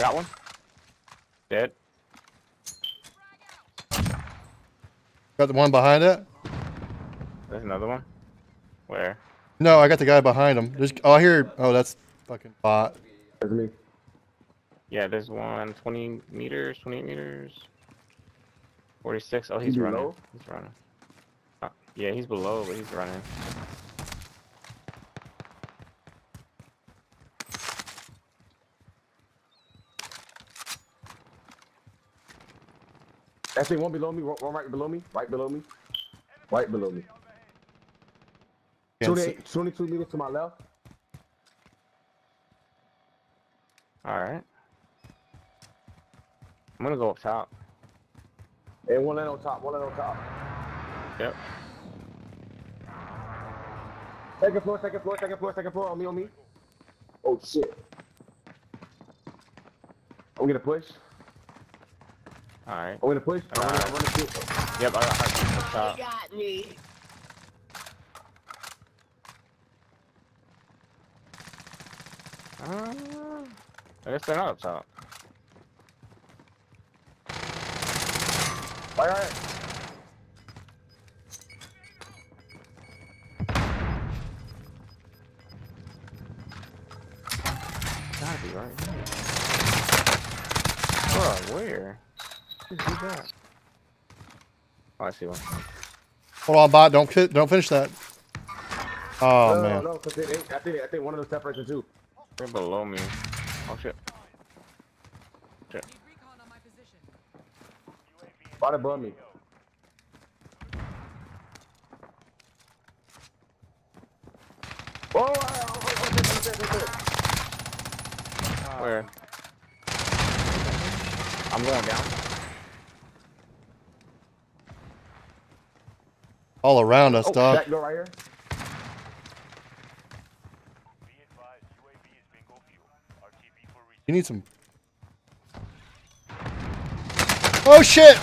Got one. Dead. Got the one behind it? There's another one. Where? No, I got the guy behind him. There's, oh, I hear. Oh, that's fucking bot. That's me. Yeah, there's one 20 meters, 28 meters. 46. Oh, he's He running. below? He's running. Uh, yeah, he's below, but he's running. That thing one below me. One one right below me. Right below me. Right below me. Can't 28, 22 meters to my left. Alright. I'm gonna go up top. And one line on top. One line on top. Yep. Second floor. Second floor. Second floor. Second floor. On me. On me. Oh shit. I'm gonna push. Alright. I'm gonna push. I'm gonna, I'm gonna shoot. Yep, I got hard up top. got me. Uh, I guess they're not up top. Right, right. Gotta be right here. Bro, where? did you do that? Oh, I see one. Hold on, bot. Don't don't finish that. Oh no, man. No, they, they, I think I think one of those separates in two. They're below me. Oh shit. Shit. Spot above me. Oh, Where? I'm going down. All around us, oh, dog. Back door right here. Be advised, UAV is bingo fuel. RTB for reach. You need some. Oh shit!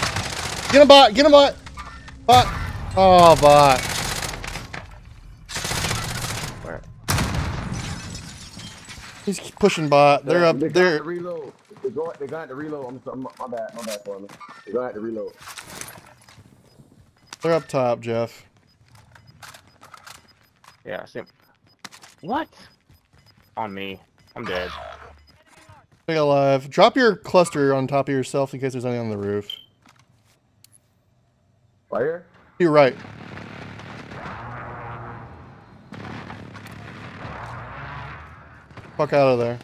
Get him, bot. Get him, bot. Bot. Oh, bot. Where? He's pushing bot. They're up They got there. to reload. They go. They got to reload. I'm, sorry, my bad. My bad for me. They got to reload. They're up top, Jeff. Yeah, I see. What? On me. I'm dead. Stay alive. Drop your cluster on top of yourself in case there's any on the roof. Fire? You're right. Fuck out of there.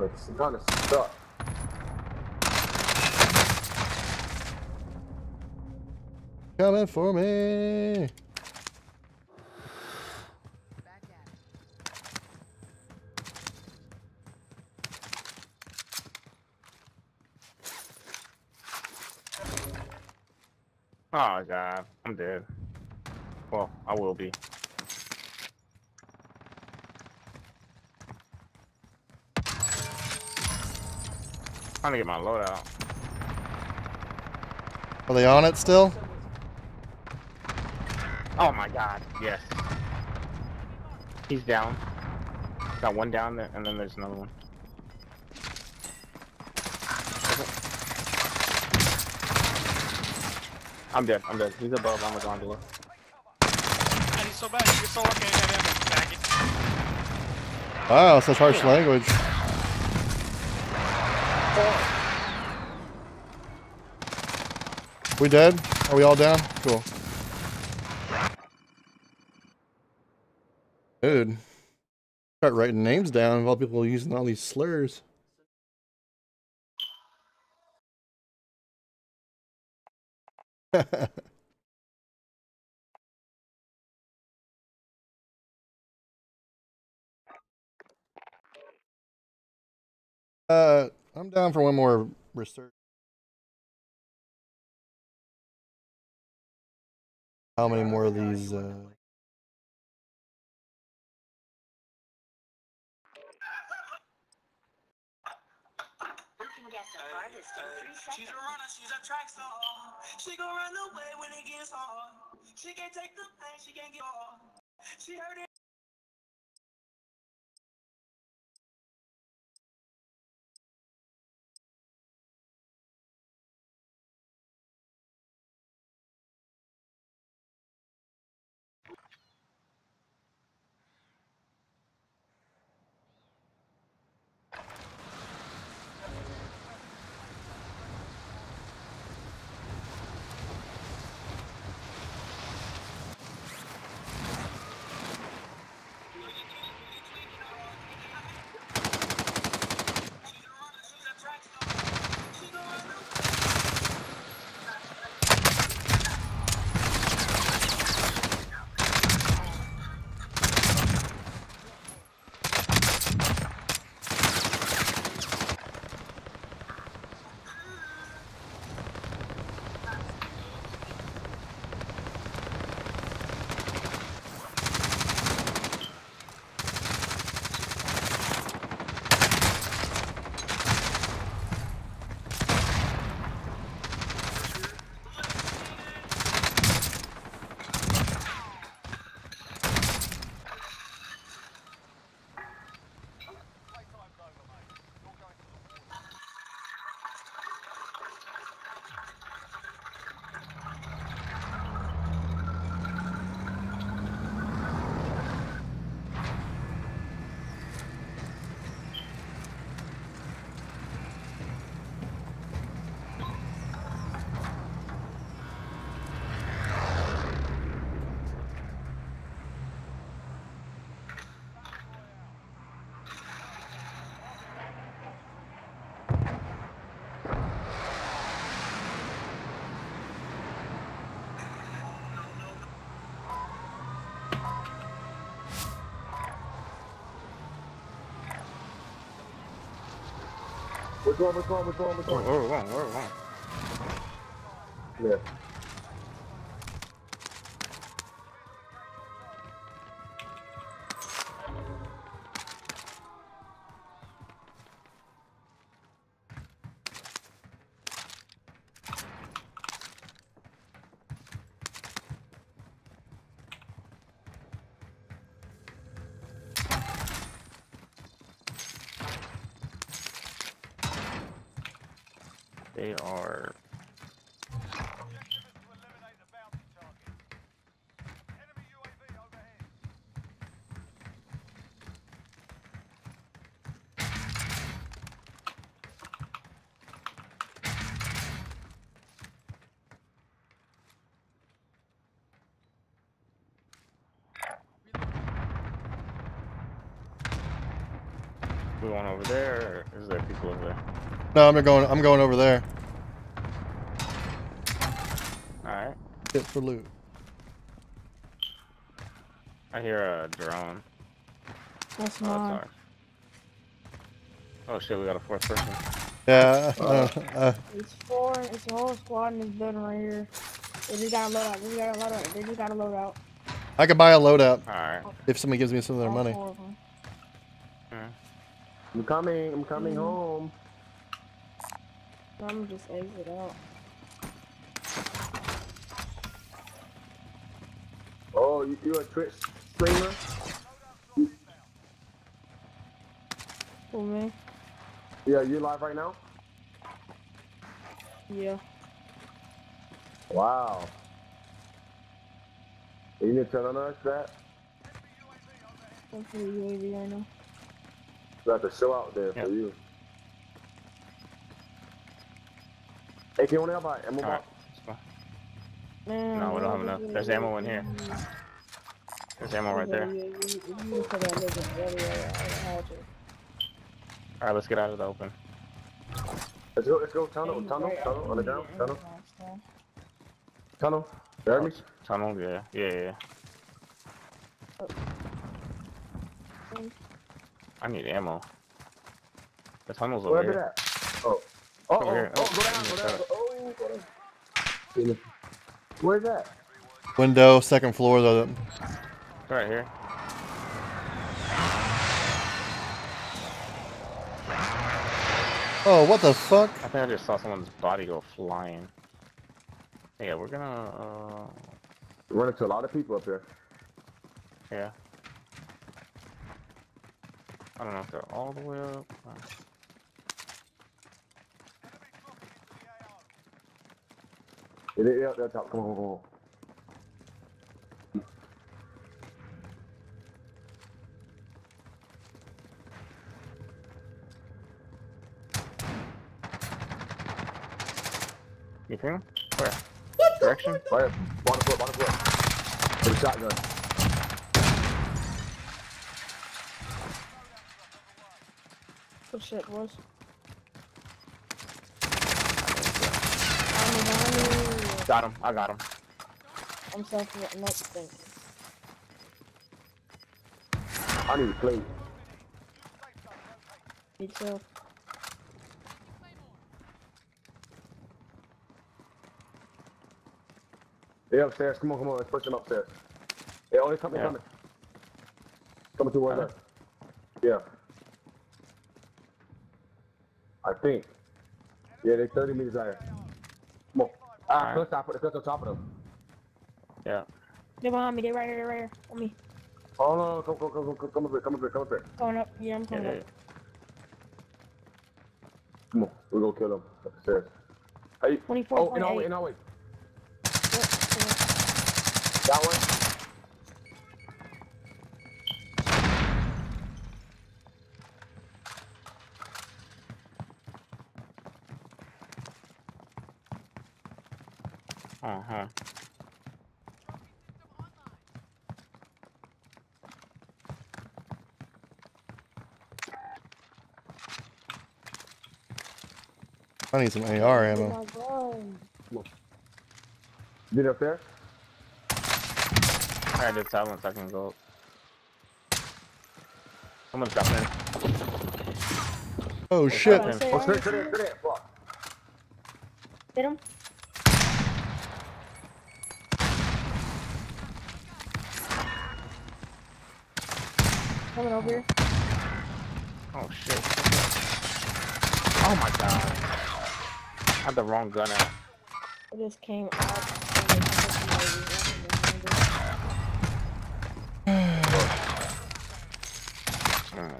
Gonna, gonna suck. Coming for me. Oh god, I'm dead. Well, I will be. Trying to get my loadout. Are they on it still? Oh my god, yes. He's down. Got one down there, and then there's another one. I'm dead, I'm dead. He's above on the gondola. And he's so bad. You're so lucky I had ammo, faggot. Wow, such harsh language. We dead? Are we all down? Cool. Dude. Start writing names down of all people using all these slurs. uh, Down for one more research. How many more of these? Uh... She's a runner, she's a track star. She gon' run away when it gets hard. She can't take the pain, she can't get. She heard it. One, which one, which one, which one? Where one? Where one? Yeah. They going over there, or is there people over there? No, I'm going. I'm going over there. All right. Hit for loot. I hear a drone. That's Oh, mine. it's. Oh shit, we got a fourth person. Yeah. Uh, uh, It's four. It's a whole squad in this building right here. They just got to load out. They just got to load out. They just got to load out. I could buy a loadout All right. if somebody gives me some of their All money. Four of them. I'm coming. I'm coming Mhm. home. I'm just exit out. Oh, you, you a Twitch streamer? Who me? Yeah, you live right now? Yeah. Wow. Are you need to tell us that. I'm for the UAV right now. Got the show out there for you. Hey, can you want to buy ammo box? No, we don't have enough. There's ammo in here. There's ammo right there. If you just put that nigga in the other area, I would have to. All right, let's get out of the open. Let's go, let's go tunnel, tunnel, tunnel, on the ground, tunnel. Tunnel. You heard me? Tunnel, yeah, yeah, yeah. I need ammo. The tunnel's over Where's here. Oh. Oh, Over oh, here. oh, Oh, go down, go down. Oh, go down. Where's that? Window, second floor. The It's right here. oh, what the fuck? I think I just saw someone's body go flying. Yeah, we're gonna. Uh, Run into a lot of people up here. yeah. I don't know if they're all the way up. Uh, Yeah, they- yeah, they're top. Come on, come on. You see him? Where? Direction? Right, bottom foot, bottom foot. With a shotgun. Shit, boys. I'm behind. Got him. I got him. I'm self next thing. I need to play. Me too. They upstairs. Come on, come on. Let's push them upstairs. Hey, oh, they're coming, Yeah. coming. Coming towards uh-huh. us. Yeah. I think. Yeah, they're 30 meters out here. Come on. Ah, Alright. cliff top, put the cliff on top of them. Yeah. They're behind me. They're right here. They're right here. On me. Oh no, come, come, come, come, come up here, come up here, come up here. Going up. Yeah, I'm coming yeah, up. Come on, we're gonna kill them upstairs. Hey, 24, oh, in our way, in our way. Yep. That one. Uh huh. I need some AR Oh ammo. my god. Get up there. I did silence. I can go. up. Someone's dropping in. Oh shit! Dropping in. Oh, straight to there, to there. Fuck. Hit him. Coming over here. Oh shit. Oh my god. I had the wrong gun out. It just came out. and they put somebody walking behind it. My.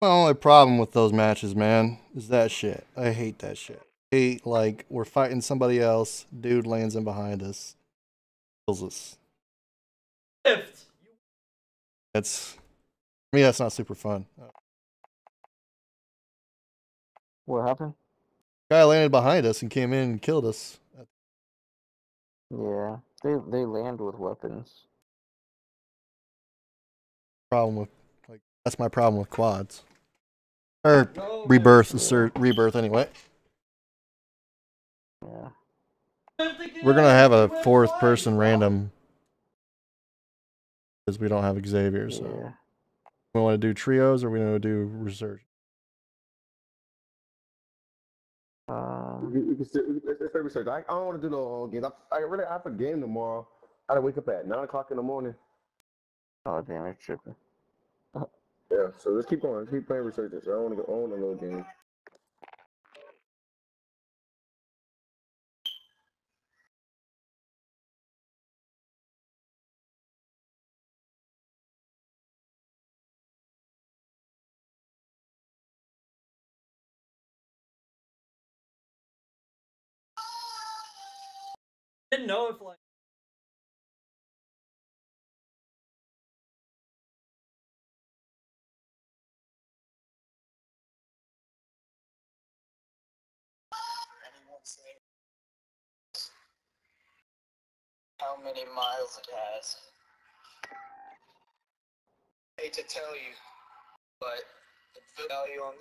My only problem with those matches, man, is that shit. I hate that shit. hate like we're fighting somebody else, dude lands in behind us, kills us. Lift. That's for me. That's not super fun. Uh, what happened? Guy landed behind us and came in and killed us. Yeah, they they land with weapons. problem with like that's my problem with quads. Or rebirth, insert rebirth anyway. Yeah. We're gonna have a fourth person random because we don't have Xavier. So Yeah. we want to do trios or we want to do research. Um, We can, can still, we can, let's, let's research. I, I don't want to do no all games. I, I really I have a game tomorrow. I gotta wake up at nine o'clock in the morning. oh damn, it's tripping. Yeah, so let's keep going. Let's keep playing research. I don't want to go on a little game. Didn't know if like how many miles it has. hate to tell you, but the value on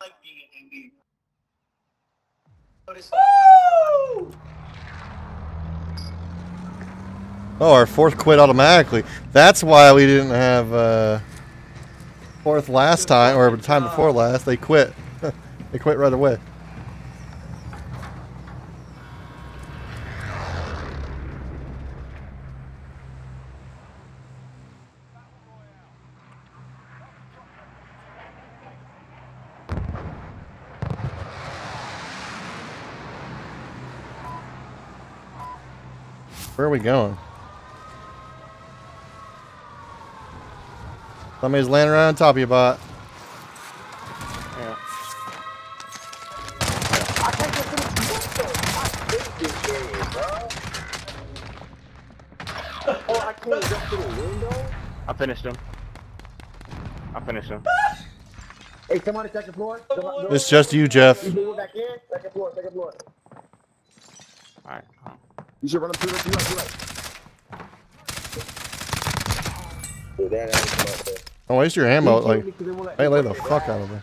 like being Notice Oh, our fourth quit automatically. That's why we didn't have uh, fourth last time or the time before last. They quit. they quit right away. Where are we going? Somebody's landing around on top of you, bot. Yeah. I can't I hate this game, bro. Oh, I can't jump through the finished him. I finished him. Hey, somebody second floor. Somebody- It's just you, Jeff. You back in. Second floor. Second floor. Alright. You should run up to the You right. You right. Dude, that ain't come up there. Don't waste your ammo. He Like, killed they hey, lay the fuck out of me.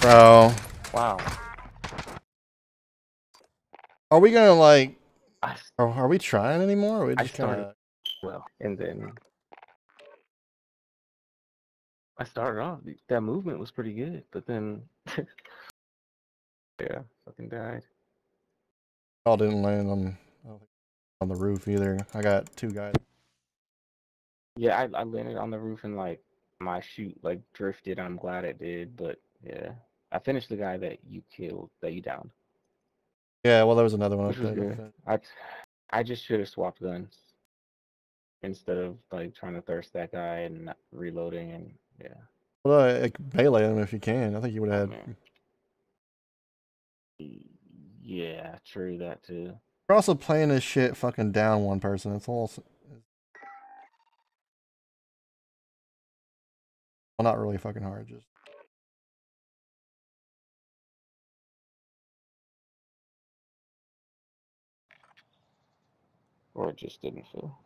Bro. Wow. Are we gonna like? Are, are we trying anymore? Or are we just kind of? well, and then I started off. That movement was pretty good, but then yeah, fucking died. All didn't land on on the roof either. I got two guys. Yeah, I, I landed on the roof and like my shoot like drifted. I'm glad it did, but yeah, I finished the guy that you killed, that you downed, Yeah, well, there was another one which was good. I I just should have swapped guns instead of like trying to thirst that guy and reloading and yeah. Well, like, melee him if you can. I think you would have oh, had. Yeah, true that too. We're also playing this shit fucking down one person. It's all. Well, not really fucking hard. Just Or it just didn't feel.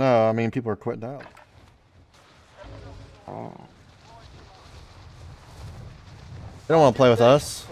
no. I mean, people are quitting out. They don't want to play with us.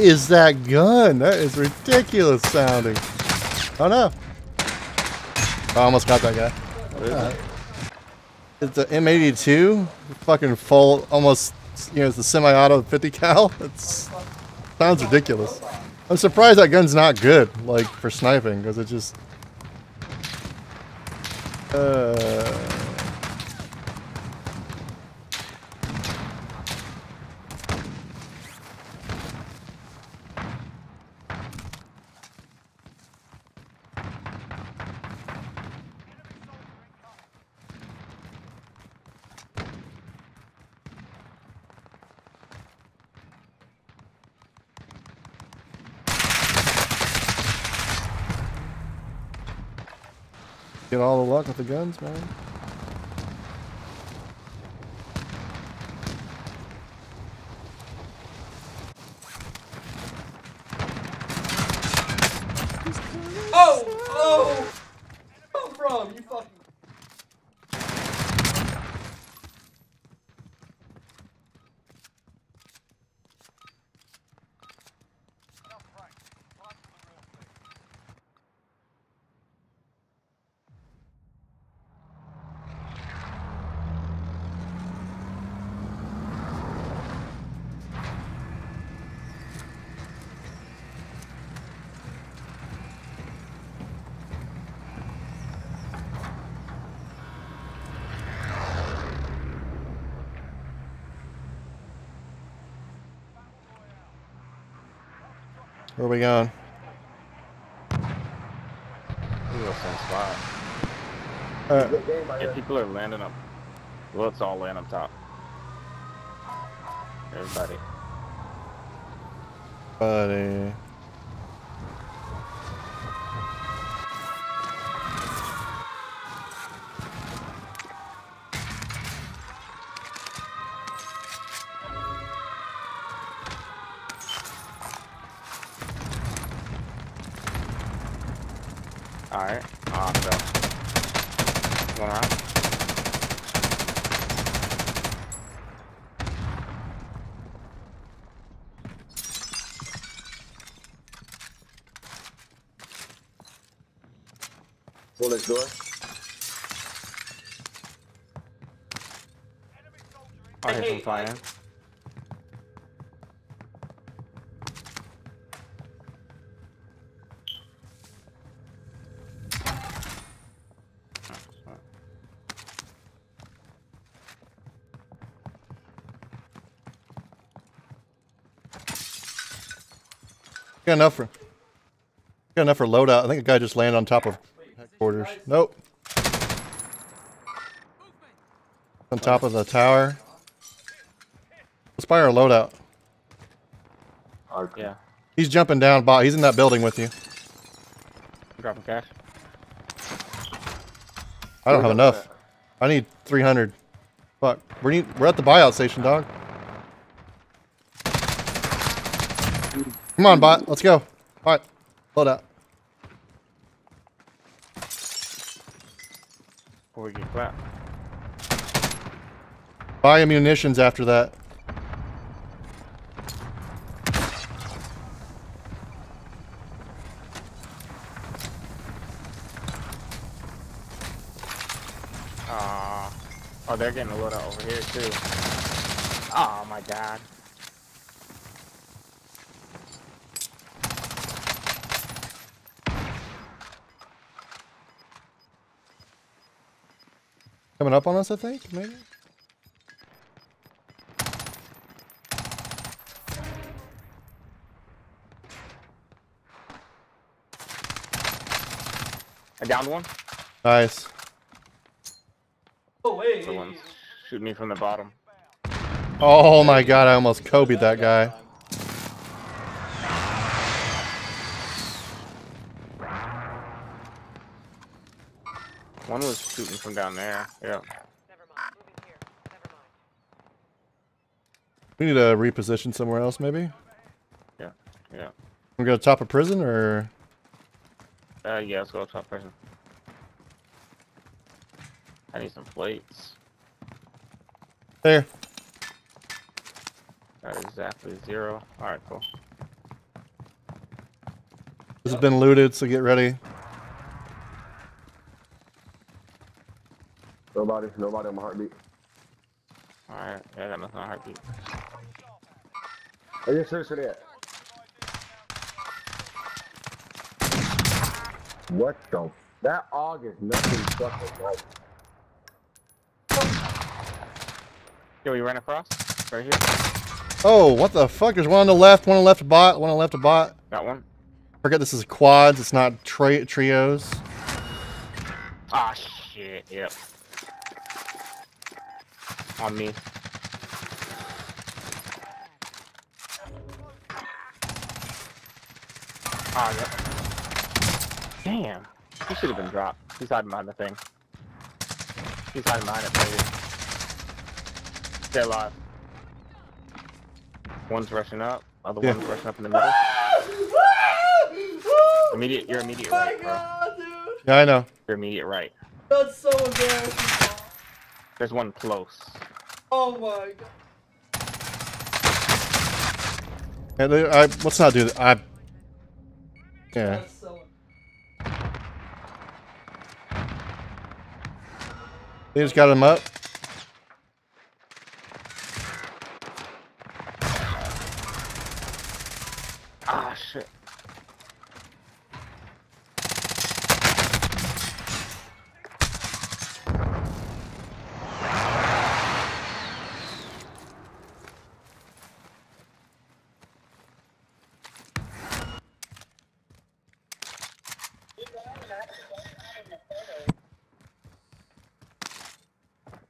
Is that gun? That is ridiculous sounding. Oh no. I almost got that guy. Uh, it's a M82, fucking full, almost, you know, it's a semi-auto 50 cal. It's sounds ridiculous. I'm surprised that gun's not good, like for sniping, because it just. Uh, get all the guns, man. Oh! Oh! Come from you fucking. Where are we going? We're the same spot. Uh, Yeah, people are landing up. Well, let's all land up top. Everybody. buddy. I hear some fire. Got enough for got enough for loadout. I think a guy just landed on top of headquarters. Nope. On top of the tower. Let's buy our loadout. Yeah. He's jumping down. Bot. He's in that building with you. Dropping cash. I don't have enough. I need 300. Fuck. We're need, we're at the buyout station, dog. Come on, bot. Let's go. Bot. Load out. Before we get clapped. Buy munitions after that. Aw. Oh, they're getting a loadout over here too. Oh my god. Coming up on us, I think, maybe? I downed one. Nice. One's shooting me from the bottom. Oh my god, I almost Kobe that guy. One was shooting from down there. Yeah. We need to reposition somewhere else, maybe? Yeah. Yeah. We go to top of prison or Uh, yeah, let's go top prison. I need some plates. There? That is exactly zero. Alright, cool. This has been looted, so get ready. Nobody, nobody on my heartbeat. Alright, yeah, I got nothing on heartbeat. Are you serious for that. What the? That AUG is nothing fucking right. Yo, we ran across? Right here? Oh, what the fuck? There's one on the left, one on the left bot, one on the left bot. Got one? Forget this is quads, it's not tri trios. Ah, shit, yep. On me. Ah, yep. Damn. He should have been dropped. He's hiding behind the thing. He's hiding behind it, baby. Stay alive. One's rushing up. Other Yeah. one's rushing up in the middle. Immediate, you're immediate right, bro. God, dude. Yeah, I know. You're immediate right. That's so embarrassing. There's one close. Oh my god. Yeah, they- I, let's not do that. I. Yeah. So. They just got him up. Ah, shit.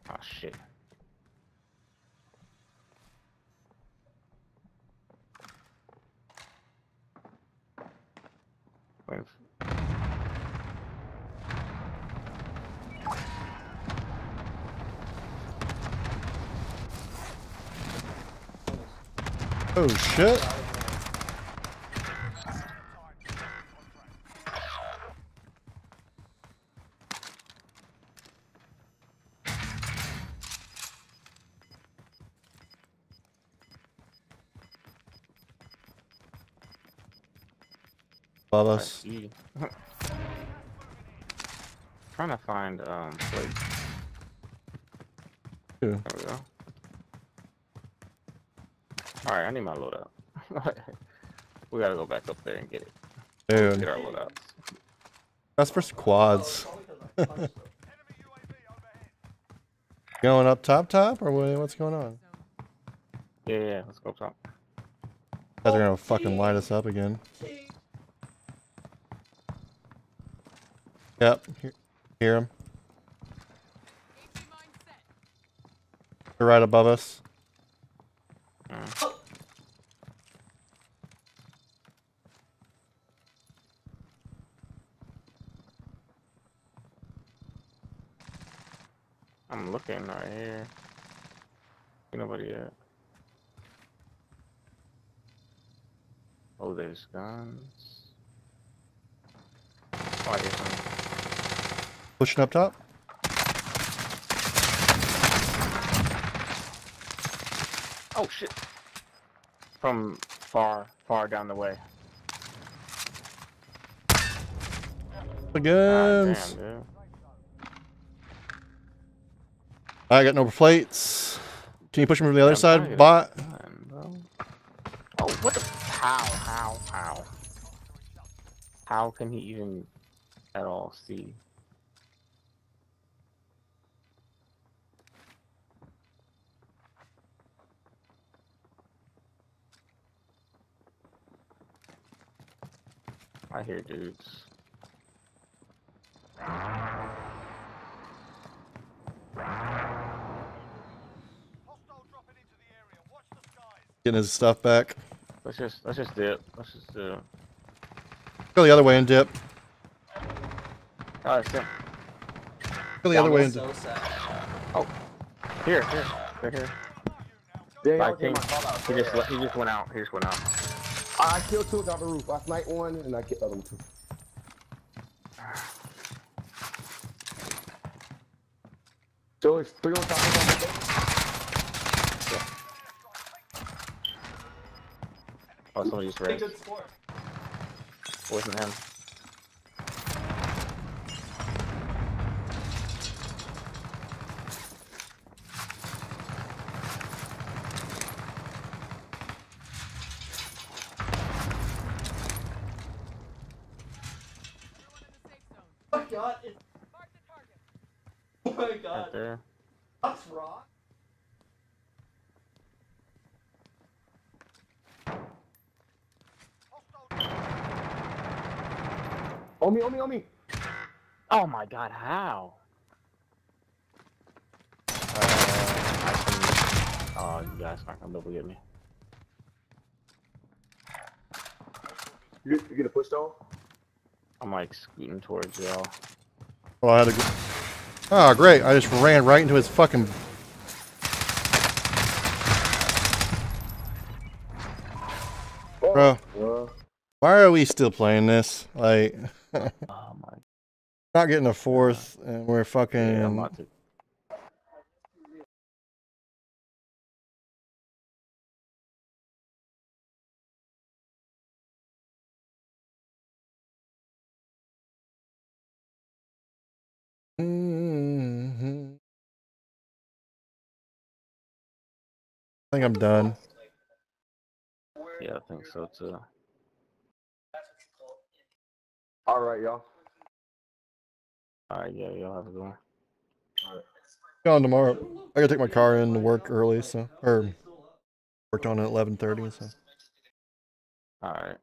Ah, shit. Wait. Oh shit. Above us. Trying to find um. Two. There we go. Alright, I need my loadout. we gotta go back up there and get it. Dude. Get our loadouts. That's for quads. going up top top or what, what's going on? Yeah, yeah, let's go up top. Guys are gonna fucking light us up again. Yep, hear, hear him. They're right above us. I'm looking right here. Ain't nobody yet. Oh, there's guns. Oh, I. Pushing up top. Oh shit! From far, far down the way. The guns. Ah, damn. I got no plates. Can you push me from the other I'm side, bot? How can he even at all see? I hear dudes. Getting his stuff back. Let's just let's just dip. Let's just do. Go the other way and dip. Oh, it's him. Go the other way and So dip. sad. Oh, here, here, right here. Yeah, I y'all think my call out. he just le- he just went out. He just went out. I killed two off the roof. I sniped one and I killed the other one too. So it's three on top of one. Oh, somebody just ran. Wasn't him. Oh my god. It... Oh my Right god. there. That's rock. On me, on me, on me. Oh my god, how? Uh, I can... Oh, you guys aren't gonna be able to get me. You, you get a push off? I'm like scooting towards y'all. Well, I had to go. Oh, great. I just ran right into his fucking. Bro, why are we still playing this? Like, Oh my. not getting a fourth, and we're fucking. Yeah, I'm about to. Mhm. I think I'm done. Yeah, I think so too. All right, y'all. Alright, yeah, y'all have a good one. Going tomorrow. I gotta take my car in to work early, so or worked on it at eleven thirty. So Alright.